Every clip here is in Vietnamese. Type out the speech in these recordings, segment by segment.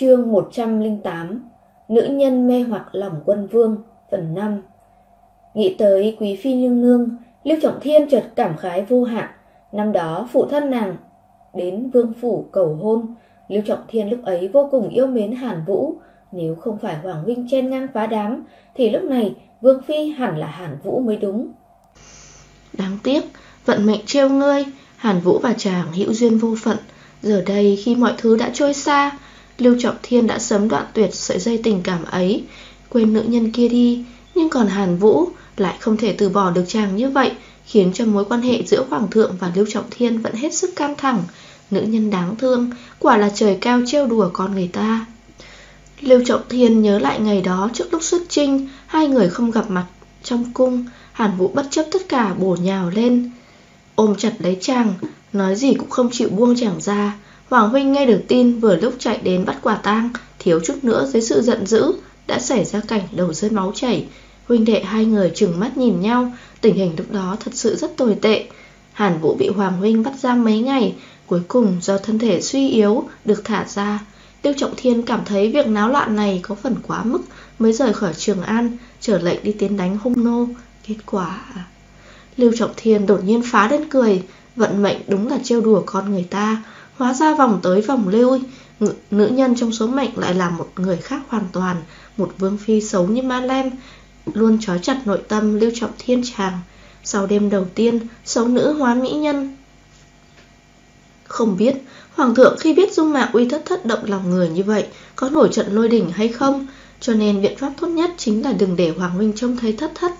Chương 108 Nữ nhân mê hoặc lòng quân vương, Phần 5 Nghĩ tới quý phi nương nương Lưu Trọng Thiên chợt cảm khái vô hạn. Năm đó, phụ thân nàng Đến vương phủ cầu hôn. Lưu Trọng Thiên lúc ấy vô cùng yêu mến Hàn Vũ. Nếu không phải Hoàng Vinh chen ngang phá đám, Thì lúc này Vương Phi hẳn là Hàn Vũ mới đúng. Đáng tiếc, Vận mệnh trêu ngươi, Hàn Vũ và chàng hữu duyên vô phận. Giờ đây khi mọi thứ đã trôi xa Lưu Trọng Thiên đã sớm đoạn tuyệt sợi dây tình cảm ấy. Quên nữ nhân kia đi, Nhưng còn Hàn Vũ lại không thể từ bỏ được chàng như vậy, Khiến cho mối quan hệ giữa Hoàng thượng và Lưu Trọng Thiên vẫn hết sức căng thẳng. Nữ nhân đáng thương, Quả là trời cao trêu đùa con người ta. Lưu Trọng Thiên nhớ lại ngày đó trước lúc xuất trinh Hai người không gặp mặt trong cung, Hàn Vũ bất chấp tất cả bổ nhào lên. Ôm chặt lấy chàng, Nói gì cũng không chịu buông chàng ra. Hoàng Huynh nghe được tin vừa lúc chạy đến bắt quả tang, Thiếu chút nữa dưới sự giận dữ Đã xảy ra cảnh đầu rơi máu chảy. Huynh đệ hai người chừng mắt nhìn nhau, Tình hình lúc đó thật sự rất tồi tệ. Hàn Vũ bị Hoàng Huynh bắt giam mấy ngày, Cuối cùng do thân thể suy yếu Được thả ra. Tiêu Trọng Thiên cảm thấy việc náo loạn này có phần quá mức, Mới rời khỏi Trường An, Trở lệnh đi tiến đánh hung nô. Kết quả à? Lưu Trọng Thiên đột nhiên phá đến cười, Vận mệnh đúng là trêu đùa con người ta. Hóa ra vòng tới vòng lui Nữ nhân trong số mệnh lại là một người khác hoàn toàn, Một vương phi xấu như ma lem, Luôn trói chặt nội tâm Lưu Trọng Thiên chàng. Sau đêm đầu tiên, Xấu nữ hóa mỹ nhân. Không biết, Hoàng thượng khi biết dung mạo uy thất thất động lòng người như vậy, Có nổi trận lôi đỉnh hay không? Cho nên biện pháp tốt nhất chính là đừng để Hoàng Minh trông thấy thất thất.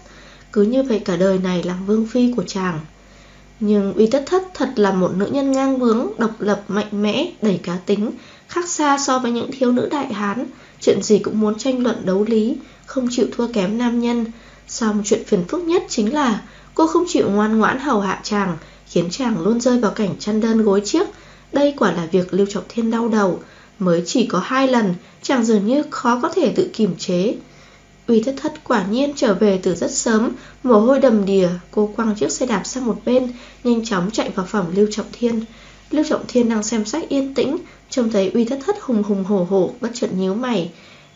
Cứ như vậy cả đời này làm vương phi của chàng nhưng uy tất thất thật là một nữ nhân ngang bướng, độc lập, mạnh mẽ, đầy cá tính, khác xa so với những thiếu nữ đại hán, chuyện gì cũng muốn tranh luận đấu lý, không chịu thua kém nam nhân. song chuyện phiền phức nhất chính là cô không chịu ngoan ngoãn hầu hạ chàng, khiến chàng luôn rơi vào cảnh chăn đơn gối chiếc. Đây quả là việc Lưu Trọng Thiên đau đầu, mới chỉ có hai lần, chàng dường như khó có thể tự kiềm chế. Uy thất thất quả nhiên trở về từ rất sớm, mồ hôi đầm đìa, cô quăng chiếc xe đạp sang một bên, nhanh chóng chạy vào phòng Lưu Trọng Thiên. Lưu Trọng Thiên đang xem sách yên tĩnh, trông thấy Uy thất thất hùng hùng hổ hổ, bất chợt nhíu mày.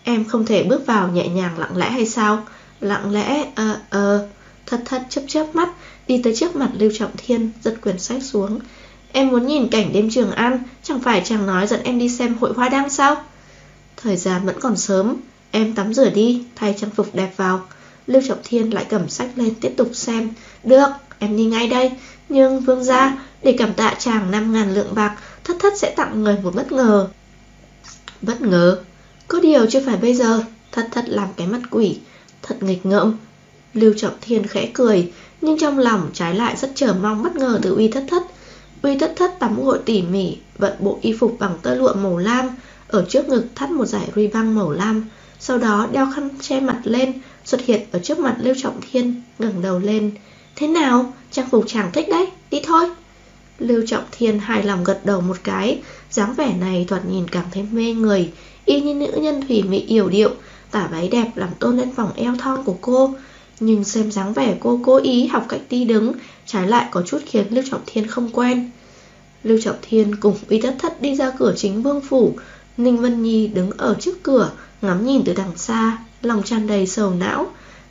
Em không thể bước vào nhẹ nhàng lặng lẽ hay sao? Lặng lẽ, ờ, ờ, thất thất chớp chớp mắt, đi tới trước mặt Lưu Trọng Thiên, giật quyển sách xuống. Em muốn nhìn cảnh đêm trường ăn, chẳng phải chàng nói dẫn em đi xem hội hoa đăng sao? Thời gian vẫn còn sớm, Em tắm rửa đi, thay trang phục đẹp vào. Lưu Trọng Thiên lại cầm sách lên tiếp tục xem. Được, em đi ngay đây. Nhưng vương gia, để cảm tạ chàng 5.000 lượng bạc Thất thất sẽ tặng người một bất ngờ. Bất ngờ? Có điều chưa phải bây giờ. Thất thất làm cái mắt quỷ Thật nghịch ngợm. Lưu Trọng Thiên khẽ cười Nhưng trong lòng trái lại rất chờ mong bất ngờ từ uy thất thất. Uy thất thất tắm gội tỉ mỉ Vận bộ y phục bằng tơ lụa màu lam Ở trước ngực thắt một dải ruy băng màu lam sau đó đeo khăn che mặt lên, xuất hiện ở trước mặt Lưu Trọng Thiên, ngẩng đầu lên. Thế nào? Trang phục chàng thích đấy, đi thôi. Lưu Trọng Thiên hài lòng gật đầu một cái, dáng vẻ này thoạt nhìn càng thêm mê người, y như nữ nhân thủy mỹ yểu điệu, tả váy đẹp làm tôn lên vòng eo thon của cô. Nhưng xem dáng vẻ cô cố ý học cách đi đứng, trái lại có chút khiến Lưu Trọng Thiên không quen. Lưu Trọng Thiên cùng uy tất thất đi ra cửa chính vương phủ, Ninh Vân Nhi đứng ở trước cửa, Ngắm nhìn từ đằng xa, Lòng tràn đầy sầu não.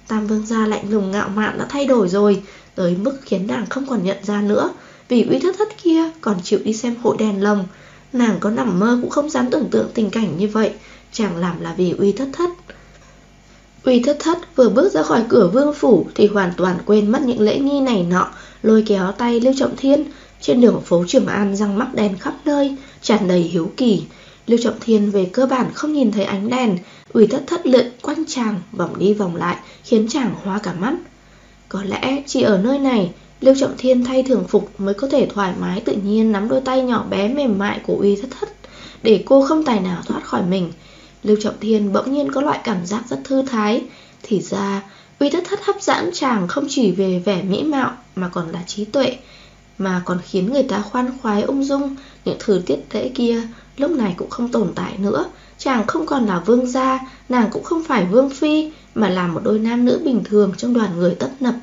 Tam vương gia lạnh lùng ngạo mạn đã thay đổi rồi, Tới mức khiến nàng không còn nhận ra nữa. Vì uy thất thất kia, còn chịu đi xem hội đèn lồng. Nàng có nằm mơ cũng không dám tưởng tượng tình cảnh như vậy, Chẳng làm là vì uy thất thất. Uy thất thất vừa bước ra khỏi cửa vương phủ Thì hoàn toàn quên mất những lễ nghi này nọ, Lôi kéo tay Lưu Trọng Thiên. Trên đường phố Trường An, răng mắc đèn khắp nơi, tràn đầy hiếu kỳ. Lưu Trọng Thiên về cơ bản không nhìn thấy ánh đèn, ủy thất thất lượn quanh chàng, vòng đi vòng lại, khiến chàng hoa cả mắt. Có lẽ chỉ ở nơi này, Lưu Trọng Thiên thay thường phục mới có thể thoải mái tự nhiên nắm đôi tay nhỏ bé mềm mại của uy thất thất, để cô không tài nào thoát khỏi mình. Lưu Trọng Thiên bỗng nhiên có loại cảm giác rất thư thái, thì ra uy thất thất hấp dẫn chàng không chỉ về vẻ mỹ mạo mà còn là trí tuệ, mà còn khiến người ta khoan khoái ung dung, những thứ tiết lễ kia lúc này cũng không tồn tại nữa. Chàng không còn là vương gia, nàng cũng không phải vương phi, mà là một đôi nam nữ bình thường trong đoàn người tấp nập.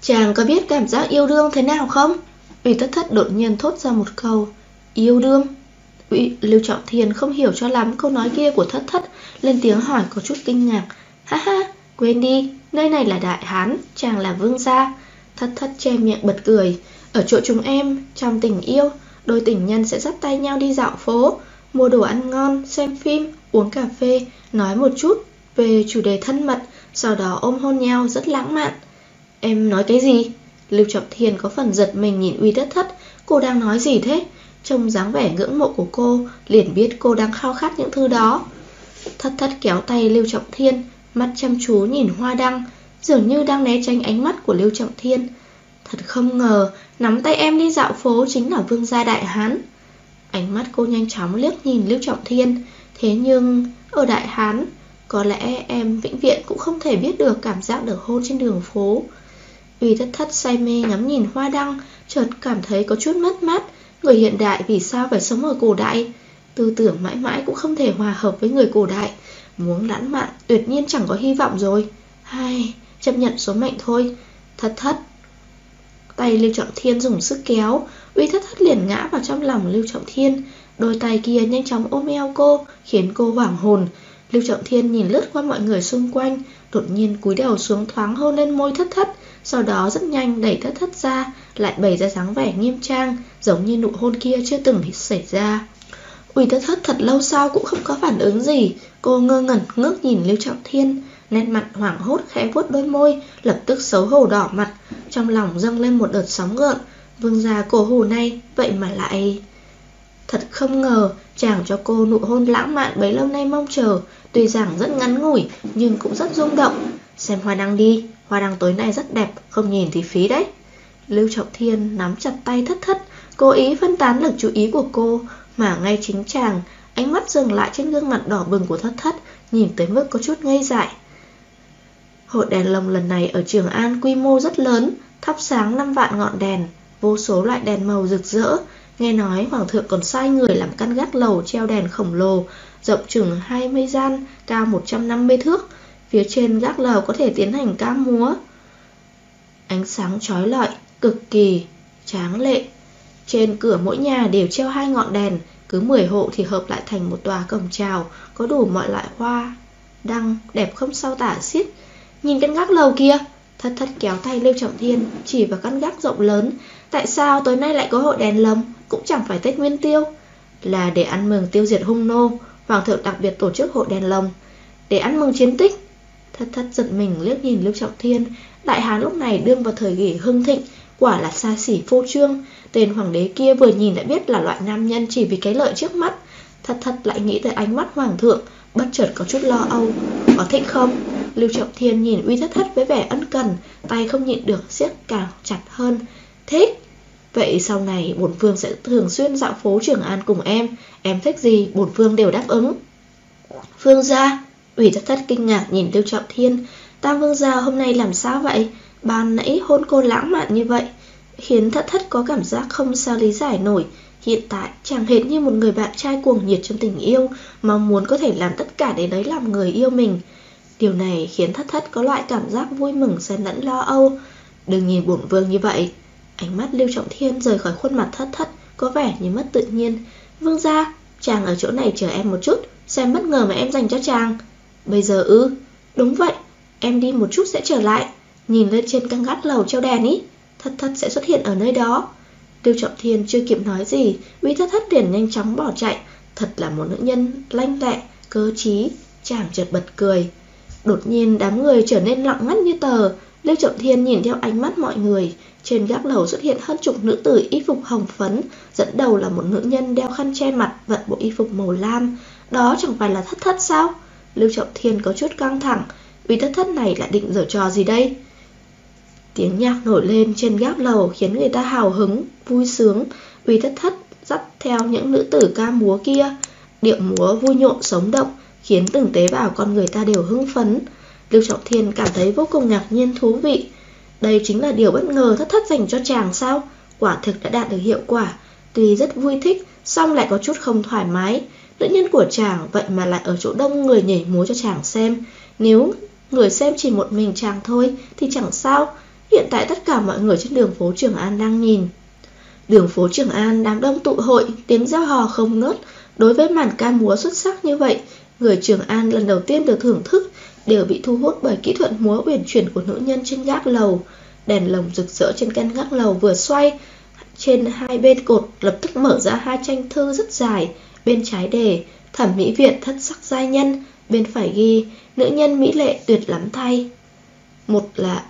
Chàng có biết cảm giác yêu đương thế nào không? Ủy tất thất đột nhiên thốt ra một câu Yêu đương Ủy Lưu Trọng thiền không hiểu cho lắm câu nói kia của thất thất, lên tiếng hỏi có chút kinh ngạc. Ha ha, quên đi, nơi này là Đại Hán, chàng là vương gia. Thất thất che miệng bật cười. Ở chỗ chúng em, trong tình yêu, đôi tình nhân sẽ dắt tay nhau đi dạo phố, mua đồ ăn ngon, xem phim, uống cà phê, nói một chút về chủ đề thân mật, sau đó ôm hôn nhau rất lãng mạn. Em nói cái gì? Lưu Trọng Thiên có phần giật mình nhìn uy thất thất, cô đang nói gì thế? Trông dáng vẻ ngưỡng mộ của cô, liền biết cô đang khao khát những thứ đó. Thất thất kéo tay Lưu Trọng Thiên, mắt chăm chú nhìn hoa đăng, dường như đang né tránh ánh mắt của Lưu Trọng Thiên. Thật không ngờ, nắm tay em đi dạo phố chính là vương gia đại hán. Ánh mắt cô nhanh chóng liếc nhìn Lưu Trọng Thiên, thế nhưng ở đại hán, có lẽ em vĩnh viễn cũng không thể biết được cảm giác được hôn trên đường phố. Uy thất thất say mê ngắm nhìn hoa đăng, chợt cảm thấy có chút mất mát, người hiện đại vì sao phải sống ở cổ đại. Tư tưởng mãi mãi cũng không thể hòa hợp với người cổ đại, muốn lãng mạn tuyệt nhiên chẳng có hy vọng rồi. Hai, chấp nhận số mệnh thôi. Thất thất. Tay Lưu Trọng Thiên dùng sức kéo, uy thất thất liền ngã vào trong lòng Lưu Trọng Thiên. Đôi tay kia nhanh chóng ôm eo cô, khiến cô hoảng hồn. Lưu Trọng Thiên nhìn lướt qua mọi người xung quanh, đột nhiên cúi đầu xuống thoáng hôn lên môi thất thất, sau đó rất nhanh đẩy thất thất ra, lại bày ra dáng vẻ nghiêm trang, giống như nụ hôn kia chưa từng xảy ra. Uy thất thất thật lâu sau cũng không có phản ứng gì, cô ngơ ngẩn ngước nhìn Lưu Trọng Thiên, nét mặt hoảng hốt khẽ vuốt đôi môi, lập tức xấu hổ đỏ mặt, trong lòng dâng lên một đợt sóng gợn, vương gia cổ hủ này, vậy mà lại... Thật không ngờ, chàng cho cô nụ hôn lãng mạn bấy lâu nay mong chờ, tuy rằng rất ngắn ngủi, nhưng cũng rất rung động. Xem hoa đăng đi, hoa đăng tối nay rất đẹp, không nhìn thì phí đấy. Lưu Trọng Thiên nắm chặt tay thất thất, cố ý phân tán lực chú ý của cô, mà ngay chính chàng, ánh mắt dừng lại trên gương mặt đỏ bừng của thất thất, nhìn tới mức có chút ngây dại. Hội đèn lồng lần này ở Trường An quy mô rất lớn, thắp sáng 5 vạn ngọn đèn, vô số loại đèn màu rực rỡ. Nghe nói Hoàng thượng còn sai người làm căn gác lầu treo đèn khổng lồ, rộng chừng 20 gian, cao 150 thước. Phía trên gác lầu có thể tiến hành ca múa. Ánh sáng chói lọi, cực kỳ, tráng lệ. Trên cửa mỗi nhà đều treo hai ngọn đèn, cứ 10 hộ thì hợp lại thành một tòa cổng chào, có đủ mọi loại hoa, đăng, đẹp không sao tả xiết. Nhìn căn gác lầu kia, thất thất kéo tay Lưu Trọng Thiên, chỉ vào căn gác rộng lớn. Tại sao tối nay lại có hội đèn lồng, cũng chẳng phải Tết Nguyên Tiêu. Là để ăn mừng tiêu diệt hung nô, Hoàng thượng đặc biệt tổ chức hội đèn lồng. Để ăn mừng chiến tích. Thất thất giật mình liếc nhìn Lưu Trọng Thiên, Đại Hán lúc này đương vào thời kỳ hưng thịnh, quả là xa xỉ phô trương. Tên hoàng đế kia vừa nhìn đã biết là loại nam nhân chỉ vì cái lợi trước mắt. Thật thật lại nghĩ tới ánh mắt hoàng thượng, bất chợt có chút lo âu. Có thích không? Lưu Trọng Thiên nhìn uy thất thất với vẻ ân cần, tay không nhịn được siết càng chặt hơn. Thích! Vậy sau này bổn vương sẽ thường xuyên dạo phố Trường An cùng em, em thích gì bổn vương đều đáp ứng. Phương gia, uy thất thất kinh ngạc nhìn Lưu Trọng Thiên, Tam vương gia hôm nay làm sao vậy? Ban nãy hôn cô lãng mạn như vậy, khiến thất thất có cảm giác không sao lý giải nổi. Hiện tại chàng hệt như một người bạn trai cuồng nhiệt trong tình yêu, mong muốn có thể làm tất cả để lấy làm người yêu mình. Điều này khiến thất thất có loại cảm giác vui mừng xen lẫn lo âu. Đừng nhìn bổn vương như vậy. Ánh mắt Lưu Trọng Thiên rời khỏi khuôn mặt thất thất, có vẻ như mất tự nhiên. Vương gia, chàng ở chỗ này chờ em một chút, xem bất ngờ mà em dành cho chàng. Bây giờ ư? Đúng vậy, em đi một chút sẽ trở lại. Nhìn lên trên căn gác lầu treo đèn ý, thất thất sẽ xuất hiện ở nơi đó. Lưu Trọng Thiên chưa kịp nói gì, Uy thất thất liền nhanh chóng bỏ chạy. Thật là một nữ nhân lanh lẹ, cơ trí, chàng chợt bật cười. Đột nhiên đám người trở nên lặng ngắt như tờ. Lưu Trọng Thiên nhìn theo ánh mắt mọi người. Trên gác lầu xuất hiện hơn chục nữ tử y phục hồng phấn Dẫn đầu là một nữ nhân đeo khăn che mặt Vận bộ y phục màu lam. Đó chẳng phải là thất thất sao? Lưu Trọng Thiên có chút căng thẳng. Vì thất thất này lại định giở trò gì đây? Tiếng nhạc nổi lên trên gác lầu Khiến người ta hào hứng, vui sướng Vì thất thất dắt theo những nữ tử ca múa kia Điệu múa vui nhộn sống động khiến từng tế bào con người ta đều hưng phấn. Lưu Trọng Thiên cảm thấy vô cùng ngạc nhiên thú vị. Đây chính là điều bất ngờ thất thất dành cho chàng sao? Quả thực đã đạt được hiệu quả. Tuy rất vui thích, song lại có chút không thoải mái. Nữ nhân của chàng vậy mà lại ở chỗ đông người nhảy múa cho chàng xem. Nếu người xem chỉ một mình chàng thôi thì chẳng sao. Hiện tại tất cả mọi người trên đường phố Trường An đang nhìn. Đường phố Trường An đám đông tụ hội, tiếng giao hò không ngớt, Đối với màn ca múa xuất sắc như vậy, người Trường An lần đầu tiên được thưởng thức đều bị thu hút bởi kỹ thuật múa uyển chuyển của nữ nhân trên gác lầu. Đèn lồng rực rỡ trên căn gác lầu vừa xoay, trên hai bên cột lập tức mở ra hai tranh thư rất dài, bên trái đề thẩm mỹ viện thất sắc giai nhân, bên phải ghi nữ nhân mỹ lệ tuyệt lắm thay. Một là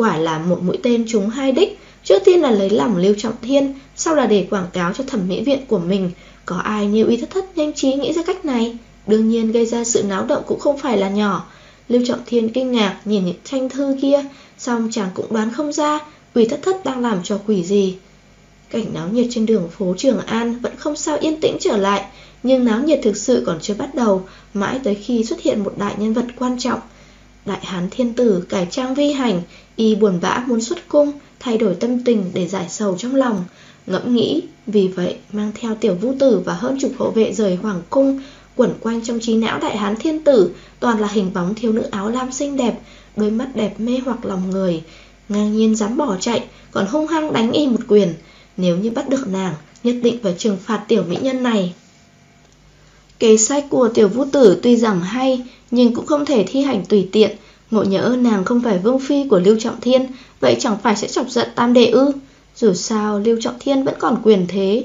quả là một mũi tên trúng hai đích, trước tiên là lấy lòng Lưu Trọng Thiên, sau là để quảng cáo cho thẩm mỹ viện của mình. Có ai như y thất thất nhanh trí nghĩ ra cách này? Đương nhiên gây ra sự náo động cũng không phải là nhỏ. Lưu Trọng Thiên kinh ngạc nhìn những tranh thư kia, xong chàng cũng đoán không ra Uy thất thất đang làm cho quỷ gì. Cảnh náo nhiệt trên đường phố Trường An vẫn không sao yên tĩnh trở lại, nhưng náo nhiệt thực sự còn chưa bắt đầu, mãi tới khi xuất hiện một đại nhân vật quan trọng. Đại hán thiên tử cải trang vi hành, y buồn bã muốn xuất cung, thay đổi tâm tình để giải sầu trong lòng. Ngẫm nghĩ, vì vậy mang theo tiểu vũ tử và hơn chục hộ vệ rời hoàng cung, quẩn quanh trong trí não đại hán thiên tử, toàn là hình bóng thiếu nữ áo lam xinh đẹp, đôi mắt đẹp mê hoặc lòng người. Ngang nhiên dám bỏ chạy, còn hung hăng đánh y một quyền. Nếu như bắt được nàng, nhất định phải trừng phạt tiểu mỹ nhân này. Kế sách của tiểu vũ tử tuy rằng hay, nhưng cũng không thể thi hành tùy tiện. Ngộ nhỡ nàng không phải vương phi của Lưu Trọng Thiên, vậy chẳng phải sẽ chọc giận tam đệ ư. Dù sao, Lưu Trọng Thiên vẫn còn quyền thế,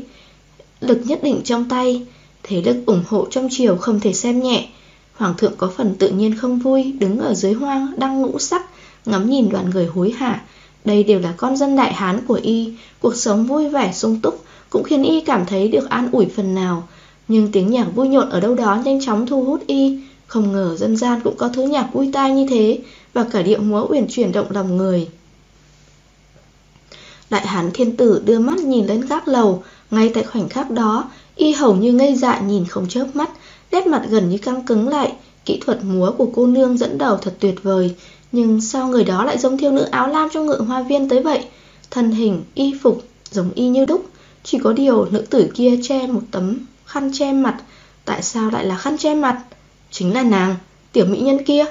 lực nhất định trong tay, thế lực ủng hộ trong triều không thể xem nhẹ. Hoàng thượng có phần tự nhiên không vui, đứng ở dưới hoang, đang ngũ sắc, ngắm nhìn đoàn người hối hả. Đây đều là con dân đại hán của y, cuộc sống vui vẻ sung túc, cũng khiến y cảm thấy được an ủi phần nào. Nhưng tiếng nhạc vui nhộn ở đâu đó nhanh chóng thu hút y không ngờ dân gian cũng có thứ nhạc vui tai như thế Và cả điệu múa uyển chuyển động lòng người. Đại hán thiên tử đưa mắt nhìn lên gác lầu Ngay tại khoảnh khắc đó Y hầu như ngây dại nhìn không chớp mắt Nét mặt gần như căng cứng lại Kỹ thuật múa của cô nương dẫn đầu thật tuyệt vời. Nhưng sao người đó lại giống thiếu nữ áo lam trong ngựa hoa viên tới vậy? Thân hình, y phục, giống y như đúc Chỉ có điều nữ tử kia che một tấm khăn che mặt. Tại sao lại là khăn che mặt? Chính là nàng, tiểu mỹ nhân kia.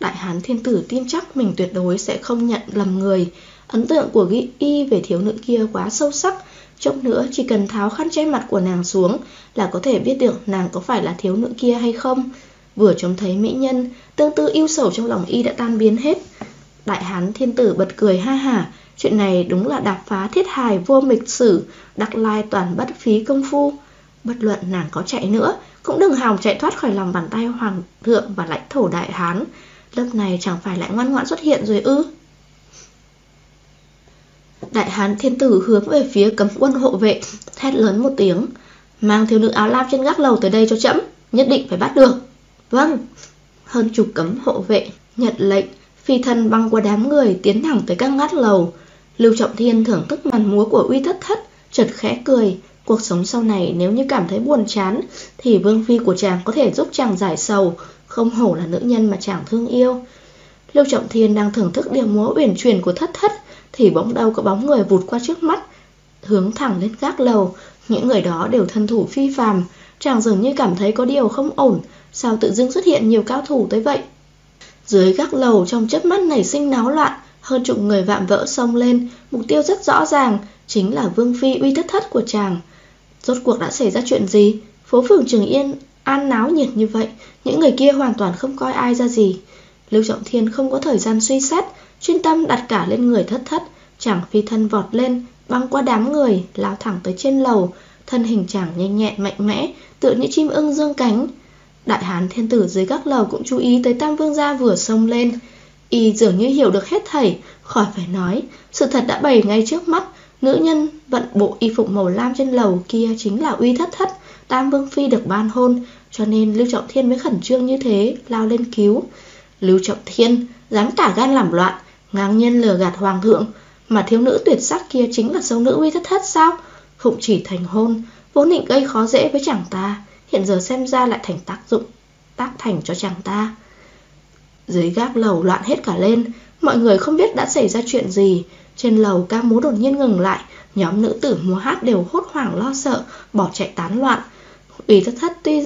Đại hán thiên tử tin chắc mình tuyệt đối sẽ không nhận lầm người. Ấn tượng của ghi y về thiếu nữ kia quá sâu sắc. Chốc nữa chỉ cần tháo khăn che mặt của nàng xuống Là có thể biết được nàng có phải là thiếu nữ kia hay không. Vừa trông thấy mỹ nhân Tương tư yêu sầu trong lòng y đã tan biến hết. Đại hán thiên tử bật cười ha hả Chuyện này đúng là đạp phá thiết hài vô mịch sử đặc lai toàn bất phí công phu. Bất luận nàng có chạy nữa cũng đừng hòng chạy thoát khỏi lòng bàn tay hoàng thượng và lãnh thổ đại hán. Lớp này chẳng phải lại ngoan ngoãn xuất hiện rồi ư? Đại hán thiên tử hướng về phía cấm quân hộ vệ, Thét lớn một tiếng. Mang thiếu nữ áo lam trên gác lầu tới đây cho chậm, Nhất định phải bắt được. Vâng. Hơn chục cấm hộ vệ, Nhận lệnh, Phi thân băng qua đám người tiến thẳng tới các ngát lầu. Lưu Trọng Thiên thưởng thức màn múa của uy thất thất, Chợt khẽ cười Cuộc sống sau này nếu như cảm thấy buồn chán, Thì vương phi của chàng có thể giúp chàng giải sầu, Không hổ là nữ nhân mà chàng thương yêu. Lưu Trọng Thiên đang thưởng thức điệu múa uyển chuyển của thất thất, Thì bỗng đâu có bóng người vụt qua trước mắt, Hướng thẳng lên gác lầu. Những người đó đều thân thủ phi phàm. Chàng dường như cảm thấy có điều không ổn, Sao tự dưng xuất hiện nhiều cao thủ tới vậy? Dưới gác lầu, trong chớp mắt nảy sinh náo loạn, Hơn chục người vạm vỡ xông lên. Mục tiêu rất rõ ràng, Chính là vương phi uy thất thất của chàng. Rốt cuộc đã xảy ra chuyện gì? Phố phường Trường Yên an náo nhiệt như vậy, những người kia hoàn toàn không coi ai ra gì. Lưu Trọng Thiên không có thời gian suy xét, chuyên tâm đặt cả lên người thất thất, chàng phi thân vọt lên, băng qua đám người, lao thẳng tới trên lầu, thân hình chàng nhanh nhẹn mạnh mẽ, tựa như chim ưng dương cánh. Đại hán thiên tử dưới các lầu cũng chú ý tới Tam Vương gia vừa xông lên. Y dường như hiểu được hết thảy, khỏi phải nói, sự thật đã bày ngay trước mắt, Nữ nhân vận bộ y phục màu lam trên lầu kia chính là uy thất thất, Tam Vương Phi được ban hôn, cho nên Lưu Trọng Thiên mới khẩn trương như thế, lao lên cứu. Lưu Trọng Thiên dám cả gan làm loạn, ngang nhiên lừa gạt hoàng thượng, mà thiếu nữ tuyệt sắc kia chính là sâu nữ uy thất thất sao? Phụng chỉ thành hôn, vốn định gây khó dễ với chàng ta, hiện giờ xem ra lại thành tác dụng, tác thành cho chàng ta. Dưới gác lầu loạn hết cả lên, mọi người không biết đã xảy ra chuyện gì, trên lầu ca múa đột nhiên ngừng lại. Nhóm nữ tử múa hát đều hốt hoảng, lo sợ, Bỏ chạy tán loạn. Ủy thất thất tuy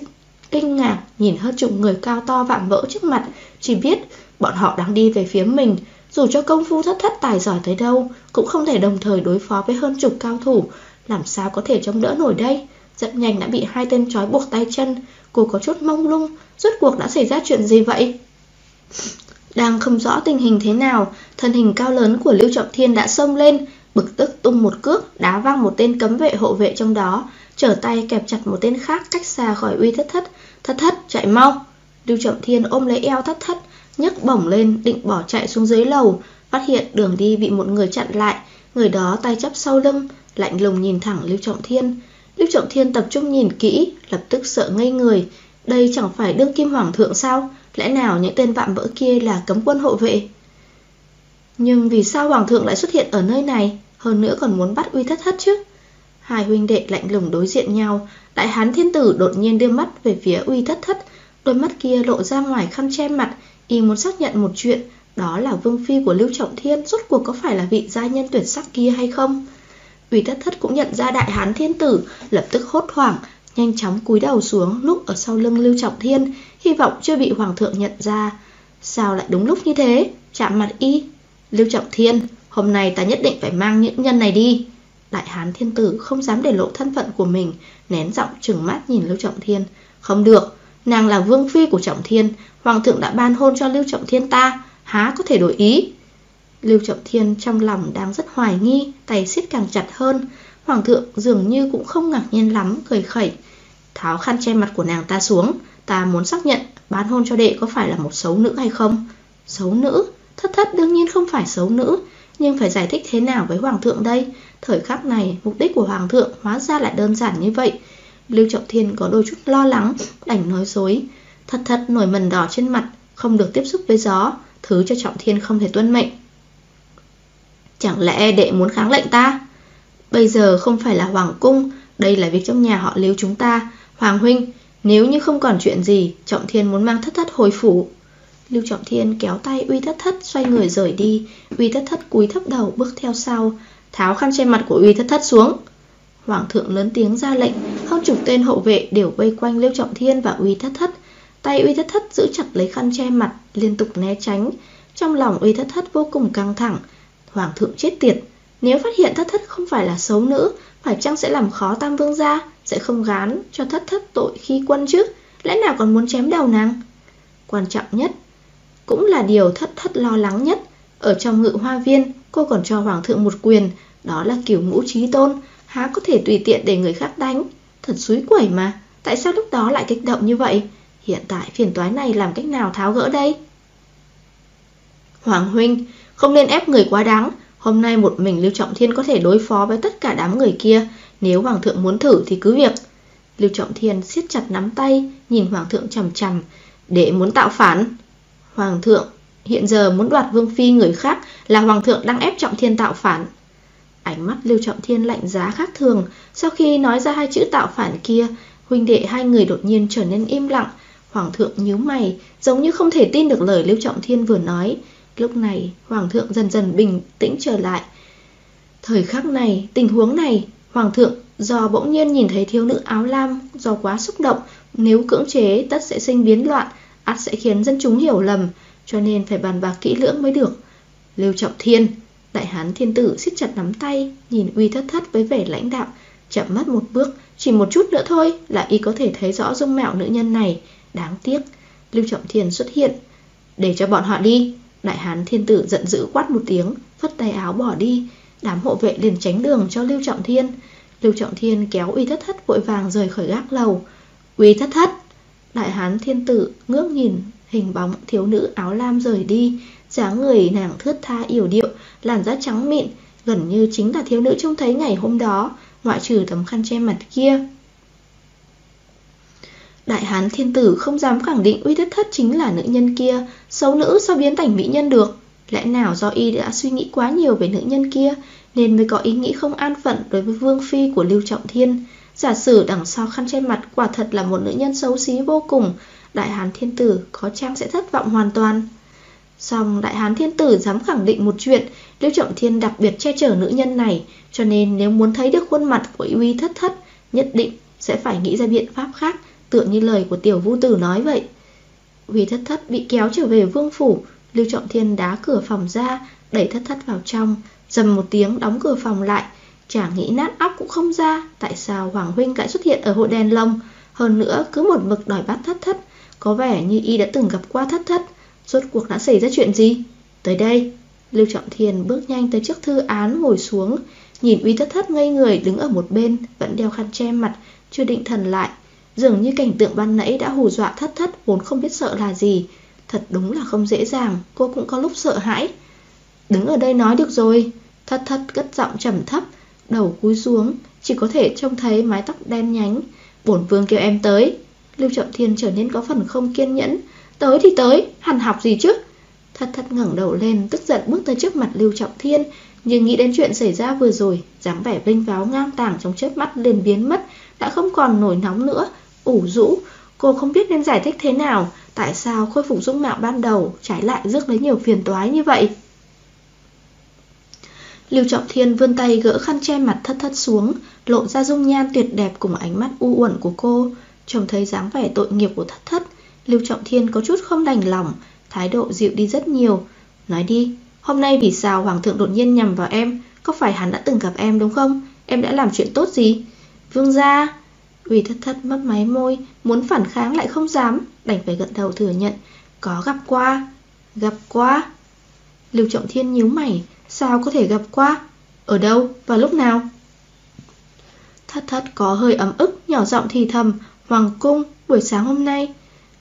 kinh ngạc, Nhìn hơn chục người cao to vạm vỡ trước mặt, Chỉ biết bọn họ đang đi về phía mình. Dù cho công phu thất thất tài giỏi tới đâu, Cũng không thể đồng thời đối phó với hơn chục cao thủ. Làm sao có thể chống đỡ nổi đây? Rất nhanh đã bị hai tên trói buộc tay chân. Cô có chút mông lung, Rốt cuộc đã xảy ra chuyện gì vậy? Đang không rõ tình hình thế nào, Thân hình cao lớn của Lưu Trọng Thiên đã xông lên, Bực tức tung một cước, Đá văng một tên cấm vệ hộ vệ trong đó, Trở tay kẹp chặt một tên khác cách xa khỏi uy thất thất. Thất thất, chạy mau. Lưu Trọng Thiên ôm lấy eo thất thất, nhấc bổng lên, định bỏ chạy xuống dưới lầu. Phát hiện đường đi bị một người chặn lại, Người đó tay chắp sau lưng, Lạnh lùng nhìn thẳng Lưu Trọng Thiên. Lưu Trọng Thiên tập trung nhìn kỹ, Lập tức sợ ngây người. Đây chẳng phải đương kim hoàng thượng sao? Lẽ nào những tên vạm vỡ kia là cấm quân hộ vệ? Nhưng vì sao hoàng thượng lại xuất hiện ở nơi này? Hơn nữa còn muốn bắt uy thất thất chứ? Hai huynh đệ lạnh lùng đối diện nhau, Đại hán thiên tử đột nhiên đưa mắt về phía uy thất thất. Đôi mắt kia lộ ra ngoài khăn che mặt, Y muốn xác nhận một chuyện, Đó là vương phi của Lưu Trọng Thiên Rốt cuộc có phải là vị gia nhân tuyển sắc kia hay không? Uy thất thất cũng nhận ra đại hán thiên tử, Lập tức hốt hoảng, Nhanh chóng cúi đầu xuống núp ở sau lưng Lưu Trọng Thiên. Hy vọng chưa bị hoàng thượng nhận ra. Sao lại đúng lúc như thế? Chạm mặt y. Lưu Trọng Thiên, Hôm nay ta nhất định phải mang những nhân này đi. Đại hán thiên tử không dám để lộ thân phận của mình, Nén giọng trừng mắt nhìn Lưu Trọng Thiên. Không được, Nàng là vương phi của Trọng Thiên, Hoàng thượng đã ban hôn cho Lưu Trọng Thiên ta, Há có thể đổi ý? Lưu Trọng Thiên trong lòng đang rất hoài nghi, Tay siết càng chặt hơn. Hoàng thượng dường như cũng không ngạc nhiên lắm, Cười khẩy. Tháo khăn che mặt của nàng ta xuống Ta muốn xác nhận bán hôn cho đệ có phải là một xấu nữ hay không? Xấu nữ? Thất thất, đương nhiên không phải xấu nữ. Nhưng phải giải thích thế nào với Hoàng thượng đây? Thời khắc này, mục đích của Hoàng thượng Hóa ra lại đơn giản như vậy. Lưu Trọng Thiên có đôi chút lo lắng, Đành nói dối. Thật thật nổi mần đỏ trên mặt, Không được tiếp xúc với gió. Thứ cho Trọng Thiên không thể tuân mệnh. Chẳng lẽ đệ muốn kháng lệnh ta? Bây giờ không phải là Hoàng Cung, Đây là việc trong nhà họ Lưu chúng ta. Hoàng Huynh nếu như không còn chuyện gì, Trọng Thiên muốn mang thất thất hồi phủ. Lưu Trọng Thiên kéo tay uy thất thất, Xoay người rời đi. Uy thất thất cúi thấp đầu, bước theo sau, Tháo khăn che mặt của uy thất thất xuống. Hoàng thượng lớn tiếng ra lệnh Hơn chục tên hậu vệ đều vây quanh Lưu Trọng Thiên và uy thất thất. Tay uy thất thất giữ chặt lấy khăn che mặt, Liên tục né tránh. Trong lòng uy thất thất vô cùng căng thẳng. Hoàng thượng chết tiệt. Nếu phát hiện thất thất không phải là xấu nữ, Phải chăng sẽ làm khó tam vương gia? Sẽ không gán cho thất thất tội khi quân chứ? Lẽ nào còn muốn chém đầu nàng? Quan trọng nhất Cũng là điều thất thất lo lắng nhất. Ở trong ngự hoa viên, Cô còn cho hoàng thượng một quyền, Đó là kiểu ngũ trí tôn. Há có thể tùy tiện để người khác đánh? Thật suối quẩy mà. Tại sao lúc đó lại kích động như vậy? Hiện tại phiền toái này làm cách nào tháo gỡ đây? Hoàng huynh, Không nên ép người quá đáng. Hôm nay một mình Lưu Trọng Thiên có thể đối phó với tất cả đám người kia. Nếu Hoàng thượng muốn thử thì cứ việc. Lưu Trọng Thiên siết chặt nắm tay Nhìn Hoàng thượng chầm chầm Để muốn tạo phản. Hoàng thượng hiện giờ muốn đoạt vương phi người khác Là Hoàng thượng đang ép Trọng Thiên tạo phản. Ánh mắt Lưu Trọng Thiên lạnh giá khác thường Sau khi nói ra hai chữ tạo phản kia Huynh đệ hai người đột nhiên trở nên im lặng. Hoàng thượng nhíu mày Giống như không thể tin được lời Lưu Trọng Thiên vừa nói. Lúc này Hoàng thượng dần dần bình tĩnh trở lại. Thời khắc này, tình huống này Hoàng thượng do bỗng nhiên nhìn thấy thiếu nữ áo lam, Do quá xúc động, Nếu cưỡng chế, tất sẽ sinh biến loạn, ắt sẽ khiến dân chúng hiểu lầm, Cho nên phải bàn bạc kỹ lưỡng mới được. Lưu Trọng Thiên, Đại hán thiên tử siết chặt nắm tay, Nhìn uy thất thất với vẻ lãnh đạo Chậm mất một bước, Chỉ một chút nữa thôi là y có thể thấy rõ dung mạo nữ nhân này. Đáng tiếc, Lưu Trọng Thiên xuất hiện. Để cho bọn họ đi, Đại hán thiên tử giận dữ quát một tiếng, Phất tay áo bỏ đi. Đám hộ vệ liền tránh đường cho Lưu Trọng Thiên. Lưu Trọng Thiên kéo uy thất thất vội vàng rời khỏi gác lầu. Uy thất thất! Đại hán thiên tử ngước nhìn Hình bóng thiếu nữ áo lam rời đi. Dáng người nàng thướt tha yểu điệu, Làn da trắng mịn, Gần như chính là thiếu nữ trông thấy ngày hôm đó, Ngoại trừ tấm khăn che mặt kia. Đại hán thiên tử không dám khẳng định uy thất thất chính là nữ nhân kia, Xấu nữ sao biến thành mỹ nhân được? Lẽ nào do y đã suy nghĩ quá nhiều về nữ nhân kia, Nên mới có ý nghĩ không an phận đối với vương phi của Lưu Trọng Thiên? Giả sử đằng sau khăn che mặt quả thật là một nữ nhân xấu xí vô cùng, Đại hán thiên tử có chăng sẽ thất vọng hoàn toàn? Xong đại hán thiên tử dám khẳng định một chuyện, Lưu Trọng Thiên đặc biệt che chở nữ nhân này, Cho nên nếu muốn thấy được khuôn mặt của uy thất thất, Nhất định sẽ phải nghĩ ra biện pháp khác, Tựa như lời của tiểu vũ tử nói vậy. Uy thất thất bị kéo trở về vương phủ Lưu Trọng Thiên đá cửa phòng ra, Đẩy thất thất vào trong, Dầm một tiếng đóng cửa phòng lại. Chả nghĩ nát óc cũng không ra, Tại sao Hoàng Huynh lại xuất hiện ở hội đèn lồng Hơn nữa, cứ một mực đòi bắt thất thất, Có vẻ như y đã từng gặp qua thất thất. Rốt cuộc đã xảy ra chuyện gì? Tới đây, Lưu Trọng Thiên bước nhanh tới trước thư án ngồi xuống, Nhìn uy thất thất ngây người đứng ở một bên, Vẫn đeo khăn che mặt, Chưa định thần lại. Dường như cảnh tượng ban nãy đã hù dọa thất thất, Vốn không biết sợ là gì. Thật đúng là không dễ dàng Cô cũng có lúc sợ hãi. Đứng ở đây nói được rồi Thất thất cất giọng trầm thấp Đầu cúi xuống Chỉ có thể trông thấy mái tóc đen nhánh. Bổn vương kêu em tới. Lưu Trọng Thiên trở nên có phần không kiên nhẫn. Tới thì tới, hẳn học gì chứ? Thất thất ngẩng đầu lên Tức giận bước tới trước mặt Lưu Trọng Thiên. Nhưng nghĩ đến chuyện xảy ra vừa rồi dáng vẻ vinh váo ngang tàng trong chớp mắt liền biến mất Đã không còn nổi nóng nữa ủ rũ. Cô không biết nên giải thích thế nào Tại sao khôi phục dung mạo ban đầu Trái lại rước lấy nhiều phiền toái như vậy? Lưu Trọng Thiên vươn tay gỡ khăn che mặt thất thất xuống Lộ ra dung nhan tuyệt đẹp cùng ánh mắt u uẩn của cô. Trông thấy dáng vẻ tội nghiệp của thất thất Lưu Trọng Thiên có chút không đành lòng Thái độ dịu đi rất nhiều. Nói đi, hôm nay vì sao Hoàng thượng đột nhiên nhằm vào em? Có phải hắn đã từng gặp em đúng không? Em đã làm chuyện tốt gì? Vương gia! Huy thất thất mấp máy môi, Muốn phản kháng lại không dám, Đành phải gật đầu thừa nhận. Có gặp qua Gặp qua. Lưu Trọng Thiên nhíu mày, Sao có thể gặp qua? Ở đâu và lúc nào? Thất thất có hơi ấm ức, Nhỏ giọng thì thầm, Hoàng cung, buổi sáng hôm nay.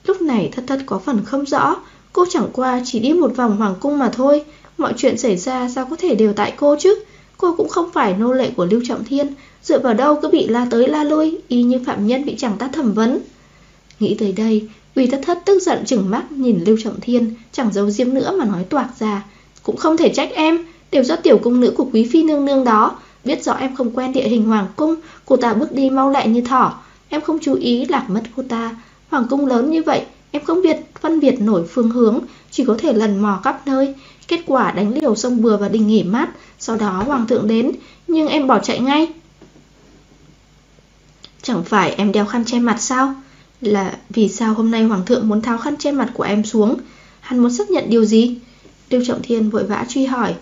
Lúc này thất thất có phần không rõ, Cô chẳng qua chỉ đi một vòng hoàng cung mà thôi. Mọi chuyện xảy ra sao có thể đều tại cô chứ? Cô cũng không phải nô lệ của Lưu Trọng Thiên Dựa vào đâu cứ bị la tới la lui, Y như phạm nhân bị chẳng ta thẩm vấn. Nghĩ tới đây, Uy thất thất tức giận chừng mắt nhìn Lưu Trọng Thiên, Chẳng giấu diếm nữa mà nói toạc ra. Cũng không thể trách em, Đều do tiểu cung nữ của quý phi nương nương đó. Biết rõ em không quen địa hình hoàng cung, Cô ta bước đi mau lẹ như thỏ. Em không chú ý lạc mất cô ta. Hoàng cung lớn như vậy, Em không biết phân biệt nổi phương hướng, Chỉ có thể lần mò khắp nơi. Kết quả đánh liều sông bừa và đình nghỉ mát, Sau đó hoàng thượng đến, Nhưng em bỏ chạy ngay. Chẳng phải em đeo khăn che mặt sao? Là vì sao hôm nay hoàng thượng muốn tháo khăn che mặt của em xuống? Hắn muốn xác nhận điều gì? Tiêu Trọng Thiên vội vã truy hỏi.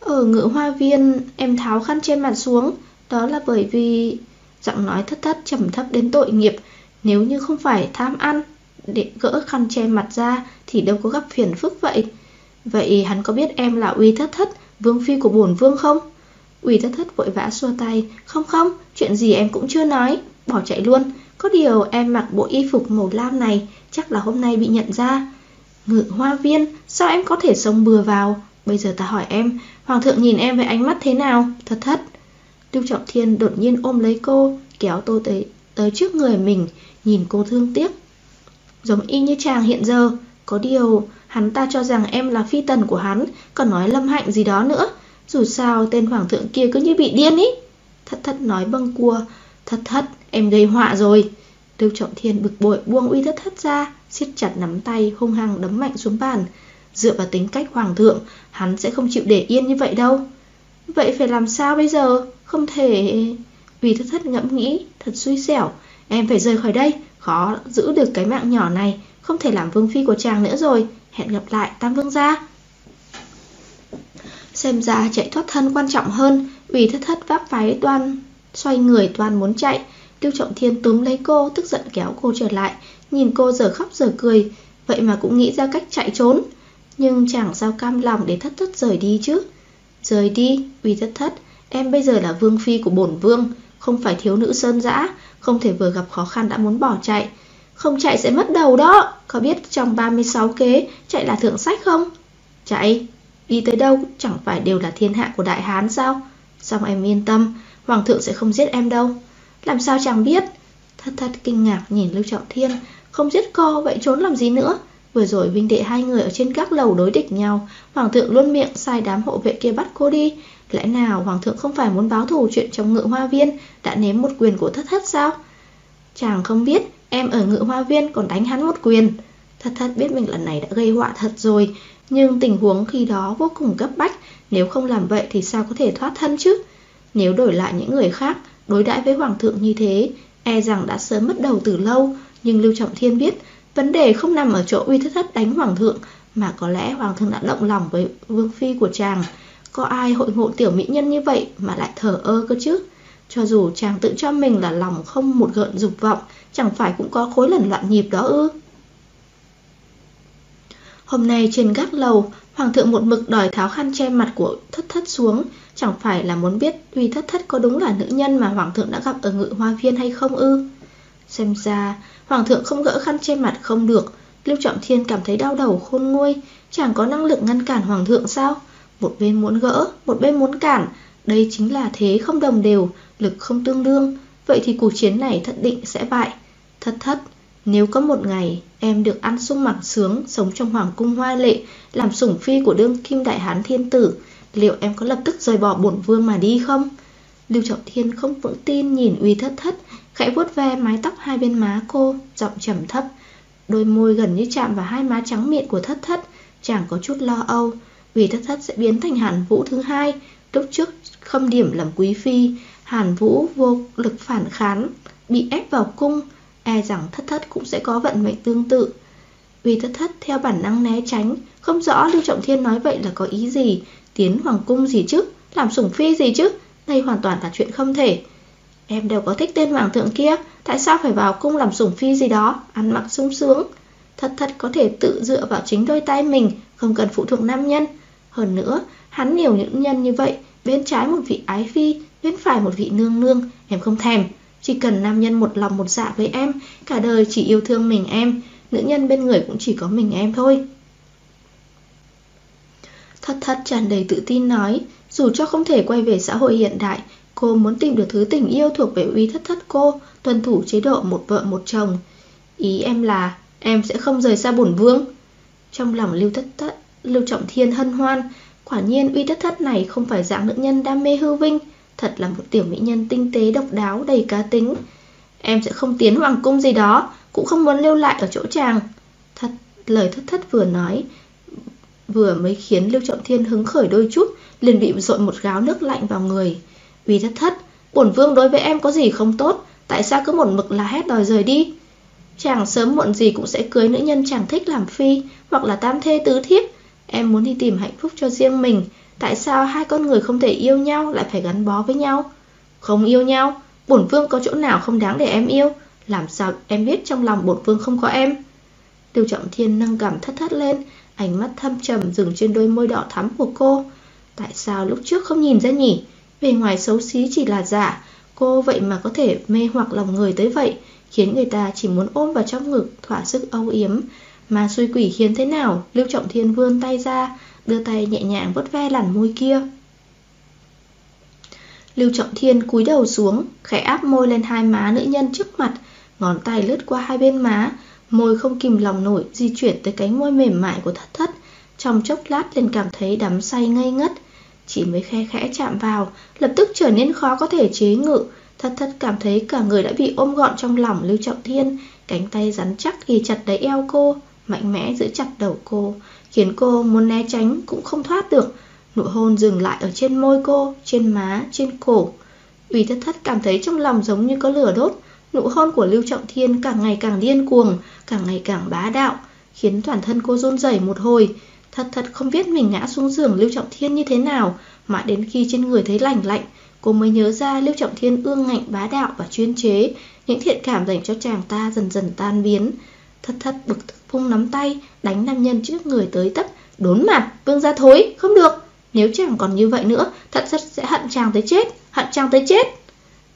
Ở ngự hoa viên em tháo khăn che mặt xuống. Đó là bởi vì Giọng nói thất thất trầm thấp đến tội nghiệp. Nếu như không phải tham ăn Để gỡ khăn che mặt ra Thì đâu có gặp phiền phức vậy. Vậy hắn có biết em là uy thất thất Vương phi của bổn vương không? Uy thất thất vội vã xua tay. Không không, chuyện gì em cũng chưa nói. Bỏ chạy luôn. Có điều em mặc bộ y phục màu lam này Chắc là hôm nay bị nhận ra. Ngự hoa viên, sao em có thể sống bừa vào? Bây giờ ta hỏi em Hoàng thượng nhìn em với ánh mắt thế nào? Thật thất. Lưu Trọng Thiên đột nhiên ôm lấy cô Kéo tôi tới, tới trước người mình Nhìn cô thương tiếc. Giống y như chàng hiện giờ. Có điều hắn ta cho rằng em là phi tần của hắn Còn nói lâm hạnh gì đó nữa. Dù sao tên hoàng thượng kia cứ như bị điên ý. Thất thất nói bâng cua. Thất thất em gây họa rồi. Tiêu Trọng Thiên bực bội buông uy thất thất ra siết chặt nắm tay hung hăng đấm mạnh xuống bàn. Dựa vào tính cách hoàng thượng Hắn sẽ không chịu để yên như vậy đâu. Vậy phải làm sao bây giờ? Không thể. Uy thất thất ngẫm nghĩ Thật xui xẻo. Em phải rời khỏi đây Khó giữ được cái mạng nhỏ này. Không thể làm vương phi của chàng nữa rồi. Hẹn gặp lại Tam Vương gia. Xem ra chạy thoát thân quan trọng hơn. Uy thất thất vác váy toan, Xoay người toàn muốn chạy. Tiêu Trọng Thiên túm lấy cô, Tức giận kéo cô trở lại. Nhìn cô giờ khóc giờ cười, Vậy mà cũng nghĩ ra cách chạy trốn. Nhưng chẳng sao cam lòng để thất thất rời đi chứ. Rời đi? Vì thất thất, Em bây giờ là vương phi của bổn vương, Không phải thiếu nữ sơn dã, Không thể vừa gặp khó khăn đã muốn bỏ chạy. Không chạy sẽ mất đầu đó. Có biết trong 36 kế Chạy là thượng sách không? Chạy. Đi tới đâu chẳng phải đều là thiên hạ của đại hán sao? Xong em yên tâm, Hoàng thượng sẽ không giết em đâu. Làm sao chàng biết? Thất thất kinh ngạc nhìn Lưu Trọng Thiên, Không giết cô vậy trốn làm gì nữa? Vừa rồi vinh đệ hai người ở trên các lầu đối địch nhau, Hoàng thượng luôn miệng sai đám hộ vệ kia bắt cô đi. Lẽ nào hoàng thượng không phải muốn báo thù chuyện trong ngự hoa viên, Đã nếm một quyền của thất thất sao? Chàng không biết, Em ở ngự hoa viên còn đánh hắn một quyền. Thất thất biết mình lần này đã gây họa thật rồi, Nhưng tình huống khi đó vô cùng cấp bách, Nếu không làm vậy thì sao có thể thoát thân chứ? Nếu đổi lại những người khác Đối đãi với hoàng thượng như thế E rằng đã sớm mất đầu từ lâu Nhưng Lưu Trọng Thiên biết Vấn đề không nằm ở chỗ uy thất thất đánh hoàng thượng Mà có lẽ hoàng thượng đã động lòng với vương phi của chàng có ai hội ngộ tiểu mỹ nhân như vậy mà lại thờ ơ cơ chứ? Cho dù chàng tự cho mình là lòng không một gợn dục vọng, chẳng phải cũng có khối lần loạn nhịp đó ư? Hôm nay trên gác lầu, Hoàng thượng một mực đòi tháo khăn che mặt của thất thất xuống, chẳng phải là muốn biết Uy thất thất có đúng là nữ nhân mà Hoàng thượng đã gặp ở ngự hoa viên hay không ư? Xem ra, Hoàng thượng không gỡ khăn che mặt không được, Lưu Trọng Thiên cảm thấy đau đầu khôn nguôi, chẳng có năng lực ngăn cản Hoàng thượng sao? Một bên muốn gỡ, một bên muốn cản, đây chính là thế không đồng đều, lực không tương đương, vậy thì cuộc chiến này thật định sẽ bại. Thất thất, nếu có một ngày em được ăn sung mặc sướng, sống trong hoàng cung hoa lệ, làm sủng phi của đương kim đại hán thiên tử, liệu em có lập tức rời bỏ bổn vương mà đi không? Lưu Trọng Thiên không vững tin nhìn uy thất thất, khẽ vuốt ve mái tóc hai bên má cô, giọng trầm thấp. Đôi môi gần như chạm vào hai má trắng miệng của thất thất, chẳng có chút lo âu. Uy thất thất sẽ biến thành hàn vũ thứ hai, lúc trước khâm điểm làm quý phi, hàn vũ vô lực phản kháng, bị ép vào cung, e rằng thất thất cũng sẽ có vận mệnh tương tự. Uy thất thất theo bản năng né tránh, không rõ Lưu Trọng Thiên nói vậy là có ý gì, tiến hoàng cung gì chứ, làm sủng phi gì chứ, đây hoàn toàn là chuyện không thể. Em đều có thích tên hoàng thượng kia, tại sao phải vào cung làm sủng phi gì đó, ăn mặc sung sướng. thật thật có thể tự dựa vào chính đôi tay mình, không cần phụ thuộc nam nhân. Hơn nữa, hắn nhiều những nhân như vậy, bên trái một vị ái phi, bên phải một vị nương nương, em không thèm. Chỉ cần nam nhân một lòng một dạ với em, cả đời chỉ yêu thương mình em, nữ nhân bên người cũng chỉ có mình em thôi. Thất thất tràn đầy tự tin nói, dù cho không thể quay về xã hội hiện đại, cô muốn tìm được thứ tình yêu thuộc về uy thất thất cô, tuân thủ chế độ một vợ một chồng. Ý em là, em sẽ không rời xa bổn vương. Trong lòng lưu thất thất, lưu trọng thiên hân hoan, quả nhiên uy thất thất này không phải dạng nữ nhân đam mê hư vinh, thật là một tiểu mỹ nhân tinh tế độc đáo đầy cá tính. Em sẽ không tiến hoàng cung gì đó, cũng không muốn lưu lại ở chỗ chàng. Thật, lời thất thất vừa nói, vừa mới khiến Lưu Trọng Thiên hứng khởi đôi chút, liền bị dội một gáo nước lạnh vào người. Vì thất thất, bổn vương đối với em có gì không tốt, tại sao cứ một mực là hét đòi rời đi? Chàng sớm muộn gì cũng sẽ cưới nữ nhân chàng thích làm phi, hoặc là tam thê tứ thiếp. Em muốn đi tìm hạnh phúc cho riêng mình, tại sao hai con người không thể yêu nhau lại phải gắn bó với nhau? Không yêu nhau, bổn vương có chỗ nào không đáng để em yêu? Làm sao em biết trong lòng bổn vương không có em? Tiêu Trọng Thiên nâng cảm thất thất lên, ánh mắt thâm trầm dừng trên đôi môi đỏ thắm của cô. Tại sao lúc trước không nhìn ra nhỉ? Về ngoài xấu xí chỉ là giả, cô vậy mà có thể mê hoặc lòng người tới vậy, khiến người ta chỉ muốn ôm vào trong ngực, thỏa sức âu yếm. Mà suy quỷ khiến thế nào, Lưu Trọng Thiên vươn tay ra, đưa tay nhẹ nhàng vớt ve làn môi kia. Lưu Trọng Thiên cúi đầu xuống, khẽ áp môi lên hai má nữ nhân trước mặt, ngón tay lướt qua hai bên má, môi không kìm lòng nổi di chuyển tới cánh môi mềm mại của thất thất. Trong chốc lát liền cảm thấy đắm say ngây ngất, chỉ mới khe khẽ chạm vào, lập tức trở nên khó có thể chế ngự. Thất thất cảm thấy cả người đã bị ôm gọn trong lòng Lưu Trọng Thiên, cánh tay rắn chắc ghi chặt lấy eo cô, mạnh mẽ giữ chặt đầu cô, khiến cô muốn né tránh cũng không thoát được. Nụ hôn dừng lại ở trên môi cô, trên má, trên cổ. Ủy thất thất cảm thấy trong lòng giống như có lửa đốt, Nụ hôn của Lưu Trọng Thiên càng ngày càng điên cuồng, càng ngày càng bá đạo, khiến toàn thân cô run rẩy một hồi. Thật thật không biết mình ngã xuống giường Lưu Trọng Thiên như thế nào, mà đến khi trên người thấy lạnh lạnh, cô mới nhớ ra Lưu Trọng Thiên ương ngạnh bá đạo và chuyên chế, những thiện cảm dành cho chàng ta dần dần tan biến. Thật thật bực tức phung nắm tay, đánh nam nhân trước người tới tấp, đốn mặt, vương ra thối, không được. Nếu chàng còn như vậy nữa, thật thật sẽ hận chàng tới chết, hận chàng tới chết.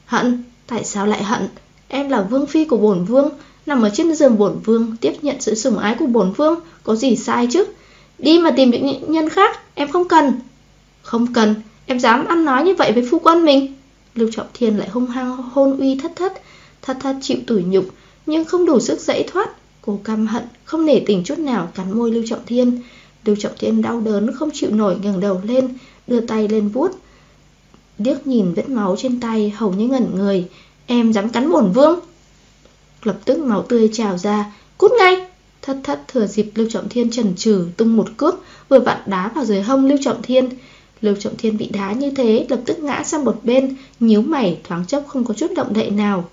Hận, tại sao lại hận? Em là vương phi của bổn vương, nằm ở trên giường bổn vương, tiếp nhận sự sủng ái của bổn vương, có gì sai chứ? Đi mà tìm những nhân khác, em không cần. Không cần, em dám ăn nói như vậy với phu quân mình. Lưu Trọng Thiên lại hung hăng hôn uy thất thất, thất thất chịu tủi nhục, nhưng không đủ sức dãy thoát. Cô căm hận, không nể tình chút nào cắn môi Lưu Trọng Thiên. Lưu Trọng Thiên đau đớn, không chịu nổi ngẩng đầu lên, đưa tay lên vuốt. Điếc nhìn vết máu trên tay, hầu như ngẩn người, Em dám cắn bổn vương. Lập tức máu tươi trào ra. Cút ngay! Thất thất thừa dịp Lưu Trọng Thiên trần trừ tung một cước, Vừa vặn đá vào dưới hông Lưu Trọng Thiên. Lưu Trọng Thiên bị đá như thế, Lập tức ngã sang một bên, nhíu mày, thoáng chốc không có chút động đậy nào.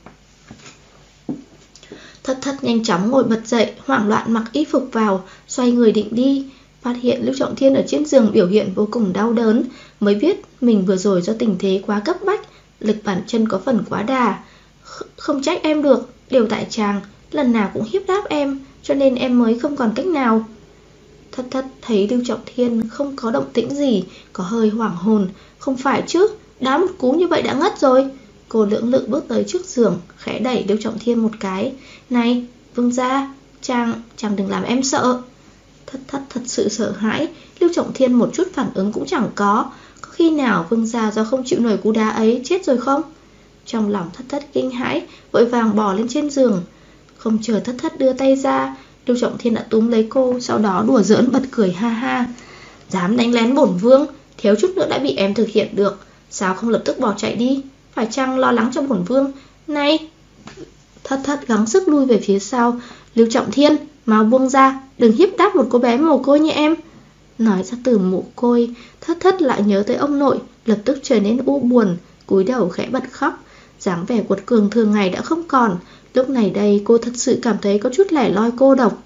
Thất thất nhanh chóng ngồi bật dậy, Hoảng loạn mặc y phục vào, Xoay người định đi. Phát hiện Lưu Trọng Thiên ở trên giường biểu hiện vô cùng đau đớn, Mới biết mình vừa rồi do tình thế quá cấp bách Lực bản chân có phần quá đà. Không trách em được. Đều tại chàng Lần nào cũng hiếp đáp em Cho nên em mới không còn cách nào. Thất thất thấy Lưu Trọng Thiên không có động tĩnh gì Có hơi hoảng hồn. Không phải chứ Đá một cú như vậy đã ngất rồi. Cô lưỡng lự bước tới trước giường Khẽ đẩy Lưu Trọng Thiên một cái. Này Vương gia, Chàng Chàng đừng làm em sợ. Thất thất thật sự sợ hãi Lưu Trọng Thiên một chút phản ứng cũng chẳng Có khi nào Vương gia do không chịu nổi cú đá ấy chết rồi không? Trong lòng thất thất kinh hãi, Vội vàng bò lên trên giường. Không chờ thất thất đưa tay ra, Lưu Trọng Thiên đã túm lấy cô, Sau đó đùa giỡn bật cười ha ha. Dám đánh lén bổn vương, Thiếu chút nữa đã bị em thực hiện được. Sao không lập tức bỏ chạy đi? Phải chăng lo lắng cho bổn vương? Này! Thất thất gắng sức lui về phía sau. Lưu Trọng Thiên, Mau buông ra, Đừng hiếp đáp một cô bé mồ côi như em. Nói ra từ mồ côi Thất thất lại nhớ tới ông nội Lập tức trở nên u buồn cúi đầu khẽ bật khóc. Dáng vẻ quật cường thường ngày đã không còn Lúc này đây cô thật sự cảm thấy có chút lẻ loi cô độc.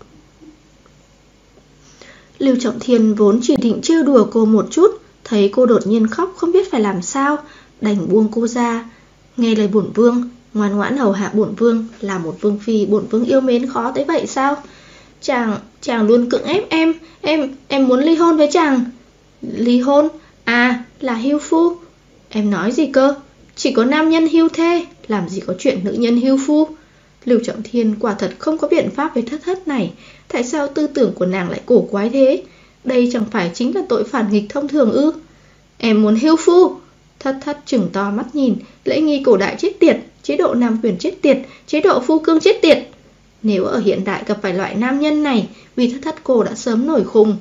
Lưu Trọng Thiên vốn chỉ định trêu đùa cô một chút Thấy cô đột nhiên khóc không biết phải làm sao Đành buông cô ra. Nghe lời bổn vương Ngoan ngoãn hầu hạ bổn vương Là một vương phi bổn vương yêu mến khó tới vậy sao? Chàng, chàng luôn cưỡng ép em. Em, em muốn ly hôn với chàng. Ly hôn? À, là hưu phu. Em nói gì cơ? Chỉ có nam nhân hưu thê. Làm gì có chuyện nữ nhân hưu phu? Lưu Trọng Thiên quả thật không có biện pháp với thất thất này. Tại sao tư tưởng của nàng lại cổ quái thế? Đây chẳng phải chính là tội phản nghịch thông thường ư? Em muốn hưu phu. Thất thất chừng to mắt nhìn. Lễ nghi cổ đại chết tiệt Chế độ nam quyền chết tiệt Chế độ phu cương chết tiệt. Nếu ở hiện đại gặp phải loại nam nhân này vì thất thất cô đã sớm nổi khùng.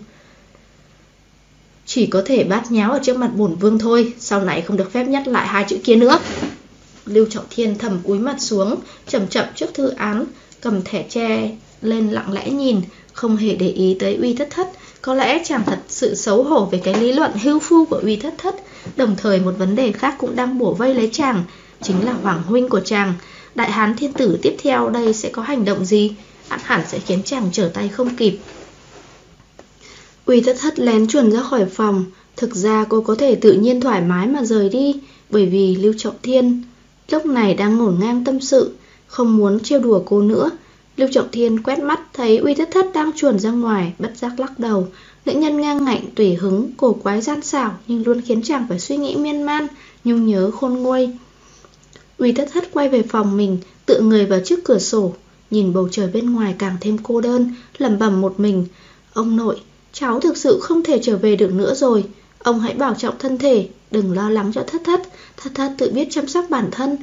Chỉ có thể bát nháo ở trước mặt bổn vương thôi, Sau này không được phép nhắc lại hai chữ kia nữa. Lưu Trọng Thiên thầm cúi mặt xuống, Chậm chậm trước thư án, Cầm thẻ tre lên lặng lẽ nhìn, Không hề để ý tới uy thất thất. Có lẽ chàng thật sự xấu hổ về cái lý luận hưu phu của uy thất thất. Đồng thời một vấn đề khác cũng đang bổ vây lấy chàng, Chính là hoàng huynh của chàng. Đại hán thiên tử tiếp theo đây sẽ có hành động gì? Hẳn sẽ khiến chàng trở tay không kịp. Uy thất thất lén chuẩn ra khỏi phòng. Thực ra cô có thể tự nhiên thoải mái mà rời đi, Bởi vì Lưu Trọng Thiên Lúc này đang ngổn ngang tâm sự, Không muốn trêu đùa cô nữa. Lưu Trọng Thiên quét mắt thấy Uy Thất Thất đang chuồn ra ngoài, Bất giác lắc đầu. Nữ nhân ngang ngạnh, tùy hứng, Cổ quái gian xảo, Nhưng luôn khiến chàng phải suy nghĩ miên man, Nhung nhớ, khôn nguôi. Uy Thất Thất quay về phòng mình Tự người vào trước cửa sổ. Nhìn bầu trời bên ngoài càng thêm cô đơn, lẩm bẩm một mình. Ông nội, Cháu thực sự không thể trở về được nữa rồi. Ông hãy bảo trọng thân thể, Đừng lo lắng cho thất thất. Thất thất tự biết chăm sóc bản thân.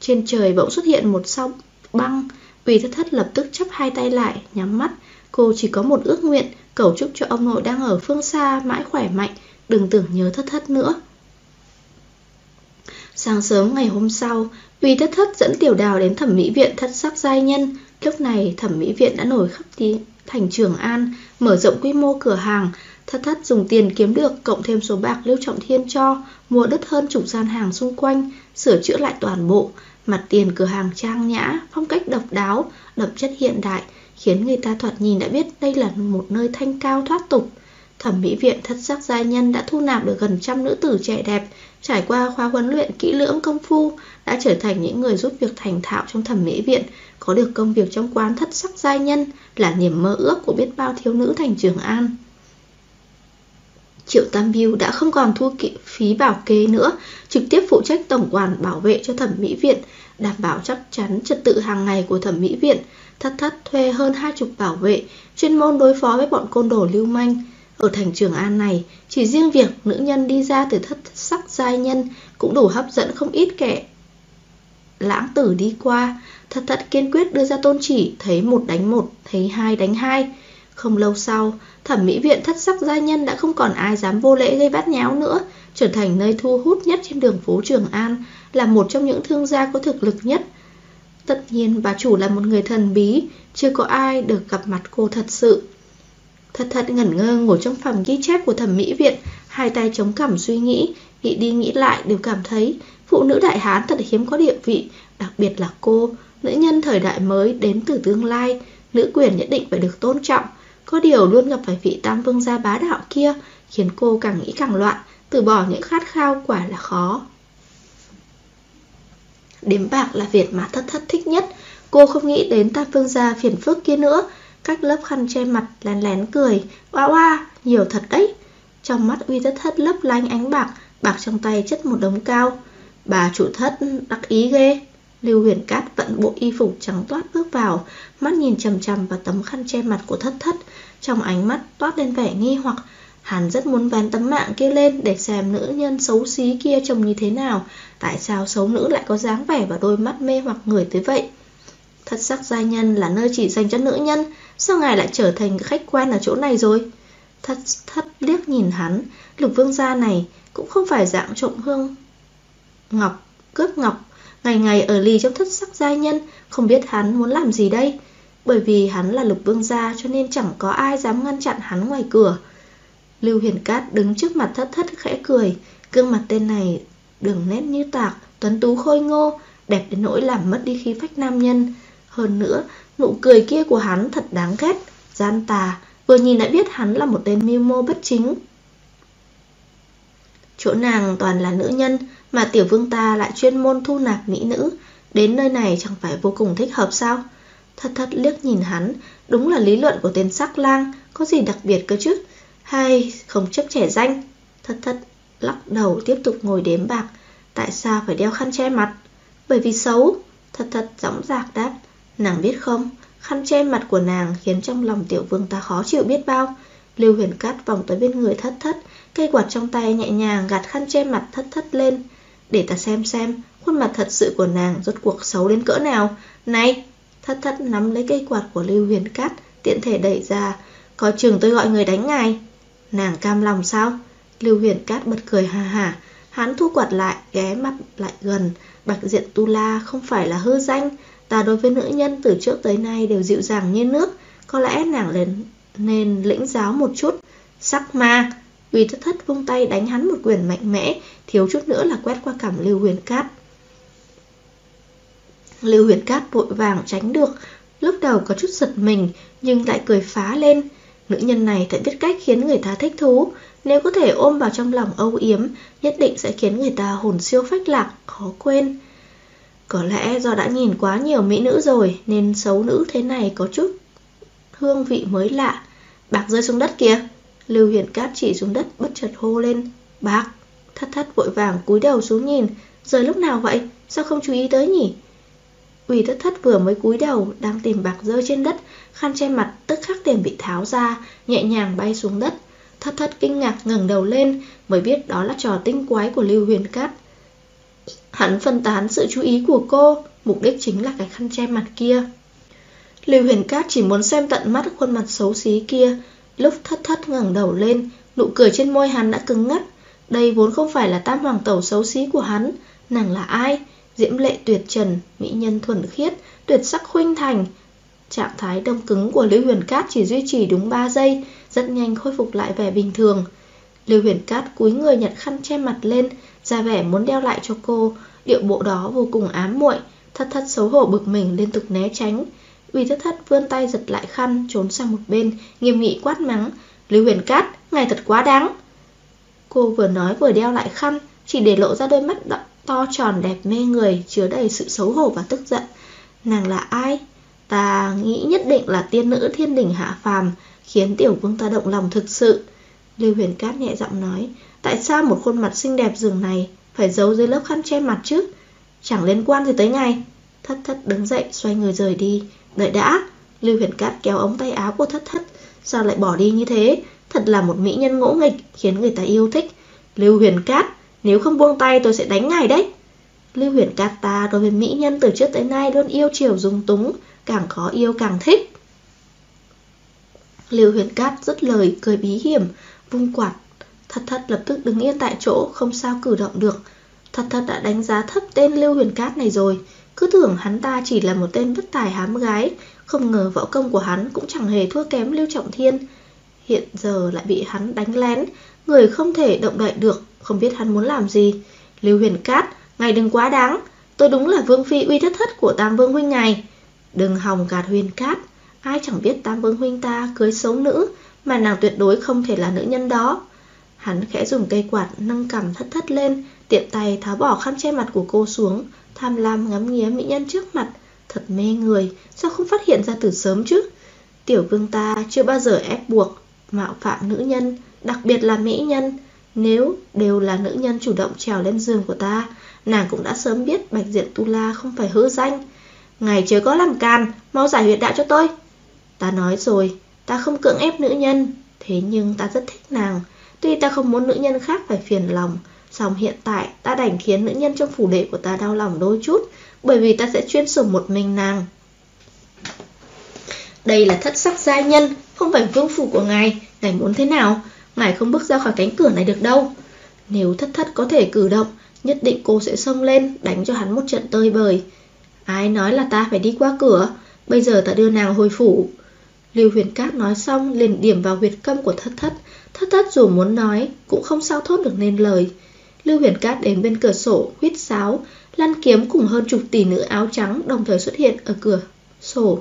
Trên trời bỗng xuất hiện một sóng băng. Vì thất thất lập tức chấp hai tay lại, Nhắm mắt. Cô chỉ có một ước nguyện, Cầu chúc cho ông nội đang ở phương xa, Mãi khỏe mạnh. Đừng tưởng nhớ thất thất nữa. Sáng sớm ngày hôm sau, Uy thất thất dẫn tiểu đào đến thẩm mỹ viện thất sắc giai nhân. Lúc này, thẩm mỹ viện đã nổi khắp đi, thành Trường An, Mở rộng quy mô cửa hàng. Thất thất dùng tiền kiếm được cộng thêm số bạc Lưu Trọng Thiên cho, Mua đất hơn chục gian hàng xung quanh, Sửa chữa lại toàn bộ. Mặt tiền cửa hàng trang nhã, Phong cách độc đáo, Đậm chất hiện đại, Khiến người ta thoạt nhìn đã biết đây là một nơi thanh cao thoát tục. Thẩm mỹ viện thất sắc giai nhân đã thu nạp được gần trăm nữ tử trẻ đẹp Trải qua khóa huấn luyện kỹ lưỡng công phu Đã trở thành những người giúp việc thành thạo trong thẩm mỹ viện Có được công việc trong quán thất sắc giai nhân Là niềm mơ ước của biết bao thiếu nữ thành Trường An Triệu Tam Biêu đã không còn thu kỵ phí bảo kê nữa, trực tiếp phụ trách tổng quản bảo vệ cho thẩm mỹ viện, đảm bảo chắc chắn trật tự hàng ngày của thẩm mỹ viện. Thất thất thuê hơn hai chục bảo vệ, chuyên môn đối phó với bọn côn đồ lưu manh. Ở thành trường An này, chỉ riêng việc nữ nhân đi ra từ thất sắc giai nhân cũng đủ hấp dẫn không ít kẻ lãng tử đi qua. Thật thật kiên quyết đưa ra tôn chỉ, thấy một đánh một, thấy hai đánh hai. Không lâu sau, thẩm mỹ viện thất sắc gia nhân đã không còn ai dám vô lễ gây bát nháo nữa, trở thành nơi thu hút nhất trên đường phố Trường An, là một trong những thương gia có thực lực nhất. Tất nhiên bà chủ là một người thần bí, chưa có ai được gặp mặt cô thật sự. Thật thật ngẩn ngơ ngồi trong phòng ghi chép của thẩm mỹ viện, hai tay chống cằm suy nghĩ, nghĩ đi nghĩ lại đều cảm thấy phụ nữ đại hán thật hiếm có địa vị, đặc biệt là cô, nữ nhân thời đại mới đến từ tương lai, nữ quyền nhất định phải được tôn trọng, Có điều luôn gặp phải vị tam vương gia bá đạo kia Khiến cô càng nghĩ càng loạn Từ bỏ những khát khao quả là khó. Đếm bạc là việc mà thất thất thích nhất. Cô không nghĩ đến tam vương gia phiền phức kia nữa Cách lớp khăn che mặt lén lén cười. Oa oa, nhiều thật đấy. Trong mắt uy thất thất lấp lánh ánh bạc Bạc trong tay chất một đống cao. Bà chủ thất đắc ý ghê. Lưu huyền cát vận bộ y phục trắng toát bước vào Mắt nhìn chầm chầm vào tấm khăn che mặt của thất thất. Trong ánh mắt toát lên vẻ nghi hoặc Hắn rất muốn vén tấm mạng kia lên Để xem nữ nhân xấu xí kia trông như thế nào. Tại sao xấu nữ lại có dáng vẻ và đôi mắt mê hoặc người tới vậy? Thất sắc gia nhân là nơi chỉ dành cho nữ nhân. Sao ngài lại trở thành khách quen ở chỗ này rồi? Thất thất liếc nhìn hắn Lục vương gia này cũng không phải dạng trộm hương. Ngọc, cướp ngọc Ngày ngày ở ly trong thất sắc giai nhân Không biết hắn muốn làm gì đây? Bởi vì hắn là lục vương gia Cho nên chẳng có ai dám ngăn chặn hắn ngoài cửa. Lưu Hiền Cát đứng trước mặt thất thất khẽ cười Gương mặt tên này đường nét như tạc Tuấn tú khôi ngô Đẹp đến nỗi làm mất đi khí phách nam nhân. Hơn nữa Nụ cười kia của hắn thật đáng ghét. Gian tà, Vừa nhìn đã biết hắn là một tên mưu mô bất chính. Chỗ nàng toàn là nữ nhân, Mà tiểu vương ta lại chuyên môn thu nạp mỹ nữ. Đến nơi này chẳng phải vô cùng thích hợp sao? Thật thật liếc nhìn hắn, Đúng là lý luận của tên sắc lang, Có gì đặc biệt cơ chứ? Hay không chấp trẻ danh? Thật thật lắc đầu tiếp tục ngồi đếm bạc, Tại sao phải đeo khăn che mặt? Bởi vì xấu. Thật thật giọng dạc đáp Nàng biết không, Khăn che mặt của nàng khiến trong lòng tiểu vương ta khó chịu biết bao. Lưu huyền cát vòng tới bên người thất thất, Cây quạt trong tay nhẹ nhàng gạt khăn che mặt thất thất lên. Để ta xem xem, Khuôn mặt thật sự của nàng rốt cuộc xấu đến cỡ nào. Này, Thất thất nắm lấy cây quạt của Lưu huyền cát, Tiện thể đẩy ra. Có chừng tôi gọi người đánh ngài. Nàng cam lòng sao? Lưu huyền cát bật cười hà hà Hắn thu quạt lại, ghé mặt lại gần. Bạch diện tu la không phải là hư danh. Ta đối với nữ nhân từ trước tới nay đều dịu dàng như nước, Có lẽ nàng lên nên lĩnh giáo một chút. Sắc ma Uy thất thất vung tay đánh hắn một quyền mạnh mẽ, Thiếu chút nữa là quét qua cằm Lưu Huyền Cát. Lưu Huyền Cát vội vàng tránh được, Lúc đầu có chút giật mình, Nhưng lại cười phá lên. Nữ nhân này thật biết cách khiến người ta thích thú. Nếu có thể ôm vào trong lòng âu yếm, Nhất định sẽ khiến người ta hồn siêu phách lạc, Khó quên. Có lẽ do đã nhìn quá nhiều mỹ nữ rồi, Nên xấu nữ thế này có chút Hương vị mới lạ. Bạc rơi xuống đất kìa. Lưu Hiển Cát chỉ xuống đất, bất chợt hô lên. Bạc Thất thất vội vàng cúi đầu xuống nhìn. Rơi lúc nào vậy? Sao không chú ý tới nhỉ? Ủy thất thất vừa mới cúi đầu, Đang tìm bạc rơi trên đất, Khăn che mặt tức khắc tiền bị tháo ra, Nhẹ nhàng bay xuống đất. Thất thất kinh ngạc ngẩng đầu lên, Mới biết đó là trò tinh quái của Lưu Huyền Cát. Hắn phân tán sự chú ý của cô, Mục đích chính là cái khăn che mặt kia. Lưu Huyền Cát chỉ muốn xem tận mắt khuôn mặt xấu xí kia, Lúc thất thất ngẩng đầu lên, Nụ cười trên môi hắn đã cứng ngắt. Đây vốn không phải là tam hoàng tẩu xấu xí của hắn, Nàng là ai? Diễm lệ tuyệt trần, Mỹ nhân thuần khiết, Tuyệt sắc khuynh thành. Trạng thái đông cứng của Lưu Huyền Cát chỉ duy trì đúng 3 giây, Rất nhanh khôi phục lại vẻ bình thường. Lưu Huyền Cát cúi người nhặt khăn che mặt lên ra vẻ muốn đeo lại cho cô. Điệu bộ đó vô cùng ám muội Thất thất xấu hổ bực mình liên tục né tránh. Uy thất thất vươn tay giật lại khăn Trốn sang một bên Nghiêm nghị quát mắng Lưu huyền cát, ngài thật quá đáng. Cô vừa nói vừa đeo lại khăn Chỉ để lộ ra đôi mắt đậm to tròn đẹp mê người Chứa đầy sự xấu hổ và tức giận. Nàng là ai? Ta nghĩ nhất định là tiên nữ thiên đỉnh hạ phàm Khiến tiểu vương ta động lòng thực sự. Lưu huyền cát nhẹ giọng nói Tại sao một khuôn mặt xinh đẹp rừng này Phải giấu dưới lớp khăn che mặt chứ? Chẳng liên quan gì tới ngài. Thất thất đứng dậy, xoay người rời đi. Đợi đã, Lưu huyền cát kéo ống tay áo của thất thất. Sao lại bỏ đi như thế? Thật là một mỹ nhân ngỗ nghịch, Khiến người ta yêu thích. Lưu huyền cát, Nếu không buông tay tôi sẽ đánh ngài đấy. Lưu huyền cát ta đối với mỹ nhân từ trước tới nay Luôn yêu chiều dung túng, Càng khó yêu càng thích. Lưu huyền cát dứt lời, cười bí hiểm, Vung quạt Thất thất lập tức đứng yên tại chỗ Không sao cử động được. Thất thất đã đánh giá thấp tên Lưu huyền cát này rồi. Cứ tưởng hắn ta chỉ là một tên bất tài hám gái Không ngờ võ công của hắn cũng chẳng hề thua kém Lưu Trọng Thiên. Hiện giờ lại bị hắn đánh lén Người không thể động đậy được Không biết hắn muốn làm gì. Lưu Huyền Cát, ngài đừng quá đáng. Tôi đúng là vương phi uy thất thất của Tam Vương huynh ngài Đừng hòng gạt Huyền Cát. Ai chẳng biết Tam Vương Huynh ta cưới xấu nữ Mà nàng tuyệt đối không thể là nữ nhân đó. Hắn khẽ dùng cây quạt nâng cằm thất thất lên, Tiện tay tháo bỏ khăn che mặt của cô xuống. Tham lam ngắm nghía mỹ nhân trước mặt. Thật mê người, Sao không phát hiện ra từ sớm chứ? Tiểu vương ta chưa bao giờ ép buộc Mạo phạm nữ nhân, Đặc biệt là mỹ nhân. Nếu đều là nữ nhân chủ động trèo lên giường của ta, Nàng cũng đã sớm biết Bạch Diện Tu La không phải hư danh. Ngài chưa có làm can Mau giải huyệt đạo cho tôi. Ta nói rồi, Ta không cưỡng ép nữ nhân, Thế nhưng ta rất thích nàng. Tuy ta không muốn nữ nhân khác phải phiền lòng, Song hiện tại ta đành khiến nữ nhân trong phủ đệ của ta đau lòng đôi chút, Bởi vì ta sẽ chuyên sủng một mình nàng. Đây là thất sắc gia nhân, Không phải vương phủ của ngài. Ngài muốn thế nào? Ngài không bước ra khỏi cánh cửa này được đâu. Nếu thất thất có thể cử động, Nhất định cô sẽ xông lên, Đánh cho hắn một trận tơi bời. Ai nói là ta phải đi qua cửa? Bây giờ ta đưa nàng hồi phủ. Lưu huyền cát nói xong, liền điểm vào huyệt câm của thất thất Thất thất dù muốn nói, Cũng không sao thốt được nên lời. Lưu huyền cát đến bên cửa sổ, Huyết sáo, Lăn kiếm cùng hơn chục tỷ nữ áo trắng Đồng thời xuất hiện ở cửa sổ.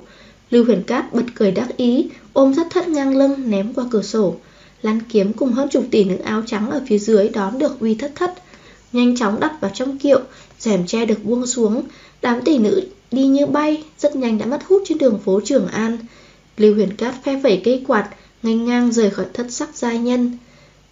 Lưu huyền cát bật cười đắc ý, Ôm thất thất ngang lưng ném qua cửa sổ. Lăn kiếm cùng hơn chục tỷ nữ áo trắng Ở phía dưới đón được uy thất thất. Nhanh chóng đặt vào trong kiệu, rèm che được buông xuống. Đám tỷ nữ đi như bay, Rất nhanh đã mất hút trên đường phố Trường An. Lưu huyền cát phe phẩy cây quạt Nhanh ngang rời khỏi thất sắc giai nhân.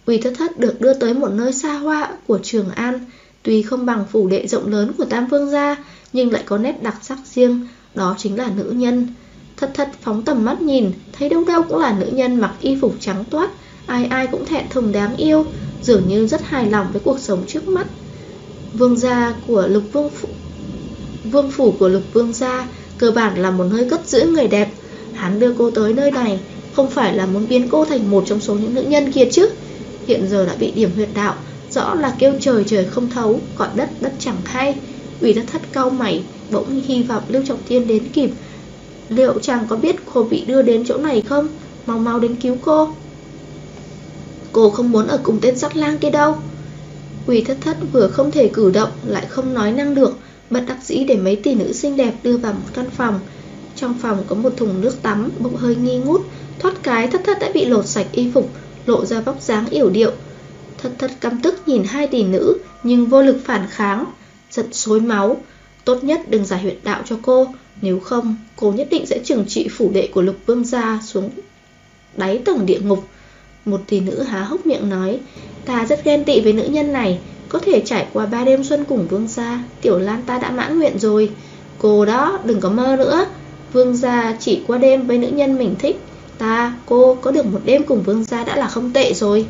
Quỳ thất thất được đưa tới một nơi xa hoa của Trường An. Tuy không bằng phủ đệ rộng lớn của Tam Vương gia, Nhưng lại có nét đặc sắc riêng, Đó chính là nữ nhân. Thất thất phóng tầm mắt nhìn, Thấy đâu đâu cũng là nữ nhân mặc y phục trắng toát, Ai ai cũng thẹn thùng đáng yêu, Dường như rất hài lòng với cuộc sống trước mắt. Vương gia của lục vương phủ Vương phủ của lục vương gia Cơ bản là một nơi cất giữ người đẹp. Hắn đưa cô tới nơi này không phải là muốn biến cô thành một trong số những nữ nhân kia chứ? Hiện giờ đã bị điểm huyệt đạo, Rõ là kêu trời trời không thấu Gọi đất đất chẳng hay Ủy đã thất cao mày, Bỗng hy vọng Lưu Trọng Thiên đến kịp. Liệu chàng có biết cô bị đưa đến chỗ này không? Mau mau đến cứu cô. Cô không muốn ở cùng tên sắc lang kia đâu. Quỷ thất thất vừa không thể cử động, Lại không nói năng được Bật đắc dĩ để mấy tỷ nữ xinh đẹp đưa vào một căn phòng. Trong phòng có một thùng nước tắm Bốc hơi nghi ngút. Thoát cái thất thất đã bị lột sạch y phục, Lộ ra vóc dáng yểu điệu. Thất thất căm tức nhìn hai tỷ nữ, Nhưng vô lực phản kháng, Giận xối máu. Tốt nhất đừng giải huyệt đạo cho cô, Nếu không, cô nhất định sẽ trừng trị phủ đệ của lục vương gia xuống đáy tầng địa ngục. Một tỷ nữ há hốc miệng nói, Ta rất ghen tị với nữ nhân này, Có thể trải qua ba đêm xuân cùng vương gia, Tiểu Lan ta đã mãn nguyện rồi. Cô đó, đừng có mơ nữa. Vương gia chỉ qua đêm với nữ nhân mình thích. Ta, cô có được một đêm cùng vương gia đã là không tệ rồi.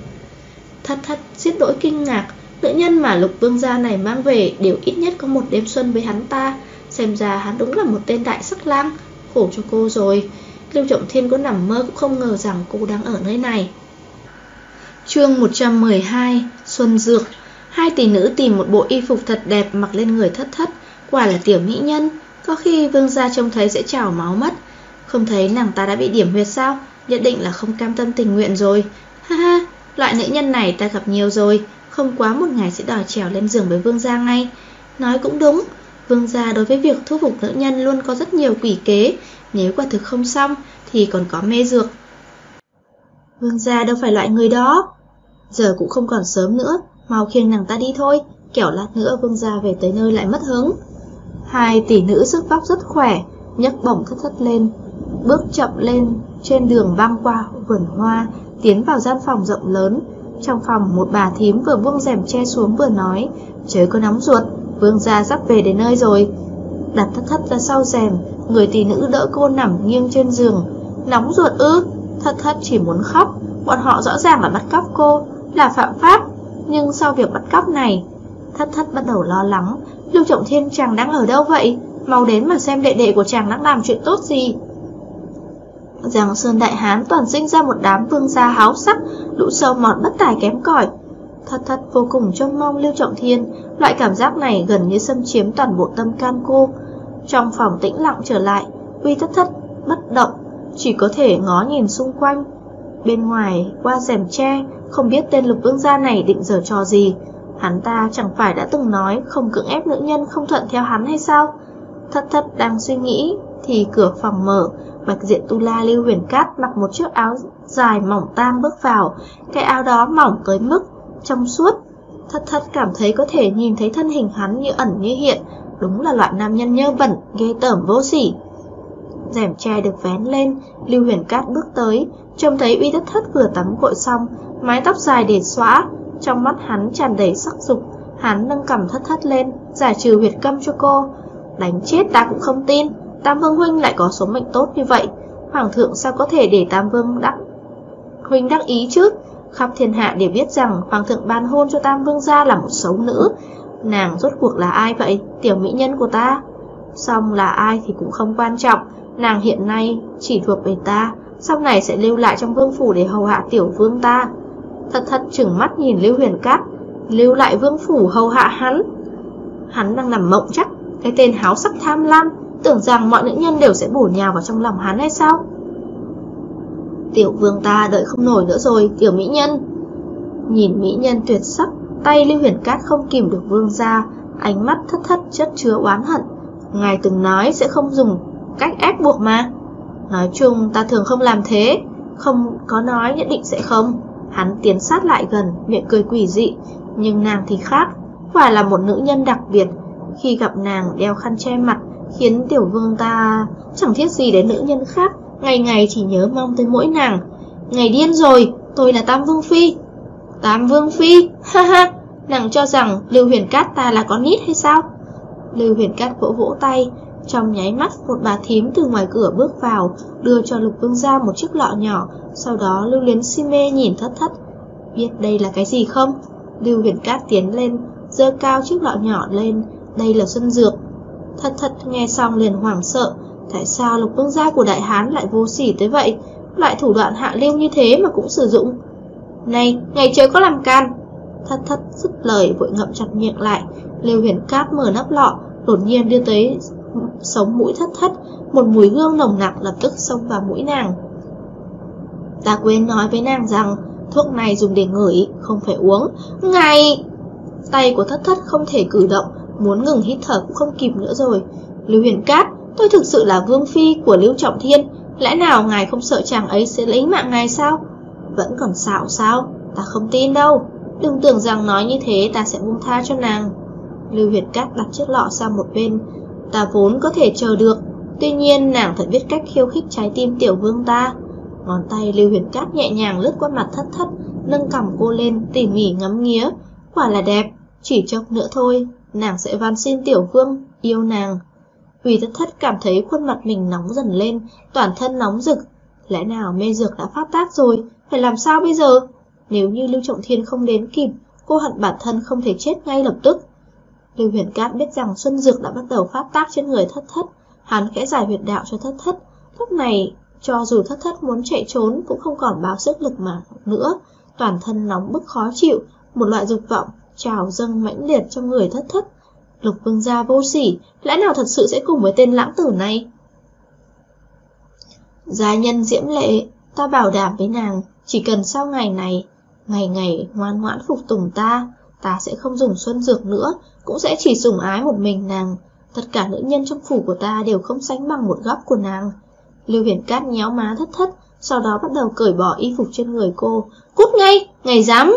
Thất thất giết đỗi kinh ngạc Nữ nhân mà lục vương gia này mang về Đều ít nhất có một đêm xuân với hắn ta. Xem ra hắn đúng là một tên đại sắc lang Khổ cho cô rồi. Lưu Trọng Thiên có nằm mơ cũng không ngờ rằng cô đang ở nơi này. Chương 112 Xuân Dược. Hai tỷ nữ tìm một bộ y phục thật đẹp mặc lên người thất thất Quả là tiểu mỹ nhân. Có khi vương gia trông thấy sẽ trào máu mất. Không thấy nàng ta đã bị điểm huyệt sao? Nhất định là không cam tâm tình nguyện rồi. Ha ha, Loại nữ nhân này ta gặp nhiều rồi. Không quá một ngày sẽ đòi trèo lên giường với vương gia ngay. Nói cũng đúng, Vương gia đối với việc thu phục nữ nhân luôn có rất nhiều quỷ kế. Nếu quả thực không xong, Thì còn có mê dược. Vương gia đâu phải loại người đó. Giờ cũng không còn sớm nữa, Mau khiêng nàng ta đi thôi. Kẻo lát nữa vương gia về tới nơi lại mất hứng. Hai tỷ nữ sức vóc rất khỏe, nhấc bổng thất thất lên. Bước chậm lên Trên đường băng qua vườn hoa, Tiến vào gian phòng rộng lớn. Trong phòng, một bà thím vừa buông rèm che xuống vừa nói, Trời có nóng ruột, Vương gia sắp về đến nơi rồi. Đặt thất thất ra sau rèm, Người tỷ nữ đỡ cô nằm nghiêng trên giường. Nóng ruột ư? Thất thất chỉ muốn khóc, Bọn họ rõ ràng là bắt cóc cô, Là phạm pháp. Nhưng sau việc bắt cóc này Thất thất bắt đầu lo lắng. Lưu Trọng Thiên, chàng đang ở đâu vậy? Mau đến mà xem đệ đệ của chàng đang làm chuyện tốt gì. Giang Sơn Đại Hán toàn sinh ra một đám vương gia háo sắc Lũ sâu mọt bất tài kém cỏi. Thật thật vô cùng trông mong Lưu Trọng Thiên Loại cảm giác này gần như xâm chiếm toàn bộ tâm can cô. Trong phòng tĩnh lặng trở lại Uy thất thất, bất động Chỉ có thể ngó nhìn xung quanh. Bên ngoài, qua rèm tre Không biết tên lục vương gia này định giờ trò gì. Hắn ta chẳng phải đã từng nói Không cưỡng ép nữ nhân không thuận theo hắn hay sao? Thất thất đang suy nghĩ Thì cửa phòng mở Bạch diện tu la Lưu Huyền Cát mặc một chiếc áo dài mỏng tam bước vào, cái áo đó mỏng tới mức trong suốt. Thất thất cảm thấy có thể nhìn thấy thân hình hắn như ẩn như hiện, đúng là loại nam nhân nhơ bẩn, ghê tởm vô sỉ. Rèm tre được vén lên, Lưu Huyền Cát bước tới, trông thấy uy thất thất vừa tắm gội xong, mái tóc dài để xóa, trong mắt hắn tràn đầy sắc dục, hắn nâng cầm thất thất lên, giải trừ huyệt câm cho cô. Đánh chết ta cũng không tin, Tam Vương Huynh lại có số mệnh tốt như vậy, Hoàng thượng sao có thể để Tam Vương đắc Huynh đắc ý chứ? Khắp thiên hạ đều biết rằng Hoàng thượng ban hôn cho Tam Vương gia là một xấu nữ. Nàng rốt cuộc là ai vậy? Tiểu mỹ nhân của ta. Xong là ai thì cũng không quan trọng, nàng hiện nay chỉ thuộc về ta, sau này sẽ lưu lại trong vương phủ để hầu hạ tiểu vương ta. Thật thật chừng mắt nhìn Lưu Huyền Cát, lưu lại vương phủ hầu hạ hắn. Hắn đang nằm mộng chắc, cái tên háo sắc tham lam, tưởng rằng mọi nữ nhân đều sẽ bổ nhào vào trong lòng hắn hay sao? Tiểu vương ta đợi không nổi nữa rồi, tiểu mỹ nhân. Nhìn mỹ nhân tuyệt sắc, tay Lưu Huyền Cát không kìm được vương ra, ánh mắt thất thất chất chứa oán hận. Ngài từng nói sẽ không dùng cách ép buộc mà. Nói chung ta thường không làm thế, không có nói nhất định sẽ không. Hắn tiến sát lại gần, miệng cười quỷ dị, nhưng nàng thì khác, quả là một nữ nhân đặc biệt. Khi gặp nàng đeo khăn che mặt, khiến tiểu vương ta chẳng thiết gì đến nữ nhân khác, ngày ngày chỉ nhớ mong tới mỗi nàng. Ngày điên rồi, tôi là Tam Vương Phi. Tam Vương Phi, ha ha, nàng cho rằng Lưu Huyền Cát ta là con nít hay sao? Lưu Huyền Cát vỗ vỗ tay, trong nháy mắt một bà thím từ ngoài cửa bước vào, đưa cho Lục Vương gia một chiếc lọ nhỏ, sau đó Lưu Luyến si mê nhìn thất thất. Biết đây là cái gì không? Lưu Huyền Cát tiến lên, giơ cao chiếc lọ nhỏ lên, đây là xuân dược. Thất thất nghe xong liền hoảng sợ, tại sao Lục Vương gia của Đại Hán lại vô sỉ tới vậy? Loại thủ đoạn hạ lưu như thế mà cũng sử dụng. Này, ngày trời có làm can. Thất thất dứt lời vội ngậm chặt miệng lại, Lưu Huyền Cát mở nắp lọ, đột nhiên đưa tới sống mũi thất thất, một mùi hương nồng nặc lập tức xông vào mũi nàng. Ta quên nói với nàng rằng thuốc này dùng để ngửi, không phải uống. Ngày! Tay của thất thất không thể cử động, muốn ngừng hít thở cũng không kịp nữa rồi. Lưu Huyền Cát, tôi thực sự là vương phi của Lưu Trọng Thiên, lẽ nào ngài không sợ chàng ấy sẽ lấy mạng ngài sao? Vẫn còn xạo sao? Ta không tin đâu. Đừng tưởng rằng nói như thế ta sẽ buông tha cho nàng. Lưu Huyền Cát đặt chiếc lọ sang một bên, Ta vốn có thể chờ được Tuy nhiên nàng thật biết cách khiêu khích trái tim tiểu vương ta Ngón tay Lưu Huyền Cát nhẹ nhàng lướt qua mặt thất thất Nâng cằm cô lên tỉ mỉ ngắm nghía Quả là đẹp Chỉ chốc nữa thôi Nàng sẽ van xin tiểu vương Yêu nàng. Vì thất thất cảm thấy khuôn mặt mình nóng dần lên Toàn thân nóng rực. Lẽ nào mê dược đã phát tác rồi Phải làm sao bây giờ? Nếu như Lưu Trọng Thiên không đến kịp Cô hận bản thân không thể chết ngay lập tức. Lưu Huyền Cát biết rằng Xuân Dược đã bắt đầu phát tác trên người thất thất, hắn khẽ giải huyệt đạo cho thất thất. Lúc này, cho dù thất thất muốn chạy trốn cũng không còn bao sức lực mà nữa, toàn thân nóng bức khó chịu, một loại dục vọng trào dâng mãnh liệt trong người thất thất. Lục vương gia vô sỉ, lẽ nào thật sự sẽ cùng với tên lãng tử này? Gia nhân diễm lệ, ta bảo đảm với nàng, chỉ cần sau ngày này, ngày ngày ngoan ngoãn phục tùng ta, ta sẽ không dùng xuân dược nữa, cũng sẽ chỉ sủng ái một mình nàng. Tất cả nữ nhân trong phủ của ta đều không sánh bằng một góc của nàng. Lưu hiển Cát nhéo má thất thất, sau đó bắt đầu cởi bỏ y phục trên người cô. Cút ngay, ngày dám!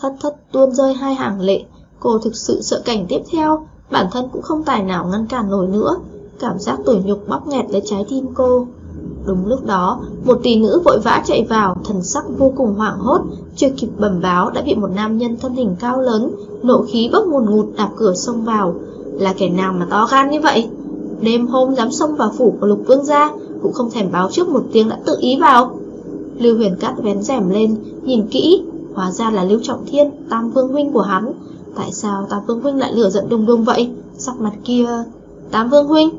Thất thất tuôn rơi hai hàng lệ, cô thực sự sợ cảnh tiếp theo, bản thân cũng không tài nào ngăn cản nổi nữa. Cảm giác tủi nhục bóp nghẹt lấy trái tim cô. Đúng lúc đó, một tỷ nữ vội vã chạy vào, thần sắc vô cùng hoảng hốt, chưa kịp bẩm báo đã bị một nam nhân thân hình cao lớn, nộ khí bốc ngùn ngụt đạp cửa xông vào. Là kẻ nào mà to gan như vậy? Đêm hôm dám xông vào phủ của lục vương gia, cũng không thèm báo trước một tiếng đã tự ý vào. Lưu huyền cắt vén rèm lên, nhìn kỹ, hóa ra là Lưu Trọng Thiên, tam vương huynh của hắn. Tại sao tam vương huynh lại lửa giận đùng đùng vậy? Sắc mặt kia... Tam vương huynh?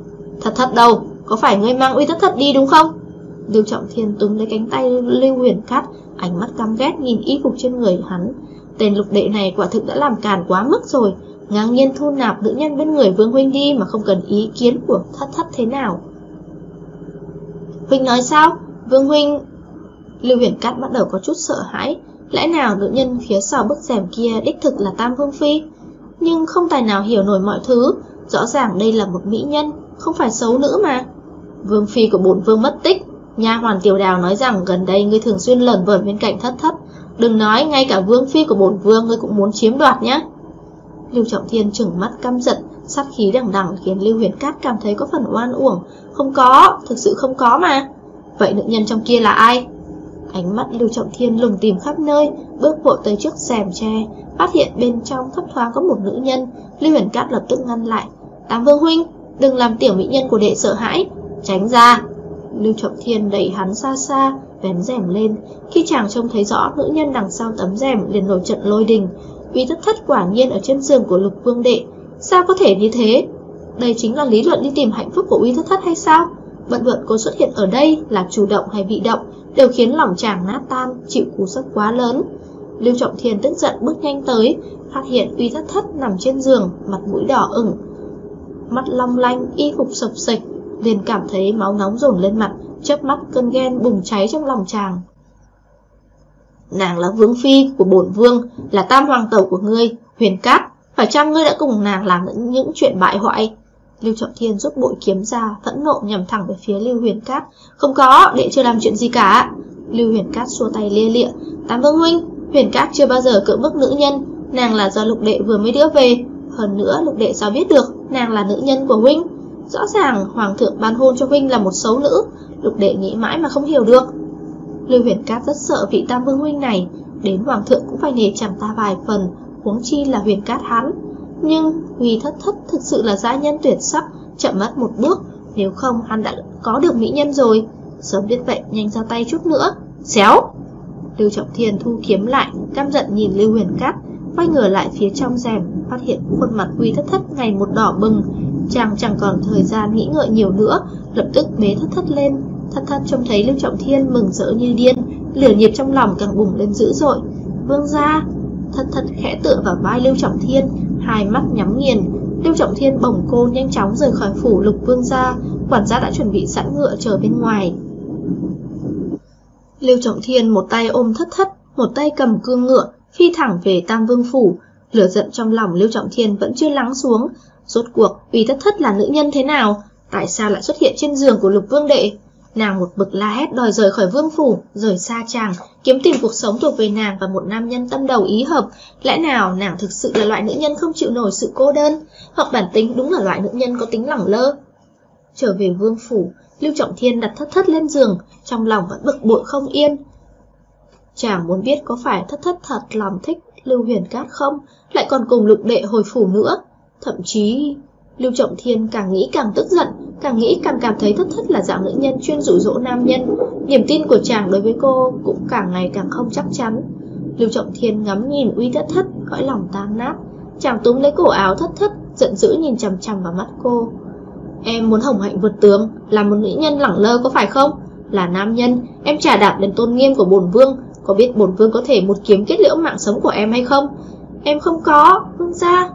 Thật thật đâu, có phải ngươi mang uy thất thật đi đúng không? Lưu Trọng Thiên túm lấy cánh tay Lưu Huyền Cát, ánh mắt căm ghét nhìn y phục trên người hắn. Tên lục đệ này quả thực đã làm càn quá mức rồi, ngang nhiên thu nạp nữ nhân bên người Vương Huynh đi mà không cần ý kiến của thất thất thế nào. Huynh nói sao? Vương Huynh... Lưu Huyền Cát bắt đầu có chút sợ hãi, lẽ nào nữ nhân phía sau bức rèm kia đích thực là Tam Vương Phi? Nhưng không tài nào hiểu nổi mọi thứ, rõ ràng đây là một mỹ nhân, không phải xấu nữ mà. Vương phi của bổn vương mất tích. Nha hoàn tiểu đào nói rằng gần đây ngươi thường xuyên lẩn vẩn bên cạnh thất thất. Đừng nói ngay cả vương phi của bổn vương ngươi cũng muốn chiếm đoạt nhé. Lưu Trọng Thiên trừng mắt căm giận, sát khí đằng đằng khiến Lưu Huyền Cát cảm thấy có phần oan uổng. Không có, thực sự không có mà. Vậy nữ nhân trong kia là ai? Ánh mắt Lưu Trọng Thiên lùng tìm khắp nơi, bước vội tới trước rèm tre, phát hiện bên trong thấp thoáng có một nữ nhân. Lưu Huyền Cát lập tức ngăn lại. Tám Vương Huynh, đừng làm tiểu mỹ nhân của đệ sợ hãi, tránh ra. Lưu Trọng Thiên đẩy hắn xa xa, vén rèm lên. Khi chàng trông thấy rõ nữ nhân đằng sau tấm rèm liền nổi trận lôi đình. Vì thất thất quả nhiên ở trên giường của lục vương đệ Sao có thể như thế Đây chính là lý luận đi tìm hạnh phúc của uy thất thất hay sao Bận bận cô xuất hiện ở đây là chủ động hay bị động Đều khiến lòng chàng nát tan Chịu cú sốc quá lớn Lưu Trọng Thiên tức giận bước nhanh tới Phát hiện uy thất thất nằm trên giường Mặt mũi đỏ ửng Mắt long lanh, y phục sập sịch liền cảm thấy máu nóng dồn lên mặt chớp mắt cơn ghen bùng cháy trong lòng chàng Nàng là vương phi của bổn vương, là tam hoàng tẩu của ngươi, huyền cát. Phải chăng ngươi đã cùng nàng làm những chuyện bại hoại? Lưu Trọng Thiên rút bội kiếm ra, phẫn nộ nhằm thẳng về phía Lưu Huyền Cát. Không có, đệ chưa làm chuyện gì cả. Lưu Huyền Cát xua tay lia lịa. Tam Vương Huynh, Huyền Cát chưa bao giờ cưỡng bức nữ nhân, nàng là do lục đệ vừa mới đưa về. Hơn nữa, lục đệ sao biết được, nàng là nữ nhân của Huynh. Rõ ràng, Hoàng thượng ban hôn cho Huynh là một xấu nữ, lục đệ nghĩ mãi mà không hiểu được. Lưu Huyền Cát rất sợ vị Tam Vương huynh này, đến hoàng thượng cũng phải nể chẳng ta vài phần, huống chi là Huyền Cát hắn. Nhưng Huy Thất Thất thực sự là gia nhân tuyệt sắc, chậm mất một bước, nếu không hắn đã có được mỹ nhân rồi. Sớm biết vậy, nhanh ra tay chút nữa. Xéo! Lưu Trọng Thiên thu kiếm lại, căm giận nhìn Lưu Huyền Cát, quay ngửa lại phía trong rèm, phát hiện khuôn mặt Huy Thất Thất ngày một đỏ bừng. Chàng chẳng còn thời gian nghĩ ngợi nhiều nữa, lập tức bế Thất Thất lên, Thất thất trông thấy Lưu Trọng Thiên mừng rỡ như điên, lửa nhiệt trong lòng càng bùng lên dữ dội. Vương gia, thất thất khẽ tựa vào vai Lưu Trọng Thiên, hai mắt nhắm nghiền. Lưu Trọng Thiên bồng cô nhanh chóng rời khỏi phủ lục vương gia, quản gia đã chuẩn bị sẵn ngựa chờ bên ngoài. Lưu Trọng Thiên một tay ôm thất thất, một tay cầm cương ngựa, phi thẳng về Tam Vương Phủ. Lửa giận trong lòng Lưu Trọng Thiên vẫn chưa lắng xuống. Rốt cuộc, vì thất thất là nữ nhân thế nào? Tại sao lại xuất hiện trên giường của lục vương đệ? Nàng một bực la hét đòi rời khỏi vương phủ, rời xa chàng, kiếm tìm cuộc sống thuộc về nàng và một nam nhân tâm đầu ý hợp. Lẽ nào nàng thực sự là loại nữ nhân không chịu nổi sự cô đơn, hoặc bản tính đúng là loại nữ nhân có tính lẳng lơ? Trở về vương phủ, Lưu Trọng Thiên đặt thất thất lên giường, trong lòng vẫn bực bội không yên. Chàng muốn biết có phải thất thất thật lòng thích Lưu Huyền Cát không, lại còn cùng lục đệ hồi phủ nữa. Thậm chí Lưu Trọng Thiên càng nghĩ càng tức giận, càng nghĩ càng cảm thấy thất thất là dạng nữ nhân chuyên rủ rỗ nam nhân. Niềm tin của chàng đối với cô cũng càng ngày càng không chắc chắn. Lưu Trọng Thiên ngắm nhìn uy thất thất, cõi lòng tan nát. Chàng túm lấy cổ áo thất thất, giận dữ nhìn chằm chằm vào mắt cô. Em muốn hồng hạnh vượt tường, là một nữ nhân lẳng lơ có phải không? Là nam nhân, em trả đạp đến tôn nghiêm của bổn vương, có biết bổn vương có thể một kiếm kết liễu mạng sống của em hay không? Em không có, vương gia.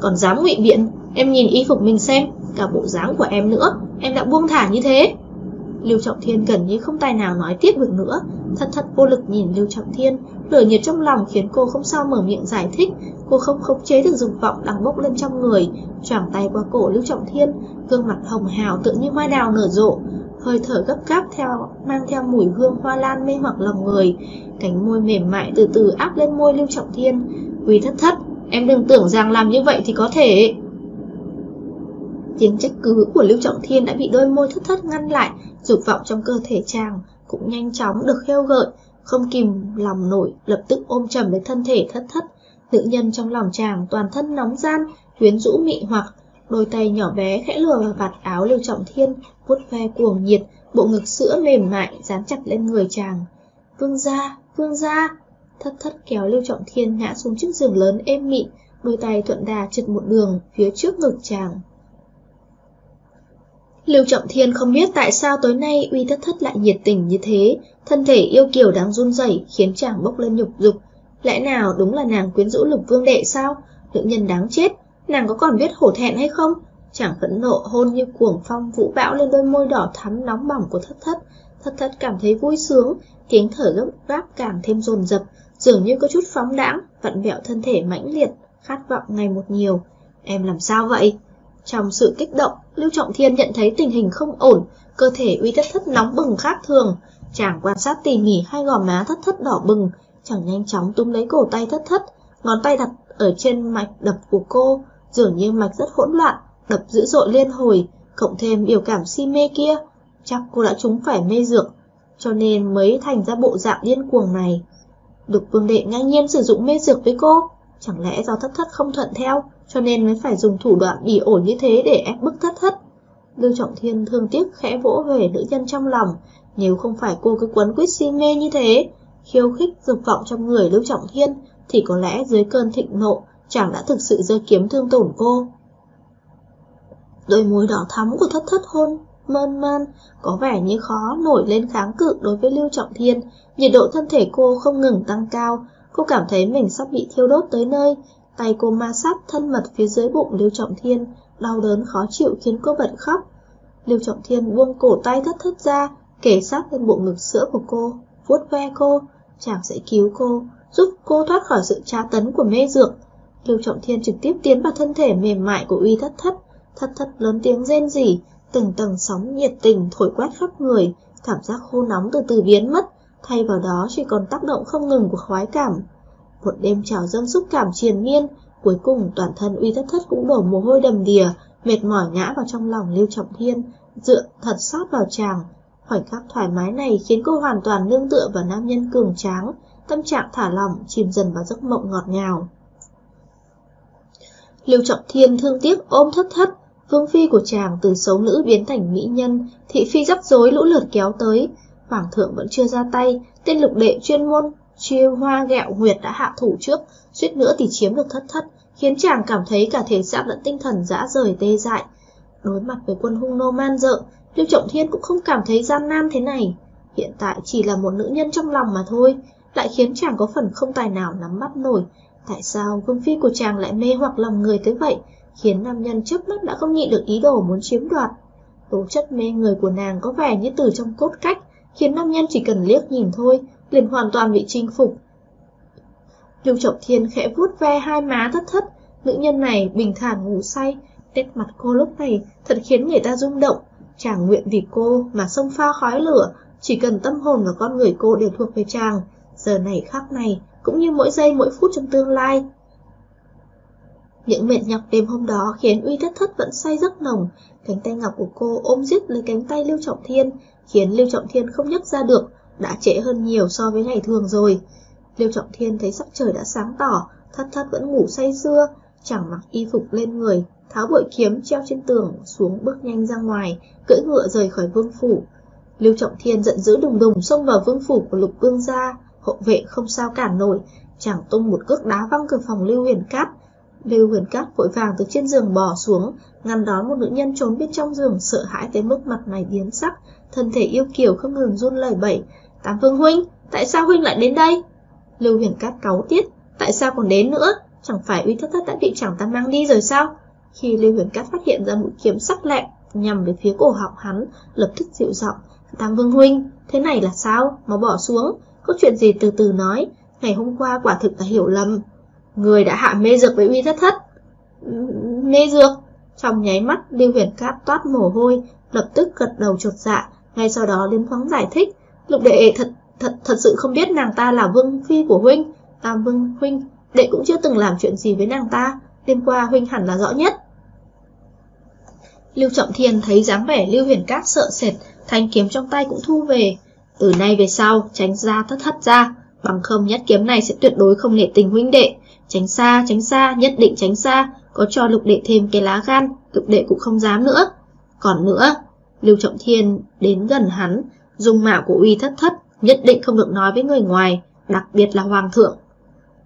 Còn dám ngụy biện, Em nhìn y phục mình xem, cả bộ dáng của em nữa, em đã buông thả như thế. Lưu Trọng Thiên gần như không tài nào nói tiếp được nữa, thật thật vô lực nhìn Lưu Trọng Thiên, lửa nhiệt trong lòng khiến cô không sao mở miệng giải thích, cô không khống chế được dục vọng đang bốc lên trong người, choàng tay qua cổ Lưu Trọng Thiên, gương mặt hồng hào tự như hoa đào nở rộ, hơi thở gấp gáp theo mang theo mùi hương hoa lan mê hoặc lòng người, cánh môi mềm mại từ từ áp lên môi Lưu Trọng Thiên, "Quý thất thất, em đừng tưởng rằng làm như vậy thì có thể." Tiếng trách cứ của Lưu Trọng Thiên đã bị đôi môi thất thất ngăn lại, dục vọng trong cơ thể chàng cũng nhanh chóng được khêu gợi, không kìm lòng nổi, lập tức ôm chầm lấy thân thể thất thất. Nữ nhân trong lòng chàng toàn thân nóng gian, quyến rũ mị hoặc, đôi tay nhỏ bé khẽ lừa vào vạt áo Lưu Trọng Thiên, vuốt ve cuồng nhiệt, bộ ngực sữa mềm mại dán chặt lên người chàng. Vương gia, vương gia! Thất thất kéo Lưu Trọng Thiên ngã xuống chiếc giường lớn êm mịn, đôi tay thuận đà trượt một đường phía trước ngực chàng. Lưu Trọng Thiên không biết tại sao tối nay uy thất thất lại nhiệt tình như thế, thân thể yêu kiều đáng run rẩy khiến chàng bốc lên nhục dục. Lẽ nào đúng là nàng quyến rũ lục vương đệ sao? Nữ nhân đáng chết, nàng có còn biết hổ thẹn hay không? Chàng phẫn nộ hôn như cuồng phong vũ bão lên đôi môi đỏ thắm nóng bỏng của thất thất. Thất thất cảm thấy vui sướng, tiếng thở gấp gáp càng thêm dồn dập, dường như có chút phóng đãng, vặn vẹo thân thể mãnh liệt, khát vọng ngày một nhiều. Em làm sao vậy? Trong sự kích động, Lưu Trọng Thiên nhận thấy tình hình không ổn, cơ thể uy thất thất nóng bừng khác thường. Chàng quan sát tỉ mỉ hai gò má thất thất đỏ bừng, chàng nhanh chóng túm lấy cổ tay thất thất, ngón tay đặt ở trên mạch đập của cô, dường như mạch rất hỗn loạn, đập dữ dội liên hồi, cộng thêm biểu cảm si mê kia, chắc cô đã trúng phải mê dược, cho nên mới thành ra bộ dạng điên cuồng này. Đục vương đệ ngang nhiên sử dụng mê dược với cô, chẳng lẽ do thất thất không thuận theo, cho nên mới phải dùng thủ đoạn bỉ ổi như thế để ép bức thất thất. Lưu Trọng Thiên thương tiếc khẽ vỗ về nữ nhân trong lòng, nếu không phải cô cứ quấn quýt si mê như thế, khiêu khích dục vọng trong người Lưu Trọng Thiên, thì có lẽ dưới cơn thịnh nộ, chàng đã thực sự rơi kiếm thương tổn cô. Đôi môi đỏ thắm của thất thất hôn, mơn man, có vẻ như khó nổi lên kháng cự đối với Lưu Trọng Thiên, nhiệt độ thân thể cô không ngừng tăng cao, cô cảm thấy mình sắp bị thiêu đốt tới nơi, tay cô ma sát thân mật phía dưới bụng Lưu Trọng Thiên, đau đớn khó chịu khiến cô bật khóc. Lưu Trọng Thiên buông cổ tay thất thất ra, kể sát lên bộ ngực sữa của cô, vuốt ve cô, chàng sẽ cứu cô, giúp cô thoát khỏi sự tra tấn của mê dược. Lưu Trọng Thiên trực tiếp tiến vào thân thể mềm mại của uy thất thất, thất thất lớn tiếng rên rỉ, từng tầng sóng nhiệt tình thổi quét khắp người, cảm giác khô nóng từ từ biến mất, thay vào đó chỉ còn tác động không ngừng của khoái cảm. Một đêm trào dâng xúc cảm triền miên, cuối cùng toàn thân uy thất thất cũng đổ mồ hôi đầm đìa, mệt mỏi ngã vào trong lòng Lưu Trọng Thiên, dựa thật sát vào chàng. Khoảnh khắc thoải mái này khiến cô hoàn toàn nương tựa vào nam nhân cường tráng, tâm trạng thả lỏng, chìm dần vào giấc mộng ngọt ngào. Lưu Trọng Thiên thương tiếc ôm thất thất, vương phi của chàng từ xấu nữ biến thành mỹ nhân, thị phi rắc rối lũ lượt kéo tới. Hoàng thượng vẫn chưa ra tay, tên lục đệ chuyên môn chiêu hoa gẹo Nguyệt đã hạ thủ trước, suýt nữa thì chiếm được thất thất, khiến chàng cảm thấy cả thể xác lẫn tinh thần dã rời tê dại. Đối mặt với quân hung nô man dợ, Tiêu Trọng Thiên cũng không cảm thấy gian nan thế này. Hiện tại chỉ là một nữ nhân trong lòng mà thôi, lại khiến chàng có phần không tài nào nắm bắt nổi. Tại sao vương phi của chàng lại mê hoặc lòng người tới vậy, khiến nam nhân trước mắt đã không nhịn được ý đồ muốn chiếm đoạt. Tố chất mê người của nàng có vẻ như từ trong cốt cách, khiến nam nhân chỉ cần liếc nhìn thôi, liền hoàn toàn bị chinh phục. Lưu Trọng Thiên khẽ vuốt ve hai má thất thất, nữ nhân này bình thản ngủ say, nét mặt cô lúc này thật khiến người ta rung động. Chàng nguyện vì cô mà sông pha khói lửa, chỉ cần tâm hồn và con người cô đều thuộc về chàng, giờ này khắc này, cũng như mỗi giây mỗi phút trong tương lai. Những mệt nhọc đêm hôm đó khiến Uy Thất Thất vẫn say giấc nồng, cánh tay ngọc của cô ôm giết lấy cánh tay Lưu Trọng Thiên, khiến Lưu Trọng Thiên không nhấc ra được, đã trễ hơn nhiều so với ngày thường rồi. Lưu Trọng Thiên thấy sắc trời đã sáng tỏ, Thất Thất vẫn ngủ say sưa, chẳng mặc y phục lên người, tháo bội kiếm treo trên tường xuống bước nhanh ra ngoài, cưỡi ngựa rời khỏi vương phủ. Lưu Trọng Thiên giận dữ đùng đùng xông vào vương phủ của Lục Vương gia, hộ vệ không sao cản nổi, chàng tung một cước đá văng cửa phòng Lưu Huyền Cát. Lưu Huyền Cát vội vàng từ trên giường bò xuống, ngăn đón một nữ nhân trốn bên trong giường sợ hãi tới mức mặt này biến sắc, thân thể yêu kiều không ngừng run lẩy bẩy. Tam Vương huynh, tại sao huynh lại đến đây? Lưu Huyền Cát cáu tiết, tại sao còn đến nữa? Chẳng phải uy thất thất đã bị chàng ta mang đi rồi sao? Khi Lưu Huyền Cát phát hiện ra mũi kiếm sắc lẹm nhằm về phía cổ họng hắn, lập tức dịu giọng, Tam Vương huynh, thế này là sao? Mà bỏ xuống, có chuyện gì từ từ nói, ngày hôm qua quả thực là hiểu lầm. Người đã hạ mê dược với uy thất thất. Mê dược? Trong nháy mắt, Lưu Huyền Cát toát mồ hôi, lập tức gật đầu chột dạ, ngay sau đó lên thoáng giải thích. Lục đệ thật, thật, thật sự không biết nàng ta là vương phi của huynh. Tam vương huynh, đệ cũng chưa từng làm chuyện gì với nàng ta, đêm qua huynh hẳn là rõ nhất. Lưu Trọng Thiên thấy dáng vẻ Lưu Huyền Cát sợ sệt, thanh kiếm trong tay cũng thu về, từ nay về sau, tránh ra thất thất ra, bằng không nhất kiếm này sẽ tuyệt đối không nể tình huynh đệ. Tránh xa, tránh xa, nhất định tránh xa, có cho lục đệ thêm cái lá gan, lục đệ cũng không dám nữa. Còn nữa, Lưu Trọng Thiên đến gần hắn, dung mạo của uy thất thất, nhất định không được nói với người ngoài, đặc biệt là hoàng thượng.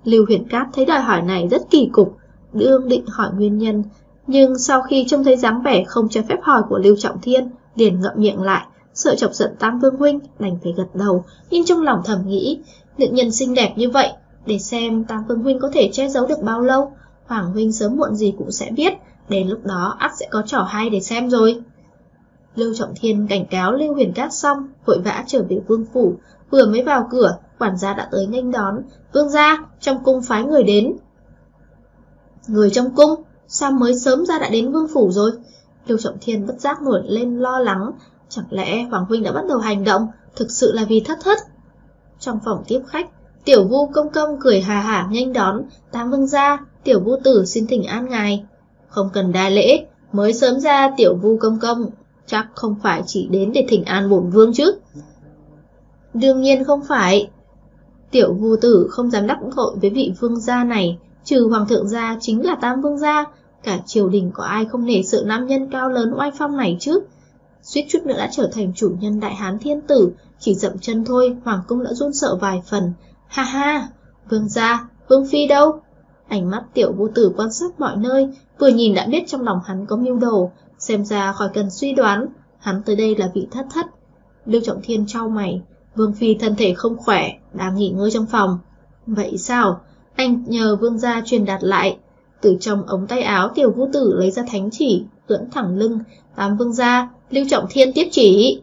Lưu Huyền Cát thấy đòi hỏi này rất kỳ cục, đương định hỏi nguyên nhân, nhưng sau khi trông thấy dáng vẻ không cho phép hỏi của Lưu Trọng Thiên, liền ngậm miệng lại, sợ chọc giận Tam Vương Huynh, đành phải gật đầu, nhưng trong lòng thầm nghĩ, nữ nhân xinh đẹp như vậy, để xem Tam Vương Huynh có thể che giấu được bao lâu, Hoàng Huynh sớm muộn gì cũng sẽ biết, đến lúc đó ắt sẽ có trò hay để xem rồi. Lưu Trọng Thiên cảnh cáo Lưu Huyền Cát xong, vội vã trở về vương phủ, vừa mới vào cửa, quản gia đã tới nghênh đón, vương gia, trong cung phái người đến. Người trong cung, sao mới sớm ra đã đến vương phủ rồi? Lưu Trọng Thiên bất giác nổi lên lo lắng, Chẳng lẽ Hoàng Huynh đã bắt đầu hành động, thực sự là vì thất thất? Trong phòng tiếp khách, tiểu vu công công cười hà hả nhanh đón, tam vương gia, tiểu vu tử xin thỉnh an ngài. Không cần đa lễ, mới sớm ra tiểu vu công công, chắc không phải chỉ đến để thỉnh an bổn vương chứ. Đương nhiên không phải. Tiểu vu tử không dám đắc tội với vị vương gia này, trừ hoàng thượng gia chính là tam vương gia, cả triều đình có ai không nể sợ nam nhân cao lớn oai phong này chứ. Suýt chút nữa đã trở thành chủ nhân đại hán thiên tử, chỉ dậm chân thôi, hoàng cung đã run sợ vài phần. Ha ha, vương gia, vương phi đâu? Ánh mắt tiểu vô tử quan sát mọi nơi, vừa nhìn đã biết trong lòng hắn có mưu đồ, xem ra khỏi cần suy đoán, hắn tới đây là vị thất thất. Lưu Trọng Thiên trao mày, Vương Phi thân thể không khỏe, đang nghỉ ngơi trong phòng. Vậy sao? Anh nhờ vương gia truyền đạt lại. Từ trong ống tay áo tiểu vũ tử lấy ra thánh chỉ, ưỡn thẳng lưng, tám vương gia, Lưu Trọng Thiên tiếp chỉ.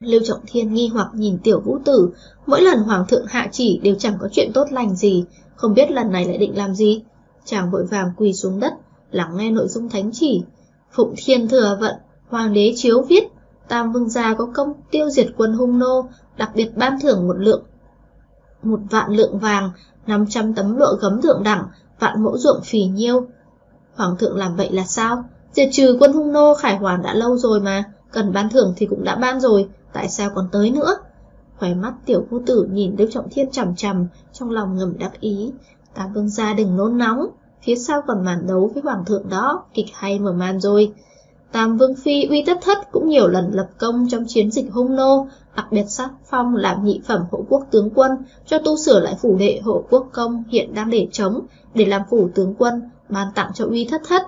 Lưu Trọng Thiên nghi hoặc nhìn tiểu vũ tử, mỗi lần hoàng thượng hạ chỉ đều chẳng có chuyện tốt lành gì, không biết lần này lại định làm gì. Chàng vội vàng quỳ xuống đất, lắng nghe nội dung thánh chỉ. Phụng Thiên thừa vận, hoàng đế chiếu viết, Tam Vương gia có công tiêu diệt quân hung nô, đặc biệt ban thưởng một lượng một vạn lượng vàng, 500 tấm lụa gấm thượng đẳng, vạn mẫu ruộng phì nhiêu. Hoàng thượng làm vậy là sao? Diệt trừ quân hung nô khải hoàn đã lâu rồi mà, cần ban thưởng thì cũng đã ban rồi, tại sao còn tới nữa? Khóe mắt tiểu phu tử nhìn Đức Trọng Thiên chằm chằm, trong lòng ngầm đắc ý. Tam vương gia đừng nôn nóng, phía sau còn màn đấu với hoàng thượng đó, kịch hay mở màn rồi. Tam Vương Phi uy tất thất cũng nhiều lần lập công trong chiến dịch hung nô, đặc biệt sát phong làm nhị phẩm hộ quốc tướng quân, cho tu sửa lại phủ đệ hộ quốc công hiện đang để trống, để làm phủ tướng quân, ban tặng cho uy thất thất.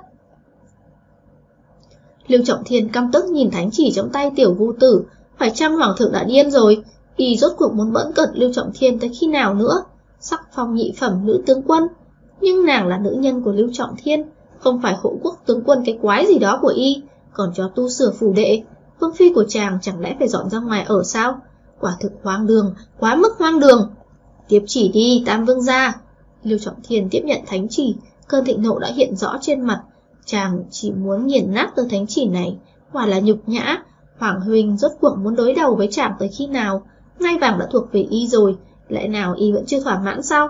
Lưu Trọng Thiên căm tức nhìn thánh chỉ trong tay tiểu vu tử, phải chăng hoàng thượng đã điên rồi, y rốt cuộc muốn bỡn cợt Lưu Trọng Thiên tới khi nào nữa, sắc phong nhị phẩm nữ tướng quân, nhưng nàng là nữ nhân của Lưu Trọng Thiên, không phải hộ quốc tướng quân cái quái gì đó của y, còn cho tu sửa phủ đệ. Vương phi của chàng chẳng lẽ phải dọn ra ngoài ở sao? Quả thực hoang đường, quá mức hoang đường. Tiếp chỉ đi, Tam Vương gia. Lưu Trọng Thiên tiếp nhận thánh chỉ, cơn thịnh nộ đã hiện rõ trên mặt. Chàng chỉ muốn nghiền nát tờ thánh chỉ này, quả là nhục nhã. Hoàng Huynh rốt cuộc muốn đối đầu với chàng tới khi nào? Ngay vàng đã thuộc về y rồi, lẽ nào y vẫn chưa thỏa mãn sao?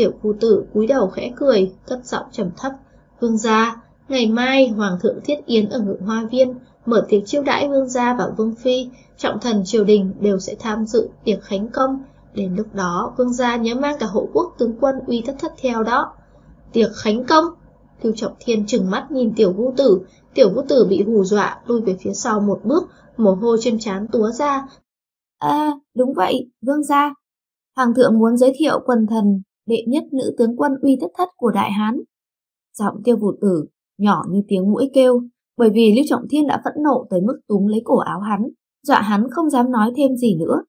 Tiểu phu tử cúi đầu khẽ cười, cất giọng trầm thấp. Vương gia, Ngày mai, Hoàng thượng Thiết Yến ở ngự hoa viên, mở tiệc chiêu đãi vương gia và vương phi, trọng thần triều đình đều sẽ tham dự tiệc khánh công. Đến lúc đó, vương gia nhớ mang cả hộ quốc tướng quân uy thất thất theo đó. Tiệc khánh công, Lưu Trọng Thiên trừng mắt nhìn tiểu vũ tử, tiểu vũ tử bị hù dọa, lui về phía sau một bước, mồ hôi trên trán túa ra. À, đúng vậy, vương gia. Hoàng thượng muốn giới thiệu quần thần, đệ nhất nữ tướng quân uy thất thất của Đại Hán. Giọng tiêu vụt tử nhỏ như tiếng mũi kêu, bởi vì Lưu Trọng Thiên đã phẫn nộ tới mức túm lấy cổ áo hắn, dọa hắn không dám nói thêm gì nữa.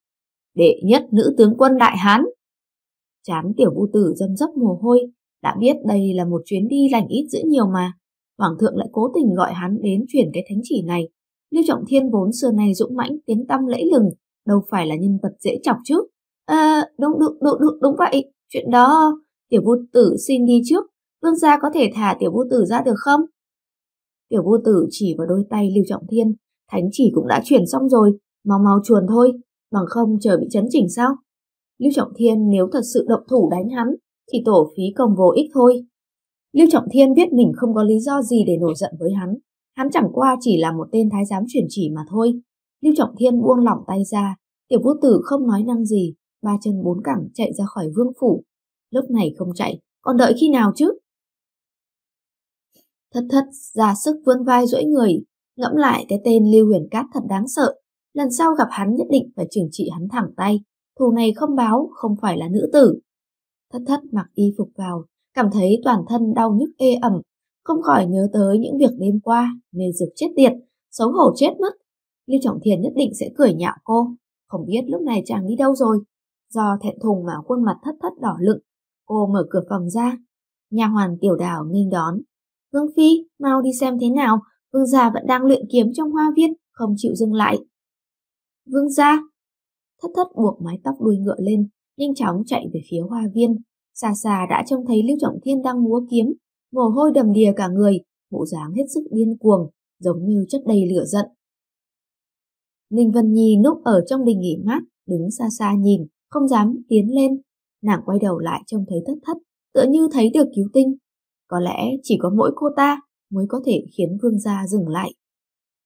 Đệ nhất nữ tướng quân Đại Hán. Chán tiểu vu tử dâm dấp mồ hôi, đã biết đây là một chuyến đi lành ít giữ nhiều mà. Hoàng thượng lại cố tình gọi hắn đến chuyển cái thánh chỉ này. Lưu Trọng Thiên vốn xưa nay dũng mãnh tiếng tăm lẫy lừng, đâu phải là nhân vật dễ chọc chứ. À, đúng, đúng, đúng, đúng, đúng vậy, chuyện đó, tiểu vô tử xin đi trước, Vương gia có thể thả tiểu vô tử ra được không? Tiểu vô tử chỉ vào đôi tay Lưu Trọng Thiên, thánh chỉ cũng đã chuyển xong rồi, mau mau chuồn thôi, bằng không chờ bị chấn chỉnh sao? Lưu Trọng Thiên nếu thật sự động thủ đánh hắn, thì tổ phí công vô ích thôi. Lưu Trọng Thiên biết mình không có lý do gì để nổi giận với hắn, hắn chẳng qua chỉ là một tên thái giám chuyển chỉ mà thôi. Lưu Trọng Thiên buông lỏng tay ra, tiểu vô tử không nói năng gì, ba chân bốn cẳng chạy ra khỏi vương phủ. Lúc này không chạy, còn đợi khi nào chứ? Thất thất ra sức vươn vai duỗi người, ngẫm lại cái tên Lưu Huyền Cát thật đáng sợ. Lần sau gặp hắn nhất định phải trừng trị hắn thẳng tay. Thù này không báo, không phải là nữ tử. Thất thất mặc y phục vào, cảm thấy toàn thân đau nhức ê ẩm, không khỏi nhớ tới những việc đêm qua, mê dược chết tiệt, xấu hổ chết mất. Lưu Trọng Thiền nhất định sẽ cười nhạo cô, không biết lúc này chàng đi đâu rồi. Do thẹn thùng mà khuôn mặt thất thất đỏ lựng, cô mở cửa phòng ra. Nhà hoàn tiểu đào nghênh đón, Vương Phi, mau đi xem thế nào, Vương gia vẫn đang luyện kiếm trong hoa viên, không chịu dừng lại. Vương gia! Thất thất buộc mái tóc đuôi ngựa lên, nhanh chóng chạy về phía hoa viên. Xa xa đã trông thấy Lưu Trọng Thiên đang múa kiếm, mồ hôi đầm đìa cả người, bộ dáng hết sức điên cuồng, giống như chất đầy lửa giận. Ninh Vân Nhi núp ở trong đình nghỉ mát, đứng xa xa nhìn, không dám tiến lên. Nàng quay đầu lại trông thấy thất thất, tựa như thấy được cứu tinh. Có lẽ chỉ có mỗi cô ta mới có thể khiến vương gia dừng lại.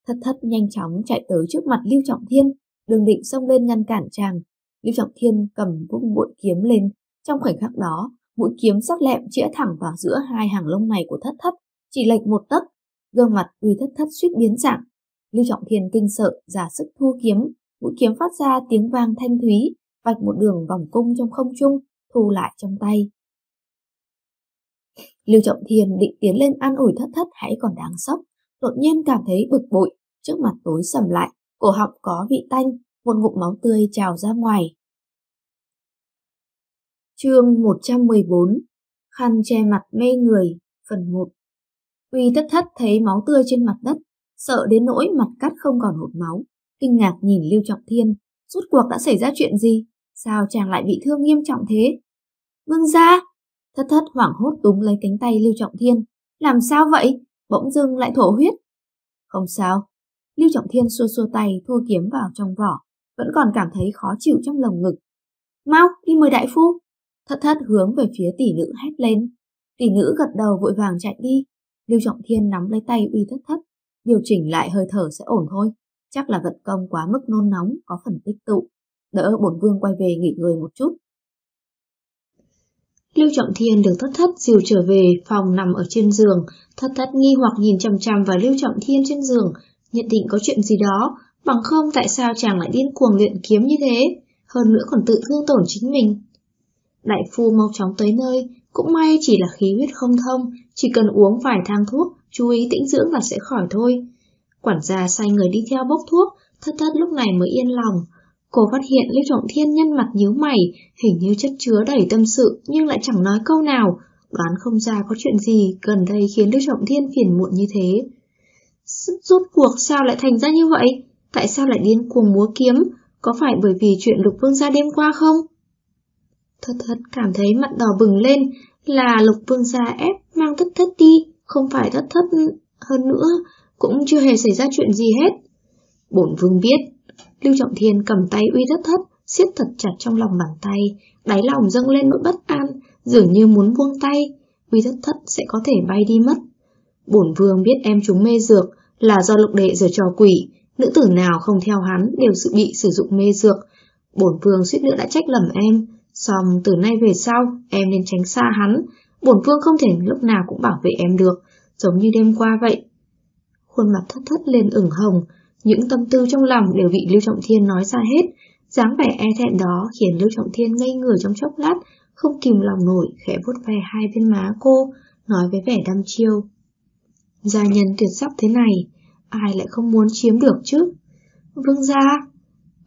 Thất thất nhanh chóng chạy tới trước mặt Lưu Trọng Thiên, đường định xông lên ngăn cản chàng. Lưu Trọng Thiên cầm vung mũi kiếm lên, trong khoảnh khắc đó, mũi kiếm sắc lẹm chĩa thẳng vào giữa hai hàng lông mày của thất thất, chỉ lệch một tấc, gương mặt uy thất thất suýt biến dạng. Lưu Trọng Thiên kinh sợ, giả sức thu kiếm, mũi kiếm phát ra tiếng vang thanh thúy, vạch một đường vòng cung trong không trung, thu lại trong tay. Lưu Trọng Thiên định tiến lên an ủi thất thất hãy còn đáng sốc, đột nhiên cảm thấy bực bội, trước mặt tối sầm lại, cổ họng có vị tanh, một ngụm máu tươi trào ra ngoài. Chương 114 Khăn che mặt mê người Phần 1 Uy thất thất thấy máu tươi trên mặt đất, sợ đến nỗi mặt cắt không còn hột máu, kinh ngạc nhìn Lưu Trọng Thiên, rốt cuộc đã xảy ra chuyện gì? Sao chàng lại bị thương nghiêm trọng thế? Vương gia! Thất thất hoảng hốt túm lấy cánh tay Lưu Trọng Thiên. Làm sao vậy? Bỗng dưng lại thổ huyết. Không sao. Lưu Trọng Thiên xua xua tay thua kiếm vào trong vỏ, vẫn còn cảm thấy khó chịu trong lồng ngực. Mau, đi mời đại phu. Thất thất hướng về phía tỷ nữ hét lên. Tỷ nữ gật đầu vội vàng chạy đi. Lưu Trọng Thiên nắm lấy tay uy thất thất, điều chỉnh lại hơi thở sẽ ổn thôi. Chắc là vận công quá mức nôn nóng, có phần tích tụ. Đỡ bổn vương quay về nghỉ ngơi một chút. Lưu Trọng Thiên được thất thất dìu trở về phòng nằm ở trên giường. Thất thất nghi hoặc nhìn chằm chằm vào Lưu Trọng Thiên trên giường, nhận định có chuyện gì đó, bằng không tại sao chàng lại điên cuồng luyện kiếm như thế, hơn nữa còn tự thương tổn chính mình. Đại phu mau chóng tới nơi, cũng may chỉ là khí huyết không thông, chỉ cần uống vài thang thuốc, chú ý tĩnh dưỡng là sẽ khỏi thôi. Quản gia sai người đi theo bốc thuốc, thất thất lúc này mới yên lòng. Cô phát hiện Lý Trọng Thiên nhân mặt nhíu mày, hình như chất chứa đầy tâm sự nhưng lại chẳng nói câu nào, đoán không ra có chuyện gì gần đây khiến Lý Trọng Thiên phiền muộn như thế. Rốt cuộc sao lại thành ra như vậy? Tại sao lại điên cuồng múa kiếm? Có phải bởi vì chuyện lục vương gia đêm qua không? Thất thất cảm thấy mặt đỏ bừng lên là lục vương gia ép mang thất thất đi, không phải thất thất hơn nữa, cũng chưa hề xảy ra chuyện gì hết. Bổn vương biết, Lưu Trọng Thiên cầm tay uy thất thất, siết thật chặt trong lòng bàn tay, đáy lòng dâng lên nỗi bất an, dường như muốn buông tay, uy thất thất sẽ có thể bay đi mất. Bổn vương biết em chúng mê dược là do lục đệ giờ trò quỷ, nữ tử nào không theo hắn đều sự bị sử dụng mê dược. Bổn vương suýt nữa đã trách lầm em, Xong từ nay về sau, em nên tránh xa hắn, bổn vương không thể lúc nào cũng bảo vệ em được, giống như đêm qua vậy. Khuôn mặt thất thất lên ửng hồng, những tâm tư trong lòng đều bị Lưu Trọng Thiên nói ra hết, dáng vẻ e thẹn đó khiến Lưu Trọng Thiên ngây người trong chốc lát, không kìm lòng nổi, khẽ vuốt ve hai bên má cô, nói với vẻ đăm chiêu. Gia nhân tuyệt sắc thế này, ai lại không muốn chiếm được chứ? Vương gia,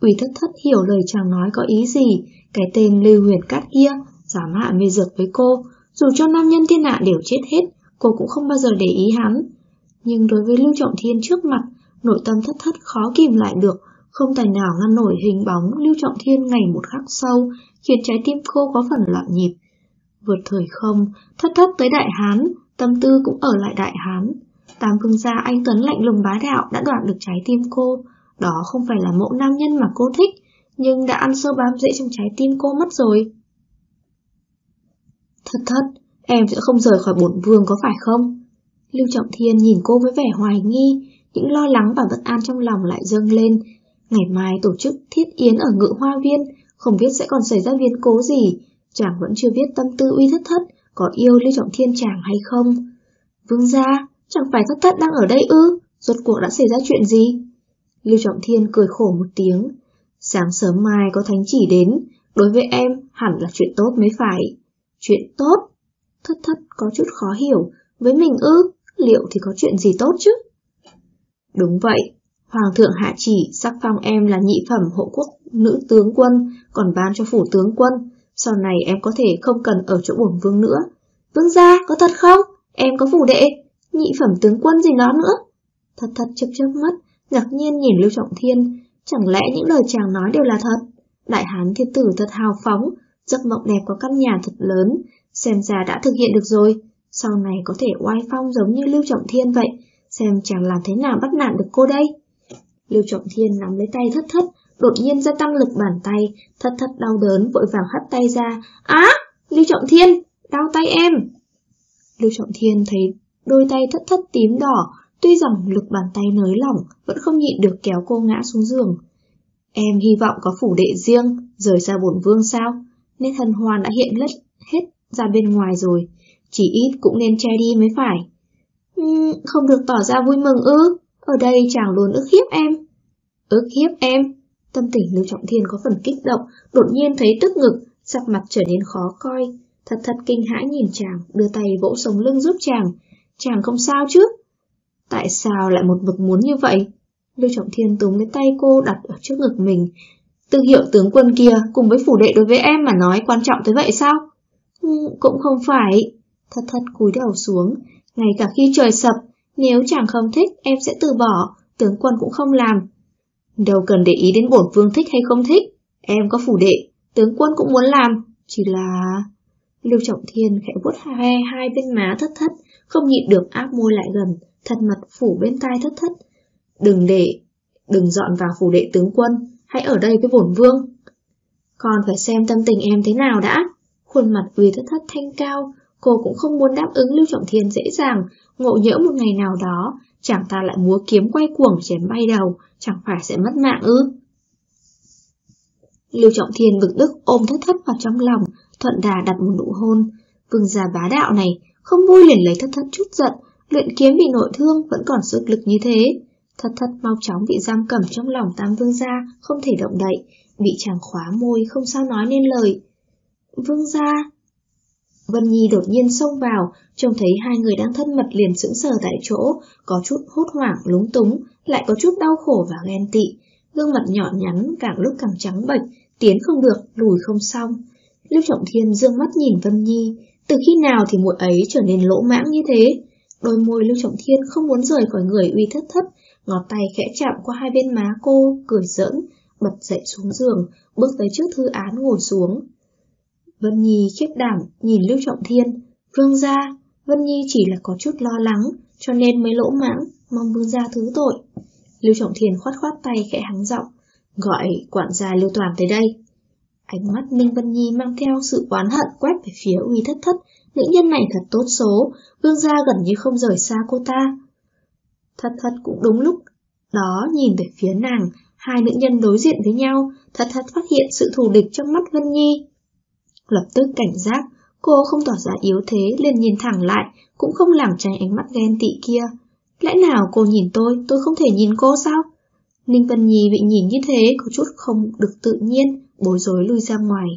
Ủy thất thất hiểu lời chàng nói có ý gì, cái tên Lưu Huyền Cát kia, dám hạ mê dược với cô, dù cho nam nhân thiên hạ đều chết hết, cô cũng không bao giờ để ý hắn. Nhưng đối với Lưu Trọng Thiên trước mặt, nội tâm thất thất khó kìm lại được, không tài nào ngăn nổi hình bóng Lưu Trọng Thiên ngày một khắc sâu, khiến trái tim cô có phần loạn nhịp. Vượt thời không, thất thất tới Đại Hán, tâm tư cũng ở lại Đại Hán. Tam vương gia anh Tuấn lạnh lùng bá đạo đã đoạn được trái tim cô, đó không phải là mẫu nam nhân mà cô thích, nhưng đã ăn sâu bám rễ trong trái tim cô mất rồi. Thất thất, em sẽ không rời khỏi bổn vương có phải không? Lưu Trọng Thiên nhìn cô với vẻ hoài nghi, những lo lắng và bất an trong lòng lại dâng lên. Ngày mai tổ chức thiết yến ở ngự hoa viên, không biết sẽ còn xảy ra biến cố gì. Chàng vẫn chưa biết tâm tư uy thất thất, có yêu Lưu Trọng Thiên chàng hay không. Vương gia, chẳng phải thất thất đang ở đây ư? Rốt cuộc đã xảy ra chuyện gì? Lưu Trọng Thiên cười khổ một tiếng. Sáng sớm mai có thánh chỉ đến, đối với em hẳn là chuyện tốt mới phải. Chuyện tốt? Thất thất có chút khó hiểu, với mình ư, liệu thì có chuyện gì tốt chứ? Đúng vậy, Hoàng thượng hạ chỉ sắc phong em là nhị phẩm hộ quốc nữ tướng quân, còn ban cho phủ tướng quân. Sau này em có thể không cần ở chỗ bổn vương nữa. Vương gia, có thật không? Em có phủ đệ, nhị phẩm tướng quân gì đó nữa. Thật thật chớp chớp mắt, ngạc nhiên nhìn Lưu Trọng Thiên, chẳng lẽ những lời chàng nói đều là thật? Đại hán thiên tử thật hào phóng, giấc mộng đẹp có căn nhà thật lớn, xem ra đã thực hiện được rồi, sau này có thể oai phong giống như Lưu Trọng Thiên vậy, xem chàng làm thế nào bắt nạt được cô đây. Lưu Trọng Thiên nắm lấy tay thất thất, đột nhiên gia tăng lực bàn tay, thất thất đau đớn vội vàng hất tay ra. Á! Lưu Trọng Thiên! Đau tay em! Lưu Trọng Thiên thấy đôi tay thất thất tím đỏ, tuy rằng lực bàn tay nới lỏng, vẫn không nhịn được kéo cô ngã xuống giường. Em hy vọng có phủ đệ riêng, rời xa bổn vương sao? Nên thần hoàn đã hiện lất hết ra bên ngoài rồi, chỉ ít cũng nên che đi mới phải. Không được tỏ ra vui mừng ư, ở đây chàng luôn ức hiếp em. Ức hiếp em? Tâm tình Lưu Trọng Thiên có phần kích động, đột nhiên thấy tức ngực, sắc mặt trở nên khó coi. Thật thật kinh hãi nhìn chàng, đưa tay vỗ sống lưng giúp chàng. Chàng không sao chứ? Tại sao lại một mực muốn như vậy? Lưu Trọng Thiên túm lấy tay cô đặt ở trước ngực mình. Tư hiệu tướng quân kia cùng với phủ đệ đối với em mà nói quan trọng tới vậy sao? Ừ, cũng không phải. Thật thật cúi đầu xuống. Ngay cả khi trời sập, nếu chàng không thích em sẽ từ bỏ, tướng quân cũng không làm. Đâu cần để ý đến bổn vương thích hay không thích. Em có phủ đệ, tướng quân cũng muốn làm. Chỉ là... Lưu Trọng Thiên khẽ vuốt hai, hai bên má thất thất, không nhịn được áp môi lại gần, thân mặt phủ bên tai thất thất. Đừng để, đừng dọn vào phủ đệ tướng quân, hãy ở đây với bổn vương. Còn phải xem tâm tình em thế nào đã. Khuôn mặt uy thất thất thanh cao, cô cũng không muốn đáp ứng Lưu Trọng Thiên dễ dàng, ngộ nhỡ một ngày nào đó, chàng ta lại múa kiếm quay cuồng chém bay đầu, chẳng phải sẽ mất mạng ư. Lưu Trọng Thiên bực tức ôm thất thất vào trong lòng, thuận đà đặt một nụ hôn. Vương già bá đạo này, không vui liền lấy thất thất chút giận, luyện kiếm bị nội thương vẫn còn sức lực như thế. Thất thất mau chóng bị giam cầm trong lòng tam vương gia, không thể động đậy, bị chàng khóa môi, không sao nói nên lời. Vương gia... Vân Nhi đột nhiên xông vào, trông thấy hai người đang thân mật liền sững sờ tại chỗ, có chút hốt hoảng, lúng túng, lại có chút đau khổ và ghen tị. Gương mặt nhỏ nhắn càng lúc càng trắng bệch, tiến không được, lùi không xong. Lưu Trọng Thiên dương mắt nhìn Vân Nhi, từ khi nào thì muội ấy trở nên lỗ mãng như thế? Đôi môi Lưu Trọng Thiên không muốn rời khỏi người uy thất thất, ngón tay khẽ chạm qua hai bên má cô, cười giỡn, bật dậy xuống giường, bước tới trước thư án ngồi xuống. Vân Nhi khiếp đảm, nhìn Lưu Trọng Thiên, vương gia, Vân Nhi chỉ là có chút lo lắng, cho nên mới lỗ mãng, mong vương gia thứ tội. Lưu Trọng Thiên khoát khoát tay khẽ hắng giọng, gọi quản gia Lưu Toàn tới đây. Ánh mắt Ninh Vân Nhi mang theo sự oán hận quét về phía uy thất thất, nữ nhân này thật tốt số, vương gia gần như không rời xa cô ta. Thật thật cũng đúng lúc đó nhìn về phía nàng, hai nữ nhân đối diện với nhau, thật thật phát hiện sự thù địch trong mắt Vân Nhi. Lập tức cảnh giác, cô không tỏ ra yếu thế liền nhìn thẳng lại, cũng không lảng tránh ánh mắt ghen tị kia. Lẽ nào cô nhìn tôi, tôi không thể nhìn cô sao? Ninh Vân Nhi bị nhìn như thế có chút không được tự nhiên, bối rối lui ra ngoài.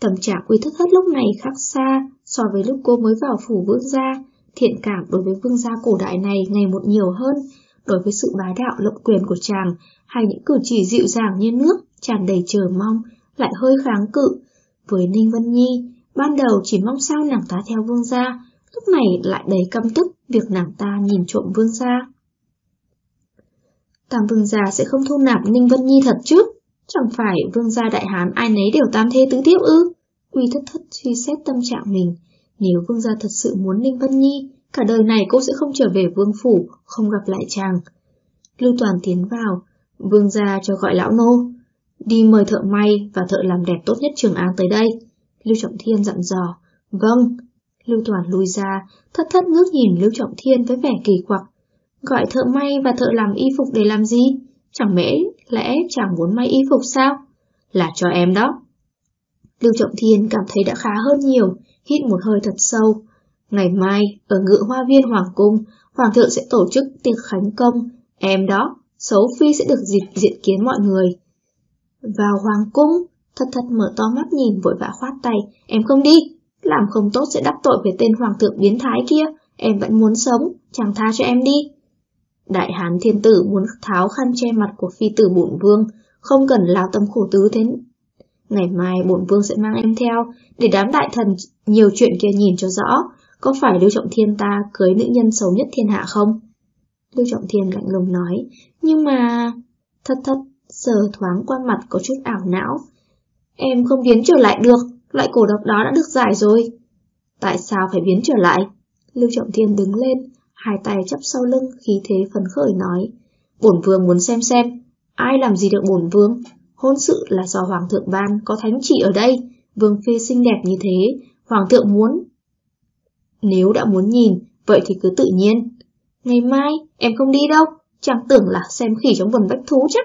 Tâm trạng uy thất hết lúc này khác xa so với lúc cô mới vào phủ vương gia, thiện cảm đối với vương gia cổ đại này ngày một nhiều hơn, đối với sự bá đạo lộng quyền của chàng, hay những cử chỉ dịu dàng như nước, tràn đầy chờ mong, lại hơi kháng cự. Với Ninh Vân Nhi, ban đầu chỉ mong sao nàng ta theo vương gia, lúc này lại đầy căm tức việc nàng ta nhìn trộm vương gia. Tam vương gia sẽ không thu nạp Ninh Vân Nhi thật chứ? Chẳng phải vương gia đại hán ai nấy đều tam thế tứ tiếp ư? Uy thất thất suy xét tâm trạng mình. Nếu vương gia thật sự muốn Ninh Vân Nhi, cả đời này cô sẽ không trở về vương phủ, không gặp lại chàng. Lưu Toàn tiến vào, vương gia cho gọi lão nô. Đi mời thợ may và thợ làm đẹp tốt nhất trường An tới đây. Lưu Trọng Thiên dặn dò. Vâng. Lưu Toàn lui ra, thất thất ngước nhìn Lưu Trọng Thiên với vẻ kỳ quặc. Gọi thợ may và thợ làm y phục để làm gì? Chẳng mẽ lẽ chẳng muốn may y phục sao? Là cho em đó. Lưu Trọng Thiên cảm thấy đã khá hơn nhiều, hít một hơi thật sâu. Ngày mai, ở ngự hoa viên Hoàng Cung, Hoàng thượng sẽ tổ chức tiệc khánh công. Em đó, xấu phi sẽ được dịp diện kiến mọi người. Vào Hoàng Cung, thật thật mở to mắt nhìn vội vã khoát tay. Em không đi, làm không tốt sẽ đắc tội về tên Hoàng thượng biến thái kia. Em vẫn muốn sống, chẳng tha cho em đi. Đại hán thiên tử muốn tháo khăn che mặt của phi tử bổn vương, không cần lao tâm khổ tứ thế. Ngày mai bổn vương sẽ mang em theo, để đám đại thần nhiều chuyện kia nhìn cho rõ, có phải Lưu Trọng Thiên ta cưới nữ nhân xấu nhất thiên hạ không? Lưu Trọng Thiên lạnh lùng nói, nhưng mà... Thất thất, sờ thoáng qua mặt có chút ảo não. Em không biến trở lại được, loại cổ độc đó đã được giải rồi. Tại sao phải biến trở lại? Lưu Trọng Thiên đứng lên, hai tay chắp sau lưng, khí thế phấn khởi nói. bổn vương muốn xem xem, ai làm gì được bổn vương. Hôn sự là do hoàng thượng ban, có thánh chỉ ở đây, vương phi xinh đẹp như thế, hoàng thượng muốn. Nếu đã muốn nhìn, vậy thì cứ tự nhiên. Ngày mai, em không đi đâu, chẳng tưởng là xem khỉ trong vườn bách thú chắc.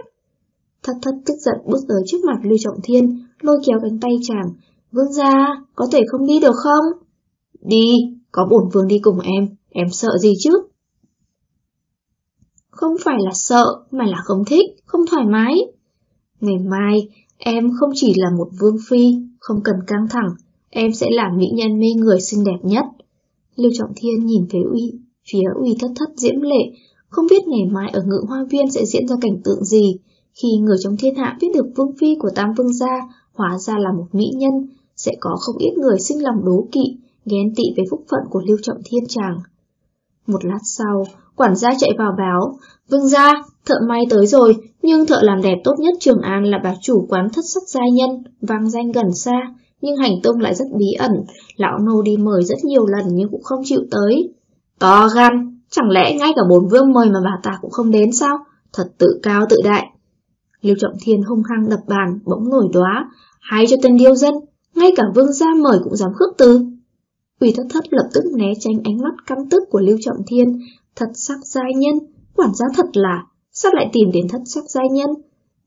Thất thất tức giận bước tới trước mặt Lưu Trọng Thiên, lôi kéo cánh tay chàng. Vương gia, có thể không đi được không? Đi, có bổn vương đi cùng em, em sợ gì chứ? Không phải là sợ, mà là không thích, không thoải mái. Ngày mai, em không chỉ là một vương phi, không cần căng thẳng, em sẽ là mỹ nhân mê người xinh đẹp nhất. Lưu Trọng Thiên nhìn về uy, phía uy thất thất diễm lệ, không biết ngày mai ở ngự hoa viên sẽ diễn ra cảnh tượng gì. Khi người trong thiên hạ biết được vương phi của Tam Vương gia hóa ra là một mỹ nhân, sẽ có không ít người sinh lòng đố kỵ, ghen tị về phúc phận của Lưu Trọng Thiên chàng. Một lát sau, quản gia chạy vào báo, Vương gia, thợ may tới rồi, nhưng thợ làm đẹp tốt nhất Trường An là bà chủ quán thất sắc giai nhân, vang danh gần xa, nhưng hành tung lại rất bí ẩn, lão nô đi mời rất nhiều lần nhưng cũng không chịu tới. To gan, chẳng lẽ ngay cả bốn vương mời mà bà ta cũng không đến sao? Thật tự cao tự đại. Liêu Trọng Thiên hung hăng đập bàn, bỗng nổi đóa, hay cho tên điêu dân, ngay cả vương gia mời cũng dám khước từ. Ủy thất thất lập tức né tránh ánh mắt căm tức của Lưu Trọng Thiên, thật sắc giai nhân, quản gia thật là, sao lại tìm đến thất sắc giai nhân?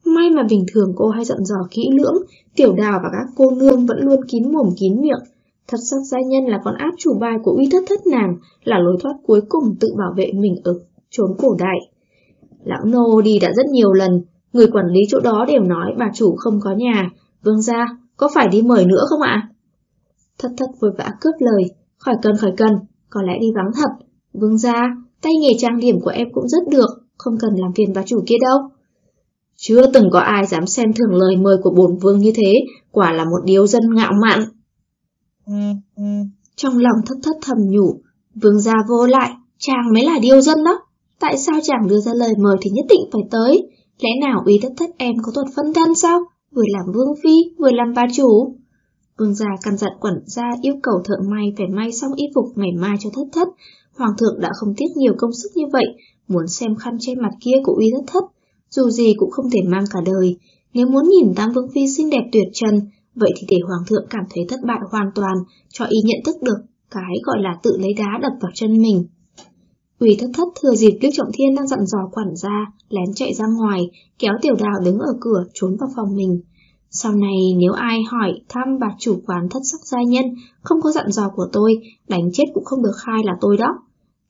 May mà bình thường cô hay dặn dò kỹ lưỡng, tiểu đào và các cô nương vẫn luôn kín mồm kín miệng. Thật sắc giai nhân là con áp chủ bài của uy thất thất nàng, là lối thoát cuối cùng tự bảo vệ mình ở chốn cổ đại. Lão nô đi đã rất nhiều lần, người quản lý chỗ đó đều nói bà chủ không có nhà. Vương gia, có phải đi mời nữa không ạ? Thất thất vội vã cướp lời, khỏi cần khỏi cần, có lẽ đi vắng thật. Vương gia, tay nghề trang điểm của em cũng rất được, không cần làm phiền bà chủ kia đâu. Chưa từng có ai dám xem thường lời mời của bổn vương như thế, quả là một điều dân ngạo mạn. Trong lòng thất thất thầm nhủ, vương gia vô lại, chàng mới là điêu dân đó. Tại sao chàng đưa ra lời mời thì nhất định phải tới? Lẽ nào uy thất thất em có thuật phân thân sao? Vừa làm vương phi, vừa làm bà chủ. Vương gia căn dặn quẩn gia yêu cầu thợ may phải may xong y phục ngày mai cho thất thất. Hoàng thượng đã không tiếc nhiều công sức như vậy, muốn xem khăn che mặt kia của uy thất thất. Dù gì cũng không thể mang cả đời. Nếu muốn nhìn Tam Vương Phi xinh đẹp tuyệt trần, vậy thì để Hoàng thượng cảm thấy thất bại hoàn toàn, cho y nhận thức được cái gọi là tự lấy đá đập vào chân mình. Quỳ thất thất thừa dịp tiêu Trọng Thiên đang dặn dò quản gia, lén chạy ra ngoài, kéo tiểu đào đứng ở cửa trốn vào phòng mình. Sau này nếu ai hỏi thăm bà chủ quán thất sắc gia nhân, không có dặn dò của tôi, đánh chết cũng không được khai là tôi đó.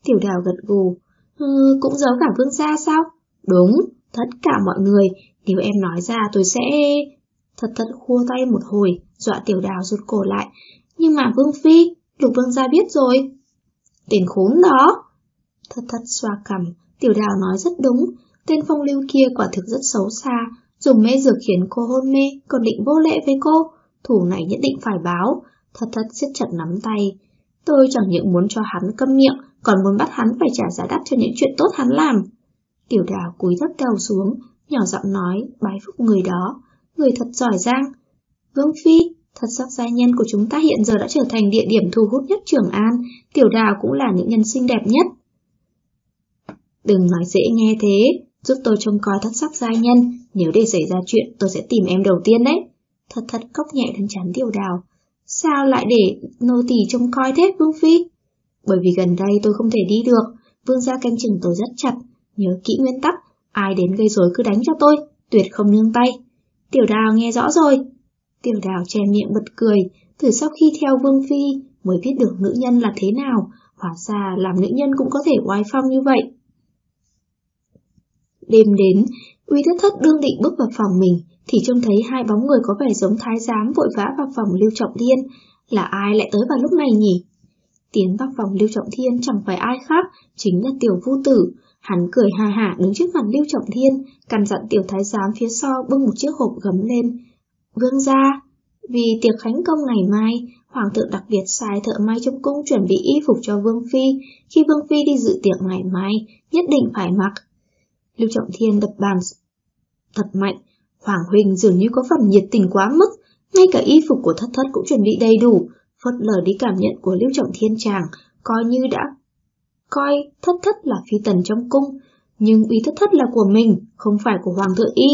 Tiểu đào gật gù, ừ, cũng giấu cả vương gia sao? Đúng, tất cả mọi người, nếu em nói ra tôi sẽ... Thật thật khua tay một hồi, dọa tiểu đào rụt cổ lại. Nhưng mà Vương Phi, Lục Vương gia biết rồi. Tên khốn đó. Thật thật xoa cằm, tiểu đào nói rất đúng. Tên phong lưu kia quả thực rất xấu xa, dùng mê dược khiến cô hôn mê, còn định vô lễ với cô. Thủ này nhất định phải báo. Thật thật siết chặt nắm tay. Tôi chẳng những muốn cho hắn câm miệng, còn muốn bắt hắn phải trả giá đắt cho những chuyện tốt hắn làm. Tiểu đào cúi thấp đầu xuống, nhỏ giọng nói, bái phúc người đó, người thật giỏi giang. Vương Phi, thật sắc gia nhân của chúng ta hiện giờ đã trở thành địa điểm thu hút nhất Trường An, tiểu đào cũng là những nhân xinh đẹp nhất. Đừng nói dễ nghe thế, giúp tôi trông coi thất sắc gia nhân, nếu để xảy ra chuyện tôi sẽ tìm em đầu tiên đấy. Thật thật cốc nhẹ thân chán tiểu đào. Sao lại để nô tỳ trông coi thế, Vương Phi? Bởi vì gần đây tôi không thể đi được, Vương gia canh chừng tôi rất chặt, Nhớ kỹ nguyên tắc, ai đến gây rối cứ đánh cho tôi, tuyệt không nương tay. Tiểu đào nghe rõ rồi. Tiểu đào che miệng bật cười, từ sau khi theo Vương Phi mới biết được nữ nhân là thế nào, hóa ra làm nữ nhân cũng có thể oai phong như vậy. Đêm đến, Uy thất thất đương định bước vào phòng mình, thì trông thấy hai bóng người có vẻ giống thái giám vội vã vào phòng Lưu Trọng Thiên. Là ai lại tới vào lúc này nhỉ? Tiến vào phòng Lưu Trọng Thiên chẳng phải ai khác, chính là tiểu vu tử, Hắn cười hà hả đứng trước mặt Lưu Trọng Thiên, căn dặn tiểu thái giám phía sau bưng một chiếc hộp gấm lên. Vương gia, vì tiệc khánh công ngày mai, Hoàng thượng đặc biệt sai thợ may trong cung chuẩn bị y phục cho Vương Phi, khi Vương Phi đi dự tiệc ngày mai, nhất định phải mặc. Lưu Trọng Thiên đập bàn thật mạnh, Hoàng Huynh dường như có phần nhiệt tình quá mức, ngay cả y phục của thất thất cũng chuẩn bị đầy đủ, phớt lờ đi cảm nhận của Lưu Trọng Thiên chàng, coi như đã coi thất thất là phi tần trong cung, Nhưng ý thất thất là của mình, không phải của Hoàng thượng y.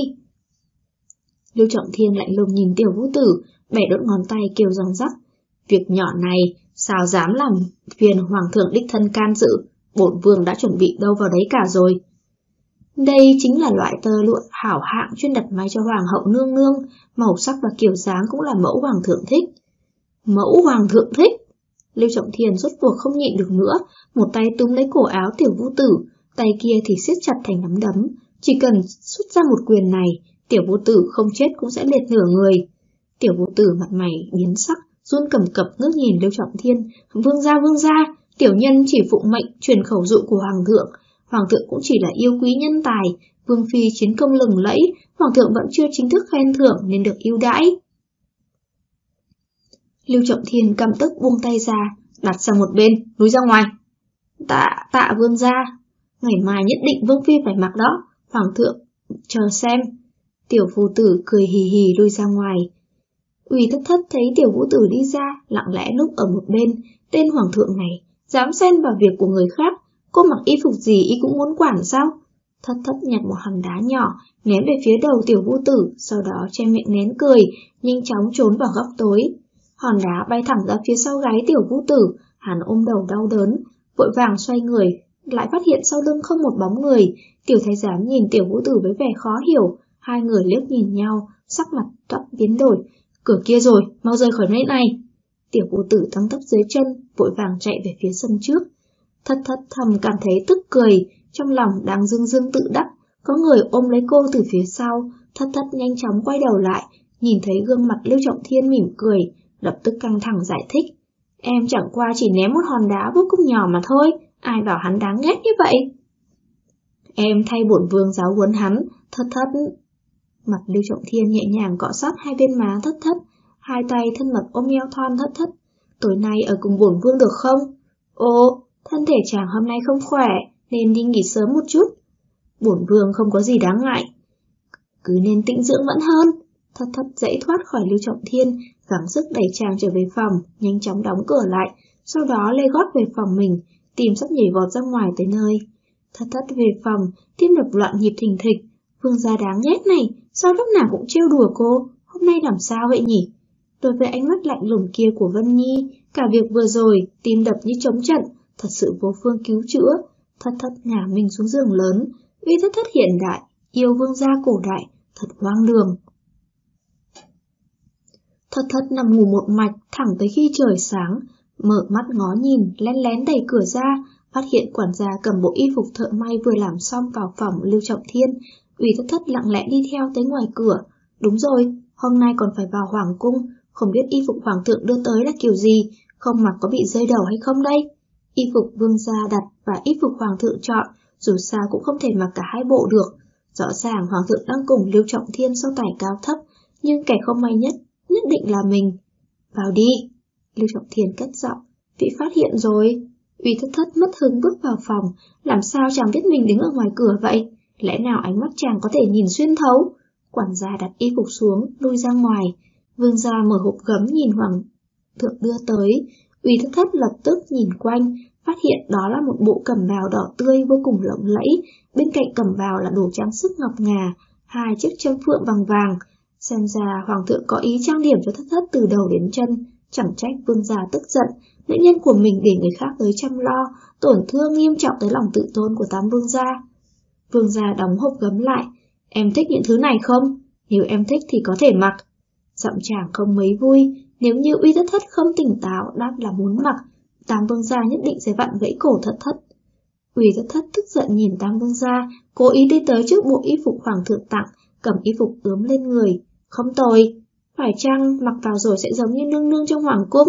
Lưu Trọng Thiên lạnh lùng nhìn tiểu vũ tử, bẻ đốt ngón tay kêu ròng rắc. Việc nhỏ này, sao dám làm phiền Hoàng thượng đích thân can dự, bổn vương đã chuẩn bị đâu vào đấy cả rồi. Đây chính là loại tơ lụa hảo hạng chuyên đặt may cho Hoàng hậu nương nương, màu sắc và kiểu dáng cũng là mẫu Hoàng thượng thích. Mẫu Hoàng thượng thích? Lưu Trọng Thiên rốt cuộc không nhịn được nữa, một tay túm lấy cổ áo tiểu vũ tử, tay kia thì siết chặt thành nắm đấm. Chỉ cần xuất ra một quyền này, tiểu vũ tử không chết cũng sẽ liệt nửa người. Tiểu vũ tử mặt mày biến sắc, run cầm cập ngước nhìn Lưu Trọng Thiên. Vương gia vương gia, tiểu nhân chỉ phụ mệnh truyền khẩu dụ của Hoàng thượng. Hoàng thượng cũng chỉ là yêu quý nhân tài, vương phi chiến công lừng lẫy, Hoàng thượng vẫn chưa chính thức khen thưởng nên được ưu đãi. Lưu Trọng Thiên căm tức buông tay ra, đặt sang một bên, núi ra ngoài. Tạ, tạ vương gia, ngày mai nhất định vương phi phải mặc đó, hoàng thượng, chờ xem. Tiểu phù tử cười hì hì lui ra ngoài. Uy thất thất thấy tiểu vũ tử đi ra, lặng lẽ núp ở một bên, tên hoàng thượng này, dám xen vào việc của người khác, cô mặc y phục gì y cũng muốn quản sao? Thất thất nhặt một hòn đá nhỏ, ném về phía đầu tiểu vũ tử, sau đó che miệng nén cười, nhanh chóng trốn vào góc tối. Hòn đá bay thẳng ra phía sau gáy tiểu vũ tử, hắn ôm đầu đau đớn, vội vàng xoay người, lại phát hiện sau lưng không một bóng người. Tiểu thái giám nhìn tiểu vũ tử với vẻ khó hiểu, hai người liếc nhìn nhau, sắc mặt tóc biến đổi. Cửa kia rồi, mau rời khỏi nơi này. Tiểu vũ tử tăng tốc dưới chân, vội vàng chạy về phía sân trước. Thất thất thầm cảm thấy tức cười, trong lòng đang dưng dưng tự đắc. Có người ôm lấy cô từ phía sau, thất thất nhanh chóng quay đầu lại, nhìn thấy gương mặt Lưu Trọng Thiên mỉm cười, lập tức căng thẳng giải thích. Em chẳng qua chỉ ném một hòn đá vô cùng nhỏ mà thôi, ai bảo hắn đáng ghét như vậy? Em thay bổn vương giáo huấn hắn, thất thất. Mặt Lưu Trọng Thiên nhẹ nhàng cọ sát hai bên má thất thất, hai tay thân mật ôm eo thon thất thất. Tối nay ở cùng bổn vương được không? Ồ, thân thể chàng hôm nay không khỏe, nên đi nghỉ sớm một chút. Bổn vương không có gì đáng ngại. Cứ nên tĩnh dưỡng vẫn hơn. Thất thất dãy thoát khỏi Lưu Trọng Thiên, gắng sức đẩy chàng trở về phòng, nhanh chóng đóng cửa lại, sau đó lê gót về phòng mình, tìm sắp nhảy vọt ra ngoài tới nơi. Thất thất về phòng, tim đập loạn nhịp thình thịch. Vương gia đáng ghét này, sao lúc nào cũng trêu đùa cô, hôm nay làm sao vậy nhỉ? Đối với ánh mắt lạnh lùng kia của Vân Nhi, cả việc vừa rồi, tim đập như chống trận, thật sự vô phương cứu chữa. Thất thất ngả mình xuống giường lớn, uy thất thất hiện đại, yêu vương gia cổ đại, thật hoang đường. Thất thất nằm ngủ một mạch thẳng tới khi trời sáng, mở mắt ngó nhìn, lén lén đẩy cửa ra, phát hiện quản gia cầm bộ y phục thợ may vừa làm xong vào phòng Lưu Trọng Thiên, ủy thất thất lặng lẽ đi theo tới ngoài cửa. Đúng rồi, hôm nay còn phải vào hoàng cung, không biết y phục hoàng thượng đưa tới là kiểu gì, không mặc có bị rơi đầu hay không đây? Y phục vương gia đặt và y phục hoàng thượng chọn, dù sao cũng không thể mặc cả hai bộ được. Rõ ràng hoàng thượng đang cùng Lưu Trọng Thiên so tài cao thấp, nhưng kẻ không may nhất nhất định là mình. Vào đi. Lưu Trọng thiên cất giọng, vị phát hiện rồi. Uy thất thất mất hứng bước vào phòng, làm sao chàng biết mình đứng ở ngoài cửa vậy? Lẽ nào ánh mắt chàng có thể nhìn xuyên thấu? Quản gia đặt y phục xuống, lui ra ngoài. Vương gia mở hộp gấm nhìn hoàng thượng đưa tới. Uy thất thất lập tức nhìn quanh, phát hiện đó là một bộ cẩm bào đỏ tươi vô cùng lộng lẫy. Bên cạnh cẩm bào là đồ trang sức ngọc ngà, hai chiếc châm phượng bằng vàng, Xem ra hoàng thượng có ý trang điểm cho thất thất từ đầu đến chân, chẳng trách vương gia tức giận, nữ nhân của mình để người khác tới chăm lo, tổn thương nghiêm trọng tới lòng tự tôn của tám vương gia. Vương gia đóng hộp gấm lại, em thích những thứ này không? Nếu em thích thì có thể mặc. Giọng chàng không mấy vui, nếu như uy thất thất không tỉnh táo đáp là muốn mặc, tam vương gia nhất định sẽ vặn gãy cổ thất thất. Uy thất thất tức giận nhìn tam vương gia, cố ý đi tới trước bộ y phục hoàng thượng tặng, cầm y phục ướm lên người, không tồi, phải chăng mặc vào rồi sẽ giống như nương nương trong hoàng cung?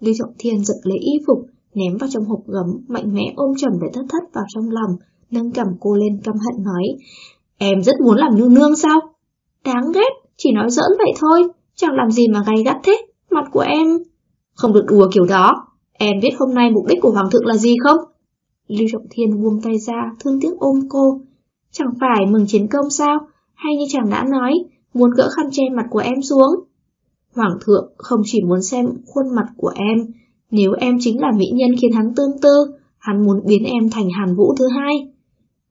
Lưu Trọng Thiên giật lấy y phục, ném vào trong hộp gấm, mạnh mẽ ôm chầm để thất thất vào trong lòng, nâng cầm cô lên căm hận nói, em rất muốn làm nương nương sao? Đáng ghét, chỉ nói giỡn vậy thôi, chẳng làm gì mà gay gắt thế, mặt của em... Không được đùa kiểu đó, em biết hôm nay mục đích của hoàng thượng là gì không? Lưu Trọng Thiên buông tay ra, thương tiếc ôm cô. Chẳng phải mừng chiến công sao? Hay như chàng đã nói, muốn gỡ khăn che mặt của em xuống. Hoàng thượng không chỉ muốn xem khuôn mặt của em, nếu em chính là mỹ nhân khiến hắn tương tư, hắn muốn biến em thành hàn vũ thứ hai.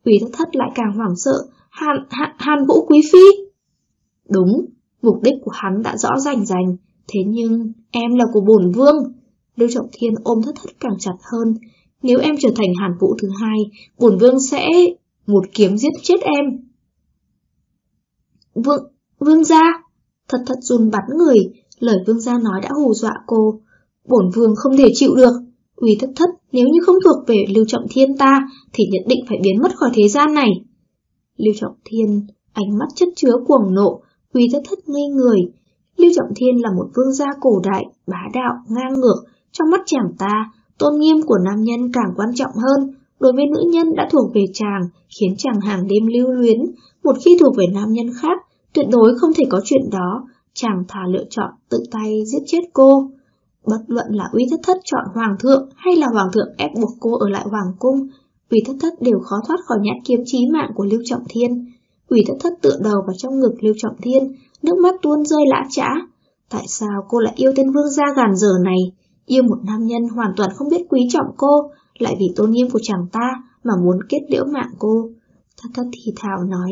Quý thất thất lại càng hoảng sợ, Hàn, Hàn, Hàn Vũ Quý Phi. Đúng, mục đích của hắn đã rõ rành rành, thế nhưng em là của bổn vương. Lưu Trọng Thiên ôm thất thất càng chặt hơn, nếu em trở thành Hàn Vũ thứ hai, bổn vương sẽ một kiếm giết chết em. Vương, vương gia, thật thật run bắn người, lời vương gia nói đã hù dọa cô. Bổn vương không thể chịu được, uy thất thất nếu như không thuộc về Lưu Trọng Thiên ta thì nhất định phải biến mất khỏi thế gian này. Lưu Trọng Thiên, ánh mắt chất chứa cuồng nộ, uy thất thất ngây người. Lưu Trọng Thiên là một vương gia cổ đại, bá đạo, ngang ngược, trong mắt chàng ta, tôn nghiêm của nam nhân càng quan trọng hơn, đối với nữ nhân đã thuộc về chàng, khiến chàng hàng đêm lưu luyến, một khi thuộc về nam nhân khác, tuyệt đối không thể có chuyện đó, chàng thà lựa chọn tự tay giết chết cô. Bất luận là uy thất thất chọn hoàng thượng hay là hoàng thượng ép buộc cô ở lại hoàng cung, uy thất thất đều khó thoát khỏi nhát kiếm chí mạng của Lưu Trọng Thiên. Uy thất thất tựa đầu vào trong ngực Lưu Trọng Thiên, nước mắt tuôn rơi lã chã. Tại sao cô lại yêu tên vương gia gàn dở này? Yêu một nam nhân hoàn toàn không biết quý trọng cô, lại vì tôn nghiêm của chàng ta mà muốn kết liễu mạng cô. Thất thất thì thào nói,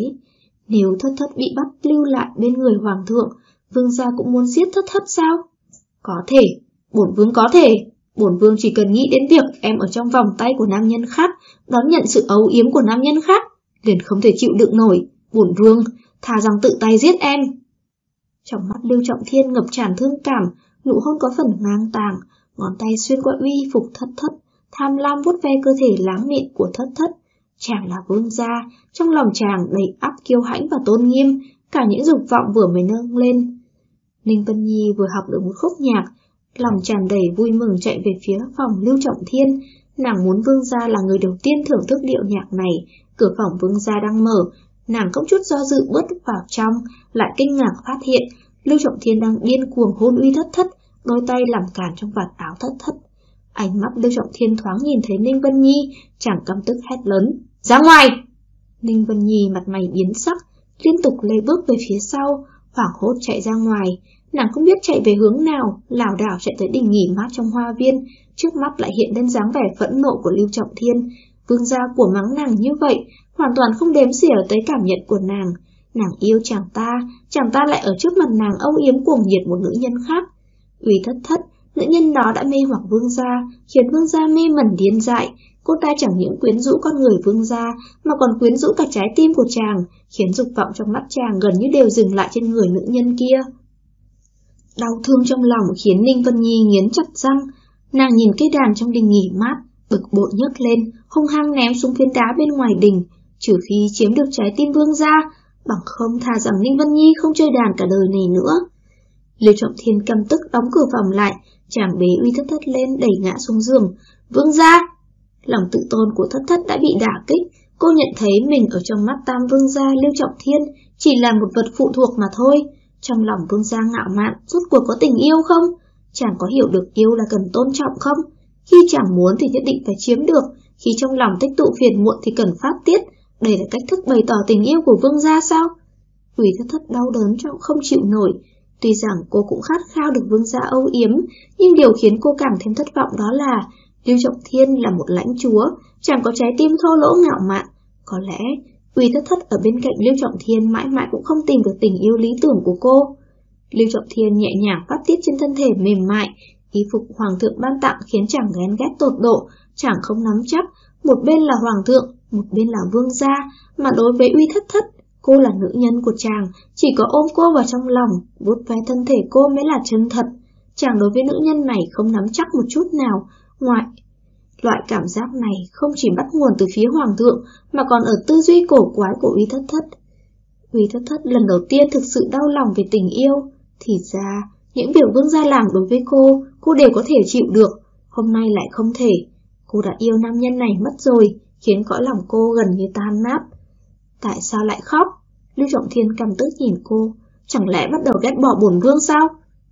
nếu thất thất bị bắt lưu lại bên người hoàng thượng, vương gia cũng muốn giết thất thất sao? Có thể, bổn vương có thể. Bổn vương chỉ cần nghĩ đến việc em ở trong vòng tay của nam nhân khác, đón nhận sự ấu yếm của nam nhân khác, liền không thể chịu đựng nổi. Bổn vương, thà rằng tự tay giết em. Trong mắt Lưu Trọng Thiên ngập tràn thương cảm, nụ hôn có phần ngang tàng, ngón tay xuyên qua uy phục thất thất, tham lam vuốt ve cơ thể láng mịn của thất thất. Chàng là vương gia, trong lòng chàng đầy áp kiêu hãnh và tôn nghiêm, cả những dục vọng vừa mới nâng lên. Ninh Vân Nhi vừa học được một khúc nhạc, lòng tràn đầy vui mừng chạy về phía phòng Lưu Trọng Thiên. Nàng muốn vương gia là người đầu tiên thưởng thức điệu nhạc này, cửa phòng vương gia đang mở, nàng không chút do dự bước vào trong, lại kinh ngạc phát hiện Lưu Trọng Thiên đang điên cuồng hôn uy thất thất, đôi tay làm cản trong vạt áo thất thất. Ánh mắt Lưu Trọng Thiên thoáng nhìn thấy Ninh Vân Nhi, chẳng căm tức hét lớn, ra ngoài! Ninh Vân Nhi mặt mày biến sắc, liên tục lê bước về phía sau, hoảng hốt chạy ra ngoài. Nàng không biết chạy về hướng nào, lảo đảo chạy tới đỉnh nghỉ mát trong hoa viên, trước mắt lại hiện lên dáng vẻ phẫn nộ của Lưu Trọng Thiên. Vương gia của mắng nàng như vậy, hoàn toàn không đếm xỉa tới cảm nhận của nàng. Nàng yêu chàng ta, chàng ta lại ở trước mặt nàng âu yếm cuồng nhiệt một nữ nhân khác. Uy thất thất, nữ nhân đó đã mê hoặc vương gia, khiến vương gia mê mẩn điên dại. Cô ta chẳng những quyến rũ con người vương gia, mà còn quyến rũ cả trái tim của chàng, khiến dục vọng trong mắt chàng gần như đều dừng lại trên người nữ nhân kia. Đau thương trong lòng khiến Ninh Vân Nhi nghiến chặt răng, nàng nhìn cây đàn trong đình nghỉ mát, bực bội nhấc lên, hung hăng ném xuống phiến đá bên ngoài đình, trừ khi chiếm được trái tim vương gia, bằng không thà rằng Ninh Vân Nhi không chơi đàn cả đời này nữa. Lưu Trọng Thiên căm tức đóng cửa phòng lại, chàng bế uy thất thất lên đẩy ngã xuống giường. Vương gia! Lòng tự tôn của thất thất đã bị đả kích, cô nhận thấy mình ở trong mắt tam vương gia Lưu Trọng Thiên chỉ là một vật phụ thuộc mà thôi. Trong lòng vương gia ngạo mạn, rốt cuộc có tình yêu không? Chàng có hiểu được yêu là cần tôn trọng không? Khi chàng muốn thì nhất định phải chiếm được, khi trong lòng tích tụ phiền muộn thì cần phát tiết. Đây là cách thức bày tỏ tình yêu của vương gia sao? Quỷ thất thất đau đớn trong không chịu nổi, Tuy rằng cô cũng khát khao được vương gia âu yếm, nhưng điều khiến cô càng thêm thất vọng đó là Lưu Trọng Thiên là một lãnh chúa, chẳng có trái tim thô lỗ ngạo mạn. Có lẽ, Uy thất thất ở bên cạnh Lưu Trọng Thiên mãi mãi cũng không tìm được tình yêu lý tưởng của cô. Lưu Trọng Thiên nhẹ nhàng phát tiết trên thân thể mềm mại, y phục hoàng thượng ban tặng khiến chàng ghen ghét tột độ, chẳng không nắm chắc, một bên là hoàng thượng, một bên là vương gia, mà đối với uy thất thất, Cô là nữ nhân của chàng, chỉ có ôm cô vào trong lòng, vuốt ve thân thể cô mới là chân thật. Chàng đối với nữ nhân này không nắm chắc một chút nào, ngoại. Loại cảm giác này không chỉ bắt nguồn từ phía hoàng thượng, mà còn ở tư duy cổ quái của uy thất thất. Uy thất thất lần đầu tiên thực sự đau lòng về tình yêu. Thì ra, những việc vương gia làm đối với cô, cô đều có thể chịu được, hôm nay lại không thể. Cô đã yêu nam nhân này mất rồi, khiến cõi lòng cô gần như tan nát. Tại sao lại khóc? Lưu Trọng Thiên cầm tức nhìn cô, chẳng lẽ bắt đầu ghét bỏ bổn vương sao?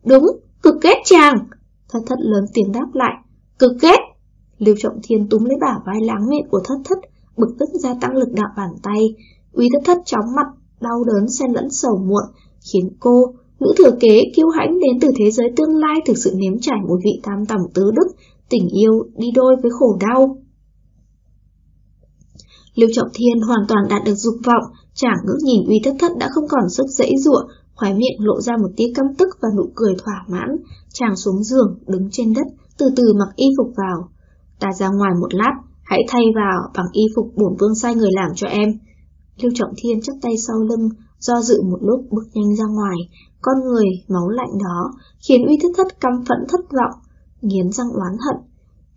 Đúng, cực ghét chàng. Thất thất lớn tiếng đáp lại, cực ghét. Lưu Trọng Thiên túm lấy bả vai láng mệt của thất thất, bực tức gia tăng lực đạo bàn tay. Uy thất thất chóng mặt, đau đớn xen lẫn sầu muộn, khiến cô, nữ thừa kế kiêu hãnh đến từ thế giới tương lai thực sự nếm trải một vị tam tầm tứ đức, tình yêu đi đôi với khổ đau. Lưu Trọng Thiên hoàn toàn đạt được dục vọng, chàng ngước nhìn uy thất thất đã không còn sức dãy dụa, khóe miệng lộ ra một tia căm tức và nụ cười thỏa mãn. Chàng xuống giường, đứng trên đất, từ từ mặc y phục vào. Ta ra ngoài một lát, hãy thay vào bằng y phục bổn vương sai người làm cho em. Lưu Trọng Thiên chắp tay sau lưng, do dự một lúc bước nhanh ra ngoài, con người, máu lạnh đó, khiến uy thất thất căm phẫn thất vọng, nghiến răng oán hận.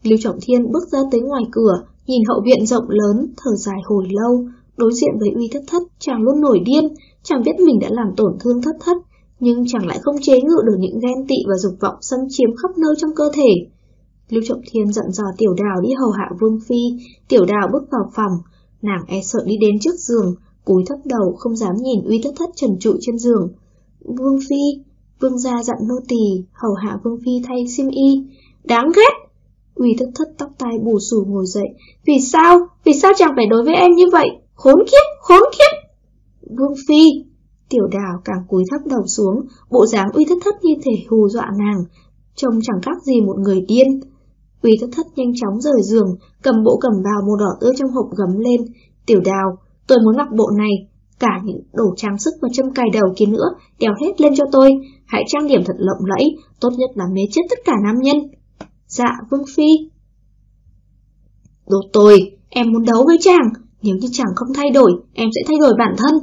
Lưu Trọng Thiên bước ra tới ngoài cửa, nhìn hậu viện rộng lớn, thở dài hồi lâu, đối diện với uy thất thất, chàng luôn nổi điên, chàng biết mình đã làm tổn thương thất thất, nhưng chàng lại không chế ngự được những ghen tị và dục vọng xâm chiếm khắp nơi trong cơ thể. Lưu Trọng Thiên dặn dò tiểu đào đi hầu hạ Vương Phi, tiểu đào bước vào phòng, nàng e sợ đi đến trước giường, cúi thấp đầu không dám nhìn uy thất thất trần trụ trên giường. Vương Phi, Vương gia dặn nô tỳ hầu hạ Vương Phi thay xiêm y, đáng ghét! Uy thất thất tóc tai bù xù ngồi dậy, vì sao, vì sao chàng phải đối với em như vậy, khốn kiếp, khốn kiếp! Vương Phi, tiểu đào càng cúi thấp đầu xuống, bộ dáng uy thất thất như thể hù dọa nàng, trông chẳng khác gì một người điên. Uy thất thất nhanh chóng rời giường, cầm bộ cầm bào màu đỏ tươi trong hộp gấm lên. Tiểu đào, tôi muốn mặc bộ này, cả những đồ trang sức và châm cài đầu kia nữa, đeo hết lên cho tôi. Hãy trang điểm thật lộng lẫy, tốt nhất là mê chết tất cả nam nhân. Dạ, Vương Phi. Đồ tồi em muốn đấu với chàng, nếu như chàng không thay đổi, em sẽ thay đổi bản thân.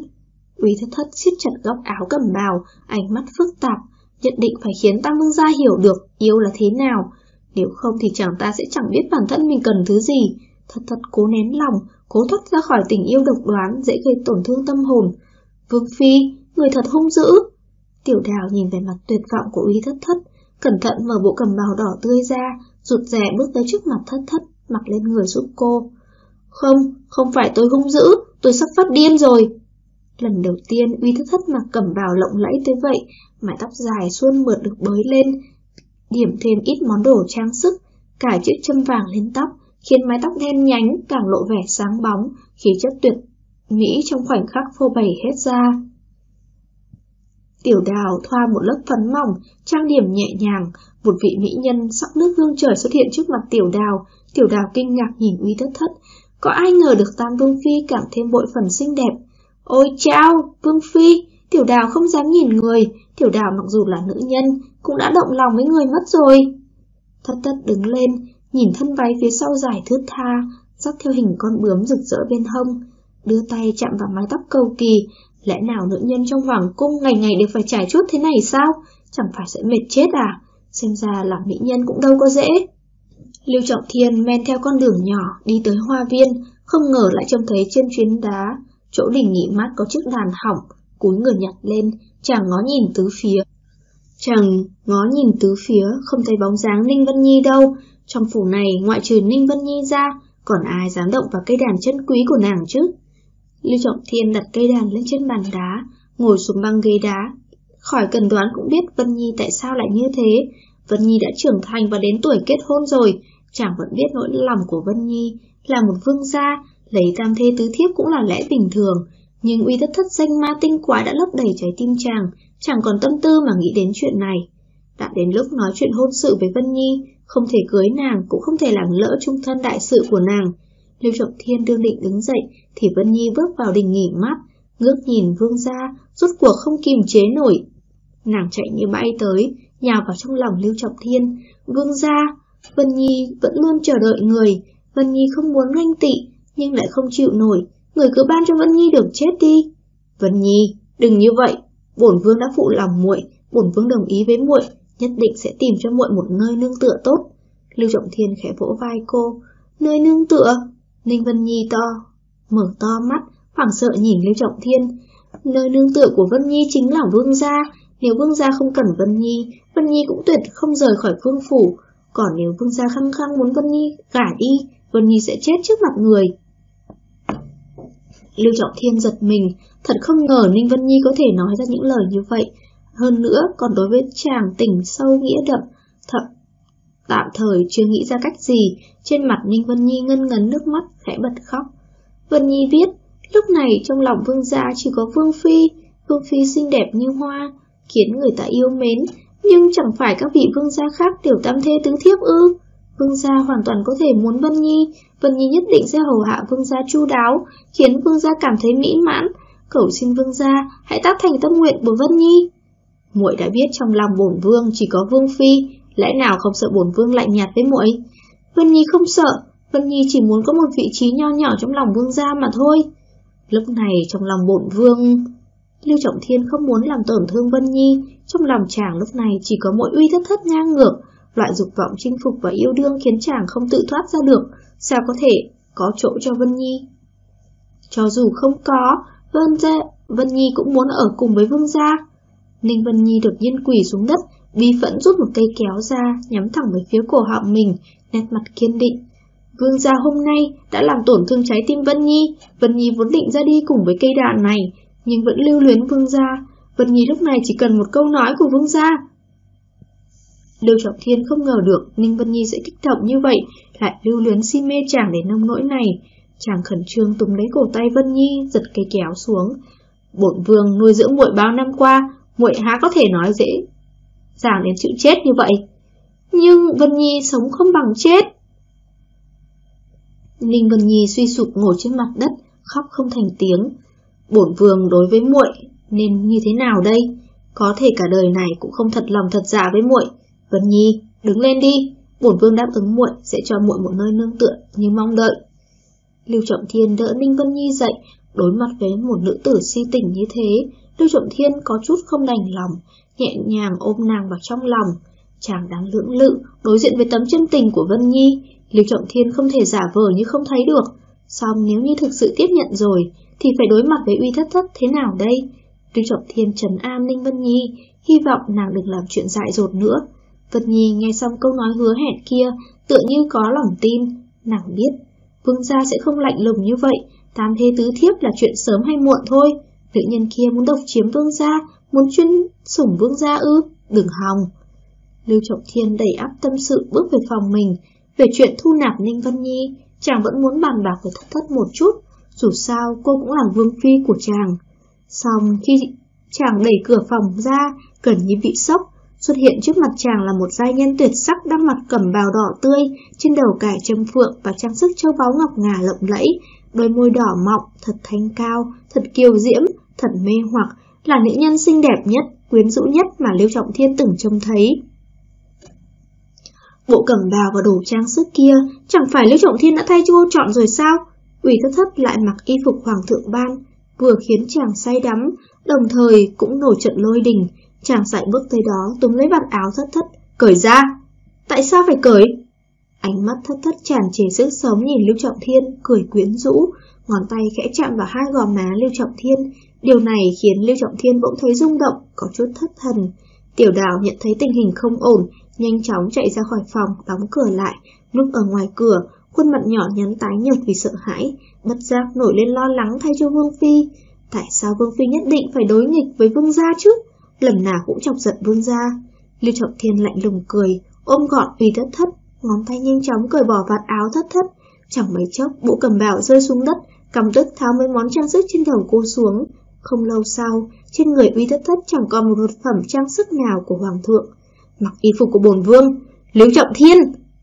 Uy thất thất siết chặt góc áo cầm bào, ánh mắt phức tạp, nhận định phải khiến Tam Vương Gia hiểu được yêu là thế nào, nếu không thì chàng ta sẽ chẳng biết bản thân mình cần thứ gì. Thật thật cố nén lòng, cố thoát ra khỏi tình yêu độc đoán, dễ gây tổn thương tâm hồn. Vương Phi, người thật hung dữ. Tiểu đào nhìn về mặt tuyệt vọng của uy thất thất, cẩn thận mở bộ cầm bào đỏ tươi ra, rụt rè bước tới trước mặt thất thất, mặc lên người giúp cô. Không, không phải tôi hung dữ, tôi sắp phát điên rồi. Lần đầu tiên uy thất thất mặc cẩm bào lộng lẫy tới vậy, mái tóc dài suôn mượt được bới lên, điểm thêm ít món đồ trang sức, cả chiếc châm vàng lên tóc, khiến mái tóc đen nhánh càng lộ vẻ sáng bóng, khí chất tuyệt mỹ trong khoảnh khắc phô bày hết ra. Tiểu đào thoa một lớp phấn mỏng, trang điểm nhẹ nhàng, một vị mỹ nhân sắc nước hương trời xuất hiện trước mặt tiểu đào, tiểu đào kinh ngạc nhìn uy thất thất, có ai ngờ được tam vương phi cảm thêm bội phần xinh đẹp. Ôi chao, vương phi, tiểu đào không dám nhìn người, tiểu đào mặc dù là nữ nhân, cũng đã động lòng với người mất rồi. Thất thất đứng lên, nhìn thân váy phía sau dài thướt tha, dắt theo hình con bướm rực rỡ bên hông, đưa tay chạm vào mái tóc cầu kỳ, lẽ nào nữ nhân trong hoàng cung ngày ngày đều phải trải chuốt thế này sao? Chẳng phải sẽ mệt chết à? Xem ra là mỹ nhân cũng đâu có dễ. Lưu Trọng Thiên men theo con đường nhỏ đi tới hoa viên, không ngờ lại trông thấy trên chuyến đá, chỗ đỉnh nghỉ mát có chiếc đàn hỏng, cúi người nhặt lên, chàng ngó nhìn tứ phía. Chàng ngó nhìn tứ phía, không thấy bóng dáng Ninh Vân Nhi đâu, trong phủ này ngoại trừ Ninh Vân Nhi ra, còn ai dám động vào cây đàn chân quý của nàng chứ? Lưu Trọng Thiên đặt cây đàn lên trên bàn đá, ngồi xuống băng ghế đá. Khỏi cần đoán cũng biết Vân Nhi tại sao lại như thế. Vân Nhi đã trưởng thành và đến tuổi kết hôn rồi, chàng vẫn biết nỗi lòng của Vân Nhi, là một vương gia, lấy tam thê tứ thiếp cũng là lẽ bình thường, nhưng uy thất thất danh ma tinh quái đã lấp đầy trái tim chàng, chàng còn tâm tư mà nghĩ đến chuyện này. Đã đến lúc nói chuyện hôn sự với Vân Nhi, không thể cưới nàng cũng không thể làm lỡ trung thân đại sự của nàng. Lưu Trọng Thiên đương định đứng dậy thì Vân Nhi bước vào đình nghỉ mát, ngước nhìn vương gia, rốt cuộc không kìm chế nổi. Nàng chạy như bay tới, nhào vào trong lòng Lưu Trọng Thiên, vương gia, Vân Nhi vẫn luôn chờ đợi người, Vân Nhi không muốn ganh tị, nhưng lại không chịu nổi, người cứ ban cho Vân Nhi được chết đi. Vân Nhi, đừng như vậy, bổn vương đã phụ lòng muội, bổn vương đồng ý với muội, nhất định sẽ tìm cho muội một nơi nương tựa tốt. Lưu Trọng Thiên khẽ vỗ vai cô, nơi nương tựa? Ninh Vân Nhi to, mở to mắt, hoảng sợ nhìn Lưu Trọng Thiên. Nơi nương tựa của Vân Nhi chính là vương gia, nếu vương gia không cần Vân Nhi, Vân Nhi cũng tuyệt không rời khỏi vương phủ, còn nếu vương gia khăng khăng muốn Vân Nhi gả đi, Vân Nhi sẽ chết trước mặt người. Lưu Trọng Thiên giật mình, thật không ngờ Ninh Vân Nhi có thể nói ra những lời như vậy. Hơn nữa, còn đối với chàng tỉnh sâu nghĩa đậm, thậm tạm thời chưa nghĩ ra cách gì, trên mặt Ninh Vân Nhi ngân ngấn nước mắt, khẽ bật khóc. Vân Nhi viết, lúc này trong lòng vương gia chỉ có vương phi, vương phi xinh đẹp như hoa, khiến người ta yêu mến, nhưng chẳng phải các vị vương gia khác tiểu tam thê tứ thiếp ư. Vương gia hoàn toàn có thể muốn Vân Nhi, Vân Nhi nhất định sẽ hầu hạ Vương gia chu đáo, khiến Vương gia cảm thấy mỹ mãn. Cầu xin Vương gia, hãy tác thành tâm nguyện của Vân Nhi. Muội đã biết trong lòng bổn vương chỉ có Vương phi, lẽ nào không sợ bổn vương lạnh nhạt với muội? Vân Nhi không sợ, Vân Nhi chỉ muốn có một vị trí nho nhỏ trong lòng vương gia mà thôi. Lúc này trong lòng bổn vương... Lưu Trọng Thiên không muốn làm tổn thương Vân Nhi, trong lòng chàng lúc này chỉ có mỗi uy thất thất ngang ngược, loại dục vọng chinh phục và yêu đương khiến chàng không tự thoát ra được, sao có thể có chỗ cho Vân Nhi. Cho dù không có, Vân gia, Vân Nhi cũng muốn ở cùng với Vương gia. Ninh Vân Nhi đột nhiên quỳ xuống đất, bi phẫn rút một cây kéo ra, nhắm thẳng về phía cổ họng mình, nét mặt kiên định. Vương gia hôm nay đã làm tổn thương trái tim Vân Nhi, Vân Nhi vốn định ra đi cùng với cây đàn này, nhưng vẫn lưu luyến Vương gia. Vân Nhi lúc này chỉ cần một câu nói của Vương gia. Lưu Trọng Thiên không ngờ được Ninh Vân Nhi sẽ kích động như vậy, lại lưu luyến si mê chàng đến nông nỗi này. Chàng khẩn trương túm lấy cổ tay Vân Nhi, giật cây kéo xuống. Bổn vương nuôi dưỡng muội bao năm qua, muội há có thể nói dễ dàng đến chữ chết như vậy. Nhưng Vân Nhi sống không bằng chết. Ninh Vân Nhi suy sụp ngồi trên mặt đất, khóc không thành tiếng. Bổn vương đối với muội nên như thế nào đây? Có thể cả đời này cũng không thật lòng thật dạ với muội. Vân Nhi, đứng lên đi. Bổn vương đáp ứng muội sẽ cho muội một nơi nương tựa như mong đợi. Lưu Trọng Thiên đỡ Ninh Vân Nhi dậy, đối mặt với một nữ tử si tình như thế, Lưu Trọng Thiên có chút không đành lòng, nhẹ nhàng ôm nàng vào trong lòng. Chàng đang lưỡng lự, đối diện với tấm chân tình của Vân Nhi, Lưu Trọng Thiên không thể giả vờ như không thấy được. Xong nếu như thực sự tiếp nhận rồi, thì phải đối mặt với uy thất thất thế nào đây? Lưu Trọng Thiên trấn an Ninh Vân Nhi, hy vọng nàng đừng làm chuyện dại dột nữa. Vân Nhi nghe xong câu nói hứa hẹn kia, tựa như có lòng tin. Nàng biết, vương gia sẽ không lạnh lùng như vậy, tam thế tứ thiếp là chuyện sớm hay muộn thôi. Nữ nhân kia muốn độc chiếm vương gia, muốn chuyên sủng vương gia ư, đừng hòng. Lưu Trọng Thiên đầy áp tâm sự bước về phòng mình, về chuyện thu nạp Ninh Vân Nhi, chàng vẫn muốn bàn bạc với thất thất một chút, dù sao cô cũng là vương phi của chàng. Xong khi chàng đẩy cửa phòng ra, gần như bị sốc, xuất hiện trước mặt chàng là một giai nhân tuyệt sắc đang mặt cẩm bào đỏ tươi, trên đầu cải châm phượng và trang sức châu báu ngọc ngà lộng lẫy, đôi môi đỏ mọng, thật thanh cao, thật kiều diễm, thật mê hoặc, là nữ nhân xinh đẹp nhất, quyến rũ nhất mà Lưu Trọng Thiên từng trông thấy. Bộ cẩm bào và đồ trang sức kia, chẳng phải Lưu Trọng Thiên đã thay cho chọn rồi sao? Ủy thất thất lại mặc y phục hoàng thượng ban, vừa khiến chàng say đắm, đồng thời cũng nổi trận lôi đình. Chàng sải bước tới đó túm lấy vạt áo thất thất, cởi ra. Tại sao phải cởi? Ánh mắt thất thất tràn trề sức sống nhìn Lưu Trọng Thiên, cười quyến rũ, ngón tay khẽ chạm vào hai gò má Lưu Trọng Thiên. Điều này khiến Lưu Trọng Thiên bỗng thấy rung động, có chút thất thần. Tiểu đào nhận thấy tình hình không ổn, nhanh chóng chạy ra khỏi phòng, đóng cửa lại, núp ở ngoài cửa, khuôn mặt nhỏ nhắn tái nhợt vì sợ hãi, bất giác nổi lên lo lắng thay cho Vương Phi. Tại sao Vương Phi nhất định phải đối nghịch với Vương gia chứ? Lần nào cũng chọc giận Vương gia. Lưu Trọng Thiên lạnh lùng cười, ôm gọn vì thất thất, ngón tay nhanh chóng cởi bỏ vạt áo thất thất. Chẳng mấy chốc, bộ cầm bạo rơi xuống đất, cầm tức tháo mấy món trang sức trên đầu cô xuống. Không lâu sau, trên người uy thất thất chẳng còn một vật phẩm trang sức nào của hoàng thượng. Mặc y phục của bồn vương, Lưu Trọng Thiên!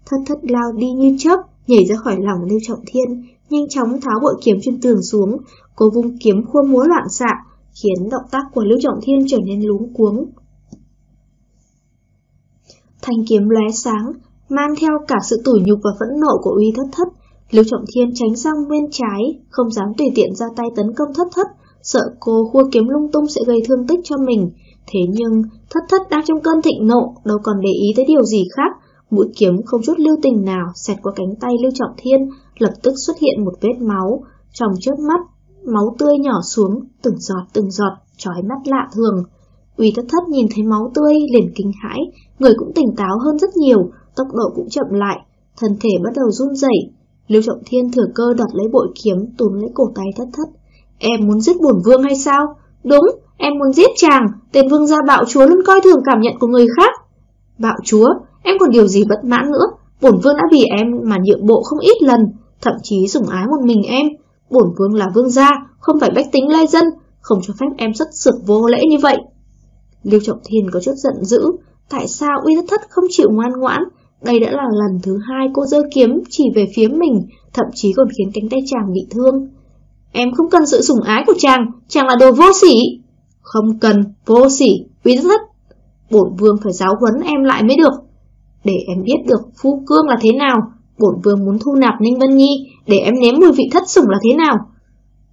Thất thất lao đi như chớp, nhảy ra khỏi lòng Lưu Trọng Thiên, nhanh chóng tháo bội kiếm trên tường xuống. Cô vung kiếm khua múa loạn xạ, khiến động tác của Lưu Trọng Thiên trở nên luống cuống. Thanh kiếm lóe sáng, mang theo cả sự tủi nhục và phẫn nộ của uy thất thất. Lưu Trọng Thiên tránh sang bên trái, không dám tùy tiện ra tay tấn công thất thất, sợ cô khua kiếm lung tung sẽ gây thương tích cho mình. Thế nhưng, thất thất đang trong cơn thịnh nộ, đâu còn để ý tới điều gì khác. Mũi kiếm không chút lưu tình nào xẹt qua cánh tay Lưu Trọng Thiên, lập tức xuất hiện một vết máu. Trong chớp mắt, máu tươi nhỏ xuống, từng giọt từng giọt, trói mắt lạ thường. Uy thất thất nhìn thấy máu tươi, liền kinh hãi, người cũng tỉnh táo hơn rất nhiều, tốc độ cũng chậm lại, thân thể bắt đầu run rẩy. Lưu Trọng Thiên thừa cơ đoạt lấy bội kiếm, túm lấy cổ tay thất thất. Em muốn giết bổn vương hay sao? Đúng, em muốn giết chàng, tên vương gia bạo chúa luôn coi thường cảm nhận của người khác. Bạo chúa, em còn điều gì bất mãn nữa? Bổn vương đã vì em mà nhượng bộ không ít lần, thậm chí dùng ái một mình em. Bổn vương là vương gia, không phải bách tính lai dân, không cho phép em xuất sược vô lễ như vậy. Lưu Trọng Thiên có chút giận dữ, tại sao uy thất thất không chịu ngoan ngoãn, Đây đã là lần thứ hai cô dơ kiếm chỉ về phía mình, thậm chí còn khiến cánh tay chàng bị thương. Em không cần sự sủng ái của chàng, chàng là đồ vô sỉ. Không cần, vô sỉ, uy thất. Bổn vương phải giáo huấn em lại mới được. Để em biết được phu cương là thế nào, bổn vương muốn thu nạp Ninh Vân Nhi, để em nếm mùi vị thất sủng là thế nào.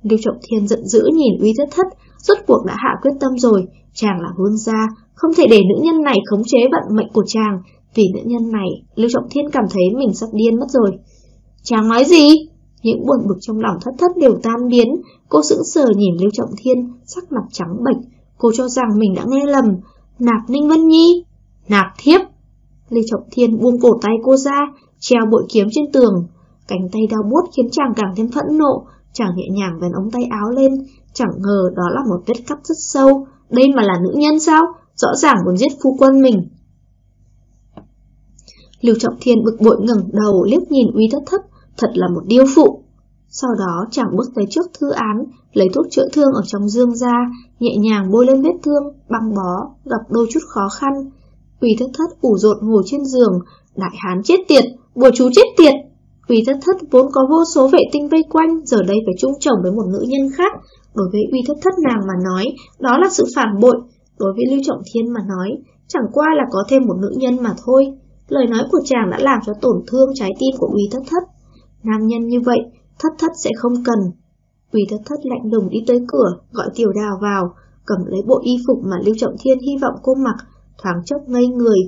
Lưu Trọng Thiên giận dữ nhìn uy thất thất, rốt cuộc đã hạ quyết tâm rồi, chàng là vương gia, không thể để nữ nhân này khống chế vận mệnh của chàng, vì nữ nhân này, Lưu Trọng Thiên cảm thấy mình sắp điên mất rồi. Chàng nói gì? Những buồn bực trong lòng thất thất đều tan biến, cô sững sờ nhìn Lưu Trọng Thiên, sắc mặt trắng bệch, cô cho rằng mình đã nghe lầm, nạp Ninh Vân Nhi, nạp thiếp. Lưu Trọng Thiên buông cổ tay cô ra, treo bội kiếm trên tường, cánh tay đau buốt khiến chàng càng thêm phẫn nộ, chàng nhẹ nhàng vén ống tay áo lên, chẳng ngờ đó là một vết cắt rất sâu, đây mà là nữ nhân sao? Rõ ràng muốn giết phu quân mình. Lưu Trọng Thiên bực bội ngẩng đầu liếc nhìn uy thất thất, thật là một điêu phụ. Sau đó chàng bước tới trước thư án, lấy thuốc chữa thương ở trong dương ra, nhẹ nhàng bôi lên vết thương, băng bó, gặp đôi chút khó khăn. Uy thất thất ủ rột ngồi trên giường, đại hán chết tiệt, bùa chú chết tiệt. Uy thất thất vốn có vô số vệ tinh vây quanh, giờ đây phải chung chồng với một nữ nhân khác. Đối với uy thất thất nàng mà nói, đó là sự phản bội. Đối với Lưu Trọng Thiên mà nói, chẳng qua là có thêm một nữ nhân mà thôi. Lời nói của chàng đã làm cho tổn thương trái tim của Uy Thất Thất. Nam nhân như vậy, Thất Thất sẽ không cần. Uy Thất Thất lạnh lùng đi tới cửa, gọi Tiểu Đào vào, cầm lấy bộ y phục mà Lưu Trọng Thiên hy vọng cô mặc, thoáng chốc ngây người.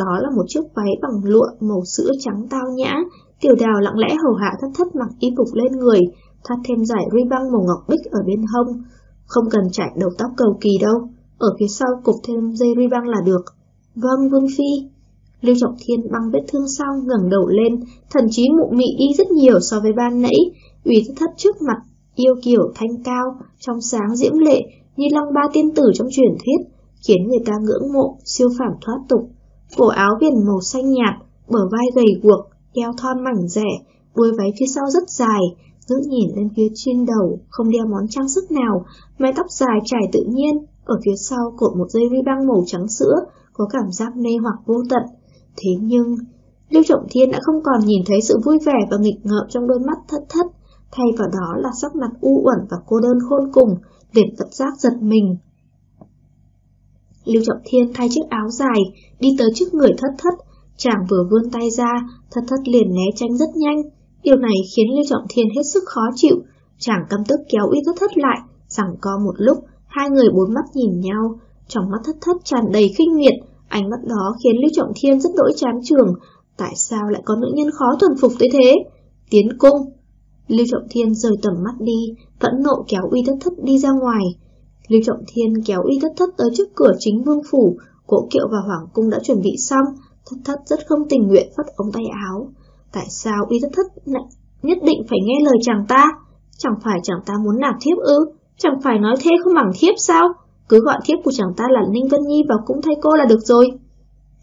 Đó là một chiếc váy bằng lụa màu sữa trắng tao nhã. Tiểu Đào lặng lẽ hầu hạ Thất Thất mặc y phục lên người, thắt thêm giải ri băng màu ngọc bích ở bên hông. Không cần chạy đầu tóc cầu kỳ đâu, ở phía sau cục thêm dây ri băng là được. Vâng, Vương Phi. Lưu Trọng Thiên băng vết thương xong ngẩng đầu lên, thần chí mụ mị đi rất nhiều so với ban nãy, ủy thất thất trước mặt, yêu kiểu thanh cao, trong sáng diễm lệ như long ba tiên tử trong truyền thuyết, khiến người ta ngưỡng mộ, siêu phàm thoát tục. Cổ áo viền màu xanh nhạt, bờ vai gầy guộc, eo thon mảnh rẻ, đuôi váy phía sau rất dài, ngước nhìn lên phía trên đầu, không đeo món trang sức nào, mái tóc dài trải tự nhiên, ở phía sau cột một dây ri băng màu trắng sữa, có cảm giác mê hoặc vô tận. Thế nhưng, Lưu Trọng Thiên đã không còn nhìn thấy sự vui vẻ và nghịch ngợm trong đôi mắt thất thất, thay vào đó là sắc mặt u uẩn và cô đơn khôn cùng, liền bất giác giật mình. Lưu Trọng Thiên thay chiếc áo dài, đi tới trước người thất thất, chàng vừa vươn tay ra, thất thất liền né tránh rất nhanh. Điều này khiến Lưu Trọng Thiên hết sức khó chịu, chàng căm tức kéo uy thất thất lại, rằng co một lúc, hai người bốn mắt nhìn nhau, trong mắt thất thất tràn đầy khinh miệt, Ánh mắt đó khiến Lưu Trọng Thiên rất đỗi chán trường. Tại sao lại có nữ nhân khó thuần phục tới thế? Tiến cung. Lưu Trọng Thiên rời tầm mắt đi, phẫn nộ kéo uy thất thất đi ra ngoài. Lưu Trọng Thiên kéo uy thất thất tới trước cửa chính vương phủ, cỗ kiệu và hoàng cung đã chuẩn bị xong, thất thất rất không tình nguyện phất ống tay áo. Tại sao uy thất thất nhất định phải nghe lời chàng ta? Chẳng phải chàng ta muốn nạp thiếp ư? Chẳng phải nói thế không bằng thiếp sao? Cứ gọi thiếp của chàng ta là Ninh Vân Nhi vào cung thay cô là được rồi.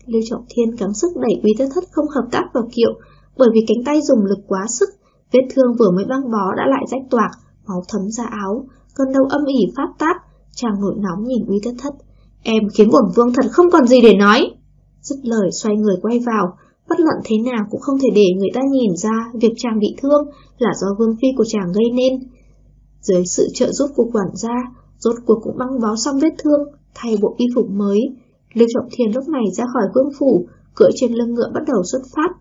Lưu Trọng Thiên gắng sức đẩy Uy Thất Thất không hợp tác vào kiệu, bởi vì cánh tay dùng lực quá sức, vết thương vừa mới băng bó đã lại rách toạc, máu thấm ra áo, cơn đau âm ỉ phát tác, chàng nổi nóng nhìn uy Thất Thất. Em khiến bổn vương thật không còn gì để nói. Dứt lời xoay người quay vào, bất luận thế nào cũng không thể để người ta nhìn ra việc chàng bị thương là do vương phi của chàng gây nên. Dưới sự trợ giúp của quản gia, rốt cuộc cũng băng bó xong vết thương, thay bộ y phục mới. Lưu Trọng Thiên lúc này ra khỏi vương phủ, cưỡi trên lưng ngựa bắt đầu xuất phát.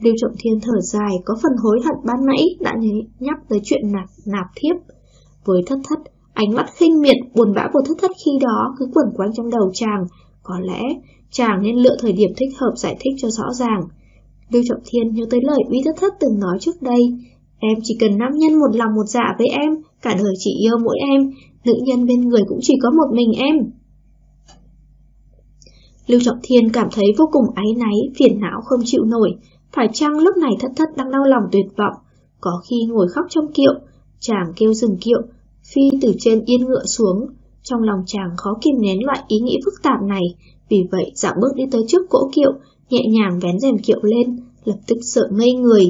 Lưu Trọng Thiên thở dài, có phần hối hận ban nãy đã nhắc tới chuyện nạp nạp thiếp. Với thất thất, ánh mắt khinh miệt, buồn bã của thất thất khi đó cứ quẩn quanh trong đầu chàng. Có lẽ chàng nên lựa thời điểm thích hợp giải thích cho rõ ràng. Lưu Trọng Thiên nhớ tới lời uy thất thất từng nói trước đây. Em chỉ cần nam nhân một lòng một dạ với em, cả đời chỉ yêu mỗi em, nữ nhân bên người cũng chỉ có một mình em. Lưu Trọng Thiên cảm thấy vô cùng áy náy, phiền não không chịu nổi. Phải chăng lúc này thất thất đang đau lòng tuyệt vọng, có khi ngồi khóc trong kiệu, chàng kêu dừng kiệu, phi từ trên yên ngựa xuống. Trong lòng chàng khó kìm nén loại ý nghĩ phức tạp này, vì vậy dạo bước đi tới trước cỗ kiệu, nhẹ nhàng vén rèm kiệu lên, lập tức sợ ngây người.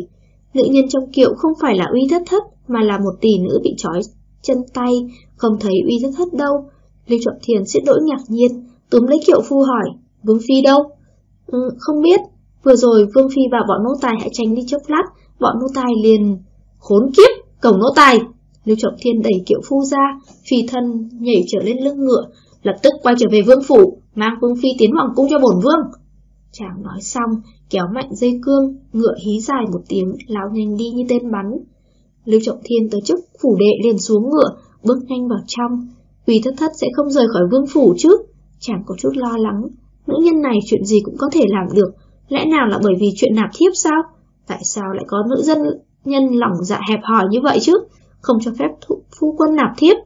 Nữ nhân trong kiệu không phải là uy thất thất, mà là một tỷ nữ bị trói chân tay, không thấy uy thất thất đâu. Lưu Trọng Thiền sẽ đỗi ngạc nhiên, túm lấy kiệu phu hỏi, Vương Phi đâu? Ừ, không biết. Vừa rồi Vương Phi và bọn nô tài hãy tránh đi chốc lát, bọn nô tài liền khốn kiếp, cổng nô tài. Lưu Trọng Thiên đẩy kiệu phu ra, phi thân nhảy trở lên lưng ngựa, lập tức quay trở về vương phủ, mang Vương Phi tiến hoàng cung cho bổn vương. Chàng nói xong, kéo mạnh dây cương, ngựa hí dài một tiếng, lao nhanh đi như tên bắn. Lưu Trọng Thiên tới trước phủ đệ liền xuống ngựa, bước nhanh vào trong. Vì thất thất sẽ không rời khỏi vương phủ chứ. Chàng có chút lo lắng, nữ nhân này chuyện gì cũng có thể làm được, lẽ nào là bởi vì chuyện nạp thiếp sao? Tại sao lại có nữ dân nhân lòng dạ hẹp hòi như vậy chứ? Không cho phép phu quân nạp thiếp.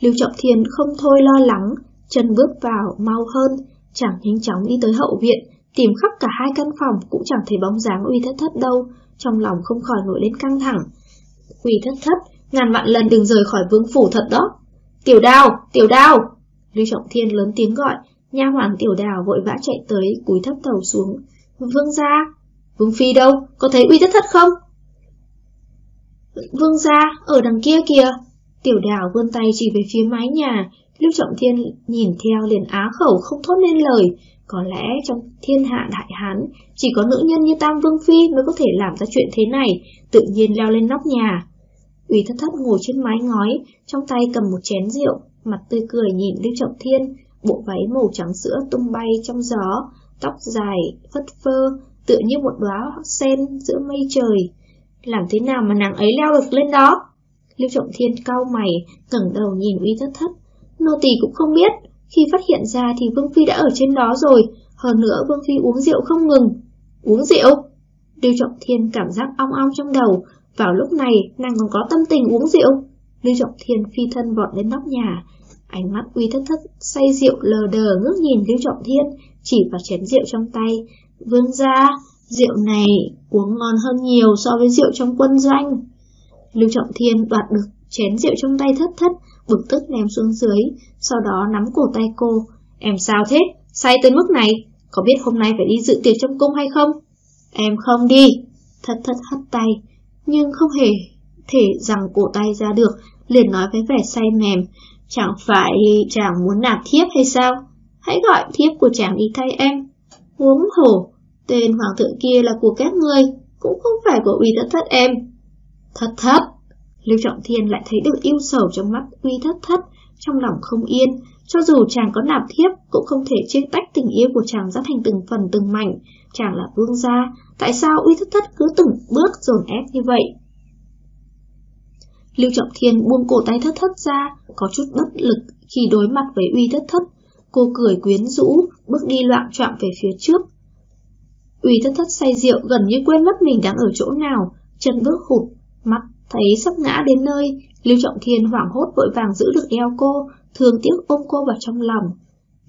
Lưu Trọng Thiên không thôi lo lắng, chân bước vào mau hơn, chàng nhanh chóng đi tới hậu viện, tìm khắp cả hai căn phòng cũng chẳng thấy bóng dáng uy thất thất đâu, trong lòng không khỏi nổi lên căng thẳng. Uy thất thất, ngàn vạn lần đừng rời khỏi vương phủ thật đó. Tiểu đào, tiểu đào! Lưu Trọng Thiên lớn tiếng gọi, nha hoàng tiểu đào vội vã chạy tới, cúi thấp đầu xuống. Vương gia, Vương Phi đâu, có thấy uy thất thất không? Vương gia, ở đằng kia kìa. Tiểu đào vươn tay chỉ về phía mái nhà, Lưu Trọng Thiên nhìn theo liền á khẩu không thốt nên lời. Có lẽ trong thiên hạ đại hán, chỉ có nữ nhân như Tam Vương Phi mới có thể làm ra chuyện thế này, tự nhiên leo lên nóc nhà. Ủy thất thất ngồi trên mái ngói, trong tay cầm một chén rượu, mặt tươi cười nhìn Lưu Trọng Thiên, bộ váy màu trắng sữa tung bay trong gió, tóc dài, phất phơ, tựa như một đóa sen giữa mây trời. Làm thế nào mà nàng ấy leo được lên đó? Lưu Trọng Thiên cau mày, ngẩng đầu nhìn Uy Thất Thất. Nô tỳ cũng không biết, khi phát hiện ra thì Vương Phi đã ở trên đó rồi, hơn nữa Vương Phi uống rượu không ngừng. Uống rượu? Lưu Trọng Thiên cảm giác ong ong trong đầu, vào lúc này nàng còn có tâm tình uống rượu. Lưu Trọng Thiên phi thân vọt lên nóc nhà, ánh mắt uy thất thất say rượu lờ đờ ngước nhìn Lưu Trọng Thiên, chỉ vào chén rượu trong tay. Vương ra, rượu này uống ngon hơn nhiều so với rượu trong quân doanh. Lưu Trọng Thiên đoạt được chén rượu trong tay thất thất, bực tức ném xuống dưới, sau đó nắm cổ tay cô. Em sao thế? Say tới mức này? Có biết hôm nay phải đi dự tiệc trong cung hay không? Em không đi. Thất thất hất tay, nhưng không hề thể rằng cổ tay ra được, liền nói với vẻ say mềm. Chẳng phải chàng muốn nạp thiếp hay sao? Hãy gọi thiếp của chàng đi thay em. uống hổ, tên hoàng thượng kia là của các ngươi, cũng không phải của uy thất thất em. Thất thất! Lưu Trọng Thiên lại thấy được yêu sầu trong mắt uy thất thất, trong lòng không yên, cho dù chàng có nạp thiếp cũng không thể chia tách tình yêu của chàng ra thành từng phần từng mảnh. Chàng là vương gia, tại sao uy thất thất cứ từng bước dồn ép như vậy? Lưu Trọng Thiên buông cổ tay thất thất ra, có chút bất lực khi đối mặt với uy thất thất. Cô cười quyến rũ, bước đi loạn trọng về phía trước. Uy thất thất say rượu gần như quên mất mình đang ở chỗ nào, chân bước hụt, mắt thấy sắp ngã đến nơi, Lưu Trọng Thiên hoảng hốt vội vàng giữ được eo cô, thương tiếc ôm cô vào trong lòng.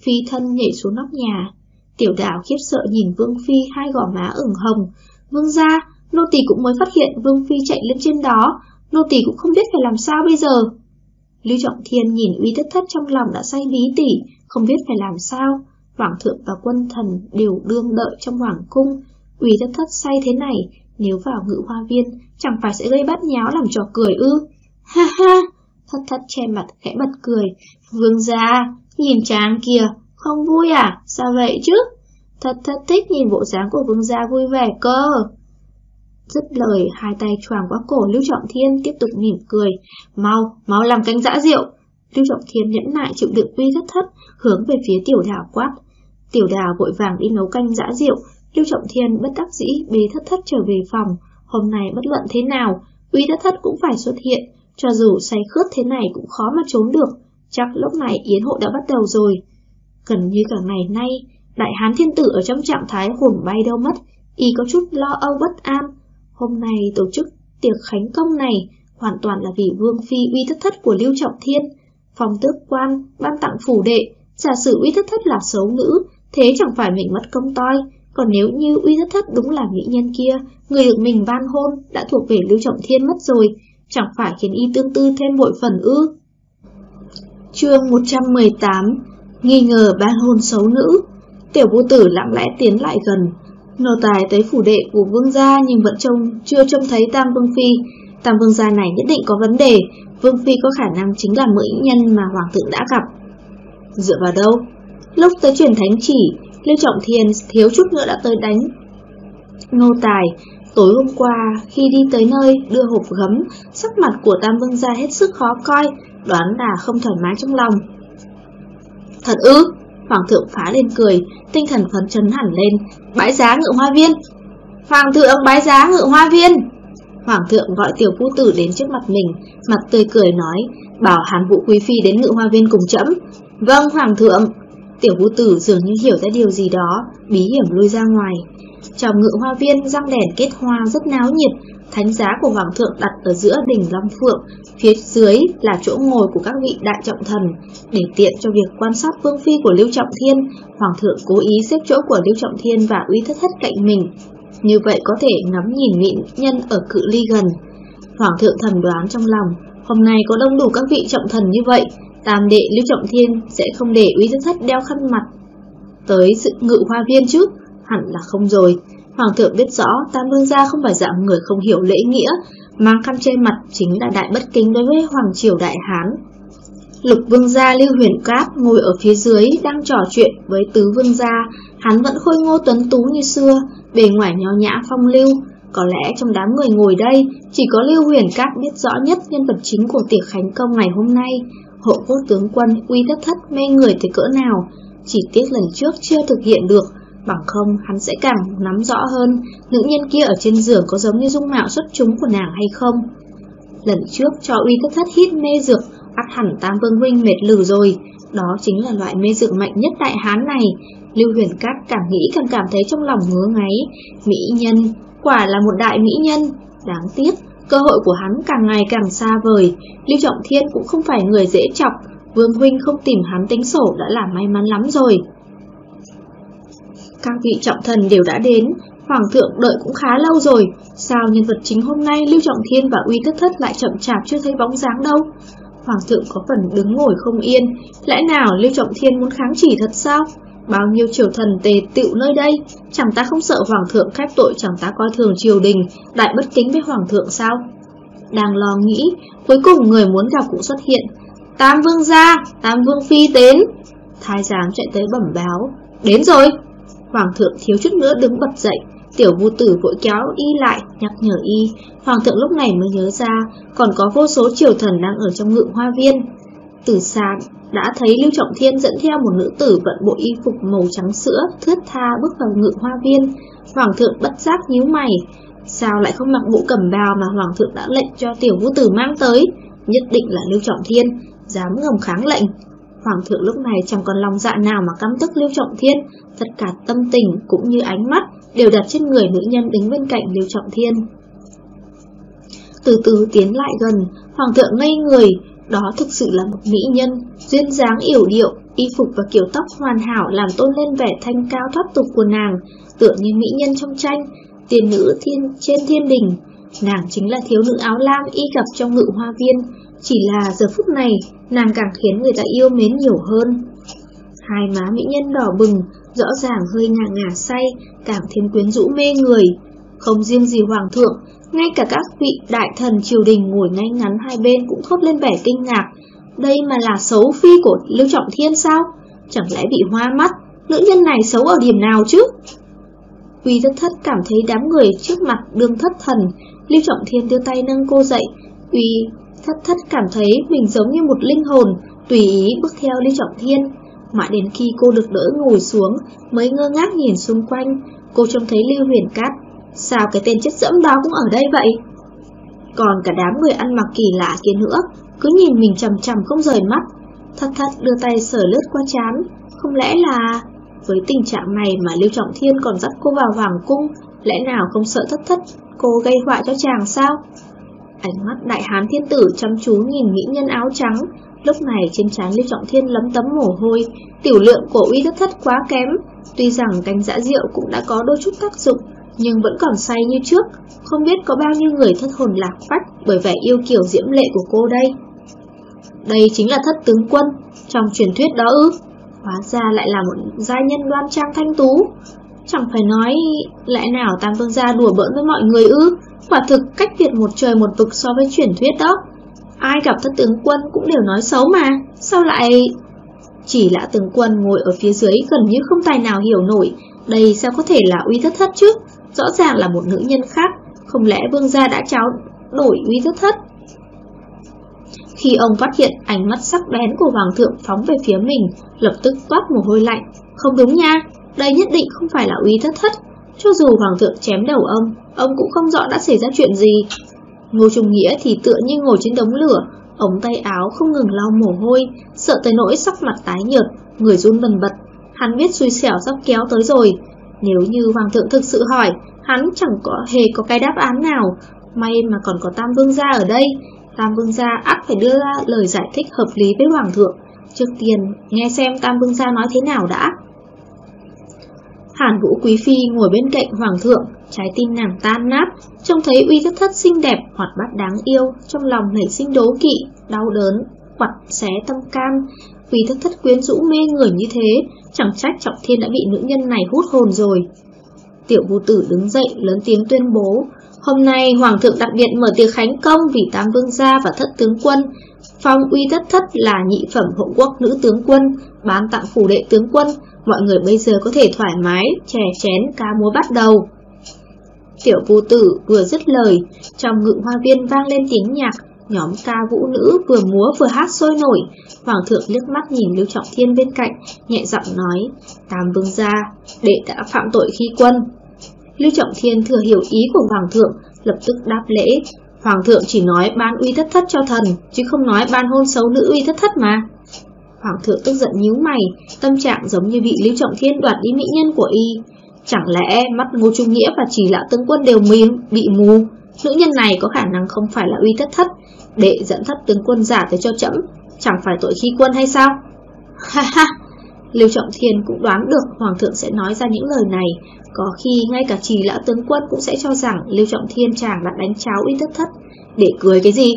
Phi thân nhảy xuống nóc nhà. Tiểu đảo khiếp sợ nhìn Vương Phi hai gò má ửng hồng. Vương ra, nô tỳ cũng mới phát hiện Vương Phi chạy lên trên đó, nô tỳ cũng không biết phải làm sao bây giờ. Lưu Trọng Thiên nhìn uy thất thất trong lòng đã say bí tỉ, không biết phải làm sao. Hoàng thượng và quân thần đều đương đợi trong hoàng cung. quỳ thất thất say thế này, nếu vào ngự hoa viên, chẳng phải sẽ gây bắt nháo làm trò cười ư. Ha ha, thất thất che mặt khẽ bật cười. Vương gia, nhìn chàng kìa, không vui à, sao vậy chứ? Thất thất thích nhìn bộ dáng của vương gia vui vẻ cơ. Dứt lời, hai tay choàng qua cổ Lưu Trọng Thiên tiếp tục mỉm cười. Mau, mau làm canh dã rượu. Lưu Trọng Thiên nhẫn nại chịu đựng uy rất thấp hướng về phía tiểu đào quát. Tiểu đào vội vàng đi nấu canh dã rượu, Lưu Trọng Thiên bất đắc dĩ bế thất thất trở về phòng. Hôm nay bất luận thế nào, uy thất thất cũng phải xuất hiện, cho dù say khướt thế này cũng khó mà trốn được. Chắc lúc này yến Hộ đã bắt đầu rồi. Gần như cả ngày nay, đại hán thiên tử ở trong trạng thái hồn bay đâu mất, y có chút lo âu bất an. Hôm nay tổ chức tiệc khánh công này hoàn toàn là vì vương phi uy thất thất của Lưu Trọng Thiên phong tước quan, ban tặng phủ đệ, giả sử uy thất thất là xấu nữ, thế chẳng phải mình mất công toi, còn nếu như uy thất thất đúng là mỹ nhân kia, người được mình ban hôn đã thuộc về Lưu Trọng Thiên mất rồi, chẳng phải khiến y tương tư thêm bội phần ư. Chương 118 Nghi ngờ ban hôn xấu nữ Tiểu vũ tử lặng lẽ tiến lại gần Nô tài tới phủ đệ của vương gia nhưng vẫn trông chưa trông thấy Tam Vương Phi. Tam Vương gia này nhất định có vấn đề Vương Phi có khả năng chính là mỹ nhân mà Hoàng thượng đã gặp Dựa vào đâu? Lúc tới truyền thánh chỉ Lưu Trọng Thiên thiếu chút nữa đã tới đánh. Ngô Tài, tối hôm qua khi đi tới nơi đưa hộp gấm, sắc mặt của Tam Vương gia hết sức khó coi, đoán là không thoải mái trong lòng. Thật ư? Hoàng thượng phá lên cười, tinh thần phấn chấn hẳn lên, bãi giá ngự hoa viên. Hoàng thượng bái giá ngự hoa viên. Hoàng thượng gọi tiểu phu tử đến trước mặt mình, mặt tươi cười nói, bảo hàn vũ quý phi đến ngự hoa viên cùng chậm. Vâng, Hoàng thượng. Tiểu phu tử dường như hiểu ra điều gì đó, bí hiểm lui ra ngoài. Trong ngự hoa viên răng đèn kết hoa rất náo nhiệt, thánh giá của Hoàng thượng đặt ở giữa đỉnh Long Phượng, phía dưới là chỗ ngồi của các vị đại trọng thần. Để tiện cho việc quan sát vương phi của Lưu Trọng Thiên, Hoàng thượng cố ý xếp chỗ của Lưu Trọng Thiên và uy thất thất cạnh mình, như vậy có thể ngắm nhìn mỹ nhân ở cự ly gần. Hoàng thượng thầm đoán trong lòng, hôm nay có đông đủ các vị trọng thần như vậy, tam đệ Lưu Trọng Thiên sẽ không để uy thất thất đeo khăn mặt. Tới sự ngự hoa viên chứ, hẳn là không rồi. Hoàng thượng biết rõ Tam Vương Gia không phải dạng người không hiểu lễ nghĩa, mang khăn che mặt chính là đại bất kính đối với Hoàng Triều Đại Hán. Lục Vương Gia Lưu Huyền Cáp ngồi ở phía dưới đang trò chuyện với Tứ Vương Gia, hắn vẫn khôi ngô tuấn tú như xưa, bề ngoài nho nhã phong lưu. Có lẽ trong đám người ngồi đây, chỉ có Lưu Huyền Các biết rõ nhất nhân vật chính của tiệc khánh công ngày hôm nay, hộ quốc tướng quân uy thất thất mê người tới cỡ nào, chỉ tiếc lần trước chưa thực hiện được, bằng không hắn sẽ càng nắm rõ hơn nữ nhân kia ở trên giường có giống như dung mạo xuất chúng của nàng hay không. Lần trước cho uy thất thất hít mê dược, ắt hẳn Tam Vương Huynh mệt lử rồi, đó chính là loại mê dược mạnh nhất đại hán này. Lưu Huyền Cát càng nghĩ càng cảm thấy trong lòng ngứa ngáy, mỹ nhân, quả là một đại mỹ nhân, đáng tiếc. Cơ hội của hắn càng ngày càng xa vời, Lưu Trọng Thiên cũng không phải người dễ chọc, Vương Huynh không tìm hắn tính sổ đã là may mắn lắm rồi. Các vị trọng thần đều đã đến, Hoàng thượng đợi cũng khá lâu rồi, sao nhân vật chính hôm nay Lưu Trọng Thiên và Uy Thất Thất lại chậm chạp chưa thấy bóng dáng đâu? Hoàng thượng có phần đứng ngồi không yên, lẽ nào Lưu Trọng Thiên muốn kháng chỉ thật sao? Bao nhiêu triều thần tề tựu nơi đây, chẳng ta không sợ Hoàng thượng khép tội chẳng ta coi thường triều đình, đại bất kính với Hoàng thượng sao? Đang lo nghĩ, cuối cùng người muốn gặp cũng xuất hiện. Tam vương gia, Tam vương phi đến. Thái giám chạy tới bẩm báo, đến rồi. Hoàng thượng thiếu chút nữa đứng bật dậy, tiểu vu tử vội kéo y lại, nhắc nhở y. Hoàng thượng lúc này mới nhớ ra, còn có vô số triều thần đang ở trong ngự hoa viên. Từ xa đã thấy Lưu Trọng Thiên dẫn theo một nữ tử vận bộ y phục màu trắng sữa, thướt tha bước vào ngự hoa viên. Hoàng thượng bất giác nhíu mày, sao lại không mặc bộ cẩm bào mà Hoàng thượng đã lệnh cho tiểu vũ tử mang tới? Nhất định là Lưu Trọng Thiên, dám ngầm kháng lệnh. Hoàng thượng lúc này chẳng còn lòng dạ nào mà căm tức Lưu Trọng Thiên, tất cả tâm tình cũng như ánh mắt đều đặt trên người nữ nhân đứng bên cạnh Lưu Trọng Thiên. Từ từ tiến lại gần, Hoàng thượng ngây người, đó thực sự là một mỹ nhân, duyên dáng yểu điệu, y phục và kiểu tóc hoàn hảo làm tôn lên vẻ thanh cao thoát tục của nàng, tựa như mỹ nhân trong tranh, tiền nữ thiên trên thiên đình. Nàng chính là thiếu nữ áo lam y gặp trong ngự hoa viên, chỉ là giờ phút này, nàng càng khiến người ta yêu mến nhiều hơn. Hai má mỹ nhân đỏ bừng, rõ ràng hơi ngả ngả say, càng thêm quyến rũ mê người. Không riêng gì hoàng thượng, ngay cả các vị đại thần triều đình ngồi ngay ngắn hai bên cũng thốt lên vẻ kinh ngạc. Đây mà là xấu phi của Lưu Trọng Thiên sao? Chẳng lẽ bị hoa mắt? Nữ nhân này xấu ở điểm nào chứ? Uy thất thất cảm thấy đám người trước mặt đương thất thần, Lưu Trọng Thiên đưa tay nâng cô dậy. Uy thất thất cảm thấy mình giống như một linh hồn, tùy ý bước theo Lưu Trọng Thiên. Mãi đến khi cô được đỡ ngồi xuống, mới ngơ ngác nhìn xung quanh, cô trông thấy Lưu Huyền Cát Sao cái tên chất dẫm đó cũng ở đây vậy? Còn cả đám người ăn mặc kỳ lạ kia nữa, cứ nhìn mình chầm chầm không rời mắt. Thất thất đưa tay sờ lướt qua chán, không lẽ là... Với tình trạng này mà Lưu Trọng Thiên còn dắt cô vào hoàng cung, lẽ nào không sợ thất thất, cô gây họa cho chàng sao? Ánh mắt đại hán thiên tử chăm chú nhìn mỹ nhân áo trắng, lúc này trên trán Lưu Trọng Thiên lấm tấm mồ hôi, tiểu lượng của uy thất thất quá kém, tuy rằng canh dã rượu cũng đã có đôi chút tác dụng, nhưng vẫn còn say như trước, không biết có bao nhiêu người thất hồn lạc phách bởi vẻ yêu kiểu diễm lệ của cô đây. Đây chính là thất tướng quân, trong truyền thuyết đó ư. Hóa ra lại là một gia nhân đoan trang thanh tú. Chẳng phải nói lẽ nào Tam Vương gia đùa bỡn với mọi người ư, quả thực cách biệt một trời một vực so với truyền thuyết đó. Ai gặp thất tướng quân cũng đều nói xấu mà, sao lại... Chỉ lã tướng quân ngồi ở phía dưới gần như không tài nào hiểu nổi, đây sao có thể là uy thất thất chứ? Rõ ràng là một nữ nhân khác, không lẽ vương gia đã tráo đổi uy thất thất? Khi ông phát hiện ánh mắt sắc bén của hoàng thượng phóng về phía mình, lập tức toát mồ hôi lạnh. Không đúng nha, đây nhất định không phải là uy thất thất. Cho dù hoàng thượng chém đầu ông, ông cũng không rõ đã xảy ra chuyện gì. Ngô Trung Nghĩa thì tựa như ngồi trên đống lửa, ống tay áo không ngừng lau mồ hôi, sợ tới nỗi sắc mặt tái nhợt, người run bần bật. Hắn biết xui xẻo sắp kéo tới rồi. Nếu như hoàng thượng thực sự hỏi, hắn chẳng có hề có cái đáp án nào. May mà còn có Tam Vương gia ở đây, Tam Vương gia ắt phải đưa ra lời giải thích hợp lý với Hoàng thượng. Trước tiên, nghe xem Tam Vương gia nói thế nào đã. Hàn Vũ Quý Phi ngồi bên cạnh Hoàng thượng, trái tim nàng tan nát, trông thấy uy thất thất xinh đẹp, hoạt bát đáng yêu, trong lòng nảy sinh đố kỵ, đau đớn, quặt xé tâm can. Uy thất thất quyến rũ mê người như thế, chẳng trách Trọng Thiên đã bị nữ nhân này hút hồn rồi. Tiểu vũ tử đứng dậy lớn tiếng tuyên bố, Hôm nay Hoàng thượng đặc biệt mở tiệc khánh công vì Tam Vương gia và Thất Tướng Quân. Phong uy thất thất là nhị phẩm hộ quốc nữ tướng quân, bán tặng phủ đệ tướng quân. Mọi người bây giờ có thể thoải mái, chè chén, ca múa bắt đầu. Tiểu vô tử vừa dứt lời, trong ngự hoa viên vang lên tiếng nhạc, nhóm ca vũ nữ vừa múa vừa hát sôi nổi. Hoàng thượng liếc mắt nhìn Lưu Trọng Thiên bên cạnh, nhẹ giọng nói, Tam Vương gia, đệ đã phạm tội khi quân, Lưu Trọng Thiên thừa hiểu ý của Hoàng thượng, lập tức đáp lễ. Hoàng thượng chỉ nói ban uy thất thất cho thần, chứ không nói ban hôn xấu nữ uy thất thất mà. Hoàng thượng tức giận nhíu mày, tâm trạng giống như bị Lưu Trọng Thiên đoạt đi mỹ nhân của y. Chẳng lẽ mắt Ngô Trung Nghĩa và chỉ lão tướng quân đều mì, bị mù? Nữ nhân này có khả năng không phải là uy thất thất, để dẫn thất tướng quân giả tới cho chậm, chẳng phải tội khi quân hay sao? Ha ha! Lưu Trọng Thiên cũng đoán được Hoàng thượng sẽ nói ra những lời này, có khi ngay cả trì lão tướng quân cũng sẽ cho rằng Lưu Trọng Thiên chàng đã đánh cháo uy thất thất. Để cười cái gì?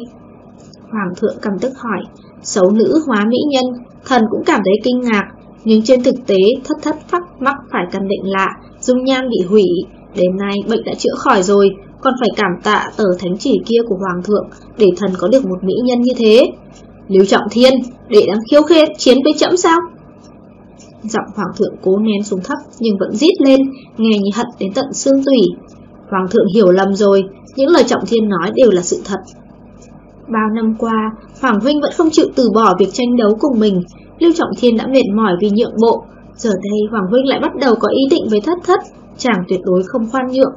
Hoàng thượng cầm tức hỏi, xấu nữ hóa mỹ nhân, thần cũng cảm thấy kinh ngạc, nhưng trên thực tế thất thất phắc mắc phải căn bệnh lạ, dung nhan bị hủy, đến nay bệnh đã chữa khỏi rồi, còn phải cảm tạ tờ thánh chỉ kia của Hoàng thượng để thần có được một mỹ nhân như thế. Lưu Trọng Thiên, để đang khiêu khích chiến với chậm sao? Giọng hoàng thượng cố nén xuống thấp nhưng vẫn rít lên, nghe như hận đến tận xương tủy. Hoàng thượng hiểu lầm rồi, những lời Trọng Thiên nói đều là sự thật. Bao năm qua, Hoàng Huynh vẫn không chịu từ bỏ việc tranh đấu cùng mình, Lưu Trọng Thiên đã mệt mỏi vì nhượng bộ. Giờ đây Hoàng Huynh lại bắt đầu có ý định với thất thất, chàng tuyệt đối không khoan nhượng.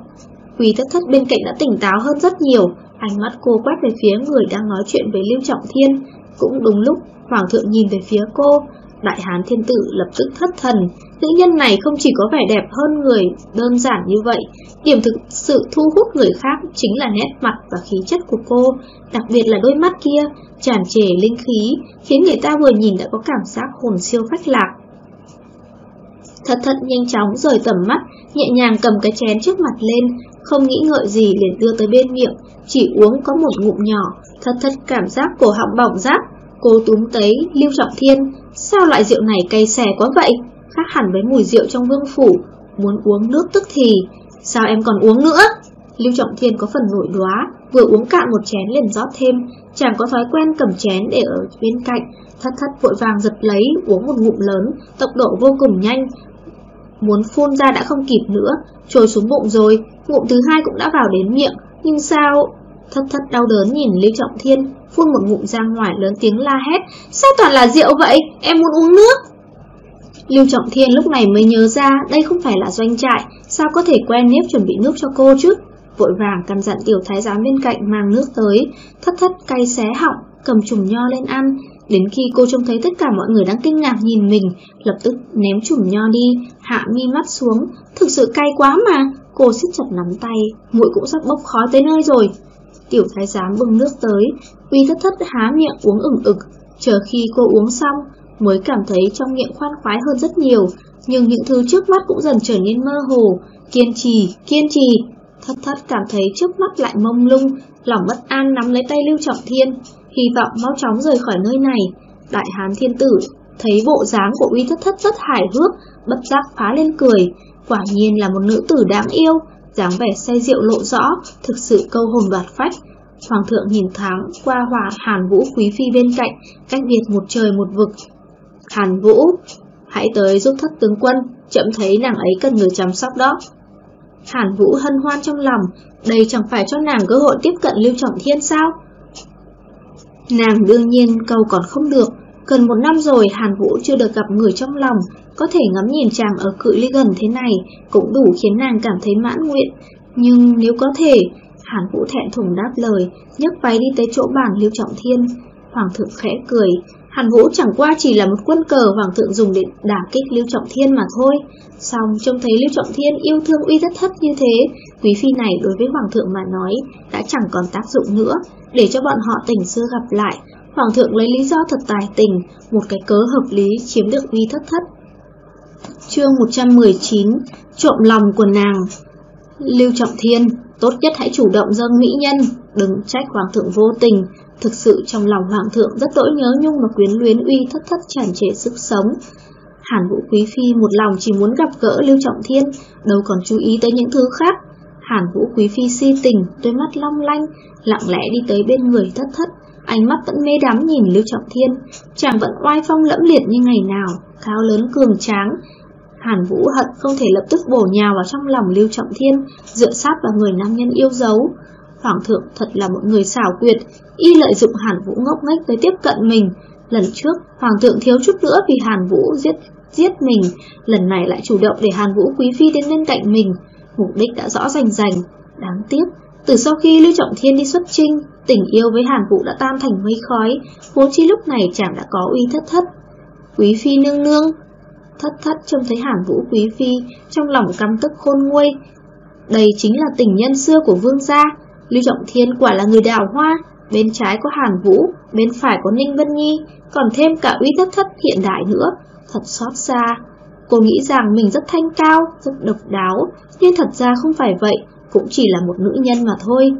Quỳ thất thất bên cạnh đã tỉnh táo hơn rất nhiều, ánh mắt cô quét về phía người đang nói chuyện với Lưu Trọng Thiên. Cũng đúng lúc, Hoàng thượng nhìn về phía cô, Đại hán thiên tử lập tức thất thần, nữ nhân này không chỉ có vẻ đẹp hơn người đơn giản như vậy, điểm thực sự thu hút người khác chính là nét mặt và khí chất của cô, đặc biệt là đôi mắt kia, tràn trề linh khí, khiến người ta vừa nhìn đã có cảm giác hồn siêu phách lạc. Thật thật nhanh chóng rời tầm mắt, nhẹ nhàng cầm cái chén trước mặt lên, không nghĩ ngợi gì liền đưa tới bên miệng, chỉ uống có một ngụm nhỏ, thật thật cảm giác cổ họng bỏng rát, Cô túm tới Lưu Trọng Thiên, sao loại rượu này cay xè quá vậy? Khác hẳn với mùi rượu trong vương phủ, muốn uống nước tức thì, sao em còn uống nữa? Lưu Trọng Thiên có phần nổi đóa, vừa uống cạn một chén liền rót thêm, chàng có thói quen cầm chén để ở bên cạnh, thất thất vội vàng giật lấy, uống một ngụm lớn, tốc độ vô cùng nhanh. Muốn phun ra đã không kịp nữa, trồi xuống bụng rồi, ngụm thứ hai cũng đã vào đến miệng, nhưng sao... Thất thất đau đớn nhìn Lưu Trọng Thiên, phun một ngụm ra ngoài lớn tiếng la hét, sao toàn là rượu vậy, em muốn uống nước. Lưu Trọng Thiên lúc này mới nhớ ra đây không phải là doanh trại, sao có thể quen nếp chuẩn bị nước cho cô chứ. Vội vàng căn dặn tiểu thái giám bên cạnh mang nước tới, thất thất cay xé họng, cầm chùm nho lên ăn. Đến khi cô trông thấy tất cả mọi người đang kinh ngạc nhìn mình, lập tức ném chùm nho đi, hạ mi mắt xuống, thực sự cay quá mà. Cô siết chặt nắm tay, mũi cũng sắp bốc khói tới nơi rồi. Tiểu thái giám bưng nước tới, uy thất thất há miệng uống ửng ực, chờ khi cô uống xong, mới cảm thấy trong miệng khoan khoái hơn rất nhiều, nhưng những thứ trước mắt cũng dần trở nên mơ hồ, kiên trì, kiên trì. Thất thất cảm thấy trước mắt lại mông lung, lòng bất an nắm lấy tay Lưu Trọng Thiên, hy vọng mau chóng rời khỏi nơi này. Đại Hán Thiên Tử thấy bộ dáng của uy thất thất rất hài hước, bất giác phá lên cười, quả nhiên là một nữ tử đáng yêu, dáng vẻ say rượu lộ rõ, thực sự câu hồn đoạt phách. Hoàng thượng nhìn thoáng qua hòa hàn vũ quý phi bên cạnh, cách biệt một trời một vực. Hàn Vũ, hãy tới giúp thất tướng quân, chậm thấy nàng ấy cần người chăm sóc đó. Hàn Vũ hân hoan trong lòng, đây chẳng phải cho nàng cơ hội tiếp cận Lưu Trọng Thiên sao? Nàng đương nhiên cầu còn không được, gần một năm rồi Hàn Vũ chưa được gặp người trong lòng, có thể ngắm nhìn chàng ở cự ly gần thế này cũng đủ khiến nàng cảm thấy mãn nguyện. Nhưng nếu có thể, Hàn Vũ thẹn thùng đáp lời, nhấc váy đi tới chỗ bàn Lưu Trọng Thiên. Hoàng thượng khẽ cười, Hàn Vũ chẳng qua chỉ là một quân cờ Hoàng thượng dùng để đả kích Lưu Trọng Thiên mà thôi. Xong trông thấy Lưu Trọng Thiên yêu thương uy thất thất như thế, quý phi này đối với Hoàng thượng mà nói đã chẳng còn tác dụng nữa, để cho bọn họ tỉnh xưa gặp lại. Hoàng thượng lấy lý do thật tài tình, một cái cớ hợp lý chiếm được uy thất thất. Chương 119 Trộm lòng của nàng Lưu Trọng Thiên, tốt nhất hãy chủ động dâng mỹ nhân, đừng trách Hoàng thượng vô tình. Thực sự trong lòng Hoàng thượng rất đỗi nhớ nhung và quyến luyến uy thất thất tràn trề sức sống. Hàn Vũ Quý Phi một lòng chỉ muốn gặp gỡ Lưu Trọng Thiên, đâu còn chú ý tới những thứ khác. Hàn Vũ Quý Phi si tình, đôi mắt long lanh, lặng lẽ đi tới bên người thất thất, ánh mắt vẫn mê đắm nhìn Lưu Trọng Thiên, chàng vẫn oai phong lẫm liệt như ngày nào, cao lớn cường tráng. Hàn Vũ hận không thể lập tức bổ nhào vào trong lòng Lưu Trọng Thiên, dựa sát vào người nam nhân yêu dấu. Hoàng thượng thật là một người xảo quyệt, y lợi dụng Hàn Vũ ngốc nghếch tới tiếp cận mình. Lần trước, Hoàng thượng thiếu chút nữa vì Hàn Vũ giết giết mình, lần này lại chủ động để Hàn Vũ Quý Phi đến bên cạnh mình. Mục đích đã rõ rành rành, đáng tiếc. Từ sau khi Lưu Trọng Thiên đi xuất trinh, tình yêu với Hàn Vũ đã tan thành mây khói, vốn chi lúc này chàng đã có uy thất thất. Quý Phi nương nương, thất thất trông thấy Hàn Vũ Quý Phi, trong lòng căm tức khôn nguôi. Đây chính là tình nhân xưa của vương gia, Lưu Trọng Thiên quả là người đào hoa, bên trái có Hàn Vũ, bên phải có Ninh Vân Nhi, còn thêm cả uy thất thất hiện đại nữa, thật xót xa. Cô nghĩ rằng mình rất thanh cao, rất độc đáo, nhưng thật ra không phải vậy, cũng chỉ là một nữ nhân mà thôi.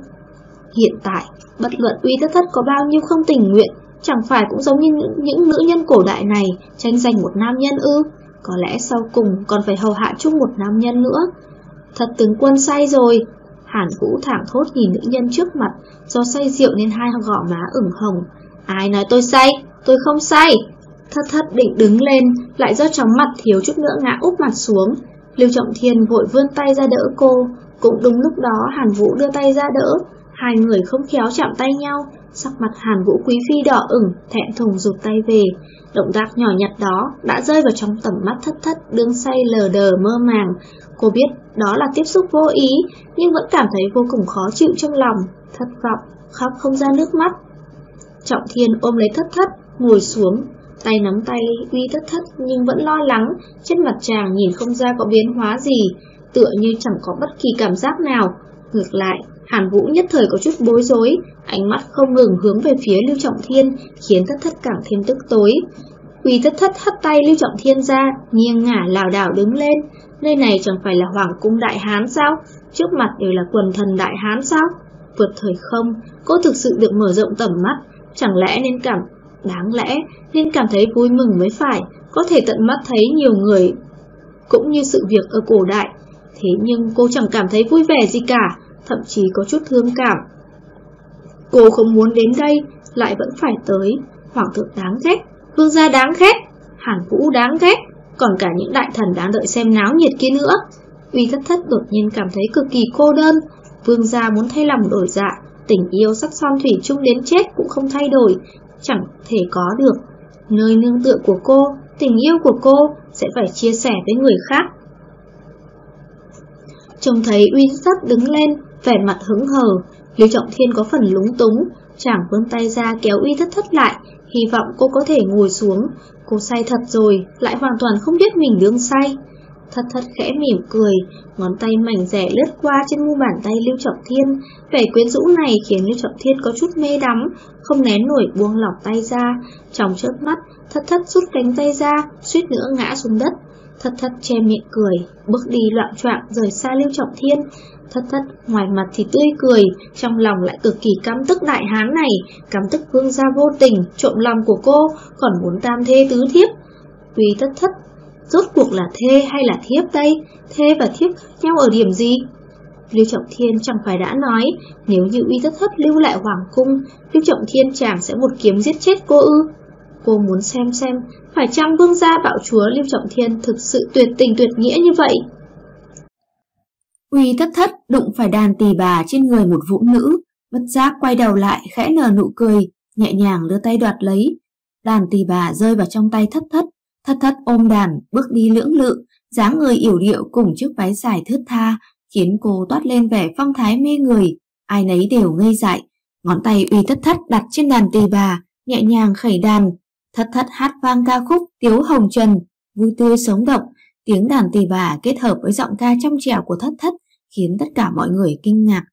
Hiện tại, bất luận uy thất thất có bao nhiêu không tình nguyện, chẳng phải cũng giống như những, những nữ nhân cổ đại này tranh giành một nam nhân ư. Có lẽ sau cùng còn phải hầu hạ chung một nam nhân nữa. Thật tướng quân say rồi. Hàn Vũ thẳng thốt nhìn nữ nhân trước mặt, do say rượu nên hai gò má ửng hồng. Ai nói tôi say? Tôi không say. Thất thất định đứng lên, lại do chóng mặt thiếu chút nữa ngã úp mặt xuống. Lưu Trọng Thiên vội vươn tay ra đỡ cô, cũng đúng lúc đó Hàn Vũ đưa tay ra đỡ, hai người không khéo chạm tay nhau, sắc mặt Hàn Vũ Quý Phi đỏ ửng, thẹn thùng rụt tay về. Động tác nhỏ nhặt đó đã rơi vào trong tầm mắt thất thất đương say lờ đờ mơ màng. Cô biết đó là tiếp xúc vô ý, nhưng vẫn cảm thấy vô cùng khó chịu trong lòng, thất vọng, khóc không ra nước mắt. Trọng Thiên ôm lấy thất thất, ngồi xuống, tay nắm tay uy thất thất nhưng vẫn lo lắng, trên mặt chàng nhìn không ra có biến hóa gì, tựa như chẳng có bất kỳ cảm giác nào. Ngược lại, Hàn Vũ nhất thời có chút bối rối, ánh mắt không ngừng hướng về phía Lưu Trọng Thiên, khiến thất thất càng thêm tức tối. Quỳ thất thất hất tay Lưu Trọng Thiên ra, nghiêng ngả lảo đảo đứng lên. Nơi này chẳng phải là Hoàng cung Đại Hán sao? Trước mặt đều là quần thần Đại Hán sao? Vượt thời không, cô thực sự được mở rộng tầm mắt, chẳng lẽ nên cảm Đáng lẽ nên cảm thấy vui mừng mới phải, có thể tận mắt thấy nhiều người cũng như sự việc ở cổ đại. Thế nhưng cô chẳng cảm thấy vui vẻ gì cả, thậm chí có chút thương cảm. Cô không muốn đến đây, lại vẫn phải tới. Hoàng thượng đáng ghét, vương gia đáng ghét, hàn vũ đáng ghét, còn cả những đại thần đang đợi xem náo nhiệt kia nữa. Uy thất thất đột nhiên cảm thấy cực kỳ cô đơn, vương gia muốn thay lòng đổi dạ, tình yêu sắc son thủy chung đến chết cũng không thay đổi, chẳng thể có được. Nơi nương tựa của cô, tình yêu của cô sẽ phải chia sẻ với người khác. Trông thấy uy thất đứng lên, vẻ mặt hứng hờ, Lưu Trọng Thiên có phần lúng túng, chàng vươn tay ra kéo uy thất thất lại, hy vọng cô có thể ngồi xuống. Cô say thật rồi, lại hoàn toàn không biết mình đương say. Thật thất khẽ mỉm cười, ngón tay mảnh rẻ lướt qua trên mu bàn tay Lưu Trọng Thiên. Vẻ quyến rũ này khiến Lưu Trọng Thiên có chút mê đắm, không nén nổi buông lỏng tay ra. Trong chớp mắt, Thật thất rút cánh tay ra, suýt nữa ngã xuống đất. Thất thất che miệng cười, bước đi loạn choạng rời xa Lưu Trọng Thiên. Thất thất ngoài mặt thì tươi cười, trong lòng lại cực kỳ căm tức đại hán này, căm tức vương gia vô tình, trộm lòng của cô, còn muốn tam thê tứ thiếp. Tuy thất thất Rốt cuộc là thê hay là thiếp đây? Thê và thiếp nhau ở điểm gì? Lưu Trọng Thiên chẳng phải đã nói, nếu như uy thất thất lưu lại hoàng cung, Lưu Trọng Thiên chàng sẽ một kiếm giết chết cô ư. Cô muốn xem xem, phải chăng vương gia bạo chúa Lưu Trọng Thiên thực sự tuyệt tình tuyệt nghĩa như vậy? Uy thất thất đụng phải đàn tỳ bà trên người một vũ nữ, bất giác quay đầu lại khẽ nở nụ cười, nhẹ nhàng đưa tay đoạt lấy. Đàn tỳ bà rơi vào trong tay thất thất, thất thất ôm đàn, bước đi lưỡng lự, dáng người yểu điệu cùng chiếc váy dài thướt tha, khiến cô toát lên vẻ phong thái mê người, ai nấy đều ngây dại. Ngón tay uy thất thất đặt trên đàn tỳ bà, nhẹ nhàng khẩy đàn, thất thất hát vang ca khúc Tiếu Hồng Trần, vui tươi sống động, tiếng đàn tỳ bà kết hợp với giọng ca trong trẻo của thất thất khiến tất cả mọi người kinh ngạc.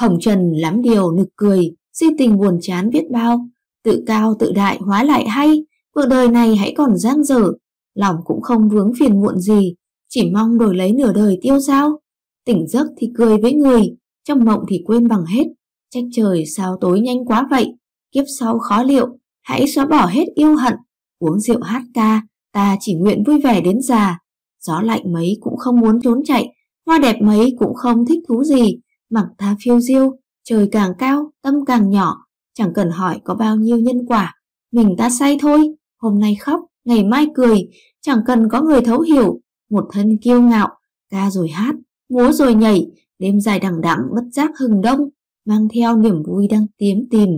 Hồng Trần lắm điều nực cười, si tình buồn chán biết bao, tự cao tự đại hóa lại hay, cuộc đời này hãy còn giang dở, lòng cũng không vướng phiền muộn gì, chỉ mong đổi lấy nửa đời tiêu dao. Tỉnh giấc thì cười với người, trong mộng thì quên bằng hết, trách trời sao tối nhanh quá vậy, kiếp sau khó liệu, hãy xóa bỏ hết yêu hận, uống rượu hát ca, ta chỉ nguyện vui vẻ đến già. Gió lạnh mấy cũng không muốn trốn chạy, hoa đẹp mấy cũng không thích thú gì, mặc ta phiêu diêu, trời càng cao, tâm càng nhỏ, chẳng cần hỏi có bao nhiêu nhân quả, mình ta say thôi, hôm nay khóc, ngày mai cười, chẳng cần có người thấu hiểu, một thân kiêu ngạo, ca rồi hát, múa rồi nhảy, đêm dài đằng đẵng bất giác hừng đông, mang theo niềm vui đang tiếm tìm.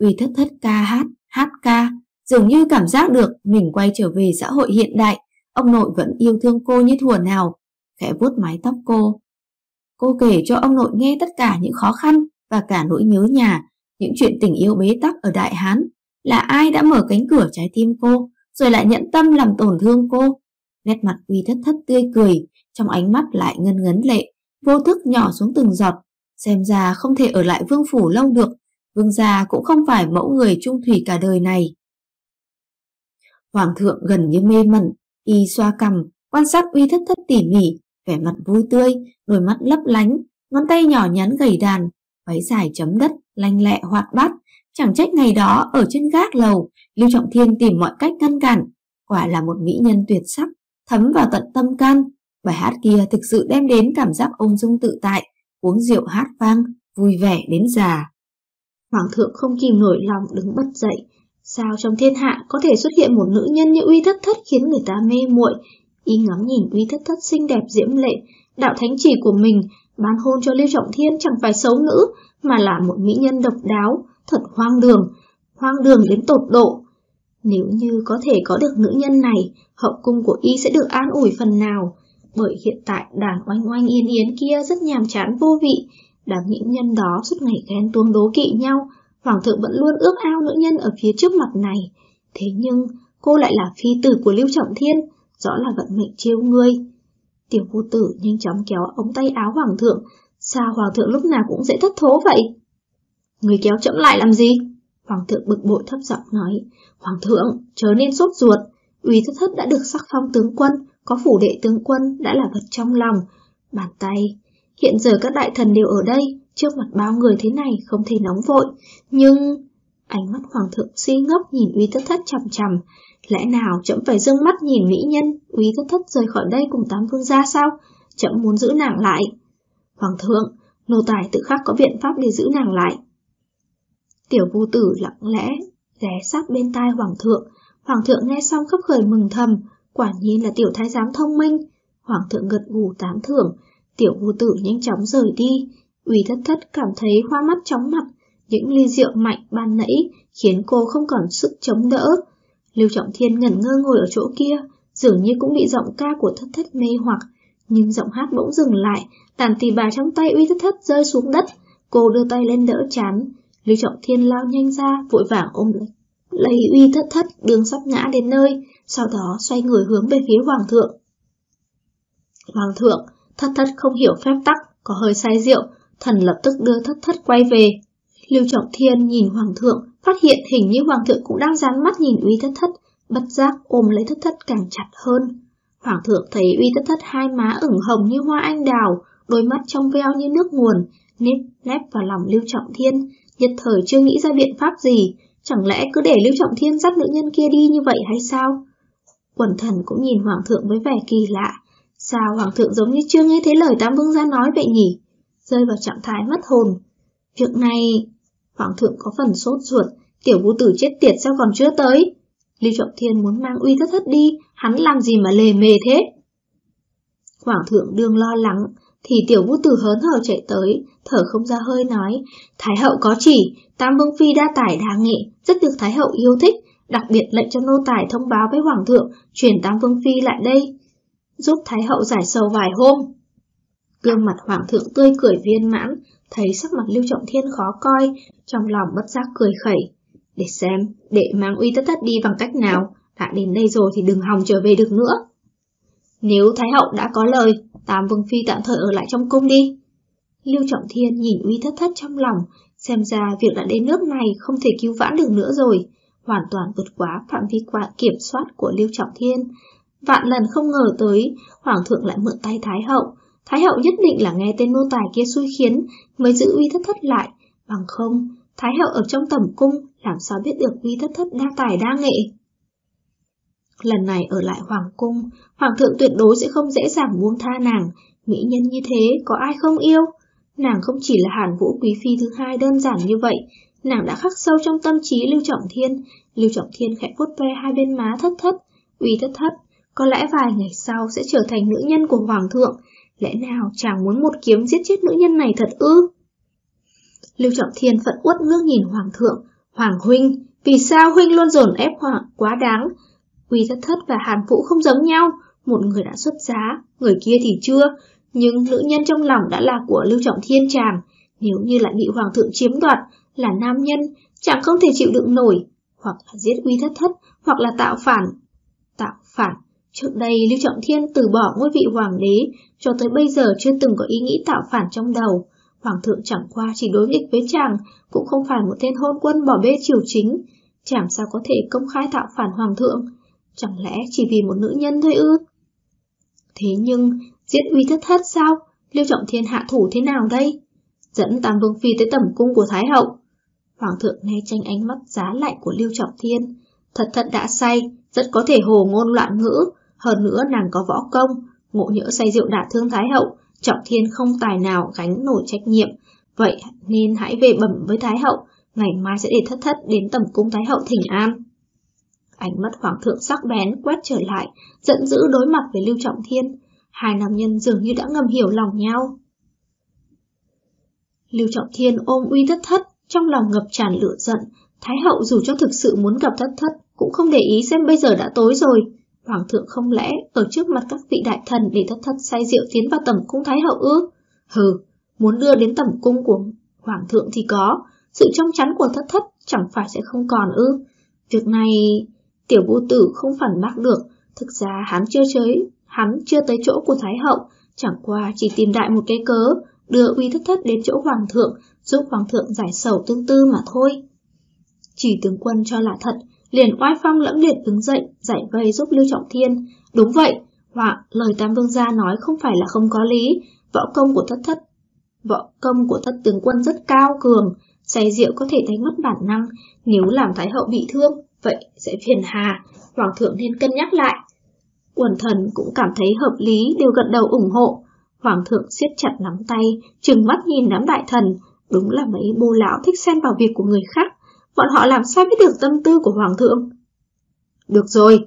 Uy thất thất ca hát, hát ca, dường như cảm giác được mình quay trở về xã hội hiện đại, ông nội vẫn yêu thương cô như thuở nào, khẽ vuốt mái tóc cô. Cô kể cho ông nội nghe tất cả những khó khăn và cả nỗi nhớ nhà, những chuyện tình yêu bế tắc ở Đại Hán, là ai đã mở cánh cửa trái tim cô, rồi lại nhận tâm làm tổn thương cô. Nét mặt uy thất thất tươi cười, trong ánh mắt lại ngân ngấn lệ, vô thức nhỏ xuống từng giọt. Xem ra không thể ở lại vương phủ lâu được, vương gia cũng không phải mẫu người trung thủy cả đời này. Hoàng thượng gần như mê mẩn, y xoa cằm, quan sát uy thất thất tỉ mỉ, vẻ mặt vui tươi, đôi mắt lấp lánh, ngón tay nhỏ nhắn gầy đàn, váy dài chấm đất, lanh lẹ hoạt bát. Chẳng trách ngày đó ở trên gác lầu, Lưu Trọng Thiên tìm mọi cách ngăn cản. Quả là một mỹ nhân tuyệt sắc, thấm vào tận tâm can. Bài hát kia thực sự đem đến cảm giác ung dung tự tại, uống rượu hát vang, vui vẻ đến già. Hoàng thượng không kìm nổi lòng đứng bật dậy. Sao trong thiên hạ có thể xuất hiện một nữ nhân như uy thất thất khiến người ta mê muội Y ngắm nhìn uy thất thất xinh đẹp diễm lệ, đạo thánh chỉ của mình, bán hôn cho Lưu Trọng Thiên chẳng phải xấu nữ, mà là một mỹ nhân độc đáo, thật hoang đường, hoang đường đến tột độ. Nếu như có thể có được nữ nhân này, hậu cung của y sẽ được an ủi phần nào, bởi hiện tại đàn oanh oanh yên yến kia rất nhàm chán vô vị, đám nữ nhân đó suốt ngày ghen tuông đố kỵ nhau, hoàng thượng vẫn luôn ước ao nữ nhân ở phía trước mặt này. Thế nhưng, cô lại là phi tử của Lưu Trọng Thiên, rõ là vận mệnh trêu ngươi. Tiểu vô tử nhanh chóng kéo ống tay áo hoàng thượng, sao hoàng thượng lúc nào cũng dễ thất thố vậy? Người kéo chậm lại làm gì? Hoàng thượng bực bội thấp giọng nói, Hoàng thượng, chớ nên sốt ruột, uy thất thất đã được sắc phong tướng quân, có phủ đệ tướng quân đã là vật trong lòng, bàn tay. Hiện giờ các đại thần đều ở đây, trước mặt bao người thế này không thể nóng vội, nhưng... Ánh mắt hoàng thượng si ngốc nhìn uy thất thất chằm chằm, Lẽ nào chậm phải dương mắt nhìn mỹ nhân, uy thất thất rời khỏi đây cùng tám vương gia sao? Chậm muốn giữ nàng lại. Hoàng thượng, nô tài tự khắc có biện pháp để giữ nàng lại. Tiểu vô tử lặng lẽ, ghé sát bên tai hoàng thượng. Hoàng thượng nghe xong khắp khởi mừng thầm, quả nhiên là tiểu thái giám thông minh. Hoàng thượng gật gù tán thưởng, tiểu vô tử nhanh chóng rời đi. Uy thất thất cảm thấy hoa mắt chóng mặt, những ly rượu mạnh ban nãy khiến cô không còn sức chống đỡ. Lưu Trọng Thiên ngẩn ngơ ngồi ở chỗ kia, dường như cũng bị giọng ca của thất thất mê hoặc, nhưng giọng hát bỗng dừng lại, tàn tì bà trong tay uy thất thất rơi xuống đất, cô đưa tay lên đỡ chán. Lưu Trọng Thiên lao nhanh ra, vội vàng ôm lấy, lấy uy thất thất đường sắp ngã đến nơi, sau đó xoay người hướng về phía Hoàng thượng. Hoàng thượng, thất thất không hiểu phép tắc, có hơi say rượu, thần lập tức đưa thất thất quay về. Lưu Trọng Thiên nhìn Hoàng thượng, phát hiện hình như Hoàng thượng cũng đang dán mắt nhìn uy thất thất, bất giác ôm lấy thất thất càng chặt hơn. Hoàng thượng thấy uy thất thất hai má ửng hồng như hoa anh đào, đôi mắt trong veo như nước nguồn, nếp nép vào lòng Lưu Trọng Thiên, nhất thời chưa nghĩ ra biện pháp gì, chẳng lẽ cứ để Lưu Trọng Thiên dắt nữ nhân kia đi như vậy hay sao? Quần thần cũng nhìn Hoàng thượng với vẻ kỳ lạ, sao Hoàng thượng giống như chưa nghe thấy lời Tam Vương gia nói vậy nhỉ? Rơi vào trạng thái mất hồn. Việc này Hoàng thượng có phần sốt ruột, Tiểu vũ tử chết tiệt sao còn chưa tới? Lưu Trọng Thiên muốn mang uy thất thất đi, hắn làm gì mà lề mề thế? Hoàng thượng đương lo lắng, thì tiểu vũ tử hớn hở chạy tới, thở không ra hơi nói, Thái hậu có chỉ, Tam Vương Phi đa tải đa nghệ, rất được Thái hậu yêu thích, đặc biệt lệnh cho nô tài thông báo với Hoàng thượng, chuyển Tam Vương Phi lại đây, giúp Thái hậu giải sầu vài hôm. Gương mặt Hoàng thượng tươi cười viên mãn, thấy sắc mặt Lưu Trọng Thiên khó coi, trong lòng bất giác cười khẩy. Để xem, để mang uy tất tất đi bằng cách nào, đã đến đây rồi thì đừng hòng trở về được nữa. Nếu Thái hậu đã có lời, Tam Vương Phi tạm thời ở lại trong cung đi. Lưu Trọng Thiên nhìn uy thất thất trong lòng, xem ra việc đã đến nước này không thể cứu vãn được nữa rồi, hoàn toàn vượt quá phạm vi quả kiểm soát của Lưu Trọng Thiên. Vạn lần không ngờ tới, Hoàng thượng lại mượn tay Thái hậu. Thái hậu nhất định là nghe tên nô tài kia xui khiến mới giữ uy thất thất lại, bằng không, Thái hậu ở trong tầm cung làm sao biết được uy thất thất đa tài đa nghệ. Lần này ở lại Hoàng cung, Hoàng thượng tuyệt đối sẽ không dễ dàng buông tha nàng, mỹ nhân như thế có ai không yêu? Nàng không chỉ là Hàn Vũ Quý Phi thứ hai đơn giản như vậy, nàng đã khắc sâu trong tâm trí Lưu Trọng Thiên. Lưu Trọng Thiên khẽ vuốt ve hai bên má thất thất, uy thất thất, có lẽ vài ngày sau sẽ trở thành nữ nhân của Hoàng thượng, lẽ nào chàng muốn một kiếm giết chết nữ nhân này thật ư? Lưu Trọng Thiên phận uất ngước nhìn Hoàng thượng, Hoàng huynh, vì sao huynh luôn dồn ép Hoàng quá đáng? Uy thất thất và Hàn Vũ không giống nhau, một người đã xuất giá, người kia thì chưa, nhưng nữ nhân trong lòng đã là của Lưu Trọng Thiên chàng, nếu như lại bị Hoàng thượng chiếm đoạt, là nam nhân, chàng không thể chịu đựng nổi, hoặc là giết uy thất thất, hoặc là tạo phản. Tạo phản, trước đây Lưu Trọng Thiên từ bỏ ngôi vị hoàng đế, cho tới bây giờ chưa từng có ý nghĩ tạo phản trong đầu. Hoàng thượng chẳng qua chỉ đối nghịch với chàng, cũng không phải một tên hôn quân bỏ bê triều chính. Chàng sao có thể công khai tạo phản hoàng thượng? Chẳng lẽ chỉ vì một nữ nhân thôi ư? Thế nhưng, giết uy thất thất sao? Lưu Trọng Thiên hạ thủ thế nào đây? Dẫn Tam Vương Phi tới tẩm cung của Thái Hậu. Hoàng thượng nghe tranh ánh mắt giá lạnh của Lưu Trọng Thiên. Thật thật đã say, rất có thể hồ ngôn loạn ngữ. Hơn nữa nàng có võ công, ngộ nhỡ say rượu đả thương Thái Hậu, Trọng Thiên không tài nào gánh nổi trách nhiệm. Vậy nên hãy về bẩm với Thái Hậu, ngày mai sẽ để thất thất đến tẩm cung Thái Hậu thỉnh an. Ánh mắt Hoàng thượng sắc bén quét trở lại, giận dữ đối mặt với Lưu Trọng Thiên. Hai nam nhân dường như đã ngầm hiểu lòng nhau. Lưu Trọng Thiên ôm uy thất thất, trong lòng ngập tràn lửa giận. Thái hậu dù cho thực sự muốn gặp thất thất, cũng không để ý xem bây giờ đã tối rồi. Hoàng thượng không lẽ ở trước mặt các vị đại thần để thất thất say rượu tiến vào tầm cung Thái hậu ư? Hừ, muốn đưa đến tầm cung của Hoàng thượng thì có, sự trong chắn của thất thất chẳng phải sẽ không còn ư. Việc này tiểu vô tử không phản bác được, thực ra hắn chưa chơi, hắn chưa tới chỗ của Thái hậu, chẳng qua chỉ tìm đại một cái cớ, đưa uy thất thất đến chỗ hoàng thượng, giúp hoàng thượng giải sầu tương tư mà thôi. Chỉ tướng quân cho là thật, liền oai phong lẫm liệt đứng dậy, giải vây giúp Lưu Trọng Thiên. Đúng vậy, họa, lời Tam Vương gia nói không phải là không có lý, võ công của thất thất. Võ công của thất tướng quân rất cao cường, say rượu có thể đánh mất bản năng, nếu làm Thái hậu bị thương, vậy sẽ phiền hà, Hoàng thượng nên cân nhắc lại. Quần thần cũng cảm thấy hợp lý đều gật đầu ủng hộ, Hoàng thượng siết chặt nắm tay, trừng mắt nhìn đám đại thần, đúng là mấy bô lão thích xen vào việc của người khác, bọn họ làm sao biết được tâm tư của Hoàng thượng. Được rồi.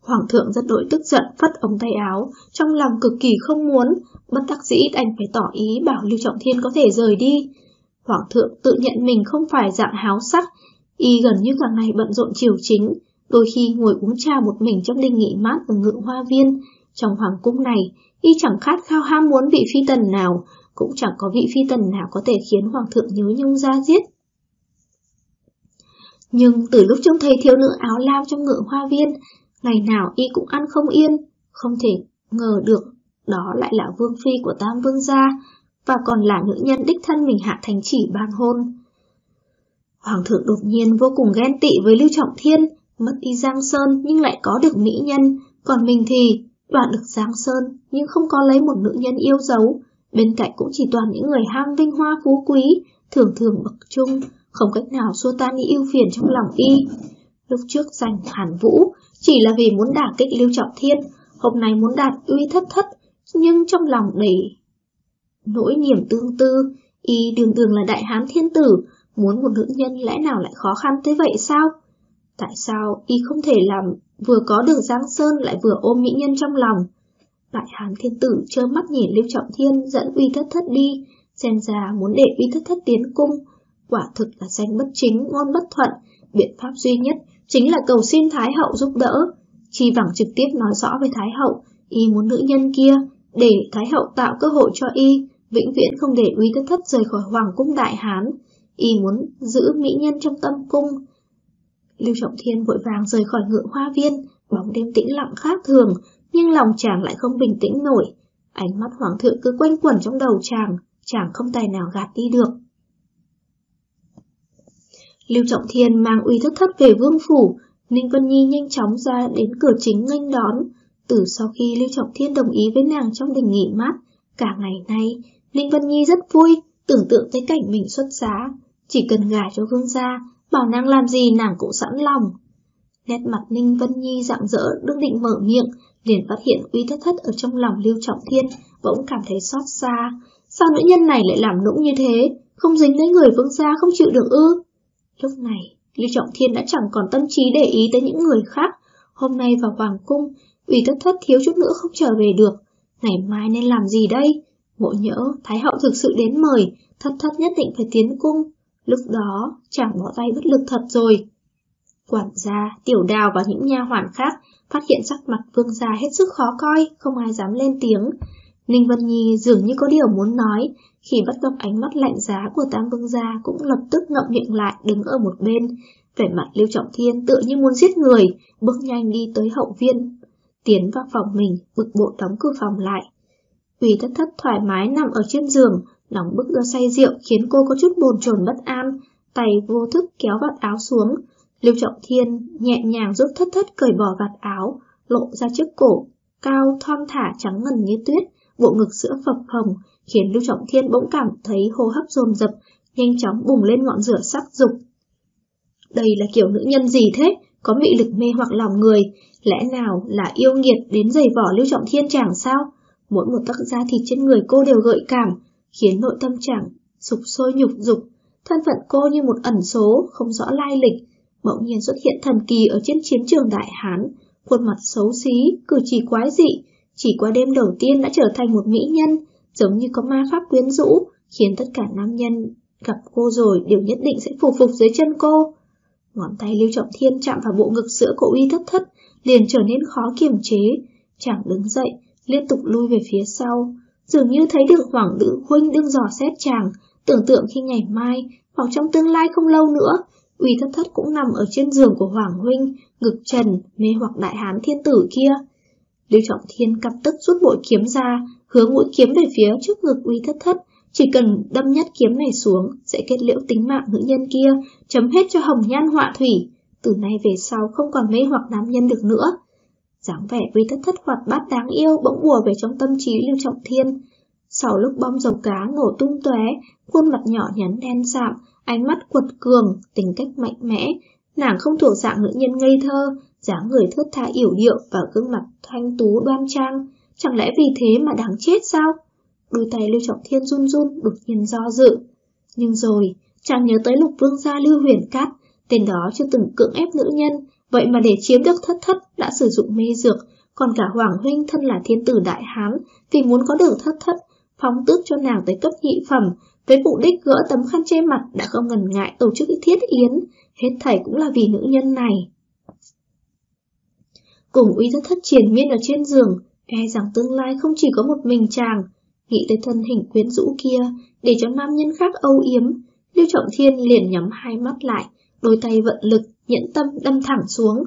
Hoàng thượng rất đội tức giận phất ống tay áo, trong lòng cực kỳ không muốn, bất đắc dĩ đành phải tỏ ý bảo Lưu Trọng Thiên có thể rời đi. Hoàng thượng tự nhận mình không phải dạng háo sắc, y gần như cả ngày bận rộn triều chính, đôi khi ngồi uống trà một mình trong đình nghỉ mát ở ngự hoa viên. Trong hoàng cung này, y chẳng khát khao ham muốn vị phi tần nào, cũng chẳng có vị phi tần nào có thể khiến hoàng thượng nhớ nhung ra giết. Nhưng từ lúc trông thấy thiếu nữ áo lao trong ngựa hoa viên, ngày nào y cũng ăn không yên, không thể ngờ được đó lại là vương phi của Tam Vương gia, và còn là nữ nhân đích thân mình hạ thành chỉ ban hôn. Hoàng thượng đột nhiên vô cùng ghen tị với Lưu Trọng Thiên, mất đi Giang Sơn nhưng lại có được mỹ nhân, còn mình thì đoạt được Giang Sơn nhưng không có lấy một nữ nhân yêu dấu, bên cạnh cũng chỉ toàn những người ham vinh hoa phú quý, thường thường bậc trung, không cách nào xua tan đi ưu phiền trong lòng y. Lúc trước giành Hàn Vũ chỉ là vì muốn đả kích Lưu Trọng Thiên, hôm nay muốn đạt uy thất thất, nhưng trong lòng đầy nỗi niềm tương tư, y đường đường là đại hán thiên tử, Muốn một nữ nhân lẽ nào lại khó khăn tới vậy sao? Tại sao y không thể làm vừa có được Giang Sơn lại vừa ôm mỹ nhân trong lòng? Đại Hán Thiên Tử trơ mắt nhìn Lưu Trọng Thiên dẫn uy thất thất đi, xem ra muốn để uy thất thất tiến cung. Quả thực là danh bất chính, ngôn bất thuận, biện pháp duy nhất chính là cầu xin Thái Hậu giúp đỡ. Chi Vẳng trực tiếp nói rõ với Thái Hậu, y muốn nữ nhân kia, để Thái Hậu tạo cơ hội cho y, vĩnh viễn không để uy thất thất rời khỏi Hoàng cung Đại Hán. Y muốn giữ mỹ nhân trong tâm cung. Lưu Trọng Thiên vội vàng rời khỏi ngựa hoa viên, bóng đêm tĩnh lặng khác thường, nhưng lòng chàng lại không bình tĩnh nổi. Ánh mắt hoàng thượng cứ quanh quẩn trong đầu chàng, chàng không tài nào gạt đi được. Lưu Trọng Thiên mang uy thất thất về vương phủ, Ninh Vân Nhi nhanh chóng ra đến cửa chính nghênh đón. Từ sau khi Lưu Trọng Thiên đồng ý với nàng trong đình nghỉ mát, cả ngày nay, Ninh Vân Nhi rất vui, tưởng tượng tới cảnh mình xuất giá. Chỉ cần gả cho vương gia, bảo nàng làm gì nàng cũng sẵn lòng. Nét mặt Ninh Vân Nhi rạng rỡ đương định mở miệng, liền phát hiện uy thất thất ở trong lòng Lưu Trọng Thiên, bỗng cảm thấy xót xa. Sao nữ nhân này lại làm nũng như thế, không dính lấy người vương gia không chịu được ư? Lúc này, Lưu Trọng Thiên đã chẳng còn tâm trí để ý tới những người khác. Hôm nay vào Hoàng Cung, ủy thất thất thiếu chút nữa không trở về được. Ngày mai nên làm gì đây? Ngộ nhỡ, Thái Hậu thực sự đến mời, thất thất nhất định phải tiến cung. Lúc đó, chẳng bỏ tay bất lực thật rồi. Quản gia, tiểu đào và những nha hoàn khác phát hiện sắc mặt vương gia hết sức khó coi, không ai dám lên tiếng. Ninh Vân Nhi dường như có điều muốn nói, khi bắt gặp ánh mắt lạnh giá của Tam Vương Gia cũng lập tức ngậm miệng lại đứng ở một bên. Vẻ mặt Lưu Trọng Thiên tựa như muốn giết người, bước nhanh đi tới hậu viên. Tiến vào phòng mình, bực bộ đóng cửa phòng lại. Ủy thất thất thoải mái nằm ở trên giường, nóng bức do say rượu khiến cô có chút bồn chồn bất an, tay vô thức kéo vạt áo xuống. Lưu Trọng Thiên nhẹ nhàng giúp thất thất cởi bỏ vạt áo, lộ ra chiếc cổ, cao thon thả trắng ngần như tuyết, bộ ngực sữa phập phồng, khiến Lưu Trọng Thiên bỗng cảm thấy hô hấp dồn dập, nhanh chóng bùng lên ngọn lửa sắc dục. Đây là kiểu nữ nhân gì thế? Có mị lực mê hoặc lòng người, lẽ nào là yêu nghiệt đến giày vỏ Lưu Trọng Thiên chẳng sao? Mỗi một tấc da thịt trên người cô đều gợi cảm, khiến nội tâm chẳng sục sôi nhục dục. Thân phận cô như một ẩn số, không rõ lai lịch, bỗng nhiên xuất hiện thần kỳ ở trên chiến trường Đại Hán, khuôn mặt xấu xí, cử chỉ quái dị, chỉ qua đêm đầu tiên đã trở thành một mỹ nhân, giống như có ma pháp quyến rũ, khiến tất cả nam nhân gặp cô rồi đều nhất định sẽ phục phục dưới chân cô. Ngón tay Lưu Trọng Thiên chạm vào bộ ngực sữa của uy thất thất, liền trở nên khó kiềm chế. Chàng đứng dậy, liên tục lui về phía sau, dường như thấy được hoàng nữ huynh đương dò xét chàng, tưởng tượng khi ngày mai, hoặc trong tương lai không lâu nữa, uy thất thất cũng nằm ở trên giường của hoàng huynh, ngực trần, mê hoặc đại hán thiên tử kia. Lưu Trọng Thiên cặp tức rút bội kiếm ra, hướng mũi kiếm về phía trước ngực uy thất thất, chỉ cần đâm nhát kiếm này xuống sẽ kết liễu tính mạng nữ nhân kia, chấm hết cho hồng nhan họa thủy. Từ nay về sau không còn mê hoặc nam nhân được nữa. dáng vẻ uy thất thất hoạt bát đáng yêu bỗng bùa về trong tâm trí Lưu Trọng Thiên. Sau lúc bom dầu cá nổ tung tóe, khuôn mặt nhỏ nhắn đen sạm, ánh mắt quật cường, tính cách mạnh mẽ, nàng không thuộc dạng nữ nhân ngây thơ, dáng người thướt tha yểu điệu và gương mặt thanh tú đoan trang, chẳng lẽ vì thế mà đáng chết sao? Đôi tay Lưu Trọng Thiên run run, đột nhiên do dự. Nhưng rồi, chàng nhớ tới lục vương gia Lưu Huyền Cát, tên đó chưa từng cưỡng ép nữ nhân, vậy mà để chiếm được thất thất đã sử dụng mê dược, còn cả Hoàng Huynh thân là thiên tử đại hán, vì muốn có được thất thất, phóng tước cho nàng tới cấp nhị phẩm, với mục đích gỡ tấm khăn che mặt đã không ngần ngại tổ chức thiết yến, hết thảy cũng là vì nữ nhân này. Cùng uy thất thất triển miên ở trên giường, e rằng tương lai không chỉ có một mình chàng, nghĩ tới thân hình quyến rũ kia, để cho nam nhân khác âu yếm, Lưu Trọng Thiên liền nhắm hai mắt lại, đôi tay vận lực, nhẫn tâm đâm thẳng xuống.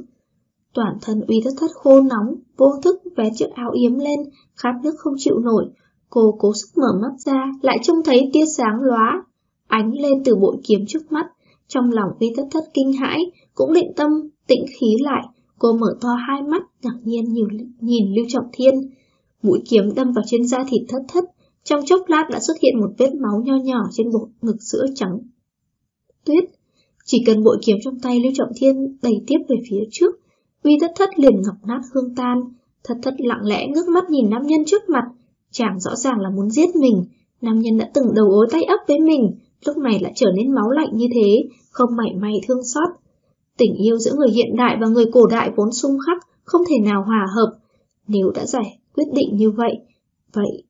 Toàn thân uy thất thất khô nóng, vô thức vé chiếc áo yếm lên, khát nước không chịu nổi. Cô cố sức mở mắt ra, lại trông thấy tia sáng lóa, ánh lên từ bội kiếm trước mắt. Trong lòng uy thất thất kinh hãi, cũng định tâm, tĩnh khí lại, Cô mở to hai mắt, ngạc nhiên nhìn, nhìn Lưu Trọng Thiên. Mũi kiếm đâm vào trên da thịt thất thất, trong chốc lát đã xuất hiện một vết máu nho nhỏ trên bộ ngực sữa trắng. Tuyết, chỉ cần bội kiếm trong tay Lưu Trọng Thiên đẩy tiếp về phía trước, uy thất thất liền ngọc nát hương tan. Thất thất lặng lẽ ngước mắt nhìn nam nhân trước mặt, chàng rõ ràng là muốn giết mình. Nam nhân đã từng đầu ối tay ấp với mình, lúc này lại trở nên máu lạnh như thế, không mảy may thương xót. Tình yêu giữa người hiện đại và người cổ đại vốn xung khắc, không thể nào hòa hợp. Nếu đã giải quyết định như vậy, vậy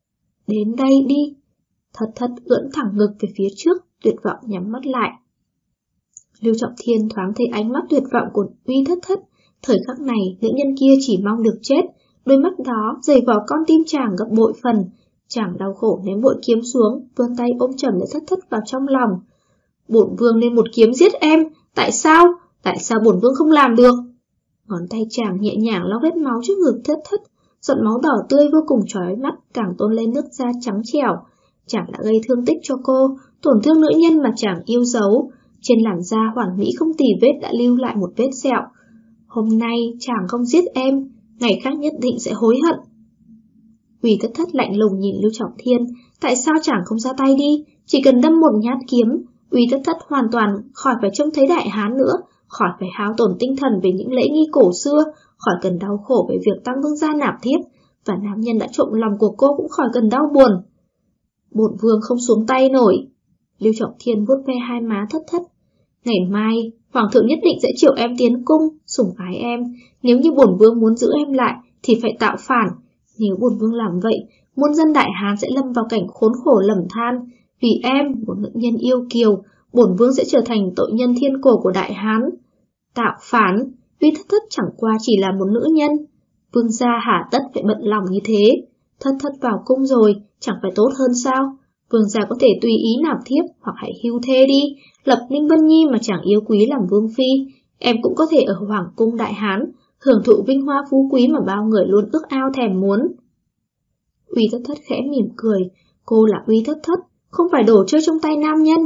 đến đây đi. Thật thật ưỡn thẳng ngực về phía trước, tuyệt vọng nhắm mắt lại. Lưu Trọng Thiên thoáng thấy ánh mắt tuyệt vọng của Uy Thất Thất. Thời khắc này, nữ nhân kia chỉ mong được chết. Đôi mắt đó dày vào con tim chàng gấp bội phần. Chàng đau khổ ném bội kiếm xuống, vươn tay ôm chầm lấy Thất Thất vào trong lòng. Bổn vương lên một kiếm giết em, tại sao? Tại sao bổn vương không làm được? Ngón tay chàng nhẹ nhàng lau vết máu trước ngực Thất Thất. Giọt máu đỏ tươi vô cùng trói mắt càng tôn lên nước da trắng trẻo. Chàng đã gây thương tích cho cô, tổn thương nữ nhân mà chàng yêu dấu. Trên làn da hoàn mỹ không tỉ vết đã lưu lại một vết sẹo. Hôm nay chàng không giết em, ngày khác nhất định sẽ hối hận. Quỳ thất thất lạnh lùng nhìn Lưu Trọng Thiên, tại sao chàng không ra tay đi, chỉ cần đâm một nhát kiếm, Uy thất thất hoàn toàn khỏi phải trông thấy đại hán nữa, khỏi phải hao tổn tinh thần về những lễ nghi cổ xưa, khỏi cần đau khổ về việc tăng vương gia nạp thiếp, và nam nhân đã trộm lòng của cô cũng khỏi cần đau buồn. Bổn vương không xuống tay nổi. Lưu Trọng Thiên vuốt ve hai má thất thất. Ngày mai, Hoàng thượng nhất định sẽ chịu em tiến cung, sủng ái em. Nếu như bổn vương muốn giữ em lại, thì phải tạo phản. Nếu bổn vương làm vậy, muôn dân đại hán sẽ lâm vào cảnh khốn khổ lầm than. Vì em, một nữ nhân yêu kiều, bổn vương sẽ trở thành tội nhân thiên cổ của đại hán. Tạo phản, Uy thất thất chẳng qua chỉ là một nữ nhân. Vương gia hả tất phải bận lòng như thế. Thất thất vào cung rồi, chẳng phải tốt hơn sao? Vương gia có thể tùy ý nạp thiếp hoặc hãy hưu thê đi, lập Ninh Vân Nhi mà chẳng yêu quý làm vương phi. Em cũng có thể ở Hoàng cung Đại Hán, hưởng thụ vinh hoa phú quý mà bao người luôn ước ao thèm muốn. Uy thất thất khẽ mỉm cười, cô là uy thất thất, không phải đổ chơi trong tay nam nhân.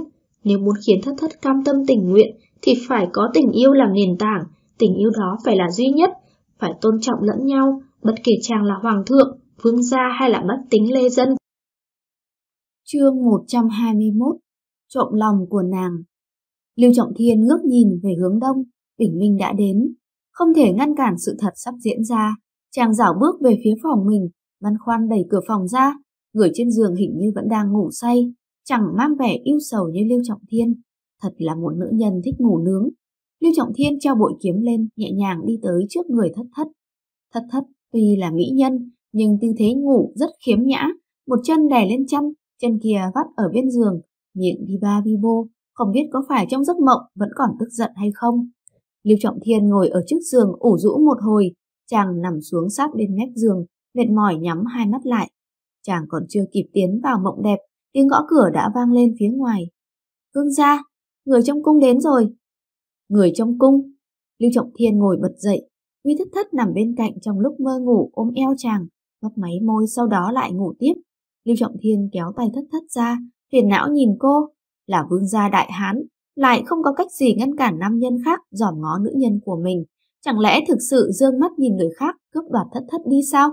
Nếu muốn khiến thất thất cam tâm tình nguyện, thì phải có tình yêu làm nền tảng, tình yêu đó phải là duy nhất, phải tôn trọng lẫn nhau, bất kể chàng là hoàng thượng, vương gia hay là bất tính lê dân. Chương 121 Trộm lòng của nàng Lưu Trọng Thiên ngước nhìn về hướng đông, Bình Minh đã đến. Không thể ngăn cản sự thật sắp diễn ra, chàng dảo bước về phía phòng mình, băn khoăn đẩy cửa phòng ra, người trên giường hình như vẫn đang ngủ say, chẳng mang vẻ yêu sầu như Lưu Trọng Thiên. Thật là một nữ nhân thích ngủ nướng, Lưu Trọng Thiên treo bội kiếm lên, nhẹ nhàng đi tới trước người thất thất. Thất thất tuy là mỹ nhân, nhưng tư thế ngủ rất khiếm nhã, một chân đè lên chân, chân kia vắt ở bên giường, miệng đi ba vi bô, không biết có phải trong giấc mộng vẫn còn tức giận hay không. Lưu Trọng Thiên ngồi ở trước giường ủ rũ một hồi, chàng nằm xuống sát bên mép giường, mệt mỏi nhắm hai mắt lại. Chàng còn chưa kịp tiến vào mộng đẹp, tiếng gõ cửa đã vang lên phía ngoài. Vương gia, người trong cung đến rồi, người trong cung. Lưu Trọng Thiên ngồi bật dậy, Uy Thất Thất nằm bên cạnh trong lúc mơ ngủ ôm eo chàng, mấp máy môi sau đó lại ngủ tiếp. Lưu Trọng Thiên kéo tay Thất Thất ra, phiền não nhìn cô, là vương gia đại hán, lại không có cách gì ngăn cản nam nhân khác giòm ngó nữ nhân của mình. Chẳng lẽ thực sự dương mắt nhìn người khác cướp đoạt Thất Thất đi sao?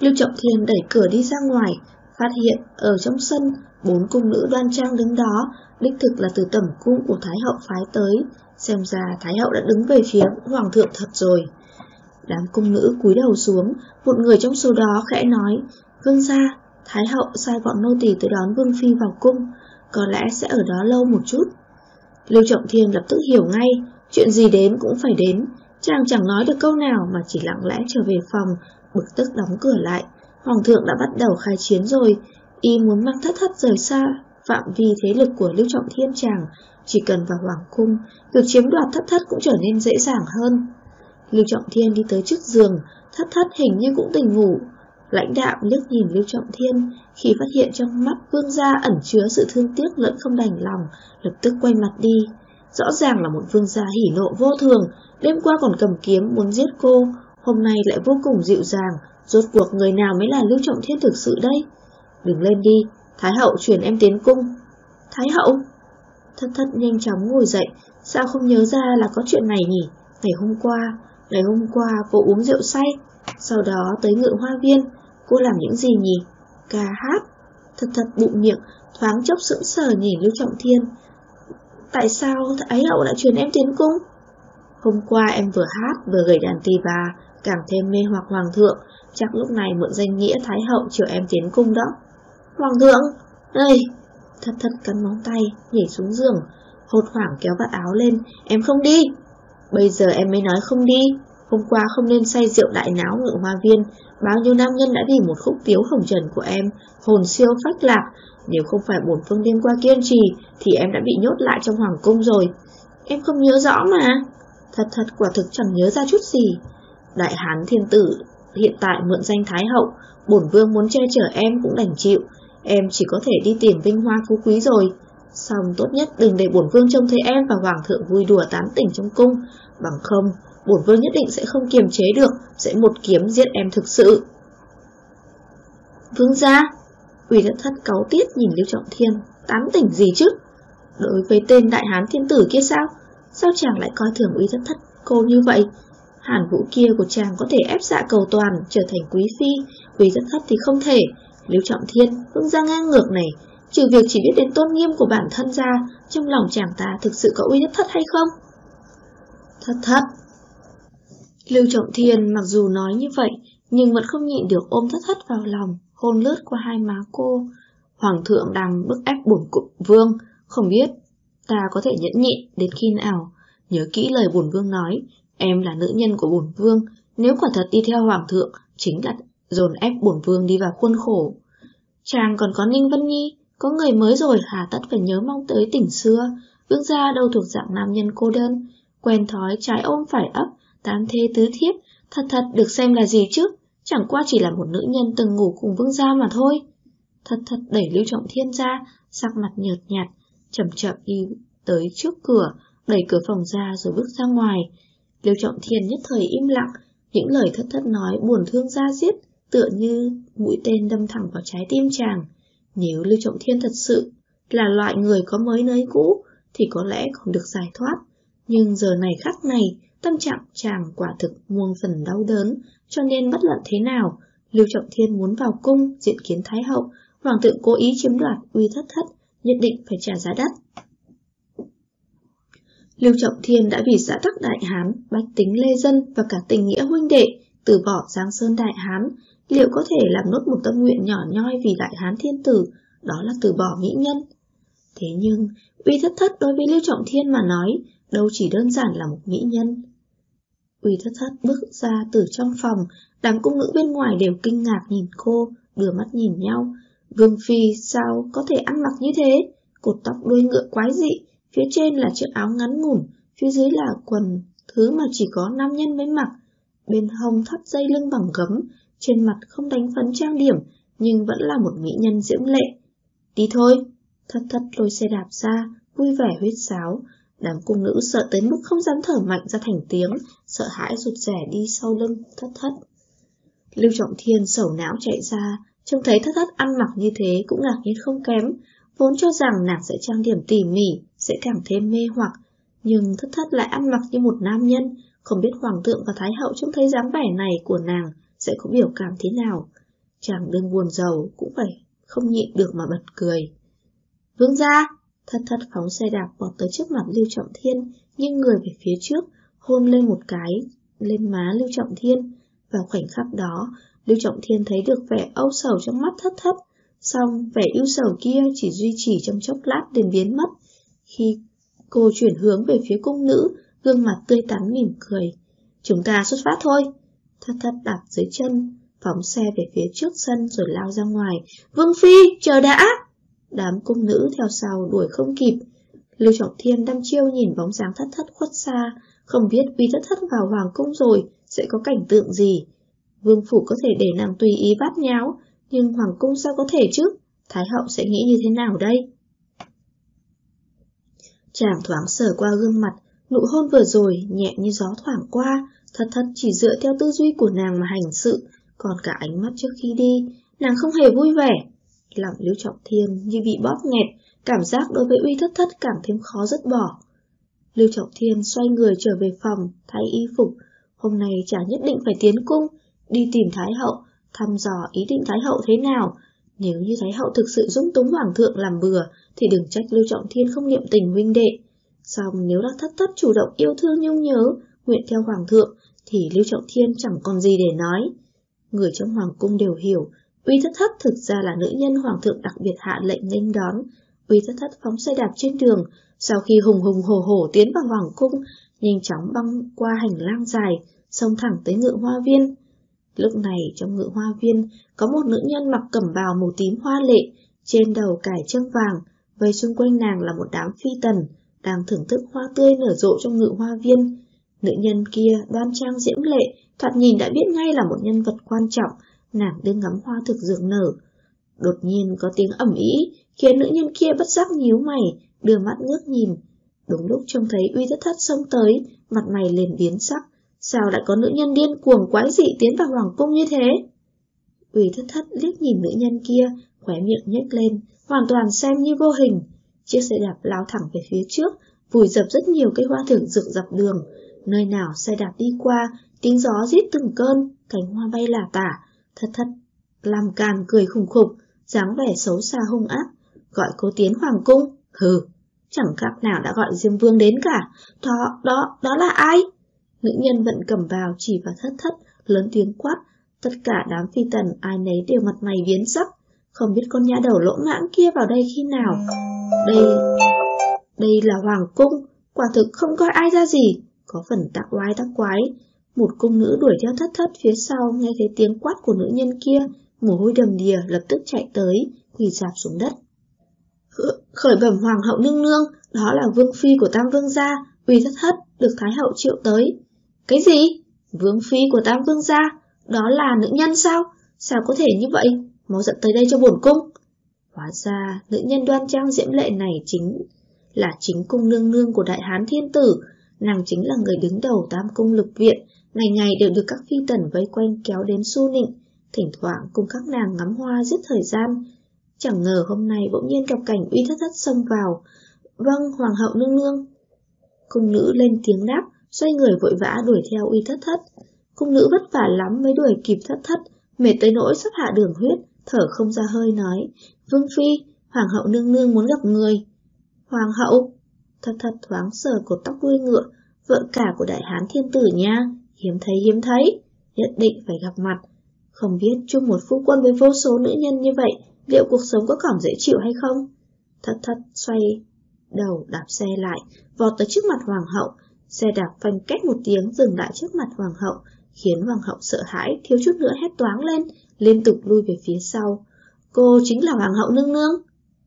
Lưu Trọng Thiên đẩy cửa đi ra ngoài, phát hiện ở trong sân bốn cung nữ đoan trang đứng đó, đích thực là từ tẩm cung của Thái Hậu phái tới, xem ra Thái Hậu đã đứng về phía Hoàng thượng thật rồi. Đám cung nữ cúi đầu xuống, một người trong số đó khẽ nói, Vương gia, Thái Hậu sai bọn nô tỳ tới đón Vương Phi vào cung, có lẽ sẽ ở đó lâu một chút. Lưu Trọng Thiên lập tức hiểu ngay, chuyện gì đến cũng phải đến, chàng chẳng nói được câu nào mà chỉ lặng lẽ trở về phòng, bực tức đóng cửa lại. Hoàng thượng đã bắt đầu khai chiến rồi, y muốn mang thất thất rời xa, phạm vi thế lực của Lưu Trọng Thiên chàng, chỉ cần vào Hoàng cung, việc chiếm đoạt thất thất cũng trở nên dễ dàng hơn. Lưu Trọng Thiên đi tới trước giường, thất thất hình như cũng tỉnh ngủ. Lãnh đạo liếc nhìn Lưu Trọng Thiên, khi phát hiện trong mắt vương gia ẩn chứa sự thương tiếc lẫn không đành lòng, lập tức quay mặt đi. Rõ ràng là một vương gia hỉ nộ vô thường, đêm qua còn cầm kiếm muốn giết cô, hôm nay lại vô cùng dịu dàng, rốt cuộc người nào mới là Lưu Trọng Thiên thực sự đây? Đừng lên đi, Thái hậu chuyển em tiến cung. Thái hậu? Thất thất nhanh chóng ngồi dậy, sao không nhớ ra là có chuyện này nhỉ? Ngày hôm qua, ngày hôm qua cô uống rượu say, sau đó tới ngự hoa viên, cô làm những gì nhỉ? Ca hát. Thật thật bụng miệng, thoáng chốc sững sờ nhìn Lưu Trọng Thiên. Tại sao Thái hậu lại truyền em tiến cung? Hôm qua em vừa hát vừa gầy đàn tỳ bà, càng thêm mê hoặc hoàng thượng, chắc lúc này mượn danh nghĩa Thái hậu chiều em tiến cung đó. Hoàng thượng, đây Thất thất cắn móng tay, nhảy xuống giường, hốt hoảng kéo vạt áo lên, em không đi. Bây giờ em mới nói không đi, hôm qua không nên say rượu đại náo ngự hoa viên, bao nhiêu nam nhân đã vì một khúc tiếu hồng trần của em, hồn siêu phách lạc, nếu không phải bổn phương đêm qua kiên trì, thì em đã bị nhốt lại trong hoàng cung rồi. Em không nhớ rõ mà. Thật thật quả thực chẳng nhớ ra chút gì. Đại hán thiên tử hiện tại mượn danh Thái Hậu, bổn vương muốn che chở em cũng đành chịu. Em chỉ có thể đi tìm vinh hoa phú quý rồi. Xong tốt nhất đừng để bổn vương trông thấy em và hoàng thượng vui đùa tán tỉnh trong cung. Bằng không, bổn vương nhất định sẽ không kiềm chế được, sẽ một kiếm giết em thực sự. Vương gia, Uy thất thất cáu tiết nhìn Lưu Trọng Thiên, tán tỉnh gì chứ? Đối với tên đại hán thiên tử kia sao? Sao chàng lại coi thường uy thất thất cô như vậy? Hàn vũ kia của chàng có thể ép dạ cầu toàn trở thành quý phi, quý rất thấp thì không thể. Lưu Trọng Thiên, vương ra ngang ngược này, trừ việc chỉ biết đến tôn nghiêm của bản thân ra, trong lòng chàng ta thực sự có uy thất thất hay không? Thất thất. Lưu Trọng Thiên mặc dù nói như vậy, nhưng vẫn không nhịn được ôm thất thất vào lòng, hôn lướt qua hai má cô. Hoàng thượng đang bức ép bổn cục vương, không biết ta có thể nhẫn nhịn đến khi nào. Nhớ kỹ lời bổn vương nói, em là nữ nhân của bổn vương, nếu quả thật đi theo hoàng thượng, chính là dồn ép bổn vương đi vào khuôn khổ. Chàng còn có Ninh Vân Nhi, có người mới rồi hà tất phải nhớ mong tới tỉnh xưa, vương gia đâu thuộc dạng nam nhân cô đơn, quen thói trái ôm phải ấp, tám thê tứ thiếp, thật thật được xem là gì chứ, chẳng qua chỉ là một nữ nhân từng ngủ cùng vương gia mà thôi. Thật thật đẩy Lưu Trọng Thiên ra, sắc mặt nhợt nhạt, chậm chậm đi tới trước cửa, đẩy cửa phòng ra rồi bước ra ngoài. Lưu Trọng Thiên nhất thời im lặng, những lời thất thất nói buồn thương ra giết, tựa như mũi tên đâm thẳng vào trái tim chàng. Nếu Lưu Trọng Thiên thật sự là loại người có mới nới cũ, thì có lẽ còn được giải thoát. Nhưng giờ này khắc này, tâm trạng chàng quả thực muôn phần đau đớn, cho nên bất luận thế nào, Lưu Trọng Thiên muốn vào cung diện kiến Thái Hậu, Hoàng thượng cố ý chiếm đoạt uy thất thất, nhất định phải trả giá đắt. Lưu Trọng Thiên đã vì xã tắc đại hán, bách tính lê dân và cả tình nghĩa huynh đệ, từ bỏ Giang Sơn đại hán, liệu có thể làm nốt một tâm nguyện nhỏ nhoi vì đại hán thiên tử, đó là từ bỏ mỹ nhân. Thế nhưng, uy thất thất đối với Lưu Trọng Thiên mà nói, đâu chỉ đơn giản là một mỹ nhân. Uy thất thất bước ra từ trong phòng, đám cung nữ bên ngoài đều kinh ngạc nhìn cô, đưa mắt nhìn nhau. Vương Phi sao có thể ăn mặc như thế? Cột tóc đuôi ngựa quái dị, phía trên là chiếc áo ngắn ngủn, phía dưới là quần, thứ mà chỉ có nam nhân mới mặc. Bên hông thắt dây lưng bằng gấm, trên mặt không đánh phấn trang điểm, nhưng vẫn là một mỹ nhân diễm lệ. Đi thôi! Thất thất lôi xe đạp ra, vui vẻ huyết sáo, Đám cung nữ sợ tới mức không dám thở mạnh ra thành tiếng, sợ hãi rụt rẻ đi sau lưng, thất thất. Lưu Trọng Thiên sầu não chạy ra, trông thấy thất thất ăn mặc như thế cũng ngạc nhiên không kém, vốn cho rằng nàng sẽ trang điểm tỉ mỉ, sẽ càng thêm mê hoặc, nhưng thất thất lại ăn mặc như một nam nhân, không biết hoàng thượng và thái hậu trông thấy dáng vẻ này của nàng sẽ có biểu cảm thế nào. Chàng đương buồn giàu cũng phải không nhịn được mà bật cười. Vương gia, Thất thất phóng xe đạp vọt tới trước mặt Lưu Trọng Thiên, nghiêng người về phía trước, hôn lên một cái, lên má Lưu Trọng Thiên. Vào khoảnh khắc đó, Lưu Trọng Thiên thấy được vẻ âu sầu trong mắt thất thất, song vẻ ưu sầu kia chỉ duy trì trong chốc lát liền biến mất. Khi cô chuyển hướng về phía cung nữ, gương mặt tươi tắn mỉm cười. Chúng ta xuất phát thôi. Thất thất đạp dưới chân, phóng xe về phía trước sân rồi lao ra ngoài. Vương Phi, chờ đã! Đám cung nữ theo sau đuổi không kịp. Lưu Trọng Thiên đăm chiêu nhìn bóng dáng thất thất khuất xa, không biết vì thất thất vào hoàng cung rồi sẽ có cảnh tượng gì. Vương phủ có thể để nàng tùy ý bát nháo, nhưng hoàng cung sao có thể chứ? Thái hậu sẽ nghĩ như thế nào đây? Chàng thoáng sờ qua gương mặt, nụ hôn vừa rồi nhẹ như gió thoảng qua, thật thật chỉ dựa theo tư duy của nàng mà hành sự, còn cả ánh mắt trước khi đi, nàng không hề vui vẻ. Lòng Lưu Trọng Thiên như bị bóp nghẹt, cảm giác đối với uy thất thất càng thêm khó dứt bỏ. Lưu Trọng Thiên xoay người trở về phòng, thay y phục. Hôm nay chả nhất định phải tiến cung, đi tìm Thái Hậu, thăm dò ý định Thái Hậu thế nào. Nếu như Thái Hậu thực sự dũng túng Hoàng thượng làm bừa, thì đừng trách Lưu Trọng Thiên không niệm tình huynh đệ. Xong nếu đã thất thất chủ động yêu thương nhung nhớ, nguyện theo Hoàng thượng, thì Lưu Trọng Thiên chẳng còn gì để nói. Người trong Hoàng cung đều hiểu, Uy thất thất thực ra là nữ nhân hoàng thượng đặc biệt hạ lệnh nghênh đón, Uy thất thất phóng xe đạp trên đường, sau khi hùng hùng hổ hổ tiến vào hoàng cung, nhanh chóng băng qua hành lang dài, xông thẳng tới ngự hoa viên. Lúc này trong ngự hoa viên có một nữ nhân mặc cẩm bào màu tím hoa lệ, trên đầu cải trâm vàng, vây xung quanh nàng là một đám phi tần, đang thưởng thức hoa tươi nở rộ trong ngự hoa viên. Nữ nhân kia đoan trang diễm lệ, thoạt nhìn đã biết ngay là một nhân vật quan trọng, nàng đương ngắm hoa thực dược nở. Đột nhiên có tiếng ẩm ý, khiến nữ nhân kia bất giác nhíu mày, đưa mắt ngước nhìn. Đúng lúc trông thấy uy thất thất xông tới, mặt mày liền biến sắc. Sao lại có nữ nhân điên cuồng quái dị tiến vào hoàng cung như thế? ủy thất thất liếc nhìn nữ nhân kia, khóe miệng nhếch lên, hoàn toàn xem như vô hình. Chiếc xe đạp lao thẳng về phía trước, vùi dập rất nhiều cây hoa thưởng rực dọc đường. Nơi nào xe đạp đi qua, tiếng gió rít từng cơn, cánh hoa bay lả tả, thất thất, làm càn cười khủng khục, dáng vẻ xấu xa hung ác, gọi cô tiến hoàng cung, hừ, chẳng khác nào đã gọi Diêm Vương đến cả, đó, đó, đó là ai? Nữ nhân vẫn cầm vào chỉ vào thất thất, lớn tiếng quát, tất cả đám phi tần ai nấy đều mặt mày biến sắc, không biết con nhã đầu lỗ mãng kia vào đây khi nào. Đây, đây là hoàng cung, quả thực không coi ai ra gì, có phần tắc oai tắc quái. Một cung nữ đuổi theo thất thất phía sau nghe thấy tiếng quát của nữ nhân kia, mồ hôi đầm đìa lập tức chạy tới, quỳ dạp xuống đất. Khởi bẩm hoàng hậu nương nương, đó là vương phi của tam vương gia, uy thất thất, được thái hậu triệu tới. Cái gì? Vương phi của tam vương gia, đó là nữ nhân sao? Sao có thể như vậy? Mau dẫn tới đây cho bổn cung. Hóa ra, nữ nhân đoan trang diễm lệ này chính là chính cung nương nương của đại hán thiên tử, nàng chính là người đứng đầu tam cung lục viện, ngày ngày đều được các phi tần vây quanh kéo đến su nịnh, thỉnh thoảng cùng các nàng ngắm hoa giết thời gian. Chẳng ngờ hôm nay bỗng nhiên gặp cảnh uy thất thất xông vào. Vâng, hoàng hậu nương nương. Cung nữ lên tiếng đáp, xoay người vội vã đuổi theo uy thất thất. Cung nữ vất vả lắm mới đuổi kịp thất thất, mệt tới nỗi sắp hạ đường huyết, thở không ra hơi nói. Vương Phi, hoàng hậu nương nương muốn gặp người. Hoàng hậu, thất thất thoáng sờ cột tóc đuôi ngựa, vợ cả của đại hán thiên tử nha, hiếm thấy hiếm thấy, nhất định phải gặp mặt. Không biết chung một phu quân với vô số nữ nhân như vậy, liệu cuộc sống có cảm dễ chịu hay không? Thất thất xoay đầu đạp xe lại, vọt tới trước mặt hoàng hậu, xe đạp phanh két một tiếng dừng lại trước mặt hoàng hậu, khiến hoàng hậu sợ hãi, thiếu chút nữa hét toáng lên, liên tục lui về phía sau. Cô chính là hoàng hậu nương nương.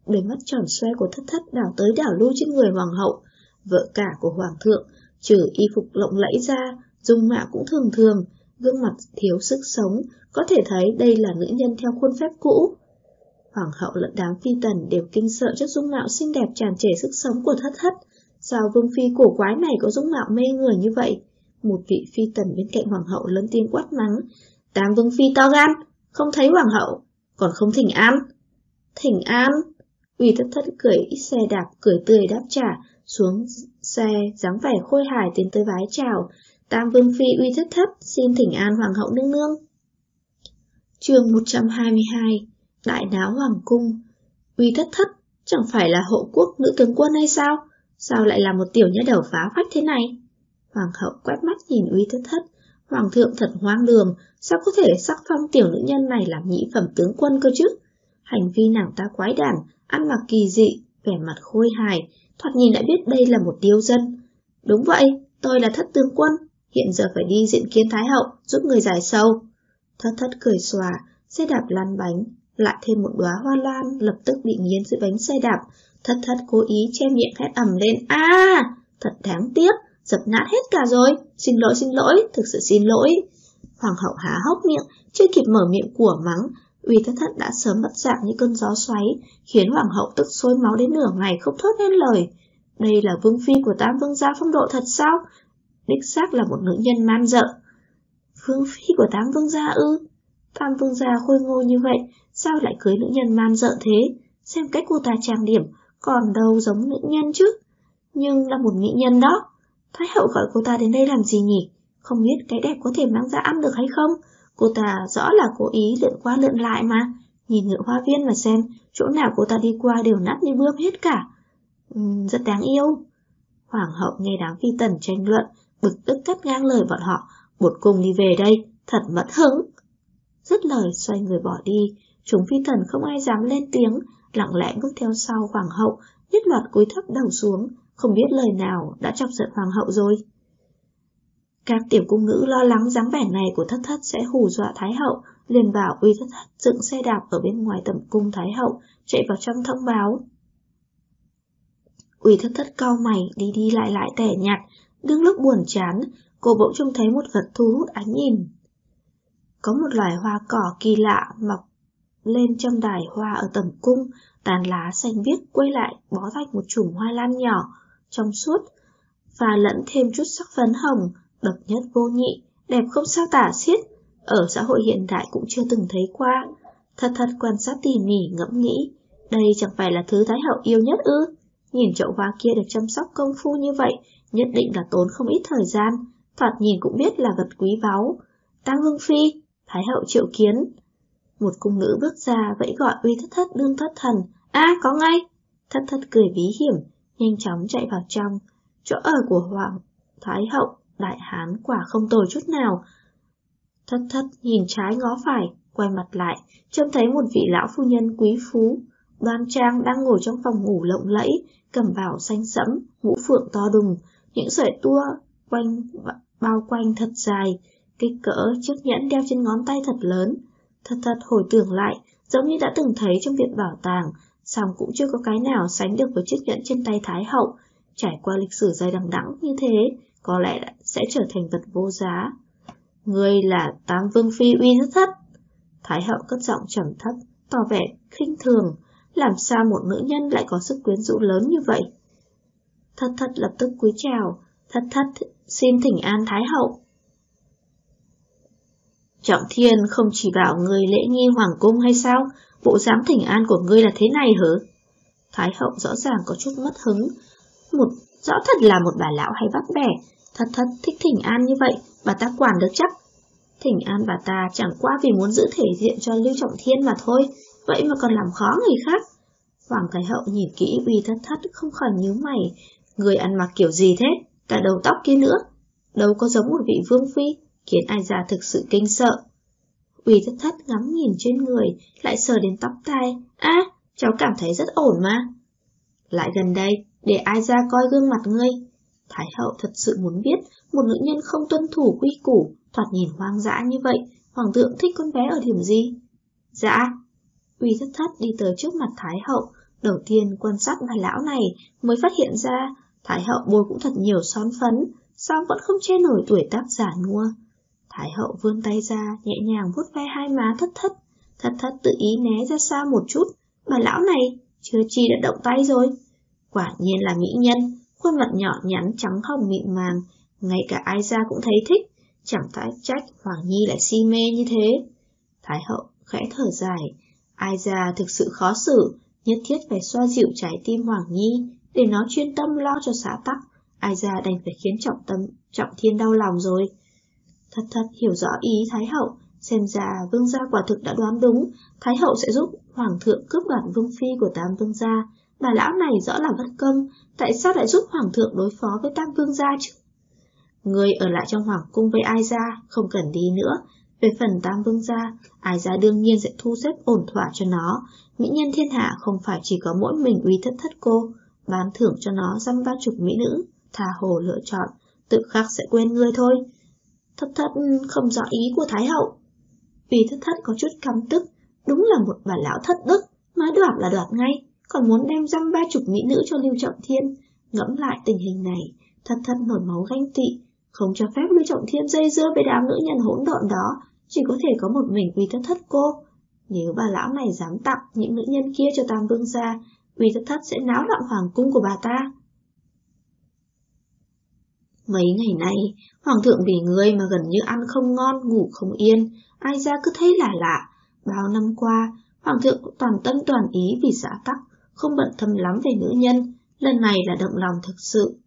Đôi mắt tròn xoe của thất thất đảo tới đảo lui trên người hoàng hậu, vợ cả của hoàng thượng, trừ y phục lộng lẫy ra, dung mạo cũng thường thường, gương mặt thiếu sức sống, có thể thấy đây là nữ nhân theo khuôn phép cũ. Hoàng hậu lẫn đám phi tần đều kinh sợ trước dung mạo xinh đẹp tràn trề sức sống của thất thất. Sao vương phi cổ quái này có dũng mạo mê người như vậy? Một vị phi tần bên cạnh hoàng hậu lớn tiếng quát mắng. Tam vương phi to gan, không thấy hoàng hậu, còn không thỉnh an. Thỉnh an? Uy thất thất cười ít xe đạp, cười tươi đáp trả, xuống xe, dáng vẻ khôi hài tiến tới vái chào. Tam vương phi uy thất thất, xin thỉnh an hoàng hậu nương nương. chương 122 Đại náo hoàng cung Uy thất thất, chẳng phải là hộ quốc nữ tướng quân hay sao? Sao lại là một tiểu nhã đầu phá phách thế này? Hoàng hậu quét mắt nhìn uy thất thất, hoàng thượng thật hoang đường, sao có thể sắc phong tiểu nữ nhân này làm nhị phẩm tướng quân cơ chứ? Hành vi nàng ta quái đản, ăn mặc kỳ dị, vẻ mặt khôi hài, thoạt nhìn đã biết đây là một điêu dân. Đúng vậy, tôi là thất tướng quân, hiện giờ phải đi diện kiến Thái Hậu, giúp người giải sâu. Thất thất cười xòa, xe đạp lăn bánh, lại thêm một đóa hoa lan lập tức bị nghiến dưới bánh xe đạp. Thất thất cố ý che miệng hét ầm lên. a thật đáng tiếc, dập nát hết cả rồi. Xin lỗi, xin lỗi, thực sự xin lỗi. Hoàng hậu há hốc miệng, chưa kịp mở miệng của mắng. Uy thất thất đã sớm mất dạng như cơn gió xoáy, khiến hoàng hậu tức sôi máu đến nửa ngày không thốt nên lời. Đây là vương phi của tam vương gia phong độ thật sao? Đích xác là một nữ nhân man dợ. Vương phi của tam vương gia ư? Tam vương gia khôi ngô như vậy, sao lại cưới nữ nhân man dợ thế? Xem cách cô ta trang điểm, còn đâu giống nữ nhân chứ. Nhưng là một mỹ nhân đó. Thái hậu gọi cô ta đến đây làm gì nhỉ? Không biết cái đẹp có thể mang ra ăn được hay không? Cô ta rõ là cố ý lượn qua lượn lại mà. Nhìn ngựa hoa viên mà xem, chỗ nào cô ta đi qua đều nát như bươm hết cả. Uhm, rất đáng yêu. Hoàng hậu nghe đám phi tần tranh luận, bực tức cắt ngang lời bọn họ. Một cùng đi về đây, thật mất hứng. dứt lời xoay người bỏ đi. Chúng phi tần không ai dám lên tiếng, lặng lẽ bước theo sau hoàng hậu, nhất loạt cúi thấp đầu xuống, không biết lời nào đã chọc giận hoàng hậu rồi. Các tiểu cung nữ lo lắng dáng vẻ này của thất thất sẽ hù dọa Thái hậu, liền bảo uy thất thất dựng xe đạp ở bên ngoài tầm cung Thái hậu, chạy vào trong thông báo. Uy thất thất cau mày, đi đi lại lại tẻ nhạt, đương lúc buồn chán, cô bỗng trông thấy một vật thu hút ánh nhìn. Có một loài hoa cỏ kỳ lạ mọc lên trong đài hoa ở tầm cung, tàn lá xanh biếc quay lại bó thành một chùm hoa lan nhỏ, trong suốt, và lẫn thêm chút sắc phấn hồng, độc nhất vô nhị, đẹp không sao tả xiết, ở xã hội hiện đại cũng chưa từng thấy qua. Thật thật quan sát tỉ mỉ ngẫm nghĩ, đây chẳng phải là thứ Thái hậu yêu nhất ư? Nhìn chậu hoa kia được chăm sóc công phu như vậy, nhất định là tốn không ít thời gian, thoạt nhìn cũng biết là vật quý báu. Tăng Vương Phi, Thái hậu triệu kiến. Một cung nữ bước ra vẫy gọi uy thất thất đương thất thần. a có ngay! Thất thất cười bí hiểm, nhanh chóng chạy vào trong. Chỗ ở của Hoàng Thái hậu, đại hán quả không tồi chút nào. Thất thất nhìn trái ngó phải, quay mặt lại, trông thấy một vị lão phu nhân quý phú, đoan trang đang ngồi trong phòng ngủ lộng lẫy, cầm bảo xanh sẫm, mũ phượng to đùng, những sợi tua quanh bao quanh thật dài, kích cỡ chiếc nhẫn đeo trên ngón tay thật lớn. Thật thật hồi tưởng lại, giống như đã từng thấy trong viện bảo tàng, song cũng chưa có cái nào sánh được với chiếc nhẫn trên tay Thái Hậu. Trải qua lịch sử dài đằng đẵng như thế, có lẽ sẽ trở thành vật vô giá. Ngươi là Tam Vương Phi uy thất thất. Thái Hậu cất giọng trầm thấp, tỏ vẻ khinh thường, làm sao một nữ nhân lại có sức quyến rũ lớn như vậy? Thất thất lập tức cúi chào, thất thất xin thỉnh an Thái Hậu. Trọng Thiên không chỉ bảo người lễ nghi hoàng cung hay sao, bộ dáng thỉnh an của ngươi là thế này hử? Thái hậu rõ ràng có chút mất hứng. Một, rõ thật là một bà lão hay bắt bẻ, thật thật thích thỉnh an như vậy, bà ta quản được chắc. Thỉnh an bà ta chẳng qua vì muốn giữ thể diện cho Lưu Trọng Thiên mà thôi, vậy mà còn làm khó người khác. Hoàng Thái Hậu nhìn kỹ uy thất thất không khỏi nhíu mày, người ăn mặc kiểu gì thế, cả đầu tóc kia nữa, đâu có giống một vị vương phi, khiến ai ra thực sự kinh sợ. Uy thất thất ngắm nhìn trên người, lại sờ đến tóc tai, á, à, cháu cảm thấy rất ổn mà. Lại gần đây, để ai ra coi gương mặt ngươi. Thái hậu thật sự muốn biết, một nữ nhân không tuân thủ quy củ, thoạt nhìn hoang dã như vậy, hoàng thượng thích con bé ở điểm gì? Dạ. Uy thất thất đi tới trước mặt Thái hậu, đầu tiên quan sát bà lão này mới phát hiện ra Thái hậu bôi cũng thật nhiều son phấn, sao vẫn không che nổi tuổi tác giả nua. Thái hậu vươn tay ra, nhẹ nhàng vuốt ve hai má thất thất. Thất thất tự ý né ra xa một chút, bà lão này chưa chi đã động tay rồi. Quả nhiên là mỹ nhân, khuôn mặt nhỏ nhắn trắng hồng mịn màng, ngay cả ai ra cũng thấy thích, chẳng phải trách Hoàng Nhi lại si mê như thế. Thái hậu khẽ thở dài, ai ra thực sự khó xử, nhất thiết phải xoa dịu trái tim Hoàng Nhi, để nó chuyên tâm lo cho xã tắc, ai ra đành phải khiến trọng tâm, trọng thiên đau lòng rồi. Thật thật hiểu rõ ý Thái hậu, xem ra vương gia quả thực đã đoán đúng, Thái hậu sẽ giúp hoàng thượng cướp đoạt vương phi của tam vương gia. Bà lão này rõ là bất công, tại sao lại giúp hoàng thượng đối phó với tam vương gia chứ? Người ở lại trong hoàng cung với ai ra, không cần đi nữa. Về phần tam vương gia, ai ra đương nhiên sẽ thu xếp ổn thỏa cho nó. Mỹ nhân thiên hạ không phải chỉ có mỗi mình uy thất thất cô, bán thưởng cho nó dăm ba chục mỹ nữ, tha hồ lựa chọn, tự khắc sẽ quên ngươi thôi. Thất thất không rõ ý của Thái hậu. Vì thất thất có chút căm tức, đúng là một bà lão thất đức, nói đoạt là đoạt ngay, còn muốn đem dăm ba chục mỹ nữ cho Lưu Trọng Thiên. Ngẫm lại tình hình này, thất thất nổi máu ganh tị, không cho phép Lưu Trọng Thiên dây dưa với đám nữ nhân hỗn độn đó, chỉ có thể có một mình vì thất thất cô. Nếu bà lão này dám tặng những nữ nhân kia cho Tam Vương gia, vì thất thất sẽ náo loạn hoàng cung của bà ta. Mấy ngày nay, hoàng thượng vì ngươi mà gần như ăn không ngon, ngủ không yên, ai ra cứ thấy là lạ. Bao năm qua, hoàng thượng cũng toàn tâm toàn ý vì xã tắc, không bận tâm lắm về nữ nhân, lần này là động lòng thực sự.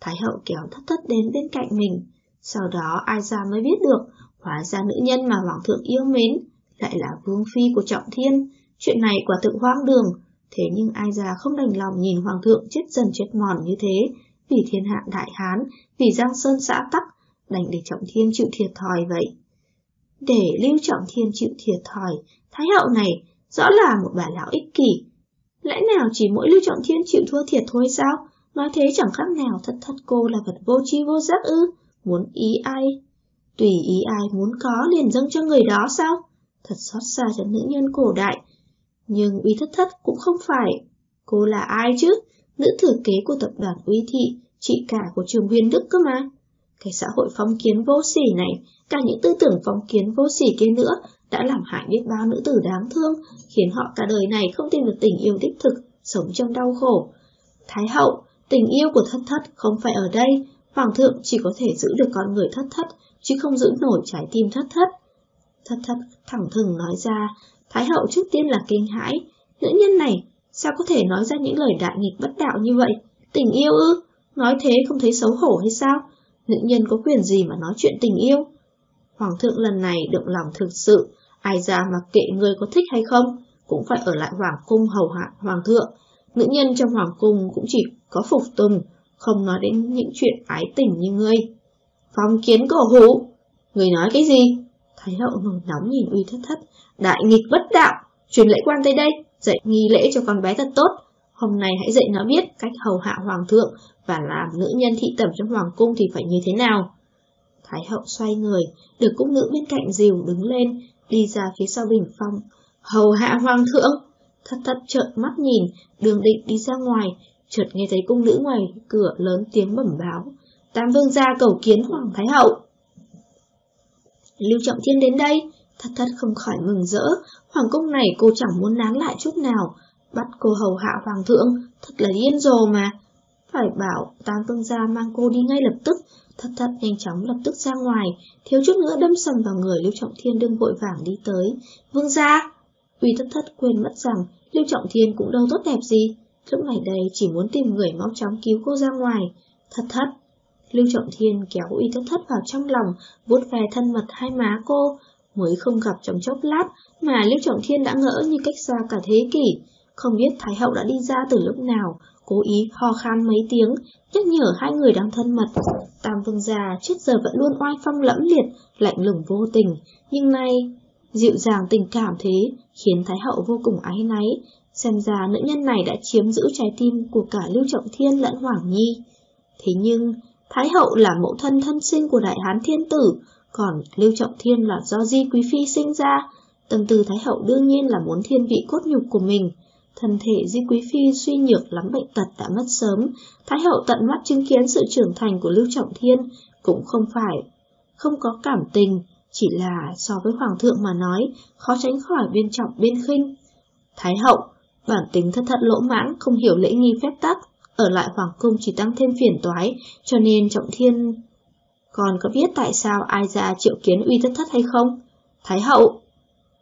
Thái hậu kéo thất thất đến bên cạnh mình, sau đó ai ra mới biết được, hóa ra nữ nhân mà hoàng thượng yêu mến, lại là vương phi của trọng thiên. Chuyện này quả thực hoang đường, thế nhưng ai già không đành lòng nhìn hoàng thượng chết dần chết mòn như thế, vì thiên hạ đại hán, vì giang sơn xã tắc, đành để trọng thiên chịu thiệt thòi vậy. để Lưu Trọng Thiên chịu thiệt thòi. Thái hậu này rõ là một bà lão ích kỷ. Lẽ nào chỉ mỗi Lưu Trọng Thiên chịu thua thiệt thôi sao? Nói thế chẳng khác nào thất thất cô là vật vô tri vô giác ư, muốn ý ai. Tùy ý ai muốn có liền dâng cho người đó sao? Thật xót xa cho nữ nhân cổ đại. Nhưng uy thất thất cũng không phải. Cô là ai chứ? Nữ thừa kế của tập đoàn uy thị, chị cả của trường viên đức cơ mà. Cái xã hội phong kiến vô sỉ này, cả những tư tưởng phong kiến vô sỉ kia nữa, đã làm hại biết bao nữ tử đáng thương, khiến họ cả đời này không tìm được tình yêu đích thực, sống trong đau khổ. Thái hậu, tình yêu của thất thất không phải ở đây, hoàng thượng chỉ có thể giữ được con người thất thất, chứ không giữ nổi trái tim thất thất. Thất thất thẳng thừng nói ra, Thái hậu trước tiên là kinh hãi, nữ nhân này sao có thể nói ra những lời đại nghịch bất đạo như vậy? Tình yêu ư? Nói thế không thấy xấu hổ hay sao? Nữ nhân có quyền gì mà nói chuyện tình yêu? Hoàng thượng lần này động lòng thực sự, ai ra mà kệ người có thích hay không, cũng phải ở lại hoàng cung hầu hạ hoàng thượng. Nữ nhân trong hoàng cung cũng chỉ có phục tùng, không nói đến những chuyện ái tình như ngươi. Phong kiến cổ hủ, người nói cái gì? Thái hậu nổi nóng nhìn uy thất thất, đại nghịch bất đạo, truyền lễ quan tới đây, dạy nghi lễ cho con bé thật tốt. Hôm nay hãy dạy nó biết cách hầu hạ hoàng thượng và làm nữ nhân thị tẩm trong hoàng cung thì phải như thế nào. Thái hậu xoay người, được cung nữ bên cạnh dìu đứng lên, đi ra phía sau bình phong. Hầu hạ hoàng thượng! Thất thất trợn mắt nhìn, đường định đi ra ngoài, chợt nghe thấy cung nữ ngoài cửa lớn tiếng bẩm báo. Tam vương gia cầu kiến hoàng thái hậu. Lưu Trọng Thiên đến đây, thất thất không khỏi mừng rỡ, hoàng cung này cô chẳng muốn nán lại chút nào, bắt cô hầu hạ hoàng thượng, thật là điên rồ mà. Phải bảo tam vương gia mang cô đi ngay lập tức, thất thất nhanh chóng lập tức ra ngoài, thiếu chút nữa đâm sầm vào người Lưu Trọng Thiên đương vội vàng đi tới. Vương gia! Uy thất thất quên mất rằng Lưu Trọng Thiên cũng đâu tốt đẹp gì, lúc này đây chỉ muốn tìm người mau chóng cứu cô ra ngoài. Thất thất! Lưu Trọng Thiên kéo Uy thất thất vào trong lòng, vuốt ve thân mật hai má cô, mới không gặp trong chốc lát mà Lưu Trọng Thiên đã ngỡ như cách xa cả thế kỷ. Không biết Thái Hậu đã đi ra từ lúc nào, cố ý ho khan mấy tiếng, nhắc nhở hai người đang thân mật. Tam vương già trước giờ vẫn luôn oai phong lẫm liệt, lạnh lùng vô tình, nhưng nay dịu dàng tình cảm thế, khiến Thái Hậu vô cùng ái náy. Xem ra nữ nhân này đã chiếm giữ trái tim của cả Lưu Trọng Thiên lẫn Hoàng Nhi. Thế nhưng, Thái Hậu là mẫu thân thân sinh của Đại Hán Thiên Tử, còn Lưu Trọng Thiên là do Di Quý Phi sinh ra. tần từ Thái Hậu đương nhiên là muốn thiên vị cốt nhục của mình. Thân thể Di Quý Phi suy nhược lắm bệnh tật đã mất sớm, Thái Hậu tận mắt chứng kiến sự trưởng thành của Lưu Trọng Thiên, cũng không phải, không có cảm tình, chỉ là so với Hoàng thượng mà nói, khó tránh khỏi bên trọng bên khinh. Thái Hậu, bản tính thất thất lỗ mãng, không hiểu lễ nghi phép tắc, ở lại Hoàng cung chỉ tăng thêm phiền toái, cho nên Trọng Thiên... Còn có biết tại sao ai ra triệu kiến uy thất thất hay không? Thái Hậu!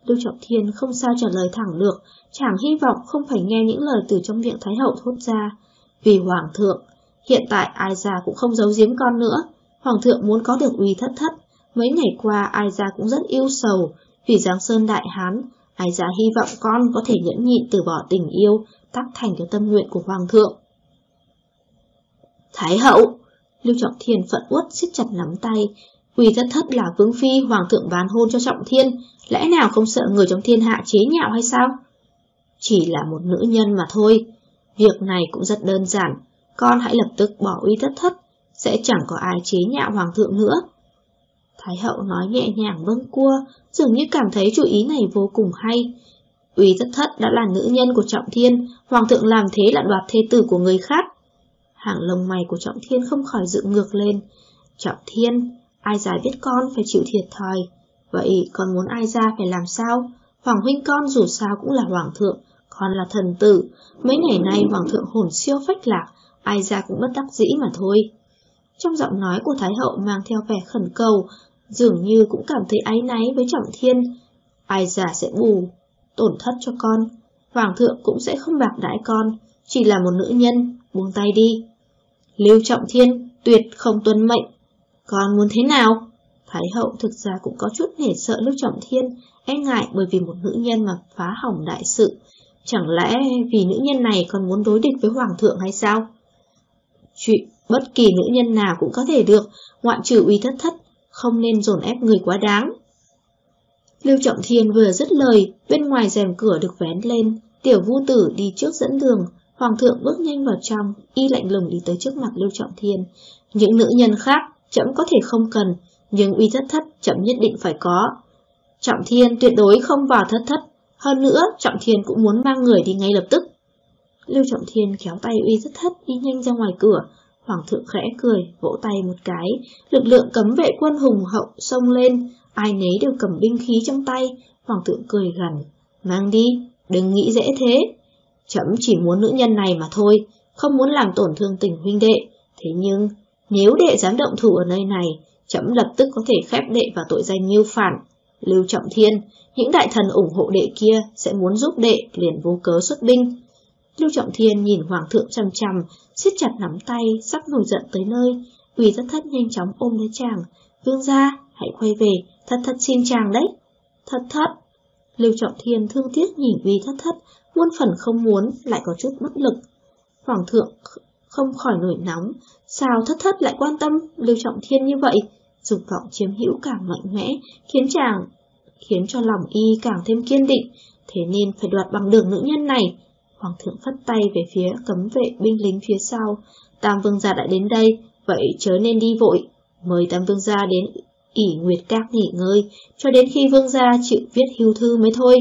Lưu Trọng Thiên không sao trả lời thẳng được, chàng hy vọng không phải nghe những lời từ trong miệng Thái Hậu thốt ra. Vì Hoàng thượng, hiện tại ai già cũng không giấu giếm con nữa. Hoàng thượng muốn có được uy thất thất. Mấy ngày qua ai già cũng rất yêu sầu, vì Giáng Sơn Đại Hán, ai già hy vọng con có thể nhẫn nhịn từ bỏ tình yêu, tác thành cho tâm nguyện của Hoàng thượng. Thái Hậu! Lưu Trọng Thiên phận uất siết chặt nắm tay, Quỳ thất thất là vương phi hoàng thượng bán hôn cho Trọng Thiên, lẽ nào không sợ người trong thiên hạ chế nhạo hay sao? Chỉ là một nữ nhân mà thôi, việc này cũng rất đơn giản, con hãy lập tức bỏ uy thất thất, sẽ chẳng có ai chế nhạo hoàng thượng nữa. Thái hậu nói nhẹ nhàng vâng cua, dường như cảm thấy chủ ý này vô cùng hay. Uy thất thất đã là nữ nhân của Trọng Thiên, hoàng thượng làm thế là đoạt thê tử của người khác. Hàng lông mày của Trọng Thiên không khỏi dựng ngược lên. Trọng Thiên, Ai già biết con phải chịu thiệt thòi. Vậy con muốn ai ra phải làm sao? Hoàng huynh con dù sao cũng là hoàng thượng, con là thần tử. Mấy ngày nay hoàng thượng hồn siêu phách lạc, ai ra cũng bất đắc dĩ mà thôi. Trong giọng nói của Thái hậu mang theo vẻ khẩn cầu, dường như cũng cảm thấy áy náy với Trọng Thiên. Ai già sẽ bù, tổn thất cho con. Hoàng thượng cũng sẽ không bạc đãi con, chỉ là một nữ nhân, buông tay đi. Lưu Trọng Thiên tuyệt không tuân mệnh, con muốn thế nào? Thái hậu thực ra cũng có chút nể sợ Lưu Trọng Thiên, e ngại bởi vì một nữ nhân mà phá hỏng đại sự. Chẳng lẽ vì nữ nhân này còn muốn đối địch với Hoàng thượng hay sao? Chuyện bất kỳ nữ nhân nào cũng có thể được, ngoại trừ uy thất thất, không nên dồn ép người quá đáng. Lưu Trọng Thiên vừa dứt lời, bên ngoài rèm cửa được vén lên, tiểu vu tử đi trước dẫn đường, Hoàng thượng bước nhanh vào trong, y lạnh lùng đi tới trước mặt Lưu Trọng Thiên. Những nữ nhân khác, chậm có thể không cần, nhưng uy thất thất chậm nhất định phải có. Trọng Thiên tuyệt đối không vào thất thất, hơn nữa Trọng Thiên cũng muốn mang người đi ngay lập tức. Lưu Trọng Thiên kéo tay uy thất thất đi nhanh ra ngoài cửa, Hoàng thượng khẽ cười, vỗ tay một cái, lực lượng cấm vệ quân hùng hậu xông lên, ai nấy đều cầm binh khí trong tay, Hoàng thượng cười gằn, mang đi, đừng nghĩ dễ thế. Chấm chỉ muốn nữ nhân này mà thôi, không muốn làm tổn thương tình huynh đệ. Thế nhưng, nếu đệ dám động thủ ở nơi này, chấm lập tức có thể khép đệ vào tội danh như phản. Lưu Trọng Thiên, những đại thần ủng hộ đệ kia sẽ muốn giúp đệ liền vô cớ xuất binh. Lưu Trọng Thiên nhìn Hoàng thượng chằm chằm, siết chặt nắm tay, sắp nổi giận tới nơi. Ủy thất thất nhanh chóng ôm lấy chàng. Vương gia, hãy quay về, thất thất xin chàng đấy. Thất thất. Lưu Trọng Thiên thương tiếc nhìn Uy thất thất, muôn phần không muốn, lại có chút bất lực. Hoàng thượng không khỏi nổi nóng, sao thất thất lại quan tâm Lưu Trọng Thiên như vậy? Dục vọng chiếm hữu càng mạnh mẽ, khiến chàng, khiến cho lòng y càng thêm kiên định, thế nên phải đoạt bằng đường nữ nhân này. Hoàng thượng phất tay về phía cấm vệ binh lính phía sau, Tam Vương gia đã đến đây, vậy chớ nên đi vội, mời Tam Vương gia đến ỉ Nguyệt Các nghỉ ngơi, cho đến khi Vương gia chịu viết hưu thư mới thôi.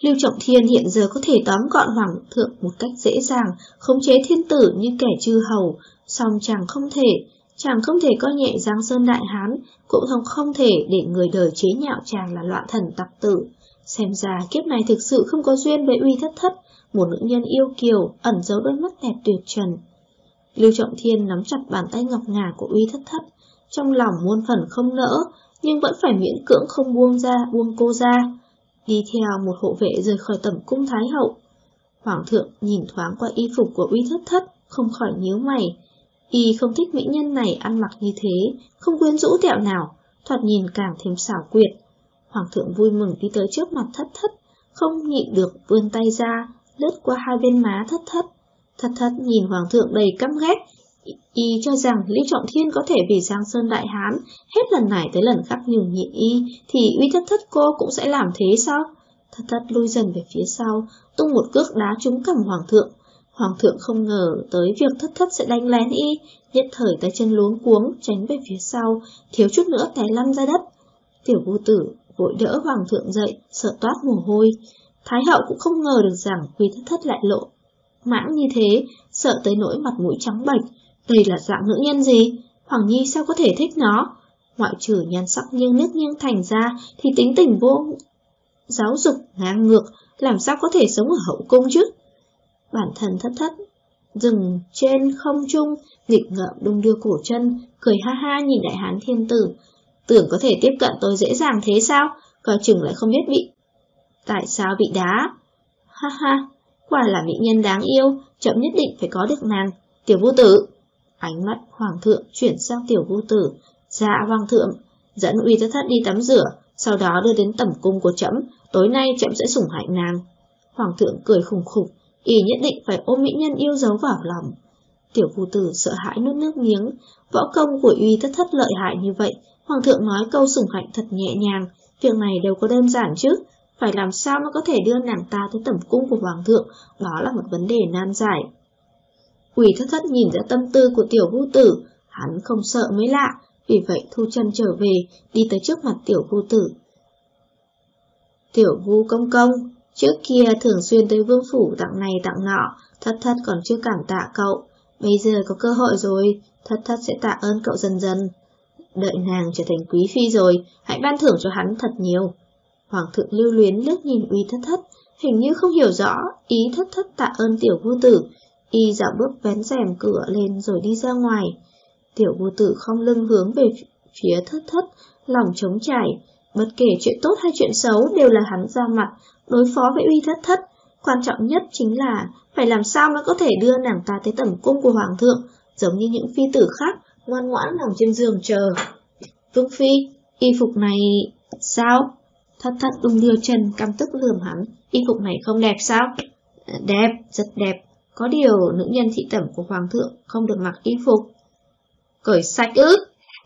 Lưu Trọng Thiên hiện giờ có thể tóm gọn hoàng thượng một cách dễ dàng, khống chế thiên tử như kẻ chư hầu, song chàng không thể, chàng không thể coi nhẹ Giang Sơn Đại Hán, cũng không không thể để người đời chế nhạo chàng là loạn thần tặc tử. Xem ra kiếp này thực sự không có duyên với uy thất thất, một nữ nhân yêu kiều, ẩn giấu đôi mắt đẹp tuyệt trần. Lưu Trọng Thiên nắm chặt bàn tay ngọc ngà của uy thất thất, trong lòng muôn phần không nỡ, nhưng vẫn phải miễn cưỡng không buông ra, buông cô ra đi theo một hộ vệ rời khỏi tẩm cung Thái Hậu. Hoàng thượng nhìn thoáng qua y phục của uy thất thất, không khỏi nhíu mày. Y không thích mỹ nhân này ăn mặc như thế, không quyến rũ tẹo nào, thoạt nhìn càng thêm xảo quyệt. Hoàng thượng vui mừng đi tới trước mặt thất thất, không nhịn được vươn tay ra, lướt qua hai bên má thất thất. Thất thất nhìn hoàng thượng đầy căm ghét, Y cho rằng Lý Trọng Thiên có thể vì Giang Sơn Đại Hán, hết lần này tới lần khác nhường nhịn Y, thì uy thất thất cô cũng sẽ làm thế sao? Thất thất lui dần về phía sau, tung một cước đá trúng cầm Hoàng thượng. Hoàng thượng không ngờ tới việc thất thất sẽ đánh lén Y, nhất thời tay chân luống cuống, tránh về phía sau, thiếu chút nữa té lăn ra đất. Tiểu vô tử vội đỡ Hoàng thượng dậy, sợ toát mồ hôi. Thái hậu cũng không ngờ được rằng uy thất thất lại lộ. Mãng như thế, sợ tới nỗi mặt mũi trắng bệch, đây là dạng nữ nhân gì? Hoàng Nhi sao có thể thích nó? Ngoại trừ nhan sắc nghiêng nước nghiêng thành ra thì tính tình vô giáo dục ngang ngược, làm sao có thể sống ở hậu cung chứ? Bản thân thất thất, dừng trên không trung, nghịch ngợm đung đưa cổ chân, cười ha ha nhìn đại hán thiên tử. Tưởng có thể tiếp cận tôi dễ dàng thế sao? Coi chừng lại không biết bị. Tại sao bị đá? Ha ha, quả là mỹ nhân đáng yêu, chậm nhất định phải có được nàng. Tiểu vô tử, Ánh mắt hoàng thượng chuyển sang tiểu vô tử. Dạ hoàng thượng, dẫn uy thất thất đi tắm rửa, sau đó đưa đến tẩm cung của trẫm tối nay trẫm sẽ sủng hạnh nàng. Hoàng thượng cười khủng khục, y nhất định phải ôm mỹ nhân yêu dấu vào lòng. Tiểu vô tử sợ hãi nuốt nước miếng, võ công của uy thất thất lợi hại như vậy, hoàng thượng nói câu sủng hạnh thật nhẹ nhàng, việc này đều có đơn giản chứ, phải làm sao mới có thể đưa nàng ta tới tẩm cung của hoàng thượng, đó là một vấn đề nan giải. Quỷ thất thất nhìn ra tâm tư của tiểu vũ tử, hắn không sợ mới lạ, vì vậy thu chân trở về, đi tới trước mặt tiểu vũ tử. Tiểu vu công công, trước kia thường xuyên tới vương phủ tặng này tặng nọ, thất thất còn chưa cảm tạ cậu, bây giờ có cơ hội rồi, thất thất sẽ tạ ơn cậu dần dần. Đợi nàng trở thành quý phi rồi, hãy ban thưởng cho hắn thật nhiều. Hoàng thượng lưu luyến lướt nhìn uy thất thất, hình như không hiểu rõ ý thất thất tạ ơn tiểu vô tử, Y dạo bước vén rèm cửa lên rồi đi ra ngoài. Tiểu vô tử không lưng hướng về phía thất thất, lòng trống trải. Bất kể chuyện tốt hay chuyện xấu đều là hắn ra mặt, đối phó với uy thất thất. Quan trọng nhất chính là phải làm sao mới có thể đưa nàng ta tới tầm cung của hoàng thượng, giống như những phi tử khác, ngoan ngoãn nằm trên giường chờ. Vương phi, y phục này... sao? Thất thất đung đưa chân, căm tức lườm hắn, y phục này không đẹp sao? Ờ, đẹp, rất đẹp, có điều nữ nhân thị tẩm của hoàng thượng không được mặc y phục. Cởi sạch ư?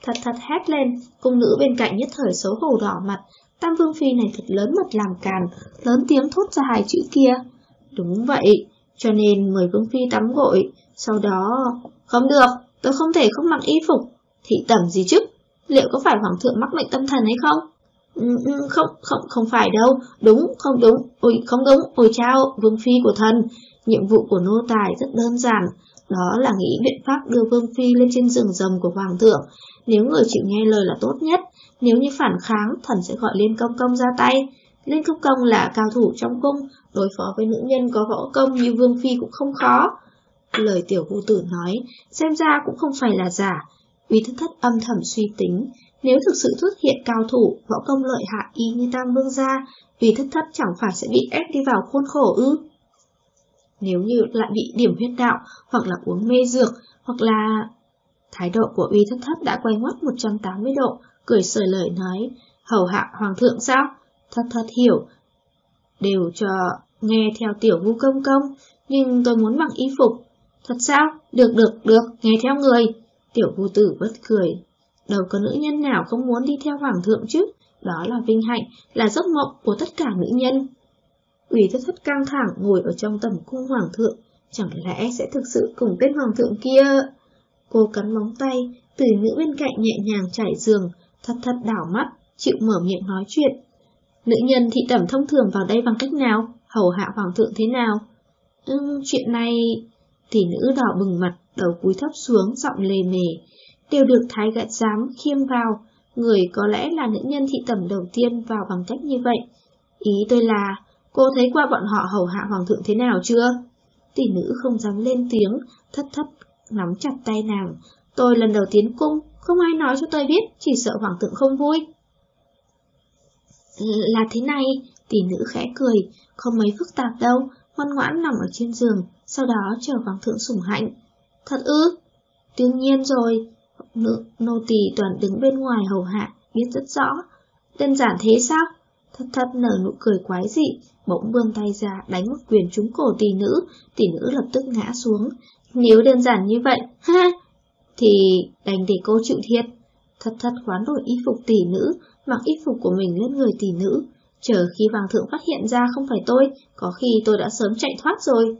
Thật thật hét lên, cung nữ bên cạnh nhất thời xấu hổ đỏ mặt, Tam Vương Phi này thật lớn mật làm càn, lớn tiếng thốt ra hai chữ kia. Đúng vậy, cho nên mời Vương Phi tắm gội, sau đó... Không được, tôi không thể không mặc y phục. Thị tẩm gì chứ? Liệu có phải Hoàng thượng mắc bệnh tâm thần hay không? Ừ, ừ không, không, không phải đâu, đúng, không đúng, ôi, không đúng, ôi chao, Vương Phi của thần. Nhiệm vụ của nô tài rất đơn giản, đó là nghĩ biện pháp đưa Vương Phi lên trên giường rồng của Hoàng thượng. Nếu người chịu nghe lời là tốt nhất, nếu như phản kháng, thần sẽ gọi Liên Công Công ra tay. Liên Công Công là cao thủ trong cung, đối phó với nữ nhân có võ công như Vương Phi cũng không khó. Lời tiểu vũ tử nói, xem ra cũng không phải là giả. Uy thất thất âm thầm suy tính, nếu thực sự xuất hiện cao thủ, võ công lợi hại y như Tam Vương gia, Uy thất thất chẳng phải sẽ bị ép đi vào khuôn khổ ư. Nếu như lại bị điểm huyết đạo, hoặc là uống mê dược, hoặc là... Thái độ của Uy thất thất đã quay ngoắt 180 độ, cười sởi lời nói, hầu hạ hoàng thượng sao? Thất thất hiểu, đều cho nghe theo tiểu vu công công, nhưng tôi muốn mặc y phục. Thật sao? Được được được, nghe theo người. Tiểu vu tử bất cười. Đâu có nữ nhân nào không muốn đi theo hoàng thượng chứ, đó là vinh hạnh, là giấc mộng của tất cả nữ nhân. Ủy thất thất căng thẳng ngồi ở trong tầm cung hoàng thượng, chẳng lẽ sẽ thực sự cùng tên hoàng thượng kia? Cô cắn móng tay, từ nữ bên cạnh nhẹ nhàng trải giường, thất thất đảo mắt, chịu mở miệng nói chuyện. Nữ nhân thị tẩm thông thường vào đây bằng cách nào? Hầu hạ hoàng thượng thế nào? Ừ, chuyện này... Tỷ nữ đỏ bừng mặt, đầu cúi thấp xuống, giọng lề mề. Đều được thái gạt giám khiêm vào. Người có lẽ là nữ nhân thị tẩm đầu tiên vào bằng cách như vậy. Ý tôi là, cô thấy qua bọn họ hầu hạ hoàng thượng thế nào chưa? Tỷ nữ không dám lên tiếng, thất thấp nắm chặt tay nàng. Tôi lần đầu tiến cung, không ai nói cho tôi biết, chỉ sợ hoàng thượng không vui. Là thế này, tỷ nữ khẽ cười, không mấy phức tạp đâu, ngoan ngoãn nằm ở trên giường, sau đó chờ hoàng thượng sủng hạnh. Thật ư? Đương nhiên rồi, nữ, nô tỳ toàn đứng bên ngoài hầu hạ, biết rất rõ. Đơn giản thế sao? Thất thất nở nụ cười quái dị, bỗng vươn tay ra đánh một quyền trúng cổ tỷ nữ, tỷ nữ lập tức ngã xuống. Nếu đơn giản như vậy, ha, thì đành để cô chịu thiệt. Thất thất khoán đổi y phục tỷ nữ, mặc y phục của mình lên người tỷ nữ. Chờ khi hoàng thượng phát hiện ra không phải tôi, có khi tôi đã sớm chạy thoát rồi.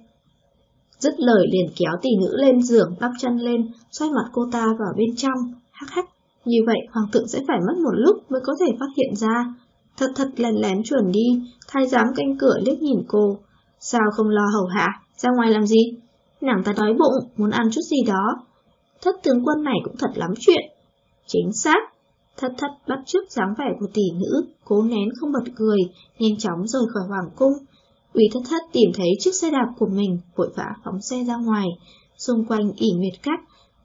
Dứt lời liền kéo tỷ nữ lên giường, tóc chân lên, xoay mặt cô ta vào bên trong, hắc hắc. Như vậy hoàng thượng sẽ phải mất một lúc mới có thể phát hiện ra. Thật thật lén lén chuẩn đi, thái giám canh cửa liếc nhìn cô. Sao không lo hầu hạ, ra ngoài làm gì? Nàng ta đói bụng, muốn ăn chút gì đó. Thất tướng quân này cũng thật lắm chuyện. Chính xác, thất thất bắt chước dáng vẻ của tỷ nữ, cố nén không bật cười, nhanh chóng rời khỏi hoàng cung. Ủy thất thất tìm thấy chiếc xe đạp của mình, vội vã phóng xe ra ngoài. Xung quanh ỉ nguyệt cát,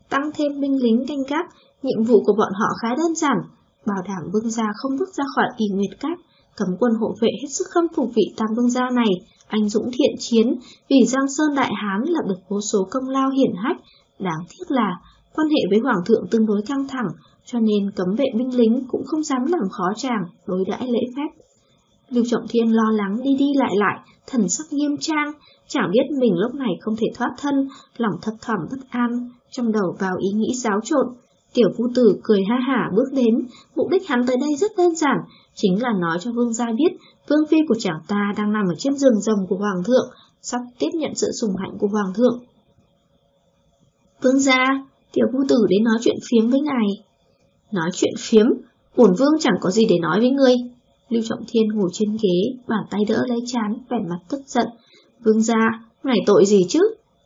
tăng thêm binh lính canh gác, nhiệm vụ của bọn họ khá đơn giản, bảo đảm vương gia không bước ra khỏi kỳ nguyệt cát, cấm quân hộ vệ hết sức khâm phục vị tam vương gia này, anh dũng thiện chiến, vì Giang Sơn Đại Hán lập được vô số công lao hiển hách, đáng tiếc là quan hệ với Hoàng thượng tương đối căng thẳng, cho nên cấm vệ binh lính cũng không dám làm khó chàng, đối đãi lễ phép. Lưu Trọng Thiên lo lắng đi đi lại lại, thần sắc nghiêm trang, chẳng biết mình lúc này không thể thoát thân, lòng thấp thỏm bất an, trong đầu vào ý nghĩ xáo trộn. Tiểu phu tử cười ha hả bước đến, mục đích hắn tới đây rất đơn giản, chính là nói cho vương gia biết vương phi của chàng ta đang nằm ở trên giường rồng của hoàng thượng, sắp tiếp nhận sự sủng hạnh của hoàng thượng. Vương gia, tiểu phu tử đến nói chuyện phiếm với ngài. Nói chuyện phiếm, bổn vương chẳng có gì để nói với ngươi. Lưu Trọng Thiên ngồi trên ghế, bàn tay đỡ lấy chán, vẻ mặt tức giận. Vương gia, ngài tội gì chứ?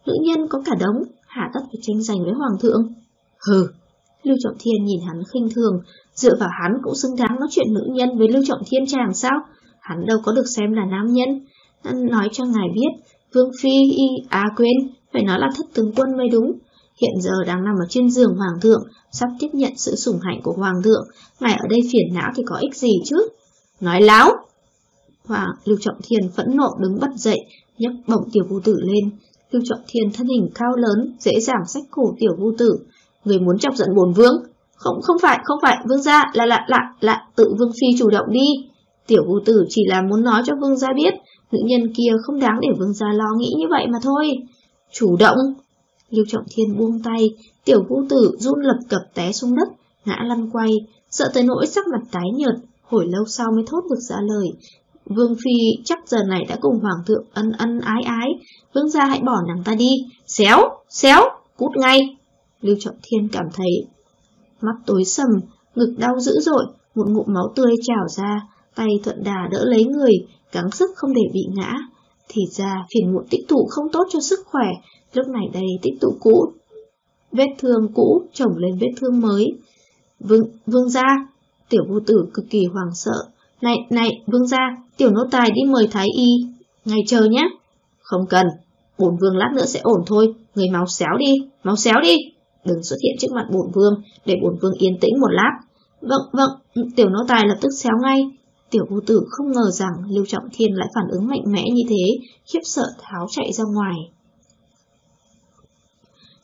Nữ nhân có cả đống, hạ tất phải tranh giành với hoàng thượng. Hừ, Lưu Trọng Thiên nhìn hắn khinh thường, dựa vào hắn cũng xứng đáng nói chuyện nữ nhân với Lưu Trọng Thiên chàng sao? Hắn đâu có được xem là nam nhân. Nói cho ngài biết, Vương Phi y à quên, phải nói là thất tướng quân mới đúng. Hiện giờ đang nằm ở trên giường hoàng thượng, sắp tiếp nhận sự sủng hạnh của hoàng thượng, ngài ở đây phiền não thì có ích gì chứ? Nói láo! Hoàng Lưu Trọng Thiên phẫn nộ đứng bật dậy, nhấc bổng tiểu vũ tử lên. Lưu Trọng Thiên thân hình cao lớn, dễ dàng sách cổ tiểu vũ tử. Người muốn chọc giận bồn vương? Không, không phải, không phải, vương gia, là là là là tự vương phi chủ động đi. Tiểu vũ tử chỉ là muốn nói cho vương gia biết, nữ nhân kia không đáng để vương gia lo nghĩ như vậy mà thôi. Chủ động! Lưu Trọng Thiên buông tay, tiểu vũ tử run lập cập té xuống đất, ngã lăn quay, sợ tới nỗi sắc mặt tái nhợt, hồi lâu sau mới thốt được ra lời. Vương Phi chắc giờ này đã cùng Hoàng thượng ân ân ái ái, vương gia hãy bỏ nàng ta đi, xéo, xéo, cút ngay. Lưu Trọng Thiên cảm thấy mắt tối sầm, ngực đau dữ dội, một ngụm máu tươi trào ra, tay thuận đà đỡ lấy người, gắng sức không để bị ngã. Thì ra phiền muộn tích tụ không tốt cho sức khỏe, lúc này đây tích tụ cũ. Vết thương cũ chồng lên vết thương mới. Vương, vương gia, tiểu vô tử cực kỳ hoàng sợ. Này, này, vương gia, tiểu nô tài đi mời thái y. Ngày chờ nhé. Không cần, bổn vương lát nữa sẽ ổn thôi, người máu xéo đi, máu xéo đi. Đừng xuất hiện trước mặt bổn vương, để bổn vương yên tĩnh một lát. Vâng, vâng, tiểu nô tài lập tức xéo ngay. Tiểu vô tử không ngờ rằng Lưu Trọng Thiên lại phản ứng mạnh mẽ như thế, khiếp sợ tháo chạy ra ngoài.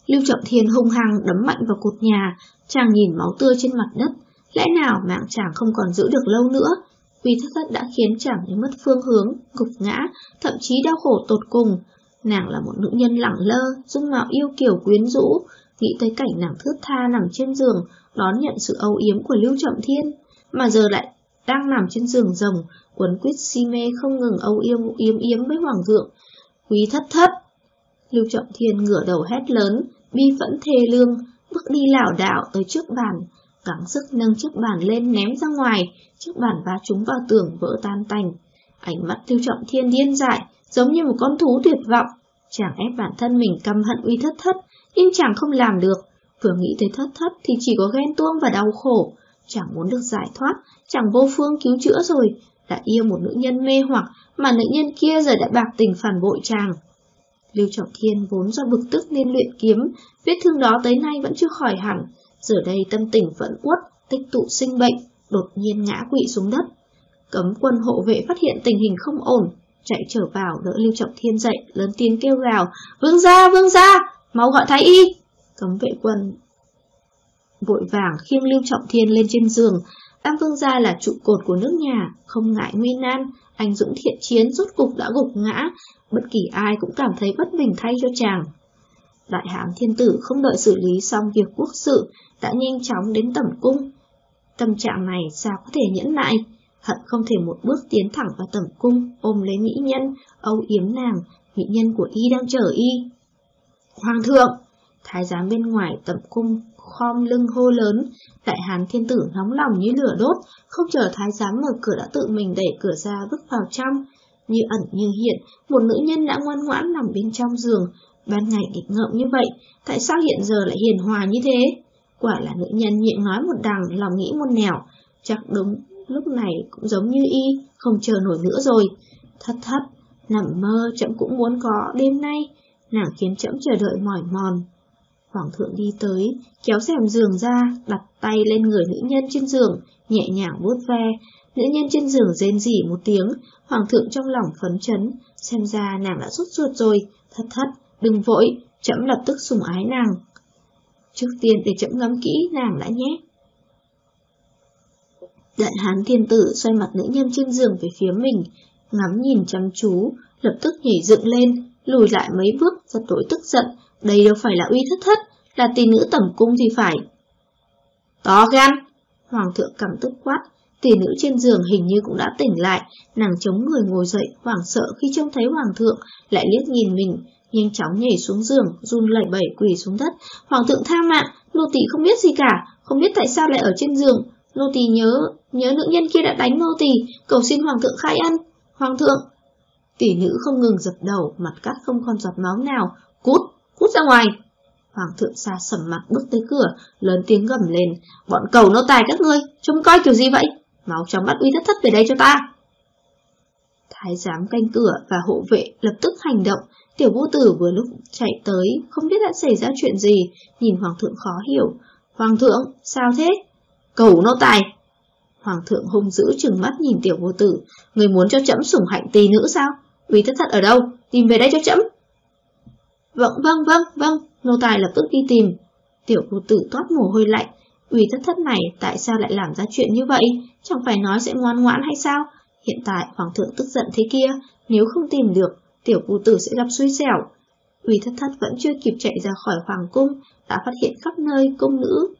Lưu Trọng Thiên hung hăng đấm mạnh vào cột nhà, chàng nhìn máu tươi trên mặt đất, lẽ nào mạng chàng không còn giữ được lâu nữa. Vì thất thất đã khiến chàng như mất phương hướng, gục ngã, thậm chí đau khổ tột cùng. Nàng là một nữ nhân lẳng lơ, dung mạo yêu kiều quyến rũ, nghĩ tới cảnh nàng thướt tha nằm trên giường, đón nhận sự âu yếm của Lưu Trọng Thiên, mà giờ lại đang nằm trên giường rồng, quấn quýt si mê không ngừng âu yếm yếm yếm với hoàng thượng. Quý thất thất! Lưu Trọng Thiên ngửa đầu hét lớn, bi vẫn thê lương, bước đi lảo đảo tới trước bàn, gắng sức nâng chiếc bàn lên ném ra ngoài, chiếc bàn va trúng vào tường vỡ tan tành. Ánh mắt Lưu Trọng Thiên điên dại, giống như một con thú tuyệt vọng. Chàng ép bản thân mình căm hận uy thất thất, nhưng chàng không làm được. Vừa nghĩ tới thất thất thì chỉ có ghen tuông và đau khổ. Chàng muốn được giải thoát, chàng vô phương cứu chữa rồi. Đã yêu một nữ nhân mê hoặc, mà nữ nhân kia giờ đã bạc tình phản bội chàng. Lưu Trọng Thiên vốn do bực tức nên luyện kiếm, vết thương đó tới nay vẫn chưa khỏi hẳn. Giờ đây tâm tình vẫn uất, tích tụ sinh bệnh, đột nhiên ngã quỵ xuống đất. Cấm quân hộ vệ phát hiện tình hình không ổn, chạy trở vào đỡ Lưu Trọng Thiên dậy, lớn tiếng kêu gào, vương gia, vương gia, mau gọi thái y. Cấm vệ quân vội vàng khiêng Lưu Trọng Thiên lên trên giường, Tam Vương gia là trụ cột của nước nhà, không ngại nguy nan, anh dũng thiện chiến rốt cục đã gục ngã, bất kỳ ai cũng cảm thấy bất bình thay cho chàng. Đại hán thiên tử không đợi xử lý xong việc quốc sự, đã nhanh chóng đến tẩm cung. Tâm trạng này sao có thể nhẫn nại, hận không thể một bước tiến thẳng vào tẩm cung, ôm lấy mỹ nhân, âu yếm nàng, mỹ nhân của y đang chờ y. Hoàng thượng! Thái giám bên ngoài tẩm cung khom lưng hô lớn, đại hán thiên tử nóng lòng như lửa đốt, không chờ thái giám mở cửa đã tự mình đẩy cửa ra bước vào trong. Như ẩn như hiện, một nữ nhân đã ngoan ngoãn nằm bên trong giường, ban ngày nghịch ngợm như vậy, tại sao hiện giờ lại hiền hòa như thế? Quả là nữ nhân miệng nói một đằng, lòng nghĩ một nẻo, chắc đúng, lúc này cũng giống như y, không chờ nổi nữa rồi. Thất thất, nằm mơ chậm cũng muốn có đêm nay, nàng khiến chậm chờ đợi mỏi mòn. Hoàng thượng đi tới, kéo rèm giường ra, đặt tay lên người nữ nhân trên giường, nhẹ nhàng vuốt ve. Nữ nhân trên giường rên rỉ một tiếng, hoàng thượng trong lòng phấn chấn, xem ra nàng đã rút ruột rồi, thất thất, đừng vội, chậm lập tức sủng ái nàng. Trước tiên để chậm ngắm kỹ nàng đã nhé. Đại hán thiên tử xoay mặt nữ nhân trên giường về phía mình, ngắm nhìn chăm chú, lập tức nhảy dựng lên, lùi lại mấy bước, giật tối tức giận, đây đâu phải là uy thất thất, là tỷ nữ tẩm cung thì phải. To gan! Hoàng thượng cảm tức quát, tỷ nữ trên giường hình như cũng đã tỉnh lại, nàng chống người ngồi dậy, hoảng sợ khi trông thấy hoàng thượng, lại liếc nhìn mình, nhanh chóng nhảy xuống giường, run lẩy bẩy quỳ xuống đất. Hoàng thượng tha mạng, nô tỳ không biết gì cả, không biết tại sao lại ở trên giường. Nô tỳ nhớ, nhớ nữ nhân kia đã đánh nô tỳ, cầu xin hoàng thượng khai ân. Hoàng thượng! Tỷ nữ không ngừng dập đầu, mặt cắt không còn giọt máu nào. Cút! cút ra ngoài. Hoàng thượng xa sầm mặt bước tới cửa, lớn tiếng gầm lên, bọn cầu nô tài các ngươi, trông coi kiểu gì vậy? Máu chóng bắt uy thất thất về đây cho ta. Thái giám canh cửa và hộ vệ lập tức hành động, tiểu vũ tử vừa lúc chạy tới, không biết đã xảy ra chuyện gì, nhìn hoàng thượng khó hiểu. Hoàng thượng, sao thế? Cầu nô tài. Hoàng thượng hung dữ trừng mắt nhìn tiểu vô tử, người muốn cho chấm sủng hạnh tỳ nữ sao? Uy thất thất ở đâu? Tìm về đây cho chậm. Vâng, vâng, vâng, vâng, nô tài lập tức đi tìm. Tiểu cô tử toát mồ hôi lạnh. Ủy thất thất này tại sao lại làm ra chuyện như vậy? Chẳng phải nói sẽ ngoan ngoãn hay sao? Hiện tại hoàng thượng tức giận thế kia, nếu không tìm được, tiểu cô tử sẽ gặp xui xẻo. Ủy thất thất vẫn chưa kịp chạy ra khỏi hoàng cung, đã phát hiện khắp nơi công nữ.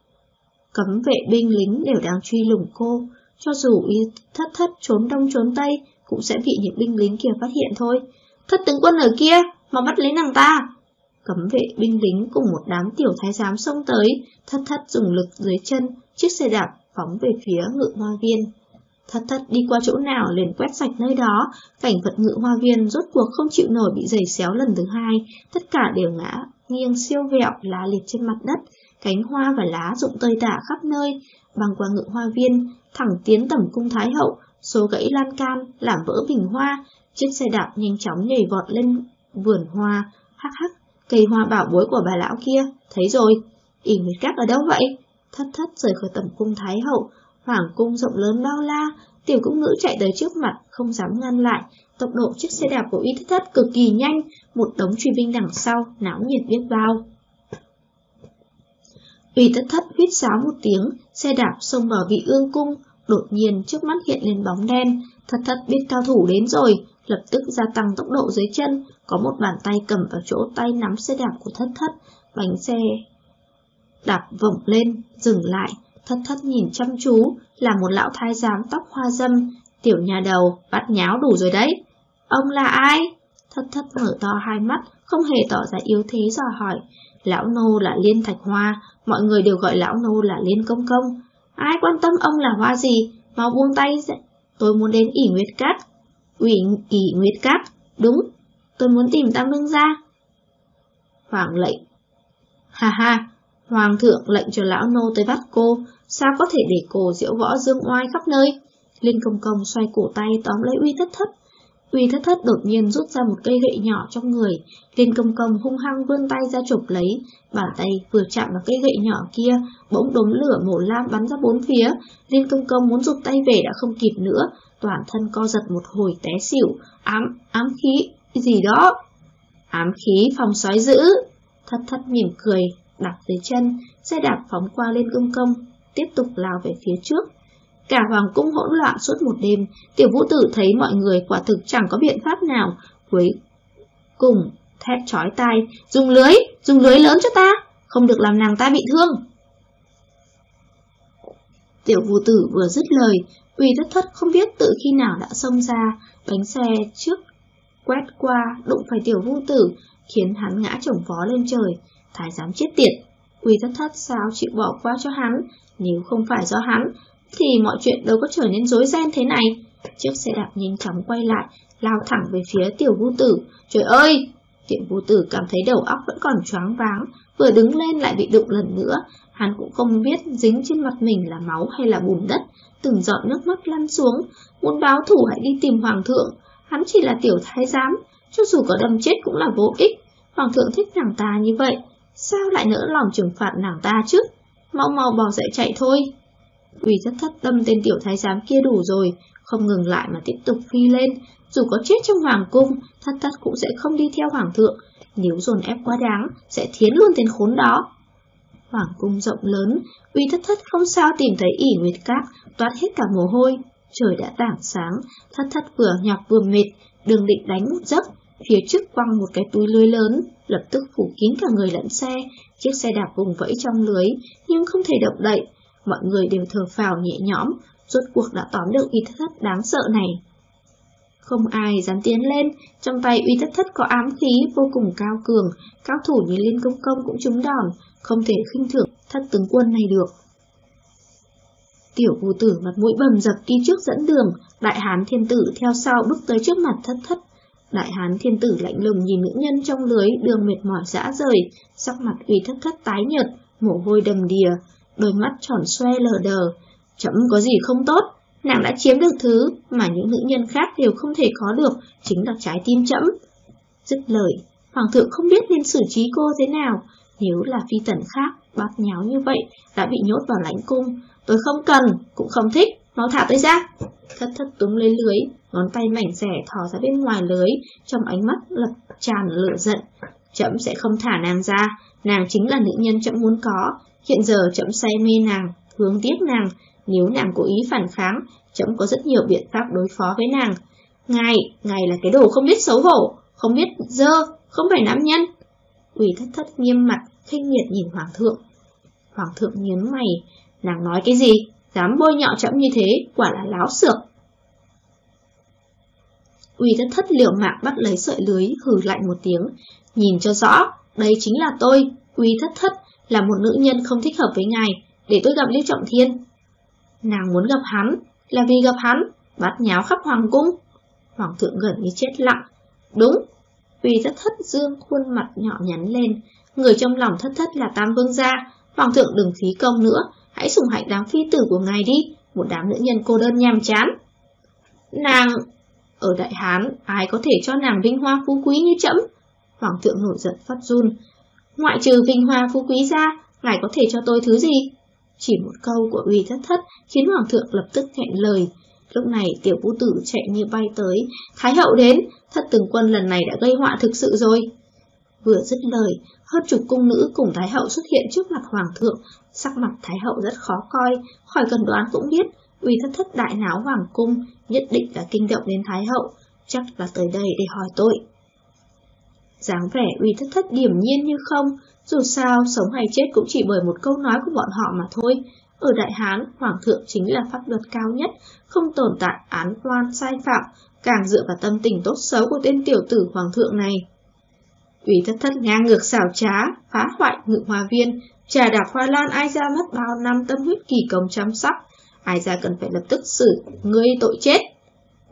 Cấm vệ binh lính đều đang truy lùng cô. cho dù y thất thất trốn đông trốn tây, cũng sẽ bị những binh lính kia phát hiện thôi. Thất tướng quân ở kia, mà bắt lấy nàng ta. Cấm vệ binh lính cùng một đám tiểu thái giám xông tới, thất thất dùng lực dưới chân, chiếc xe đạp phóng về phía ngự hoa viên. Thất thất đi qua chỗ nào liền quét sạch nơi đó, cảnh vật ngự hoa viên rốt cuộc không chịu nổi bị giày xéo lần thứ hai, tất cả đều ngã, nghiêng siêu vẹo, lá liệt trên mặt đất, cánh hoa và lá rụng tơi tả khắp nơi, băng qua ngự hoa viên, thẳng tiến tầm cung thái hậu, số gãy lan can, làm vỡ bình hoa, chiếc xe đạp nhanh chóng nhảy vọt lên vườn hoa, hắc hắc, cây hoa bảo bối của bà lão kia, thấy rồi, ỉ nguyệt các ở đâu vậy? Thất thất rời khỏi tầm cung thái hậu, hoàng cung rộng lớn bao la, tiểu cung nữ chạy tới trước mặt, không dám ngăn lại, tốc độ chiếc xe đạp của y thất thất cực kỳ nhanh, một đống truy binh đằng sau, náo nhiệt biết bao. Uy thất thất huyết sáo một tiếng, xe đạp xông vào vị ương cung, đột nhiên trước mắt hiện lên bóng đen, thất thất biết cao thủ đến rồi, lập tức gia tăng tốc độ dưới chân, có một bàn tay cầm vào chỗ tay nắm xe đạp của thất thất, bánh xe đạp vổng lên, dừng lại, thất thất nhìn chăm chú, là một lão thái giám tóc hoa dâm, tiểu nhà đầu, bắt nháo đủ rồi đấy. Ông là ai? Thất thất mở to hai mắt, không hề tỏ ra yếu thế dò hỏi. Lão nô là Liên Thạch Hoa, mọi người đều gọi lão nô là Liên Công Công. Ai quan tâm ông là hoa gì, mau buông tay Tôi muốn đến ỉ Nguyệt Cát. Ủy ỉ Nguyệt Cát, đúng, tôi muốn tìm Tam Lương gia. Hoàng lệnh. Ha ha, Hoàng thượng lệnh cho lão nô tới bắt cô, sao có thể để cô diễu võ dương oai khắp nơi? Linh công công xoay cổ tay tóm lấy uy thất thất. Uy thất thất đột nhiên rút ra một cây gậy nhỏ trong người, tên công công hung hăng vươn tay ra chụp lấy, bàn tay vừa chạm vào cây gậy nhỏ kia, bỗng đốm lửa màu lam bắn ra bốn phía, tên công công muốn rụt tay về đã không kịp nữa, toàn thân co giật một hồi té xỉu, ám, ám khí, gì đó. Ám khí phòng sói dữ, thất thất mỉm cười, đặt dưới chân, xe đạp phóng qua lên công công, tiếp tục lao về phía trước. Cả hoàng cung hỗn loạn suốt một đêm, tiểu vũ tử thấy mọi người quả thực chẳng có biện pháp nào, cuối cùng thét chói tai, dùng lưới, dùng lưới lớn cho ta, không được làm nàng ta bị thương. Tiểu vũ tử vừa dứt lời, Uy thất thất không biết tự khi nào đã xông ra, bánh xe trước quét qua đụng phải tiểu vũ tử, khiến hắn ngã chồng vó lên trời. Thái giám chết tiệt, Uy thất thất sao chịu bỏ qua cho hắn, nếu không phải do hắn, thì mọi chuyện đâu có trở nên rối ren thế này. Chiếc xe đạp nhanh chóng quay lại, lao thẳng về phía tiểu vũ tử. Trời ơi! Tiểu vũ tử cảm thấy đầu óc vẫn còn choáng váng, vừa đứng lên lại bị đụng lần nữa. Hắn cũng không biết dính trên mặt mình là máu hay là bùn đất, từng giọt nước mắt lăn xuống, muốn báo thủ hãy đi tìm hoàng thượng. Hắn chỉ là tiểu thái giám, cho dù có đâm chết cũng là vô ích. Hoàng thượng thích nàng ta như vậy, sao lại nỡ lòng trừng phạt nàng ta chứ? Mau mau bỏ dậy chạy thôi. Uy rất thất tâm tên tiểu thái giám kia đủ rồi, không ngừng lại mà tiếp tục phi lên. Dù có chết trong hoàng cung, thất thất cũng sẽ không đi theo hoàng thượng. Nếu dồn ép quá đáng, sẽ thiến luôn tên khốn đó. Hoàng cung rộng lớn, uy thất thất không sao tìm thấy ỉ nguyệt các, toát hết cả mồ hôi. Trời đã tảng sáng, thất thất vừa nhọc vừa mệt, đường định đánh một giấc, phía trước quăng một cái túi lưới lớn, lập tức phủ kín cả người lẫn xe, chiếc xe đạp vùng vẫy trong lưới, nhưng không thể động đậy, mọi người đều thở phào nhẹ nhõm, rốt cuộc đã tóm được uy thất thất đáng sợ này. Không ai dám tiến lên, trong tay uy thất thất có ám khí vô cùng cao cường, cao thủ như Liên Công Công cũng trúng đòn, không thể khinh thưởng thất tướng quân này được. Tiểu vũ tử mặt mũi bầm dập đi trước dẫn đường, đại hán thiên tử theo sau bước tới trước mặt thất thất. Đại hán thiên tử lạnh lùng nhìn nữ nhân trong lưới đường mệt mỏi dã rời, sắc mặt uy thất thất tái nhợt, mồ hôi đầm đìa, đôi mắt tròn xoe lờ đờ. Chấm có gì không tốt, nàng đã chiếm được thứ mà những nữ nhân khác đều không thể có được, chính là trái tim chấm. Dứt lời, hoàng thượng không biết nên xử trí cô thế nào, nếu là phi tần khác, bát nháo như vậy, đã bị nhốt vào lãnh cung. Tôi không cần, cũng không thích, nó thả tôi ra. Thất thất túm lấy lưới, ngón tay mảnh rẻ thò ra bên ngoài lưới, trong ánh mắt lập tràn lửa giận. Chậm sẽ không thả nàng ra, nàng chính là nữ nhân chậm muốn có. Hiện giờ chậm say mê nàng, hướng tiếc nàng, nếu nàng cố ý phản kháng, chậm có rất nhiều biện pháp đối phó với nàng. Ngài, ngài là cái đồ không biết xấu hổ, không biết dơ, không phải nam nhân. Quỷ thất thất nghiêm mặt, khinh miệt nhìn hoàng thượng. Hoàng thượng nhấn mày, nàng nói cái gì? dám bôi nhọ chậm như thế, quả là láo xược. Uy thất thất liều mạng bắt lấy sợi lưới, hừ lạnh một tiếng. Nhìn cho rõ, đây chính là tôi, Uy thất thất, là một nữ nhân không thích hợp với ngài, để tôi gặp Lưu Trọng Thiên. Nàng muốn gặp hắn, là vì gặp hắn, bắt nháo khắp hoàng cung. Hoàng thượng gần như chết lặng. Đúng, vì thất thất dương khuôn mặt nhỏ nhắn lên, người trong lòng thất thất là Tam Vương gia, Hoàng thượng đừng phí công nữa, hãy sủng hạnh đám phi tử của ngài đi, một đám nữ nhân cô đơn nhàm chán. Nàng... Ở Đại Hán, ai có thể cho nàng vinh hoa phú quý như chậm? Hoàng thượng nổi giận phát run. Ngoại trừ vinh hoa phú quý ra, ngài có thể cho tôi thứ gì? Chỉ một câu của uy thất thất khiến Hoàng thượng lập tức nghẹn lời. Lúc này tiểu vũ tử chạy như bay tới. Thái hậu đến, thất từng quân lần này đã gây họa thực sự rồi. Vừa dứt lời, hơn chục cung nữ cùng Thái hậu xuất hiện trước mặt Hoàng thượng. Sắc mặt Thái hậu rất khó coi, khỏi cần đoán cũng biết, uy thất thất đại náo Hoàng cung nhất định là kinh động đến Thái hậu, chắc là tới đây để hỏi tội dáng vẻ uy thất thất điểm nhiên như không, dù sao sống hay chết cũng chỉ bởi một câu nói của bọn họ mà thôi. Ở Đại Hán, Hoàng thượng chính là pháp luật cao nhất, không tồn tại án oan sai phạm, càng dựa vào tâm tình tốt xấu của tên tiểu tử Hoàng thượng này. Uy thất thất ngang ngược xảo trá, phá hoại ngự hoa viên, trà đạp hoa lan ai ra mất bao năm tâm huyết kỳ công chăm sóc, ai ra cần phải lập tức xử ngươi tội chết.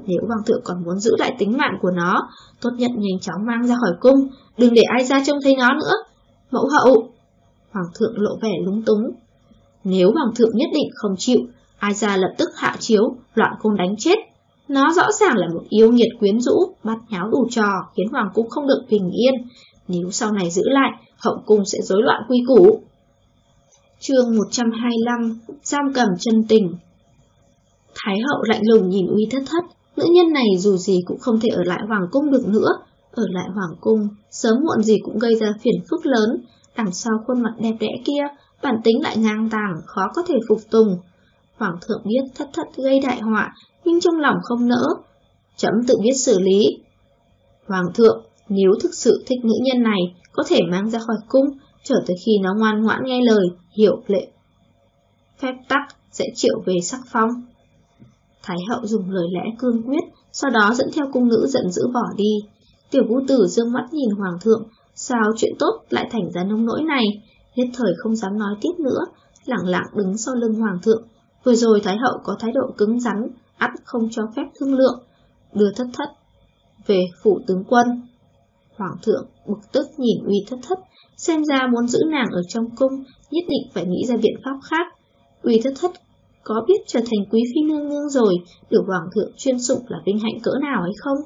Nếu hoàng thượng còn muốn giữ lại tính mạng của nó, tốt nhất nhanh chóng mang ra khỏi cung, đừng để ai ra trông thấy nó nữa. Mẫu hậu! Hoàng thượng lộ vẻ lúng túng. Nếu hoàng thượng nhất định không chịu, ai ra lập tức hạ chiếu, loạn cung đánh chết. Nó rõ ràng là một yêu nghiệt quyến rũ, bắt nháo đủ trò, khiến hoàng cung không được bình yên. Nếu sau này giữ lại, hậu cung sẽ rối loạn quy củ. chương 125 Giam cầm chân tình Thái hậu lạnh lùng nhìn uy thất thất, Nữ nhân này dù gì cũng không thể ở lại Hoàng Cung được nữa. Ở lại Hoàng Cung, sớm muộn gì cũng gây ra phiền phức lớn. Đằng sau khuôn mặt đẹp đẽ kia, bản tính lại ngang tàng, khó có thể phục tùng. Hoàng thượng biết thất thất gây đại họa, nhưng trong lòng không nỡ. Chấm tự biết xử lý. Hoàng thượng, nếu thực sự thích nữ nhân này, có thể mang ra khỏi cung, chờ tới khi nó ngoan ngoãn nghe lời, hiểu lệ. Phép tắc sẽ triệu về sắc phong. Thái hậu dùng lời lẽ cương quyết, sau đó dẫn theo cung nữ giận dữ bỏ đi. Tiểu vũ tử dương mắt nhìn hoàng thượng, sao chuyện tốt lại thành ra nông nỗi này, nhất thời không dám nói tiếp nữa, lặng lặng đứng sau lưng hoàng thượng. Vừa rồi Thái hậu có thái độ cứng rắn, ắt không cho phép thương lượng, đưa thất thất về phủ tướng quân. Hoàng thượng bực tức nhìn uy thất thất, xem ra muốn giữ nàng ở trong cung, nhất định phải nghĩ ra biện pháp khác. Uy thất thất có biết trở thành quý phi nương nương rồi, được hoàng thượng chuyên sụng là vinh hạnh cỡ nào hay không?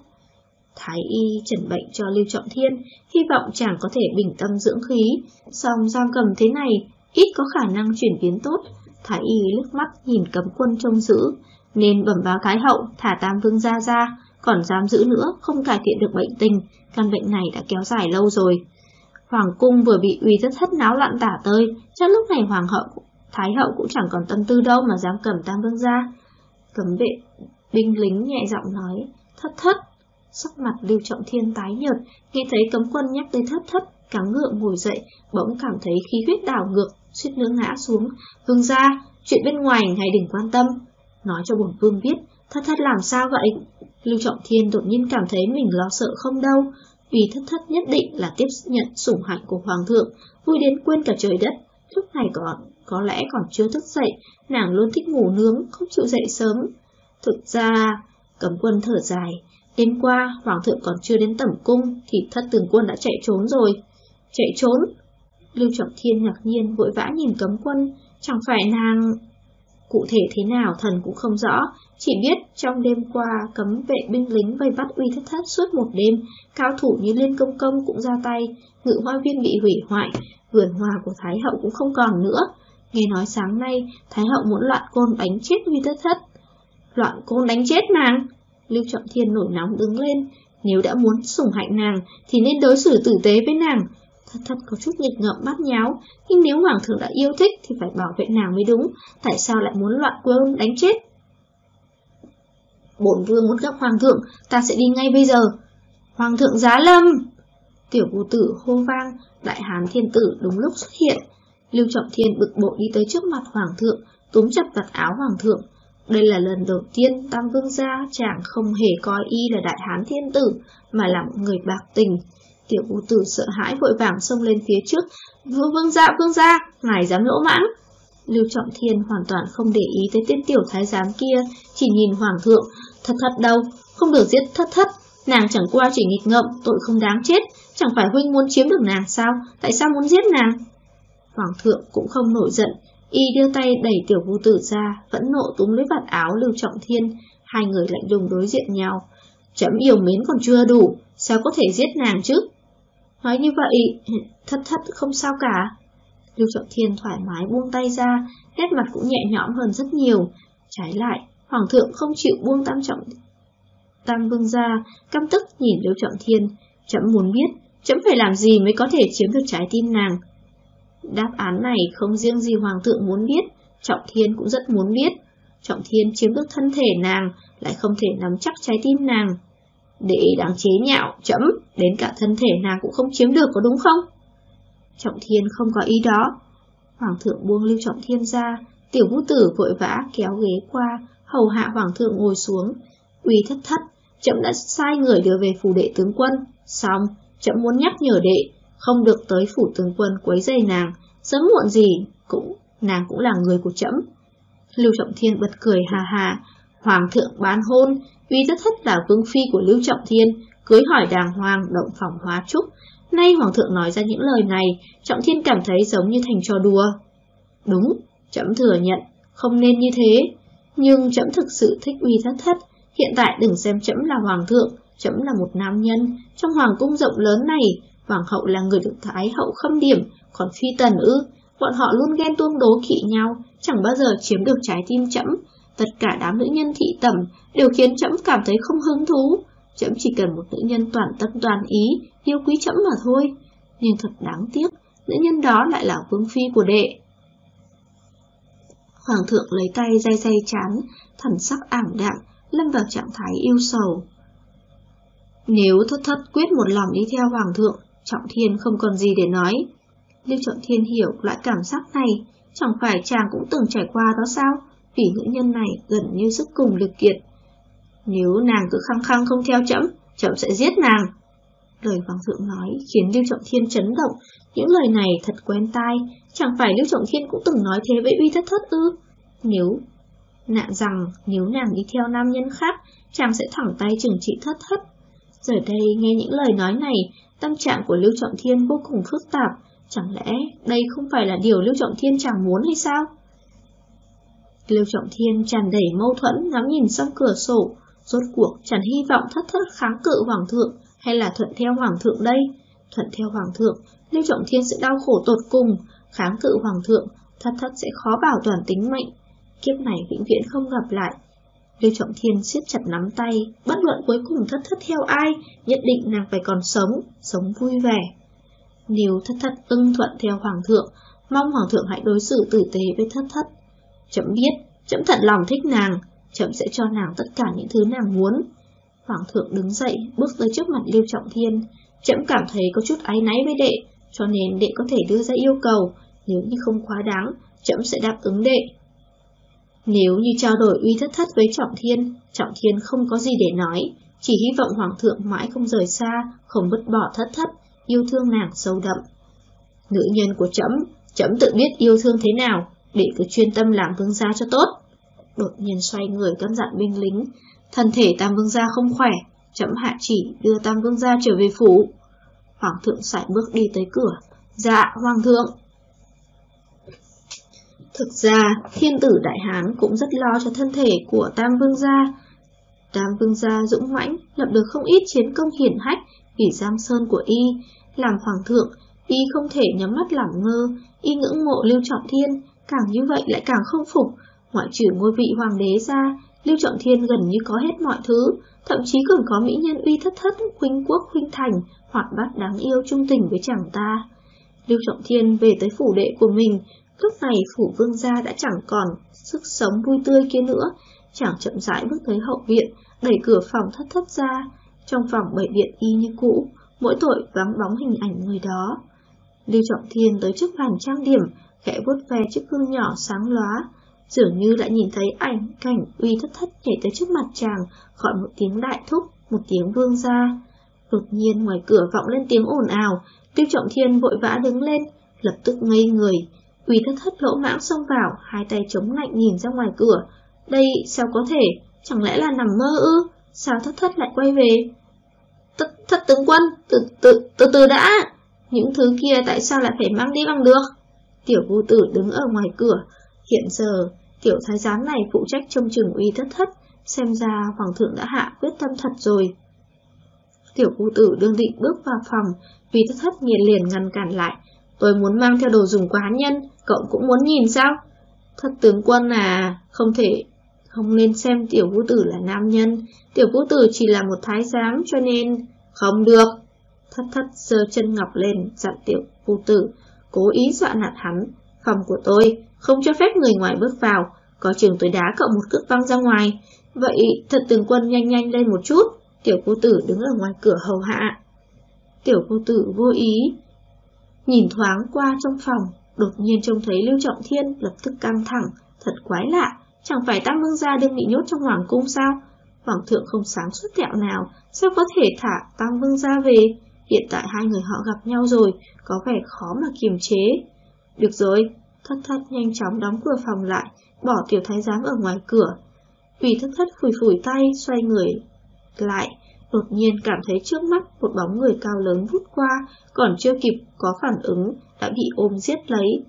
Thái y chẩn bệnh cho Lưu Trọng Thiên, hy vọng chàng có thể bình tâm dưỡng khí, song giam cầm thế này, ít có khả năng chuyển biến tốt. Thái y lướt mắt nhìn cấm quân trông giữ, nên bẩm báo Thái hậu thả tam vương ra ra, còn giam giữ nữa không cải thiện được bệnh tình, căn bệnh này đã kéo dài lâu rồi. Hoàng cung vừa bị uy rất thất náo loạn tả tơi, chắc lúc này hoàng hậu Thái hậu cũng chẳng còn tâm tư đâu mà dám cầm tam vương ra. Cấm vệ, binh lính nhẹ giọng nói, thất thất. Sắc mặt Lưu Trọng Thiên tái nhợt, nghe thấy cấm quân nhắc tới thất thất, cắn ngượng ngồi dậy, bỗng cảm thấy khí huyết đảo ngược, suýt nữa ngã xuống. Vương ra, chuyện bên ngoài ngài đừng quan tâm. Nói cho bổn vương biết, thất thất làm sao vậy? Lưu Trọng Thiên đột nhiên cảm thấy mình lo sợ không đâu, vì thất thất nhất định là tiếp nhận sủng hạnh của Hoàng thượng, vui đến quên cả trời đất. Lúc này còn có lẽ còn chưa thức dậy, nàng luôn thích ngủ nướng, không chịu dậy sớm. Thực ra, cấm quân thở dài, đêm qua hoàng thượng còn chưa đến tẩm cung thì thất tường quân đã chạy trốn rồi. Chạy trốn? Lưu Trọng Thiên ngạc nhiên vội vã nhìn cấm quân, chẳng phải nàng... Cụ thể thế nào thần cũng không rõ, chỉ biết trong đêm qua cấm vệ binh lính vây bắt uy thất thất suốt một đêm, cao thủ như Liên Công Công cũng ra tay, ngự hoa viên bị hủy hoại, vườn hoa của Thái Hậu cũng không còn nữa, Nghe nói sáng nay, Thái hậu muốn loạn côn đánh chết Huy Thất Thất. Loạn côn đánh chết nàng! Lưu Trọng Thiên nổi nóng đứng lên. Nếu đã muốn sủng hạnh nàng, thì nên đối xử tử tế với nàng. Thất Thất có chút nghịch ngợm bắt nháo, nhưng nếu Hoàng thượng đã yêu thích thì phải bảo vệ nàng mới đúng. Tại sao lại muốn loạn côn đánh chết? Bổn vương muốn gặp Hoàng thượng, ta sẽ đi ngay bây giờ. Hoàng thượng giá lâm! Tiểu vũ tử hô vang, đại hán thiên tử đúng lúc xuất hiện. Lưu Trọng Thiên bực bội đi tới trước mặt Hoàng thượng, túm chặt vạt áo hoàng thượng. Đây là lần đầu tiên Tam Vương gia chàng không hề coi y là đại hán thiên tử, mà là một người bạc tình. Tiểu vũ tử sợ hãi vội vàng xông lên phía trước. Vương vương gia, vương gia, ngài dám lỗ mãng. Lưu Trọng Thiên hoàn toàn không để ý tới tên tiểu thái giám kia, chỉ nhìn hoàng thượng. Thật thật đâu, không được giết thất thất. Nàng chẳng qua chỉ nghịch ngợm, tội không đáng chết. Chẳng phải huynh muốn chiếm được nàng sao? Tại sao muốn giết nàng? Hoàng thượng cũng không nổi giận, y đưa tay đẩy tiểu Vu tử ra, vẫn nộ túm lấy vạt áo Lưu Trọng Thiên, hai người lạnh lùng đối diện nhau. Chấm yêu mến còn chưa đủ, sao có thể giết nàng chứ? Nói như vậy, thất thất không sao cả. Lưu Trọng Thiên thoải mái buông tay ra, nét mặt cũng nhẹ nhõm hơn rất nhiều. Trái lại, Hoàng thượng không chịu buông tam trọng Tam vương ra, căm tức nhìn Lưu Trọng Thiên, chấm muốn biết, chấm phải làm gì mới có thể chiếm được trái tim nàng. Đáp án này không riêng gì Hoàng thượng muốn biết, Trọng Thiên cũng rất muốn biết. Trọng Thiên chiếm được thân thể nàng, lại không thể nắm chắc trái tim nàng. Để đáng chế nhạo, chấm, đến cả thân thể nàng cũng không chiếm được có đúng không? Trọng Thiên không có ý đó. Hoàng thượng buông Lưu Trọng Thiên ra, tiểu vũ tử vội vã kéo ghế qua, hầu hạ Hoàng thượng ngồi xuống. Uy thất thất, chậm đã sai người đưa về phủ đệ tướng quân. Xong, chậm muốn nhắc nhở đệ, không được tới phủ tướng quân quấy dây nàng, sớm muộn gì, cũng, nàng cũng là người của trẫm Lưu Trọng Thiên bật cười hà hà, Hoàng thượng bán hôn, uy rất thất là vương phi của Lưu Trọng Thiên, cưới hỏi đàng hoàng, động phòng hóa trúc, Nay Hoàng thượng nói ra những lời này, Trọng Thiên cảm thấy giống như thành trò đùa. Đúng, trẫm thừa nhận, không nên như thế. Nhưng trẫm thực sự thích uy thất thất. Hiện tại đừng xem trẫm là Hoàng thượng, trẫm là một nam nhân. Trong Hoàng cung rộng lớn này, Hoàng hậu là người được Thái hậu khâm điểm, còn phi tần ư. Bọn họ luôn ghen tuông đố kỵ nhau, chẳng bao giờ chiếm được trái tim chậm. Tất cả đám nữ nhân thị tẩm đều khiến chậm cảm thấy không hứng thú. Chậm chỉ cần một nữ nhân toàn tâm toàn ý, yêu quý chậm mà thôi. Nhưng thật đáng tiếc, nữ nhân đó lại là vương phi của đệ. Hoàng thượng lấy tay day day chán, thần sắc ảm đạm, lâm vào trạng thái yêu sầu. Nếu thất thất quyết một lòng đi theo hoàng thượng, Trọng Thiên không còn gì để nói. Lưu Trọng Thiên hiểu loại cảm giác này, chẳng phải chàng cũng từng trải qua đó sao? Vì nữ nhân này gần như sức cùng lực kiệt, nếu nàng cứ khăng khăng không theo chậm, chậm sẽ giết nàng. Lời Hoàng thượng nói khiến Lưu Trọng Thiên chấn động, những lời này thật quen tai, chẳng phải Lưu Trọng Thiên cũng từng nói thế với uy thất thất ư. Nếu, nạn rằng nếu nàng đi theo nam nhân khác, chàng sẽ thẳng tay trừng trị thất thất. Giờ đây nghe những lời nói này, tâm trạng của Lưu Trọng Thiên vô cùng phức tạp, chẳng lẽ đây không phải là điều Lưu Trọng Thiên chẳng muốn hay sao? Lưu Trọng Thiên tràn đầy mâu thuẫn ngắm nhìn sang cửa sổ, Rốt cuộc chẳng hy vọng thất thất kháng cự hoàng thượng hay là thuận theo hoàng thượng đây. Thuận theo hoàng thượng, Lưu Trọng Thiên sẽ đau khổ tột cùng, kháng cự hoàng thượng, thất thất sẽ khó bảo toàn tính mệnh. Kiếp này vĩnh viễn không gặp lại. Lưu Trọng Thiên siết chặt nắm tay, bất luận cuối cùng thất thất theo ai, nhất định nàng phải còn sống, sống vui vẻ. Nếu thất thất ưng thuận theo hoàng thượng, mong hoàng thượng hãy đối xử tử tế với thất thất. Chậm biết, chậm thật lòng thích nàng, chậm sẽ cho nàng tất cả những thứ nàng muốn. Hoàng thượng đứng dậy, bước tới trước mặt Lưu Trọng Thiên. Chậm cảm thấy có chút áy náy với đệ, cho nên đệ có thể đưa ra yêu cầu, nếu như không quá đáng, chậm sẽ đáp ứng đệ. Nếu như trao đổi uy thất thất với Trọng Thiên, Trọng Thiên không có gì để nói, chỉ hy vọng Hoàng thượng mãi không rời xa, không vứt bỏ thất thất, yêu thương nàng sâu đậm. Nữ nhân của trẫm, trẫm tự biết yêu thương thế nào, để cứ chuyên tâm làm vương gia cho tốt đột nhiên xoay người căn dặn binh lính. Thân thể Tam Vương Gia không khỏe, chậm hạ chỉ đưa Tam Vương Gia trở về phủ. Hoàng thượng sải bước đi tới cửa. Dạ, Hoàng thượng. Thực ra, thiên tử Đại Hán cũng rất lo cho thân thể của Tam Vương Gia. Tam Vương Gia dũng mãnh, lập được không ít chiến công hiển hách vì giam sơn của y. Làm Hoàng thượng, y không thể nhắm mắt làm ngơ, y ngưỡng mộ Lưu Trọng Thiên, càng như vậy lại càng không phục, Ngoại trừ ngôi vị hoàng đế ra, Lưu Trọng Thiên gần như có hết mọi thứ, thậm chí còn có mỹ nhân uy thất thất, huynh quốc huynh thành, hoạt bát đáng yêu trung tình với chàng ta. Lưu Trọng Thiên về tới phủ đệ của mình, lúc này phủ vương gia đã chẳng còn sức sống vui tươi kia nữa, chàng chậm rãi bước tới hậu viện, đẩy cửa phòng thất thất ra, trong phòng bảy điện y như cũ, mỗi tội vắng bóng hình ảnh người đó. Lưu Trọng Thiên tới trước bàn trang điểm, khẽ vuốt ve chiếc gương nhỏ sáng lóa, dường như đã nhìn thấy ảnh cảnh uy thất thất nhảy tới trước mặt chàng, gọi một tiếng đại thúc, một tiếng vương gia. Đột nhiên ngoài cửa vọng lên tiếng ồn ào, Tiêu Trọng Thiên vội vã đứng lên, lập tức ngây người. Uy thất thất lỗ mãng xông vào, hai tay chống lạnh nhìn ra ngoài cửa. Đây sao có thể, chẳng lẽ là nằm mơ ư? Sao thất thất lại quay về? Thất, thất tướng quân, từ từ, từ từ đã! Những thứ kia tại sao lại phải mang đi bằng được? Tiểu vô tử đứng ở ngoài cửa. Hiện giờ, tiểu thái giám này phụ trách trông chừng uy thất thất, xem ra hoàng thượng đã hạ quyết tâm thật rồi. Tiểu vô tử đương định bước vào phòng, uy thất thất nhiệt liền ngăn cản lại. Tôi muốn mang theo đồ dùng quán nhân, cậu cũng muốn nhìn sao? Thất tướng quân à, không thể, không nên xem tiểu vũ tử là nam nhân, tiểu vũ tử chỉ là một thái giám cho nên... Không được! Thất thất giơ chân ngọc lên, dặn tiểu vũ tử, cố ý dọa nạt hắn. Phòng của tôi, không cho phép người ngoài bước vào, có trường tôi đá cậu một cước văng ra ngoài. Vậy thật tướng quân nhanh nhanh lên một chút, tiểu vũ tử đứng ở ngoài cửa hầu hạ. Tiểu vũ tử vô ý, nhìn thoáng qua trong phòng, đột nhiên trông thấy Lưu Trọng Thiên lập tức căng thẳng, thật quái lạ, chẳng phải Tam Vương Gia đương bị nhốt trong Hoàng Cung sao? Hoàng thượng không sáng suốt tẹo nào, sao có thể thả Tam Vương Gia về? Hiện tại hai người họ gặp nhau rồi, có vẻ khó mà kiềm chế. Được rồi, thất thất nhanh chóng đóng cửa phòng lại, bỏ tiểu thái giám ở ngoài cửa. Vì thất thất phủi phủi tay, xoay người lại, đột nhiên cảm thấy trước mắt một bóng người cao lớn vút qua, còn chưa kịp có phản ứng, đã bị ôm giết lấy.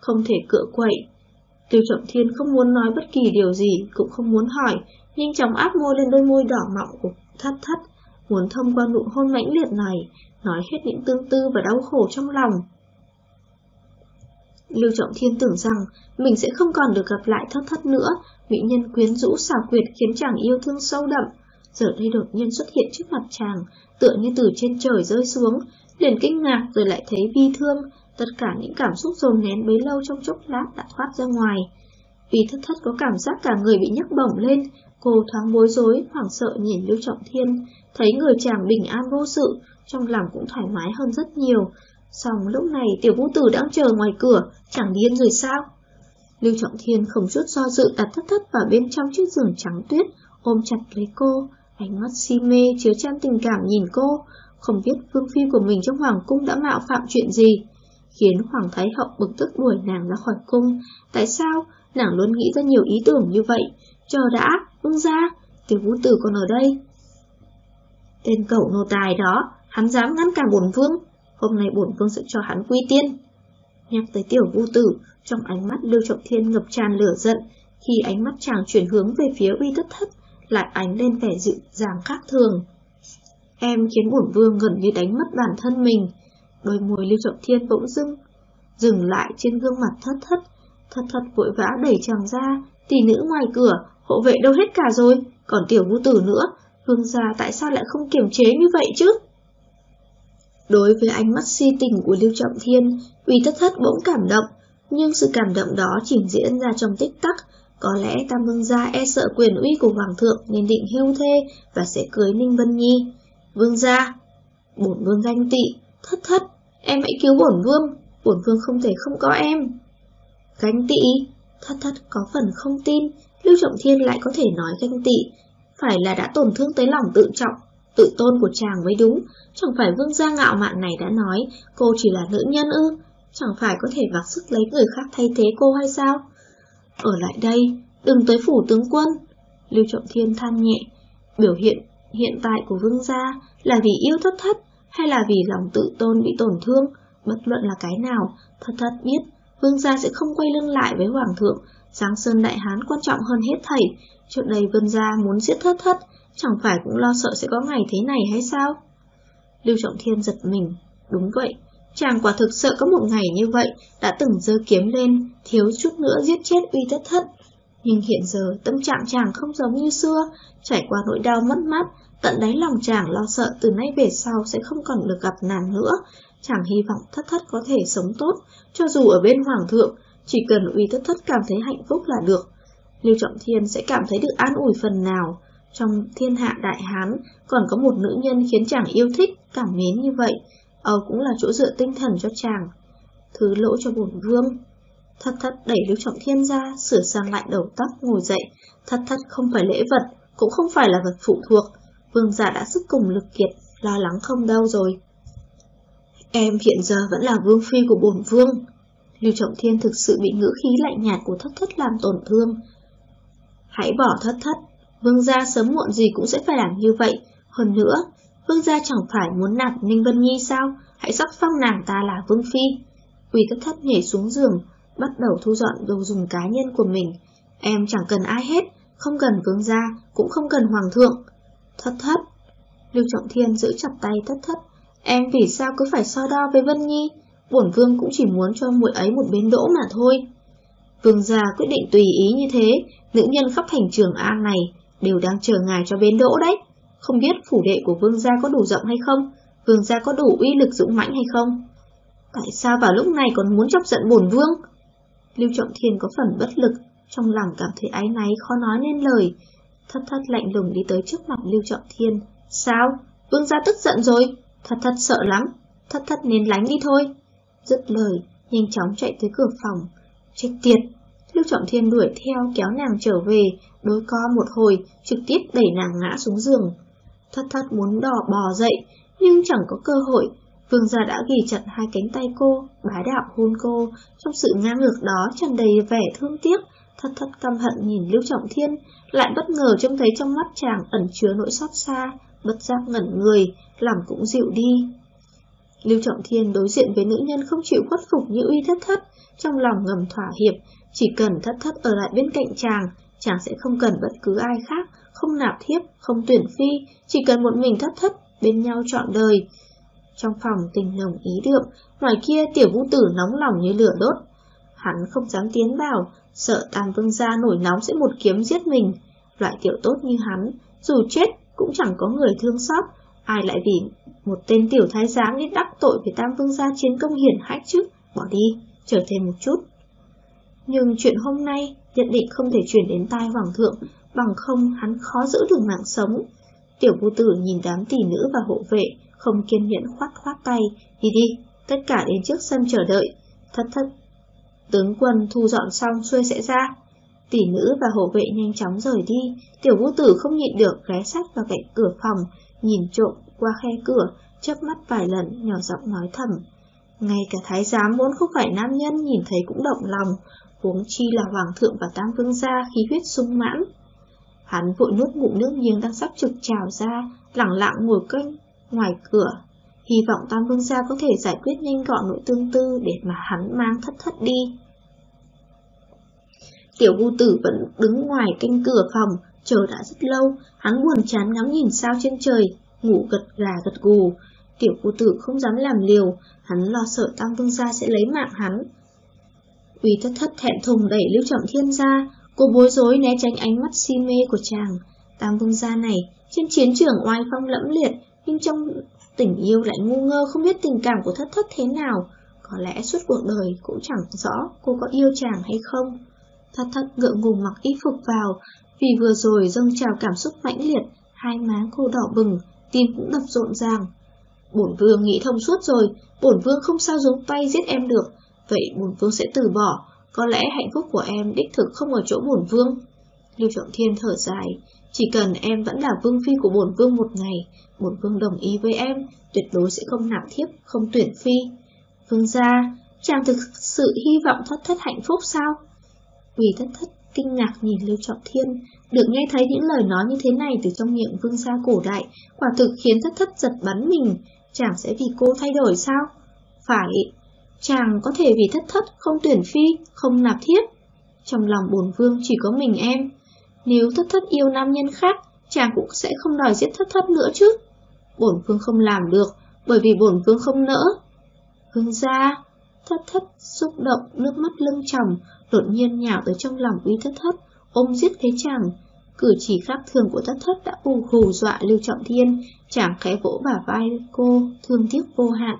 Không thể cựa quậy. Tiêu Trọng Thiên không muốn nói bất kỳ điều gì, cũng không muốn hỏi, nhanh chóng áp môi lên đôi môi đỏ mọng của thất thất, muốn thông qua nụ hôn mãnh liệt này, nói hết những tương tư và đau khổ trong lòng. Lưu Trọng Thiên tưởng rằng mình sẽ không còn được gặp lại thất thất nữa, mỹ nhân quyến rũ xảo quyệt khiến chàng yêu thương sâu đậm. Giờ đây đột nhiên xuất hiện trước mặt chàng, tựa như từ trên trời rơi xuống, liền kinh ngạc rồi lại thấy bi thương, tất cả những cảm xúc dồn nén bấy lâu trong chốc lát đã thoát ra ngoài. Vì thất thất có cảm giác cả người bị nhấc bổng lên, cô thoáng bối rối, hoảng sợ nhìn Lưu Trọng Thiên, thấy người chàng bình an vô sự, trong lòng cũng thoải mái hơn rất nhiều. Xong lúc này tiểu vũ tử đang chờ ngoài cửa, chẳng điên rồi sao? Lưu Trọng Thiên không chút do dự đặt thất thất vào bên trong chiếc giường trắng tuyết, ôm chặt lấy cô, ánh mắt si mê chứa chan tình cảm nhìn cô, không biết vương phi của mình trong hoàng cung đã mạo phạm chuyện gì, khiến hoàng thái hậu bực tức đuổi nàng ra khỏi cung. Tại sao nàng luôn nghĩ ra nhiều ý tưởng như vậy? Chờ đã, vương ra, tiểu vũ tử còn ở đây. Tên cậu nô tài đó, hắn dám ngăn cản bổn vương, hôm nay bổn vương sẽ cho hắn quy tiên. Nhắc tới tiểu vũ tử, trong ánh mắt Lưu Trọng Thiên ngập tràn lửa giận, khi ánh mắt chàng chuyển hướng về phía uy tất thất, lại ánh lên vẻ dịu dàng khác thường. Em khiến bổn vương gần như đánh mất bản thân mình. Đôi môi Lưu Trọng Thiên bỗng dưng, dừng lại trên gương mặt thất thất. Thất thất vội vã đẩy chàng ra, tỷ nữ ngoài cửa, hộ vệ đâu hết cả rồi, còn tiểu vũ tử nữa. Vương gia tại sao lại không kiềm chế như vậy chứ? Đối với ánh mắt si tình của Lưu Trọng Thiên, Uy Thất Thất bỗng cảm động, nhưng sự cảm động đó chỉ diễn ra trong tích tắc, có lẽ Tam Vương Gia e sợ quyền uy của Hoàng thượng nên định hưu thê và sẽ cưới Ninh Vân Nhi. Vương Gia, bổn vương ganh tị, thất thất, em hãy cứu bổn vương, bổn vương không thể không có em. Ganh tị, thất thất có phần không tin, Lưu Trọng Thiên lại có thể nói ganh tị, phải là đã tổn thương tới lòng tự trọng, tự tôn của chàng mới đúng, chẳng phải vương gia ngạo mạn này đã nói cô chỉ là nữ nhân ư, chẳng phải có thể vạc sức lấy người khác thay thế cô hay sao? Ở lại đây, đừng tới phủ tướng quân. Lưu Trọng Thiên than nhẹ, biểu hiện hiện tại của vương gia là vì yêu thất thất hay là vì lòng tự tôn bị tổn thương, bất luận là cái nào, thất thất biết vương gia sẽ không quay lưng lại với hoàng thượng, Giáng Sơn Đại Hán quan trọng hơn hết thảy, trước đây vương gia muốn giết thất thất, chẳng phải cũng lo sợ sẽ có ngày thế này hay sao? Lưu Trọng Thiên giật mình, đúng vậy, chàng quả thực sợ có một ngày như vậy, đã từng giơ kiếm lên, thiếu chút nữa giết chết uy thất thất. Nhưng hiện giờ tâm trạng chàng không giống như xưa, trải qua nỗi đau mất mát, tận đáy lòng chàng lo sợ từ nay về sau sẽ không còn được gặp nàng nữa. Chàng hy vọng thất thất có thể sống tốt, cho dù ở bên hoàng thượng, chỉ cần uy thất thất cảm thấy hạnh phúc là được. Lưu Trọng Thiên sẽ cảm thấy được an ủi phần nào. Trong thiên hạ đại hán, còn có một nữ nhân khiến chàng yêu thích, cảm mến như vậy. Âu cũng là chỗ dựa tinh thần cho chàng. Thứ lỗ cho bổn vương. Thất thất đẩy Lưu Trọng Thiên ra, sửa sang lại đầu tóc, ngồi dậy. Thất thất không phải lễ vật, cũng không phải là vật phụ thuộc. Vương gia đã sức cùng lực kiệt, lo lắng không đâu rồi. Em hiện giờ vẫn là vương phi của bổn vương. Lưu Trọng Thiên thực sự bị ngữ khí lạnh nhạt của thất thất làm tổn thương. Hãy bỏ thất thất, vương gia sớm muộn gì cũng sẽ phải làm như vậy. Hơn nữa, vương gia chẳng phải muốn nạp Ninh Vân Nhi sao? Hãy sắc phong nàng ta là vương phi. Quỳ thất thất nhảy xuống giường, bắt đầu thu dọn đồ dùng cá nhân của mình. Em chẳng cần ai hết, không cần vương gia, cũng không cần hoàng thượng. Thất thất. Lưu Trọng Thiên giữ chặt tay thất thất. Em vì sao cứ phải so đo với Vân Nhi? Bổn vương cũng chỉ muốn cho muội ấy một bến đỗ mà thôi. Vương gia quyết định tùy ý như thế, nữ nhân khắp thành trường An này đều đang chờ ngài cho bến đỗ đấy. Không biết phủ đệ của vương gia có đủ rộng hay không? Vương gia có đủ uy lực dũng mãnh hay không? Tại sao vào lúc này còn muốn chọc giận bổn vương? Lưu Trọng Thiên có phần bất lực, trong lòng cảm thấy áy náy khó nói nên lời. Thất thất lạnh lùng đi tới trước mặt Lưu Trọng Thiên. Sao? Vương gia tức giận rồi. Thất thất sợ lắm. Thất thất nên lánh đi thôi. Dứt lời, nhanh chóng chạy tới cửa phòng. Chết tiệt! Lưu Trọng Thiên đuổi theo kéo nàng trở về, đối co một hồi, trực tiếp đẩy nàng ngã xuống giường. Thất thất muốn đỏ bò dậy, nhưng chẳng có cơ hội. Vương gia đã ghi chặt hai cánh tay cô, bá đạo hôn cô, trong sự ngang ngược đó tràn đầy vẻ thương tiếc, thất thất căm hận nhìn Lưu Trọng Thiên, lại bất ngờ trông thấy trong mắt chàng ẩn chứa nỗi xót xa, bất giác ngẩn người, làm cũng dịu đi. Lưu Trọng Thiên đối diện với nữ nhân không chịu khuất phục như uy thất thất, trong lòng ngầm thỏa hiệp, chỉ cần thất thất ở lại bên cạnh chàng, chàng sẽ không cần bất cứ ai khác, không nạp thiếp, không tuyển phi, chỉ cần một mình thất thất, bên nhau trọn đời. Trong phòng tình nồng ý đượm, ngoài kia tiểu vũ tử nóng lòng như lửa đốt. Hắn không dám tiến vào, sợ tam vương gia nổi nóng sẽ một kiếm giết mình. Loại tiểu tốt như hắn, dù chết cũng chẳng có người thương xót, ai lại vì một tên tiểu thái giám đi đắc tội với tam vương gia chiến công hiển hách chứ, bỏ đi, chờ thêm một chút. Nhưng chuyện hôm nay nhận định không thể chuyển đến tai hoàng thượng, bằng không hắn khó giữ được mạng sống. Tiểu vô tử nhìn đám tỷ nữ và hộ vệ, không kiên nhẫn khoát khoát tay, đi đi, tất cả đến trước sân chờ đợi. Thất thất, tướng quân thu dọn xong xuôi sẽ ra. Tỷ nữ và hộ vệ nhanh chóng rời đi, tiểu vũ tử không nhịn được ghé sát vào cạnh cửa phòng, nhìn trộm qua khe cửa, chớp mắt vài lần nhỏ giọng nói thầm. Ngay cả thái giám vốn không phải nam nhân nhìn thấy cũng động lòng, huống chi là hoàng thượng và tam vương gia khí huyết sung mãn. Hắn vội nuốt ngụm nước miếng đang sắp trực trào ra, lặng lặng ngồi canh ngoài cửa, hy vọng tam vương gia có thể giải quyết nhanh gọn nội tương tư để mà hắn mang thất thất đi. Tiểu vu tử vẫn đứng ngoài canh cửa phòng, chờ đã rất lâu, hắn buồn chán ngắm nhìn sao trên trời, ngủ gật gà gật gù. Tiểu vu tử không dám làm liều, hắn lo sợ tam vương gia sẽ lấy mạng hắn. Uy thất thất thẹn thùng đẩy Lưu Trọng Thiên ra, cô bối rối né tránh ánh mắt si mê của chàng. Tam vương gia này, trên chiến trường oai phong lẫm liệt, nhưng trong tình yêu lại ngu ngơ không biết tình cảm của thất thất thế nào. Có lẽ suốt cuộc đời cũng chẳng rõ cô có yêu chàng hay không. Thất thất ngượng ngùng mặc y phục vào, vì vừa rồi dâng trào cảm xúc mãnh liệt, hai má cô đỏ bừng, tim cũng đập rộn ràng. Bổn vương nghĩ thông suốt rồi, bổn vương không sao dùng tay giết em được, vậy bổn vương sẽ từ bỏ, có lẽ hạnh phúc của em đích thực không ở chỗ bổn vương. Lưu Trọng Thiên thở dài, chỉ cần em vẫn là vương phi của bổn vương một ngày, bổn vương đồng ý với em, tuyệt đối sẽ không nạp thiếp, không tuyển phi. Vương gia, chàng thực sự hy vọng thất thất hạnh phúc sao? Vì thất thất kinh ngạc nhìn Lưu Trọng Thiên, được nghe thấy những lời nói như thế này từ trong miệng vương gia cổ đại, quả thực khiến thất thất giật bắn mình, chàng sẽ vì cô thay đổi sao? Phải, chàng có thể vì thất thất không tuyển phi, không nạp thiếp. Trong lòng bổn vương chỉ có mình em, nếu thất thất yêu nam nhân khác, chàng cũng sẽ không đòi giết thất thất nữa chứ. Bổn vương không làm được, bởi vì bổn vương không nỡ. Vương gia, thất thất xúc động, nước mắt lưng tròng, đột nhiên nhào tới trong lòng uy thất thất, ôm giết lấy chàng. Cử chỉ khác thường của thất thất đã u hù dọa Lưu Trọng Thiên, chàng khẽ vỗ bả vai cô, thương tiếc vô hạn.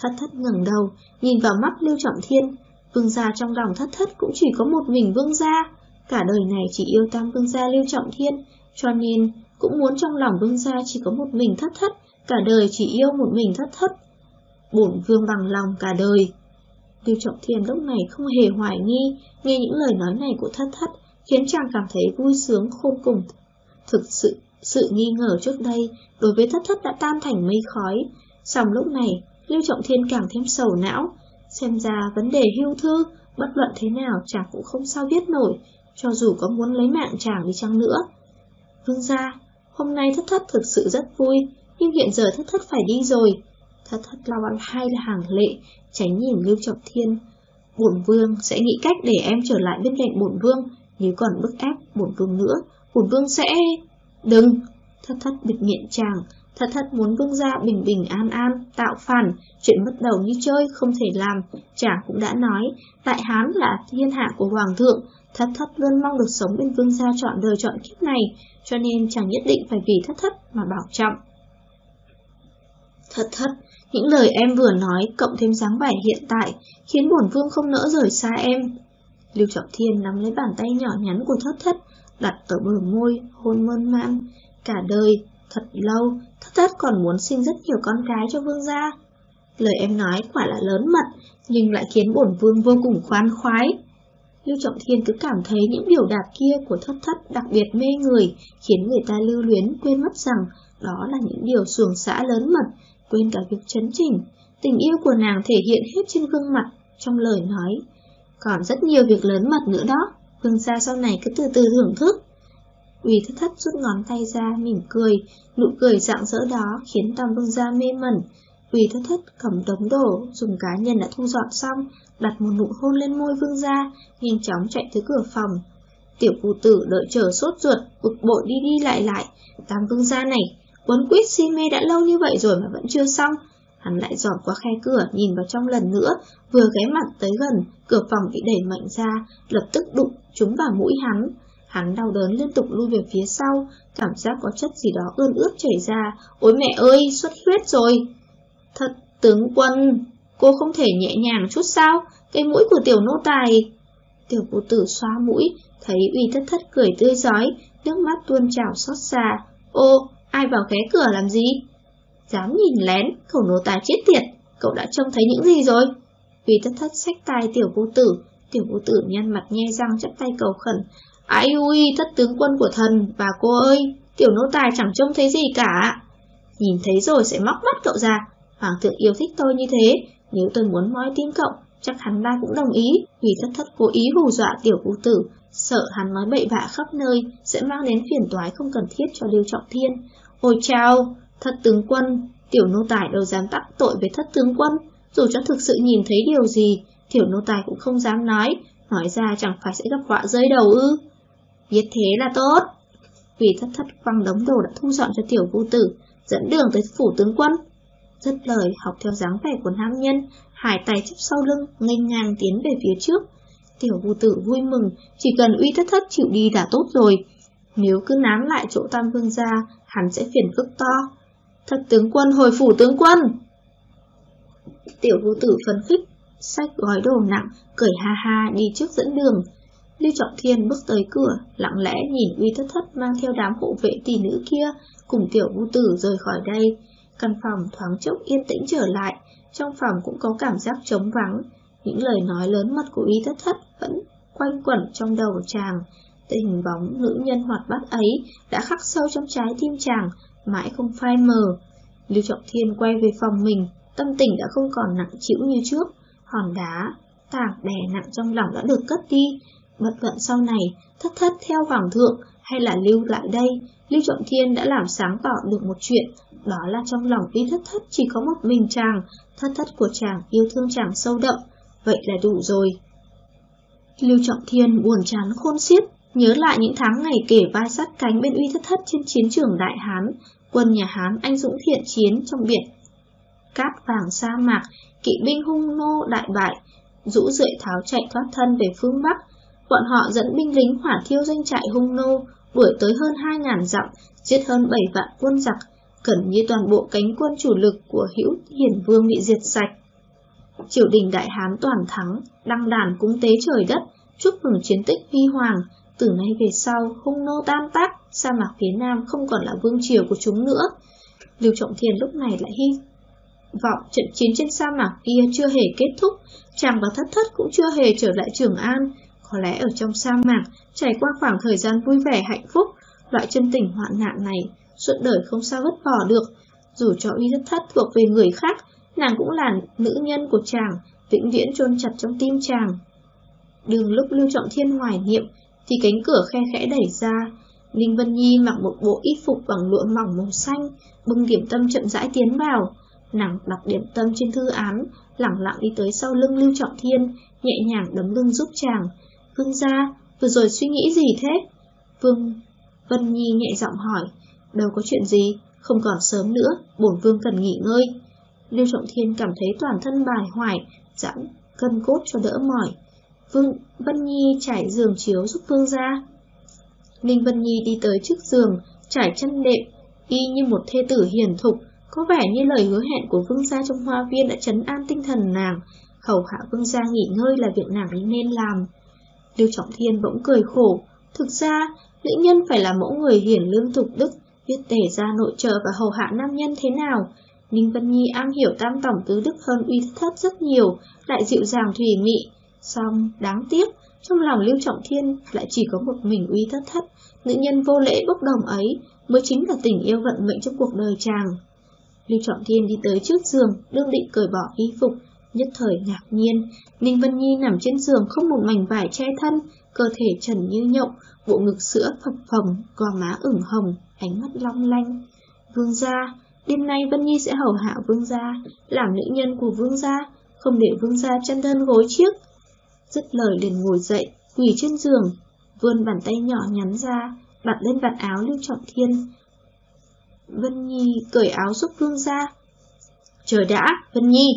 Thất thất ngẩng đầu, nhìn vào mắt Lưu Trọng Thiên, vương gia trong lòng thất thất cũng chỉ có một mình vương gia, cả đời này chỉ yêu tam vương gia Lưu Trọng Thiên, cho nên cũng muốn trong lòng vương gia chỉ có một mình thất thất, cả đời chỉ yêu một mình thất thất. Bổn vương bằng lòng cả đời. Lưu Trọng Thiên lúc này không hề hoài nghi, nghe những lời nói này của thất thất, khiến chàng cảm thấy vui sướng khôn cùng. Thực sự, sự nghi ngờ trước đây, đối với thất thất đã tan thành mây khói. Xong lúc này, Lưu Trọng Thiên càng thêm sầu não. Xem ra vấn đề hưu thư, bất luận thế nào chàng cũng không sao biết nổi, cho dù có muốn lấy mạng chàng đi chăng nữa. Vương gia, hôm nay thất thất thực sự rất vui, nhưng hiện giờ thất thất phải đi rồi. Thất thất lau hai là hàng lệ, tránh nhìn Lưu Trọng Thiên. Bổn vương sẽ nghĩ cách để em trở lại bên cạnh bổn vương, nếu còn bức ép bổn vương nữa, bổn vương sẽ... Đừng! Thất thất bịt miệng chàng, thất thất muốn vương gia bình bình an an, tạo phản, chuyện mất đầu như chơi không thể làm. Chàng cũng đã nói, đại hán là thiên hạ của hoàng thượng, thất thất luôn mong được sống bên vương gia chọn đời chọn kiếp này, cho nên chẳng nhất định phải vì thất thất mà bảo trọng. Thất thất, những lời em vừa nói cộng thêm dáng vẻ hiện tại khiến bổn vương không nỡ rời xa em. Lưu Trọng Thiên nắm lấy bàn tay nhỏ nhắn của thất thất, đặt ở bờ môi, hôn mơn man. Cả đời, thật lâu, thất thất còn muốn sinh rất nhiều con gái cho vương gia. Lời em nói quả là lớn mật, nhưng lại khiến bổn vương vô cùng khoan khoái. Lưu Trọng Thiên cứ cảm thấy những biểu đạt kia của thất thất đặc biệt mê người, khiến người ta lưu luyến quên mất rằng đó là những điều xuồng xã lớn mật, quên cả việc chấn chỉnh. Tình yêu của nàng thể hiện hết trên gương mặt, trong lời nói. Còn rất nhiều việc lớn mật nữa đó, vương gia sau này cứ từ từ thưởng thức. Uy thất thất rút ngón tay ra, mỉm cười, nụ cười dạng dỡ đó khiến Tam Vương gia mê mẩn. Uy thất thất cầm đống đổ, dùng cá nhân đã thu dọn xong, đặt một nụ hôn lên môi Vương gia, nhanh chóng chạy tới cửa phòng. Tiểu phụ tử đợi chờ sốt ruột, bực bội đi đi lại lại. Tam Vương gia này, quấn quýt si mê đã lâu như vậy rồi mà vẫn chưa xong. Hắn lại dòm qua khe cửa, nhìn vào trong lần nữa, vừa ghé mặt tới gần, cửa phòng bị đẩy mạnh ra, lập tức đụng trúng vào mũi hắn. Hắn đau đớn liên tục lui về phía sau, cảm giác có chất gì đó ươn ướt chảy ra. Ôi mẹ ơi, xuất huyết rồi! Thật, tướng quân, cô không thể nhẹ nhàng chút sao? Cái mũi của tiểu nô tài... Tiểu cô tử xoa mũi, thấy uy thất thất cười tươi giói, nước mắt tuôn trào xót xa. Ô, ai vào ghé cửa làm gì? Dám nhìn lén, khẩu nô tài chết tiệt, cậu đã trông thấy những gì rồi? Uy thất thất xách tay tiểu cô tử, tiểu cô tử nhăn mặt nhe răng chắp tay cầu khẩn. Ái ui, thất tướng quân của thần, và cô ơi, tiểu nô tài chẳng trông thấy gì cả. Nhìn thấy rồi sẽ móc mắt cậu ra, hoàng thượng yêu thích tôi như thế, nếu tôi muốn moi tim cậu, chắc hắn ta cũng đồng ý, vì thất thất cố ý hù dọa tiểu phụ tử, sợ hắn nói bậy bạ khắp nơi sẽ mang đến phiền toái không cần thiết cho Lưu Trọng Thiên. Ôi chào, thất tướng quân, tiểu nô tài đâu dám tắc tội với thất tướng quân, dù cho thực sự nhìn thấy điều gì, tiểu nô tài cũng không dám nói, nói ra chẳng phải sẽ gặp họa rơi đầu ư. Biết thế là tốt. Vì thất thất quăng đống đồ đã thu dọn cho tiểu vũ tử, dẫn đường tới phủ tướng quân. Dứt lời học theo dáng vẻ của nam nhân, Hải tay chắp sau lưng, nghênh ngang tiến về phía trước. Tiểu vô tử vui mừng, chỉ cần uy thất thất chịu đi đã tốt rồi. Nếu cứ nán lại chỗ tam vương gia, hắn sẽ phiền phức to. Thất tướng quân hồi phủ tướng quân! Tiểu vô tử phấn khích, sách gói đồ nặng, cười ha ha đi trước dẫn đường. Lưu Trọng Thiên bước tới cửa, lặng lẽ nhìn uy thất thất mang theo đám hộ vệ tỷ nữ kia, cùng tiểu vũ tử rời khỏi đây. Căn phòng thoáng chốc yên tĩnh trở lại, trong phòng cũng có cảm giác trống vắng. Những lời nói lớn mật của Y thất thất vẫn quanh quẩn trong đầu chàng. Tình bóng nữ nhân hoạt bát ấy đã khắc sâu trong trái tim chàng, mãi không phai mờ. Lưu Trọng Thiên quay về phòng mình, tâm tình đã không còn nặng chịu như trước. Hòn đá, tảng đè nặng trong lòng đã được cất đi, Bất luận sau này, thất thất theo hoàng thượng hay là lưu lại đây, Lưu Trọng Thiên đã làm sáng tỏ được một chuyện, đó là trong lòng vi thất thất chỉ có một mình chàng, thất thất của chàng yêu thương chàng sâu đậm, vậy là đủ rồi. Lưu Trọng Thiên buồn chán khôn xiết, nhớ lại những tháng ngày kể vai sát cánh bên uy thất thất trên chiến trường Đại Hán, quân nhà Hán anh dũng thiện chiến trong biển. Cát vàng sa mạc, kỵ binh hung nô đại bại, rũ rượi tháo chạy thoát thân về phương Bắc, bọn họ dẫn binh lính hỏa thiêu doanh trại hung nô, đuổi tới hơn 2.000 dặm, giết hơn 7 vạn quân giặc, gần như toàn bộ cánh quân chủ lực của hữu hiển vương bị diệt sạch. Triều đình đại hán toàn thắng, đăng đàn cúng tế trời đất, chúc mừng chiến tích huy hoàng, từ nay về sau hung nô tan tác, sa mạc phía nam không còn là vương triều của chúng nữa. Lưu Trọng Thiên lúc này lại hy vọng trận chiến trên sa mạc kia chưa hề kết thúc, chàng và thất thất cũng chưa hề trở lại Trường An. Có lẽ ở trong sa mạc, trải qua khoảng thời gian vui vẻ hạnh phúc, loại chân tình hoạn nạn này, suốt đời không sao vứt bỏ được. Dù cho uy thất thất thuộc về người khác, nàng cũng là nữ nhân của chàng, vĩnh viễn chôn chặt trong tim chàng. Đường lúc Lưu Trọng Thiên hoài niệm, thì cánh cửa khe khẽ đẩy ra. Ninh Vân Nhi mặc một bộ y phục bằng lụa mỏng màu xanh, bưng điểm tâm chậm rãi tiến vào. Nàng đặt điểm tâm trên thư án, lẳng lặng đi tới sau lưng Lưu Trọng Thiên, nhẹ nhàng đấm lưng giúp chàng. Vương gia, vừa rồi suy nghĩ gì thế? Vương Vân Nhi nhẹ giọng hỏi, đâu có chuyện gì, không còn sớm nữa, bổn vương cần nghỉ ngơi. Lưu Trọng Thiên cảm thấy toàn thân bài hoài, giãn cân cốt cho đỡ mỏi. Vương Vân Nhi trải giường chiếu giúp Vương ra. Ninh Vân Nhi đi tới trước giường, trải chân đệm, y như một thê tử hiền thục, có vẻ như lời hứa hẹn của Vương gia trong hoa viên đã chấn an tinh thần nàng, hầu hạ Vương gia nghỉ ngơi là việc nàng nên làm. Lưu Trọng Thiên bỗng cười khổ, thực ra, nữ nhân phải là mẫu người hiển lương thục đức, biết tể ra nội trợ và hầu hạ nam nhân thế nào. Ninh Vân Nhi am hiểu tam tổng tứ đức hơn uy thất rất nhiều, lại dịu dàng thủy mị, Xong, đáng tiếc, trong lòng Lưu Trọng Thiên lại chỉ có một mình uy thất thất, nữ nhân vô lễ bốc đồng ấy mới chính là tình yêu vận mệnh trong cuộc đời chàng. Lưu Trọng Thiên đi tới trước giường, đương định cởi bỏ y phục, nhất thời ngạc nhiên, Ninh Vân Nhi nằm trên giường không một mảnh vải che thân, cơ thể trần như nhộng, bộ ngực sữa phập phồng, gò má ửng hồng, ánh mắt long lanh. Vương gia, đêm nay Vân Nhi sẽ hầu hạ vương gia, làm nữ nhân của vương gia, không để vương gia chân đơn gối chiếc. Dứt lời liền ngồi dậy, quỳ trên giường, vươn bàn tay nhỏ nhắn ra, đặt lên vạt áo Lưu Trọng Thiên. Vân Nhi cởi áo giúp Vương gia. Trời đã, Vân Nhi!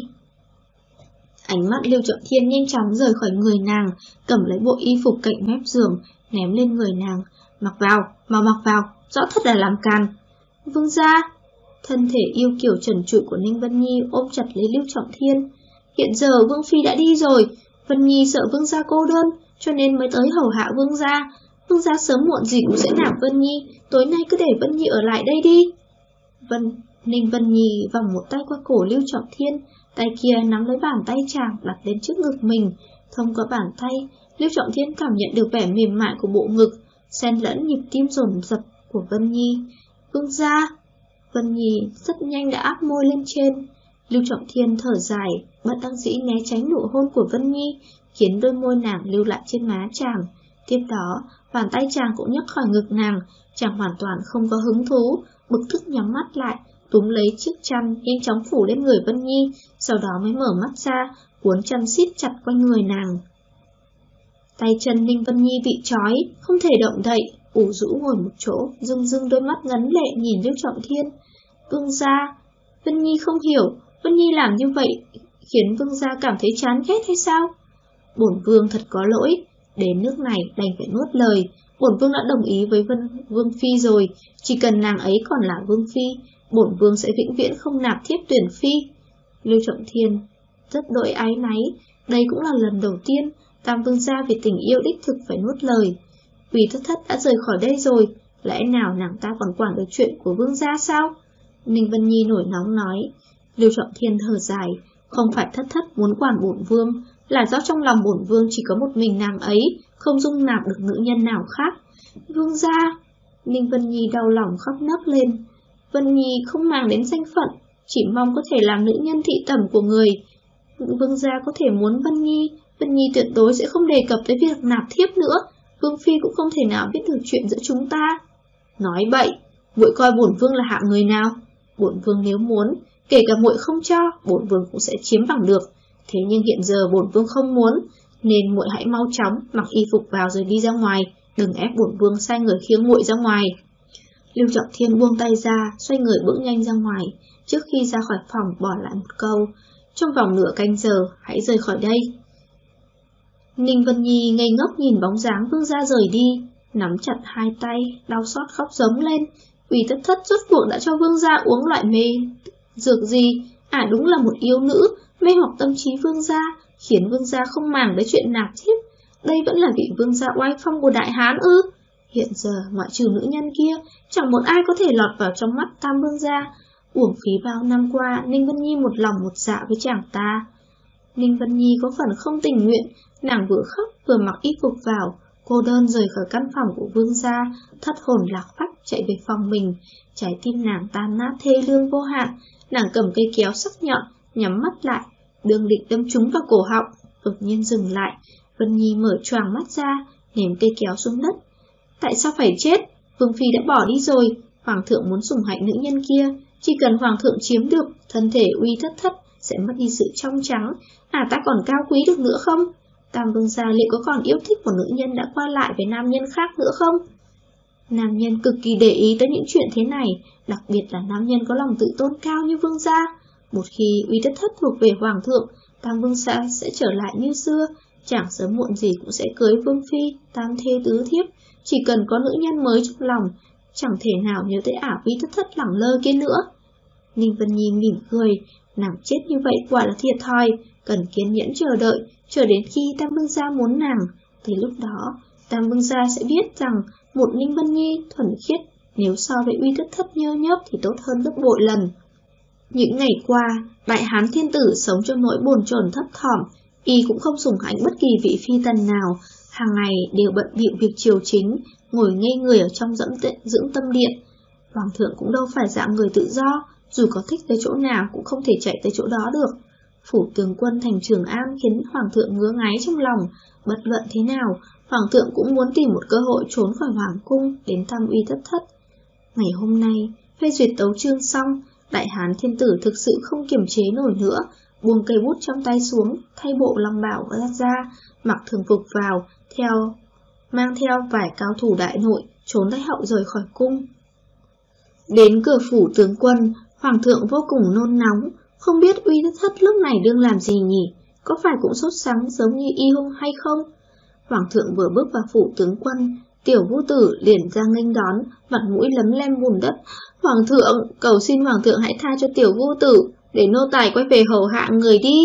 Ánh mắt Lưu Trọng Thiên nhanh chóng rời khỏi người nàng, cầm lấy bộ y phục cạnh mép giường, ném lên người nàng. Mặc vào, mà mặc vào, rõ thật là làm can. Vương ra! Thân thể yêu kiểu trần trụi của Ninh Vân Nhi ôm chặt lấy Lưu Trọng Thiên. Hiện giờ Vương Phi đã đi rồi, Vân Nhi sợ Vương gia cô đơn, cho nên mới tới hầu hạ Vương gia. Vương gia sớm muộn gì cũng sẽ nạp Vân Nhi, tối nay cứ để Vân Nhi ở lại đây đi. Vân, Ninh Vân Nhi vòng một tay qua cổ Lưu Trọng Thiên, tay kia nắm lấy bàn tay chàng đặt lên trước ngực mình. Thông qua bàn tay, Lưu Trọng Thiên cảm nhận được vẻ mềm mại của bộ ngực, xen lẫn nhịp tim rồn rập của Vân Nhi. Vương gia, Vân Nhi rất nhanh đã áp môi lên trên, Lưu Trọng Thiên thở dài, bất đắc dĩ né tránh nụ hôn của Vân Nhi, khiến đôi môi nàng lưu lại trên má chàng. Tiếp đó, bàn tay chàng cũng nhấc khỏi ngực nàng, chàng hoàn toàn không có hứng thú, bực tức nhắm mắt lại, túm lấy chiếc chăn nhanh chóng phủ lên người Vân Nhi, sau đó mới mở mắt ra, cuốn chăn xít chặt quanh người nàng. Tay chân Ninh Vân Nhi bị trói, không thể động đậy, ủ rũ ngồi một chỗ, rưng rưng đôi mắt ngấn lệ nhìn Liêu Trọng Thiên. Vương gia Vân Nhi không hiểu, Vân Nhi làm như vậy khiến vương gia cảm thấy chán ghét hay sao? Bổn vương thật có lỗi, đến nước này đành phải nuốt lời. Bổn vương đã đồng ý với Vân Vương Phi rồi, chỉ cần nàng ấy còn là Vương Phi, bổn vương sẽ vĩnh viễn không nạp thiếp tuyển Phi. Lưu Trọng Thiên rất đội ái náy, đây cũng là lần đầu tiên Tam Vương gia vì tình yêu đích thực phải nuốt lời. Vì thất thất đã rời khỏi đây rồi, lẽ nào nàng ta còn quản được chuyện của vương gia sao? Ninh Vân Nhi nổi nóng nói, Lưu Trọng Thiên thở dài, không phải thất thất muốn quản bổn vương, là do trong lòng bổn vương chỉ có một mình nàng ấy, không dung nạp được nữ nhân nào khác. Vương gia, Ninh Vân Nhi đau lòng khóc nấc lên. Vân Nhi không màng đến danh phận, chỉ mong có thể làm nữ nhân thị tẩm của người. Vương gia có thể muốn Vân Nhi, Vân Nhi tuyệt đối sẽ không đề cập tới việc nạp thiếp nữa, Vương Phi cũng không thể nào biết được chuyện giữa chúng ta. Nói bậy, muội coi bổn vương là hạng người nào? Bổn vương nếu muốn, Kể cả muội không cho, bổn vương cũng sẽ chiếm bằng được. Thế nhưng hiện giờ bổn vương không muốn, nên muội hãy mau chóng mặc y phục vào rồi đi ra ngoài, đừng ép bổn vương sai người khiêng muội ra ngoài. Lưu Trọng Thiên buông tay ra, xoay người bước nhanh ra ngoài, trước khi ra khỏi phòng bỏ lại một câu, trong vòng nửa canh giờ, hãy rời khỏi đây. Ninh Vân Nhi ngây ngốc nhìn bóng dáng vương ra rời đi, nắm chặt hai tay, đau xót khóc giống lên, vì tất thất rốt cuộc đã cho vương gia uống loại mê Dược gì? À đúng là một yêu nữ, mê hoặc tâm trí vương gia, khiến vương gia không màng đến chuyện nạp thiếp. Đây vẫn là vị vương gia oai phong của đại hán ư? Hiện giờ, ngoại trừ nữ nhân kia, chẳng một ai có thể lọt vào trong mắt tam vương gia. Uổng phí bao năm qua, Ninh Vân Nhi một lòng một dạ với chàng ta. Ninh Vân Nhi có phần không tình nguyện, nàng vừa khóc vừa mặc y phục vào, cô đơn rời khỏi căn phòng của vương gia, thất hồn lạc phách chạy về phòng mình, trái tim nàng tan nát thê lương vô hạn, nàng cầm cây kéo sắc nhọn, nhắm mắt lại, đường định đâm trúng vào cổ họng, đột nhiên dừng lại, Vân Nhi mở choàng mắt ra, ném cây kéo xuống đất. Tại sao phải chết? Vương Phi đã bỏ đi rồi, Hoàng thượng muốn sủng hạnh nữ nhân kia, chỉ cần Hoàng thượng chiếm được, thân thể uy thất thất, sẽ mất đi sự trong trắng, à ta còn cao quý được nữa không? Tam Vương gia liệu có còn yêu thích một nữ nhân đã qua lại với nam nhân khác nữa không? Nam nhân cực kỳ để ý tới những chuyện thế này, đặc biệt là nam nhân có lòng tự tôn cao như Vương gia. Một khi uy thất thất thuộc về Hoàng thượng, Tam Vương gia sẽ trở lại như xưa, chẳng sớm muộn gì cũng sẽ cưới Vương Phi, tam thê tứ thiếp, chỉ cần có nữ nhân mới trong lòng, chẳng thể nào nhớ tới ả uy thất thất lẳng lơ kia nữa. Ninh Vân Nhi mỉm cười, nàng chết như vậy quả là thiệt thòi, cần kiên nhẫn chờ đợi, chờ đến khi Tam Vương Gia muốn nàng. Thì lúc đó, Tam Vương Gia sẽ biết rằng một Ninh Vân Nhi thuần khiết nếu so với uy thất thất nhơ nhớp thì tốt hơn gấp bội lần. Những ngày qua, Đại Hán Thiên Tử sống trong nỗi bồn chồn thấp thỏm, y cũng không sủng hạnh bất kỳ vị phi tần nào, hàng ngày đều bận bịu việc triều chính, ngồi ngây người ở trong dưỡng, dưỡng tâm điện. Hoàng thượng cũng đâu phải dạng người tự do, dù có thích tới chỗ nào cũng không thể chạy tới chỗ đó được. Phủ tướng quân thành Trường An khiến Hoàng thượng ngứa ngáy trong lòng, bất luận thế nào, Hoàng thượng cũng muốn tìm một cơ hội trốn khỏi Hoàng cung đến thăm uy thất thất. Ngày hôm nay, phê duyệt tấu chương xong, Đại Hán Thiên Tử thực sự không kiềm chế nổi nữa, buông cây bút trong tay xuống, thay bộ long bảo ra ra, mặc thường phục vào, theo mang theo vài cao thủ đại nội, trốn thái hậu rời khỏi cung. Đến cửa phủ tướng quân, hoàng thượng vô cùng nôn nóng, không biết uy thất thất lúc này đương làm gì nhỉ, có phải cũng sốt sắng giống như y hung hay không? Hoàng thượng vừa bước vào phủ tướng quân, tiểu vũ tử liền ra nghênh đón, mặt mũi lấm lem bùn đất. Hoàng thượng, cầu xin hoàng thượng hãy tha cho tiểu vũ tử, để nô tài quay về hầu hạ người đi,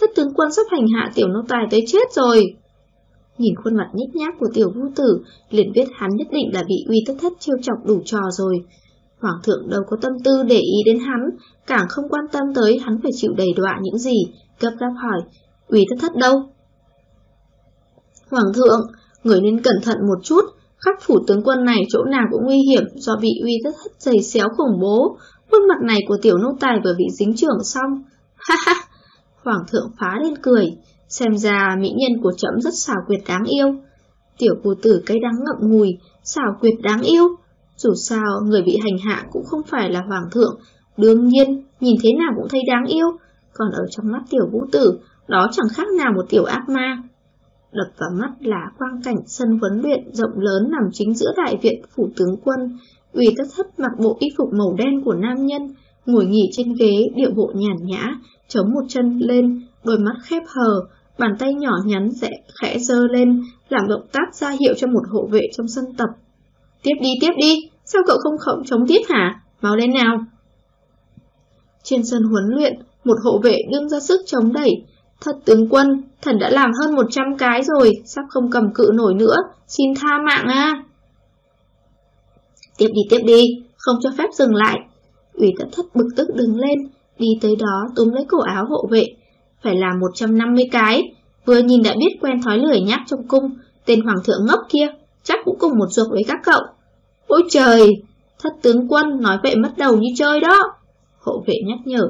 thất tướng quân sắp hành hạ tiểu nô tài tới chết rồi. Nhìn khuôn mặt nhếch nhác của tiểu vũ tử, liền biết hắn nhất định là bị uy tất thất trêu chọc đủ trò rồi. Hoàng thượng đâu có tâm tư để ý đến hắn, càng không quan tâm tới hắn phải chịu đầy đọa những gì, gấp gáp hỏi, uy tất thất đâu? Hoàng thượng, người nên cẩn thận một chút, khắc phủ tướng quân này chỗ nào cũng nguy hiểm do bị uy tất thất dày xéo khủng bố, khuôn mặt này của tiểu nô tài vừa bị dính trưởng xong. Ha ha! Hoàng thượng phá lên cười, xem ra mỹ nhân của trẫm rất xảo quyệt đáng yêu. Tiểu cô tử cây đắng ngậm ngùi, xảo quyệt đáng yêu. Dù sao, người bị hành hạ cũng không phải là hoàng thượng, đương nhiên, nhìn thế nào cũng thấy đáng yêu. Còn ở trong mắt tiểu vũ tử, đó chẳng khác nào một tiểu ác ma. Đập vào mắt là quang cảnh sân huấn luyện rộng lớn nằm chính giữa đại viện phủ tướng quân, Ủy tất thất mặc bộ y phục màu đen của nam nhân, ngồi nghỉ trên ghế, điệu bộ nhàn nhã, chống một chân lên, đôi mắt khép hờ, bàn tay nhỏ nhắn sẽ khẽ dơ lên, làm động tác ra hiệu cho một hộ vệ trong sân tập. Tiếp đi, tiếp đi, sao cậu không khổng chống tiếp hả? Mau lên nào! Trên sân huấn luyện, một hộ vệ đương ra sức chống đẩy. Thật tướng quân, thần đã làm hơn 100 cái rồi, sắp không cầm cự nổi nữa, xin tha mạng à! Tiếp đi tiếp đi, không cho phép dừng lại. Ủy tất thất bực tức đứng lên, đi tới đó túm lấy cổ áo hộ vệ. Phải làm 150 cái, vừa nhìn đã biết quen thói lười nhắc trong cung, tên hoàng thượng ngốc kia, chắc cũng cùng một ruột với các cậu. Ôi trời, thất tướng quân nói vậy mất đầu như chơi đó. Hộ vệ nhắc nhở,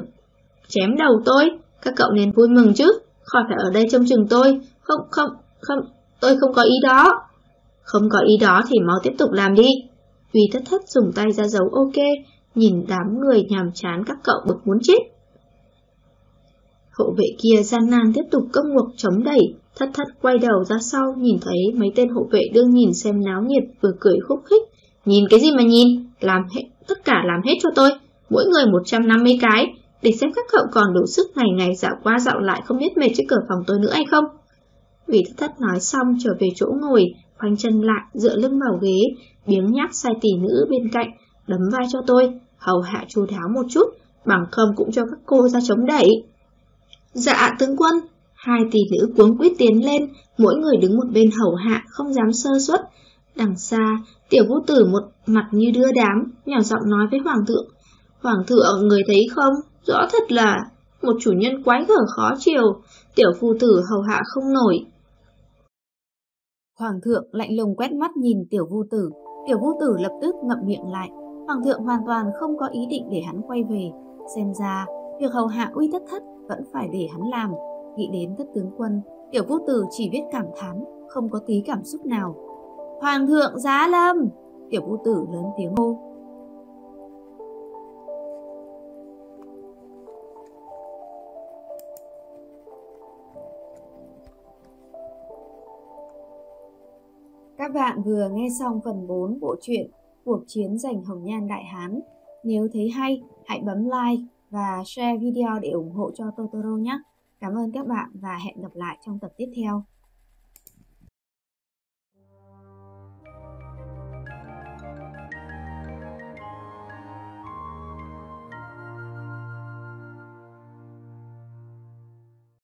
chém đầu tôi, các cậu nên vui mừng chứ, khỏi phải ở đây trông chừng tôi, không, không, không, tôi không có ý đó. Không có ý đó thì mau tiếp tục làm đi. Vì thất thất dùng tay ra dấu ok, nhìn đám người nhàm chán các cậu bực muốn chết. Hộ vệ kia gian nan tiếp tục công ngục chống đẩy, thất thất quay đầu ra sau nhìn thấy mấy tên hộ vệ đương nhìn xem náo nhiệt vừa cười khúc khích. Nhìn cái gì mà nhìn, làm hết, tất cả làm hết cho tôi, mỗi người 150 cái, để xem các cậu còn đủ sức ngày ngày dạo qua dạo lại không biết mệt trước cửa phòng tôi nữa hay không. Vì thất thất nói xong trở về chỗ ngồi, khoanh chân lại, dựa lưng vào ghế, biếng nhác sai tỷ nữ bên cạnh, đấm vai cho tôi, hầu hạ chu đáo một chút, bằng không cũng cho các cô ra chống đẩy. Dạ tướng quân, hai tỷ nữ cuống quýt tiến lên, mỗi người đứng một bên hầu hạ, không dám sơ suất. Đằng xa, tiểu vũ tử một mặt như đưa đám, nhỏ giọng nói với hoàng thượng, Hoàng thượng người thấy không, rõ thật là một chủ nhân quái gở khó chiều, tiểu phu tử hầu hạ không nổi. Hoàng thượng lạnh lùng quét mắt nhìn tiểu vu tử, tiểu vu tử lập tức ngậm miệng lại. Hoàng thượng hoàn toàn không có ý định để hắn quay về, xem ra việc hầu hạ uy thất thất vẫn phải để hắn làm. Nghĩ đến thất tướng quân, tiểu vũ tử chỉ biết cảm thán, không có tí cảm xúc nào. Hoàng thượng giá lâm! Tiểu vũ tử lớn tiếng hô. Các bạn vừa nghe xong phần 4 bộ truyện Cuộc chiến giành Hồng Nhan Đại Hán. Nếu thấy hay, hãy bấm like và share video để ủng hộ cho Totoro nhé. Cảm ơn các bạn và hẹn gặp lại trong tập tiếp theo.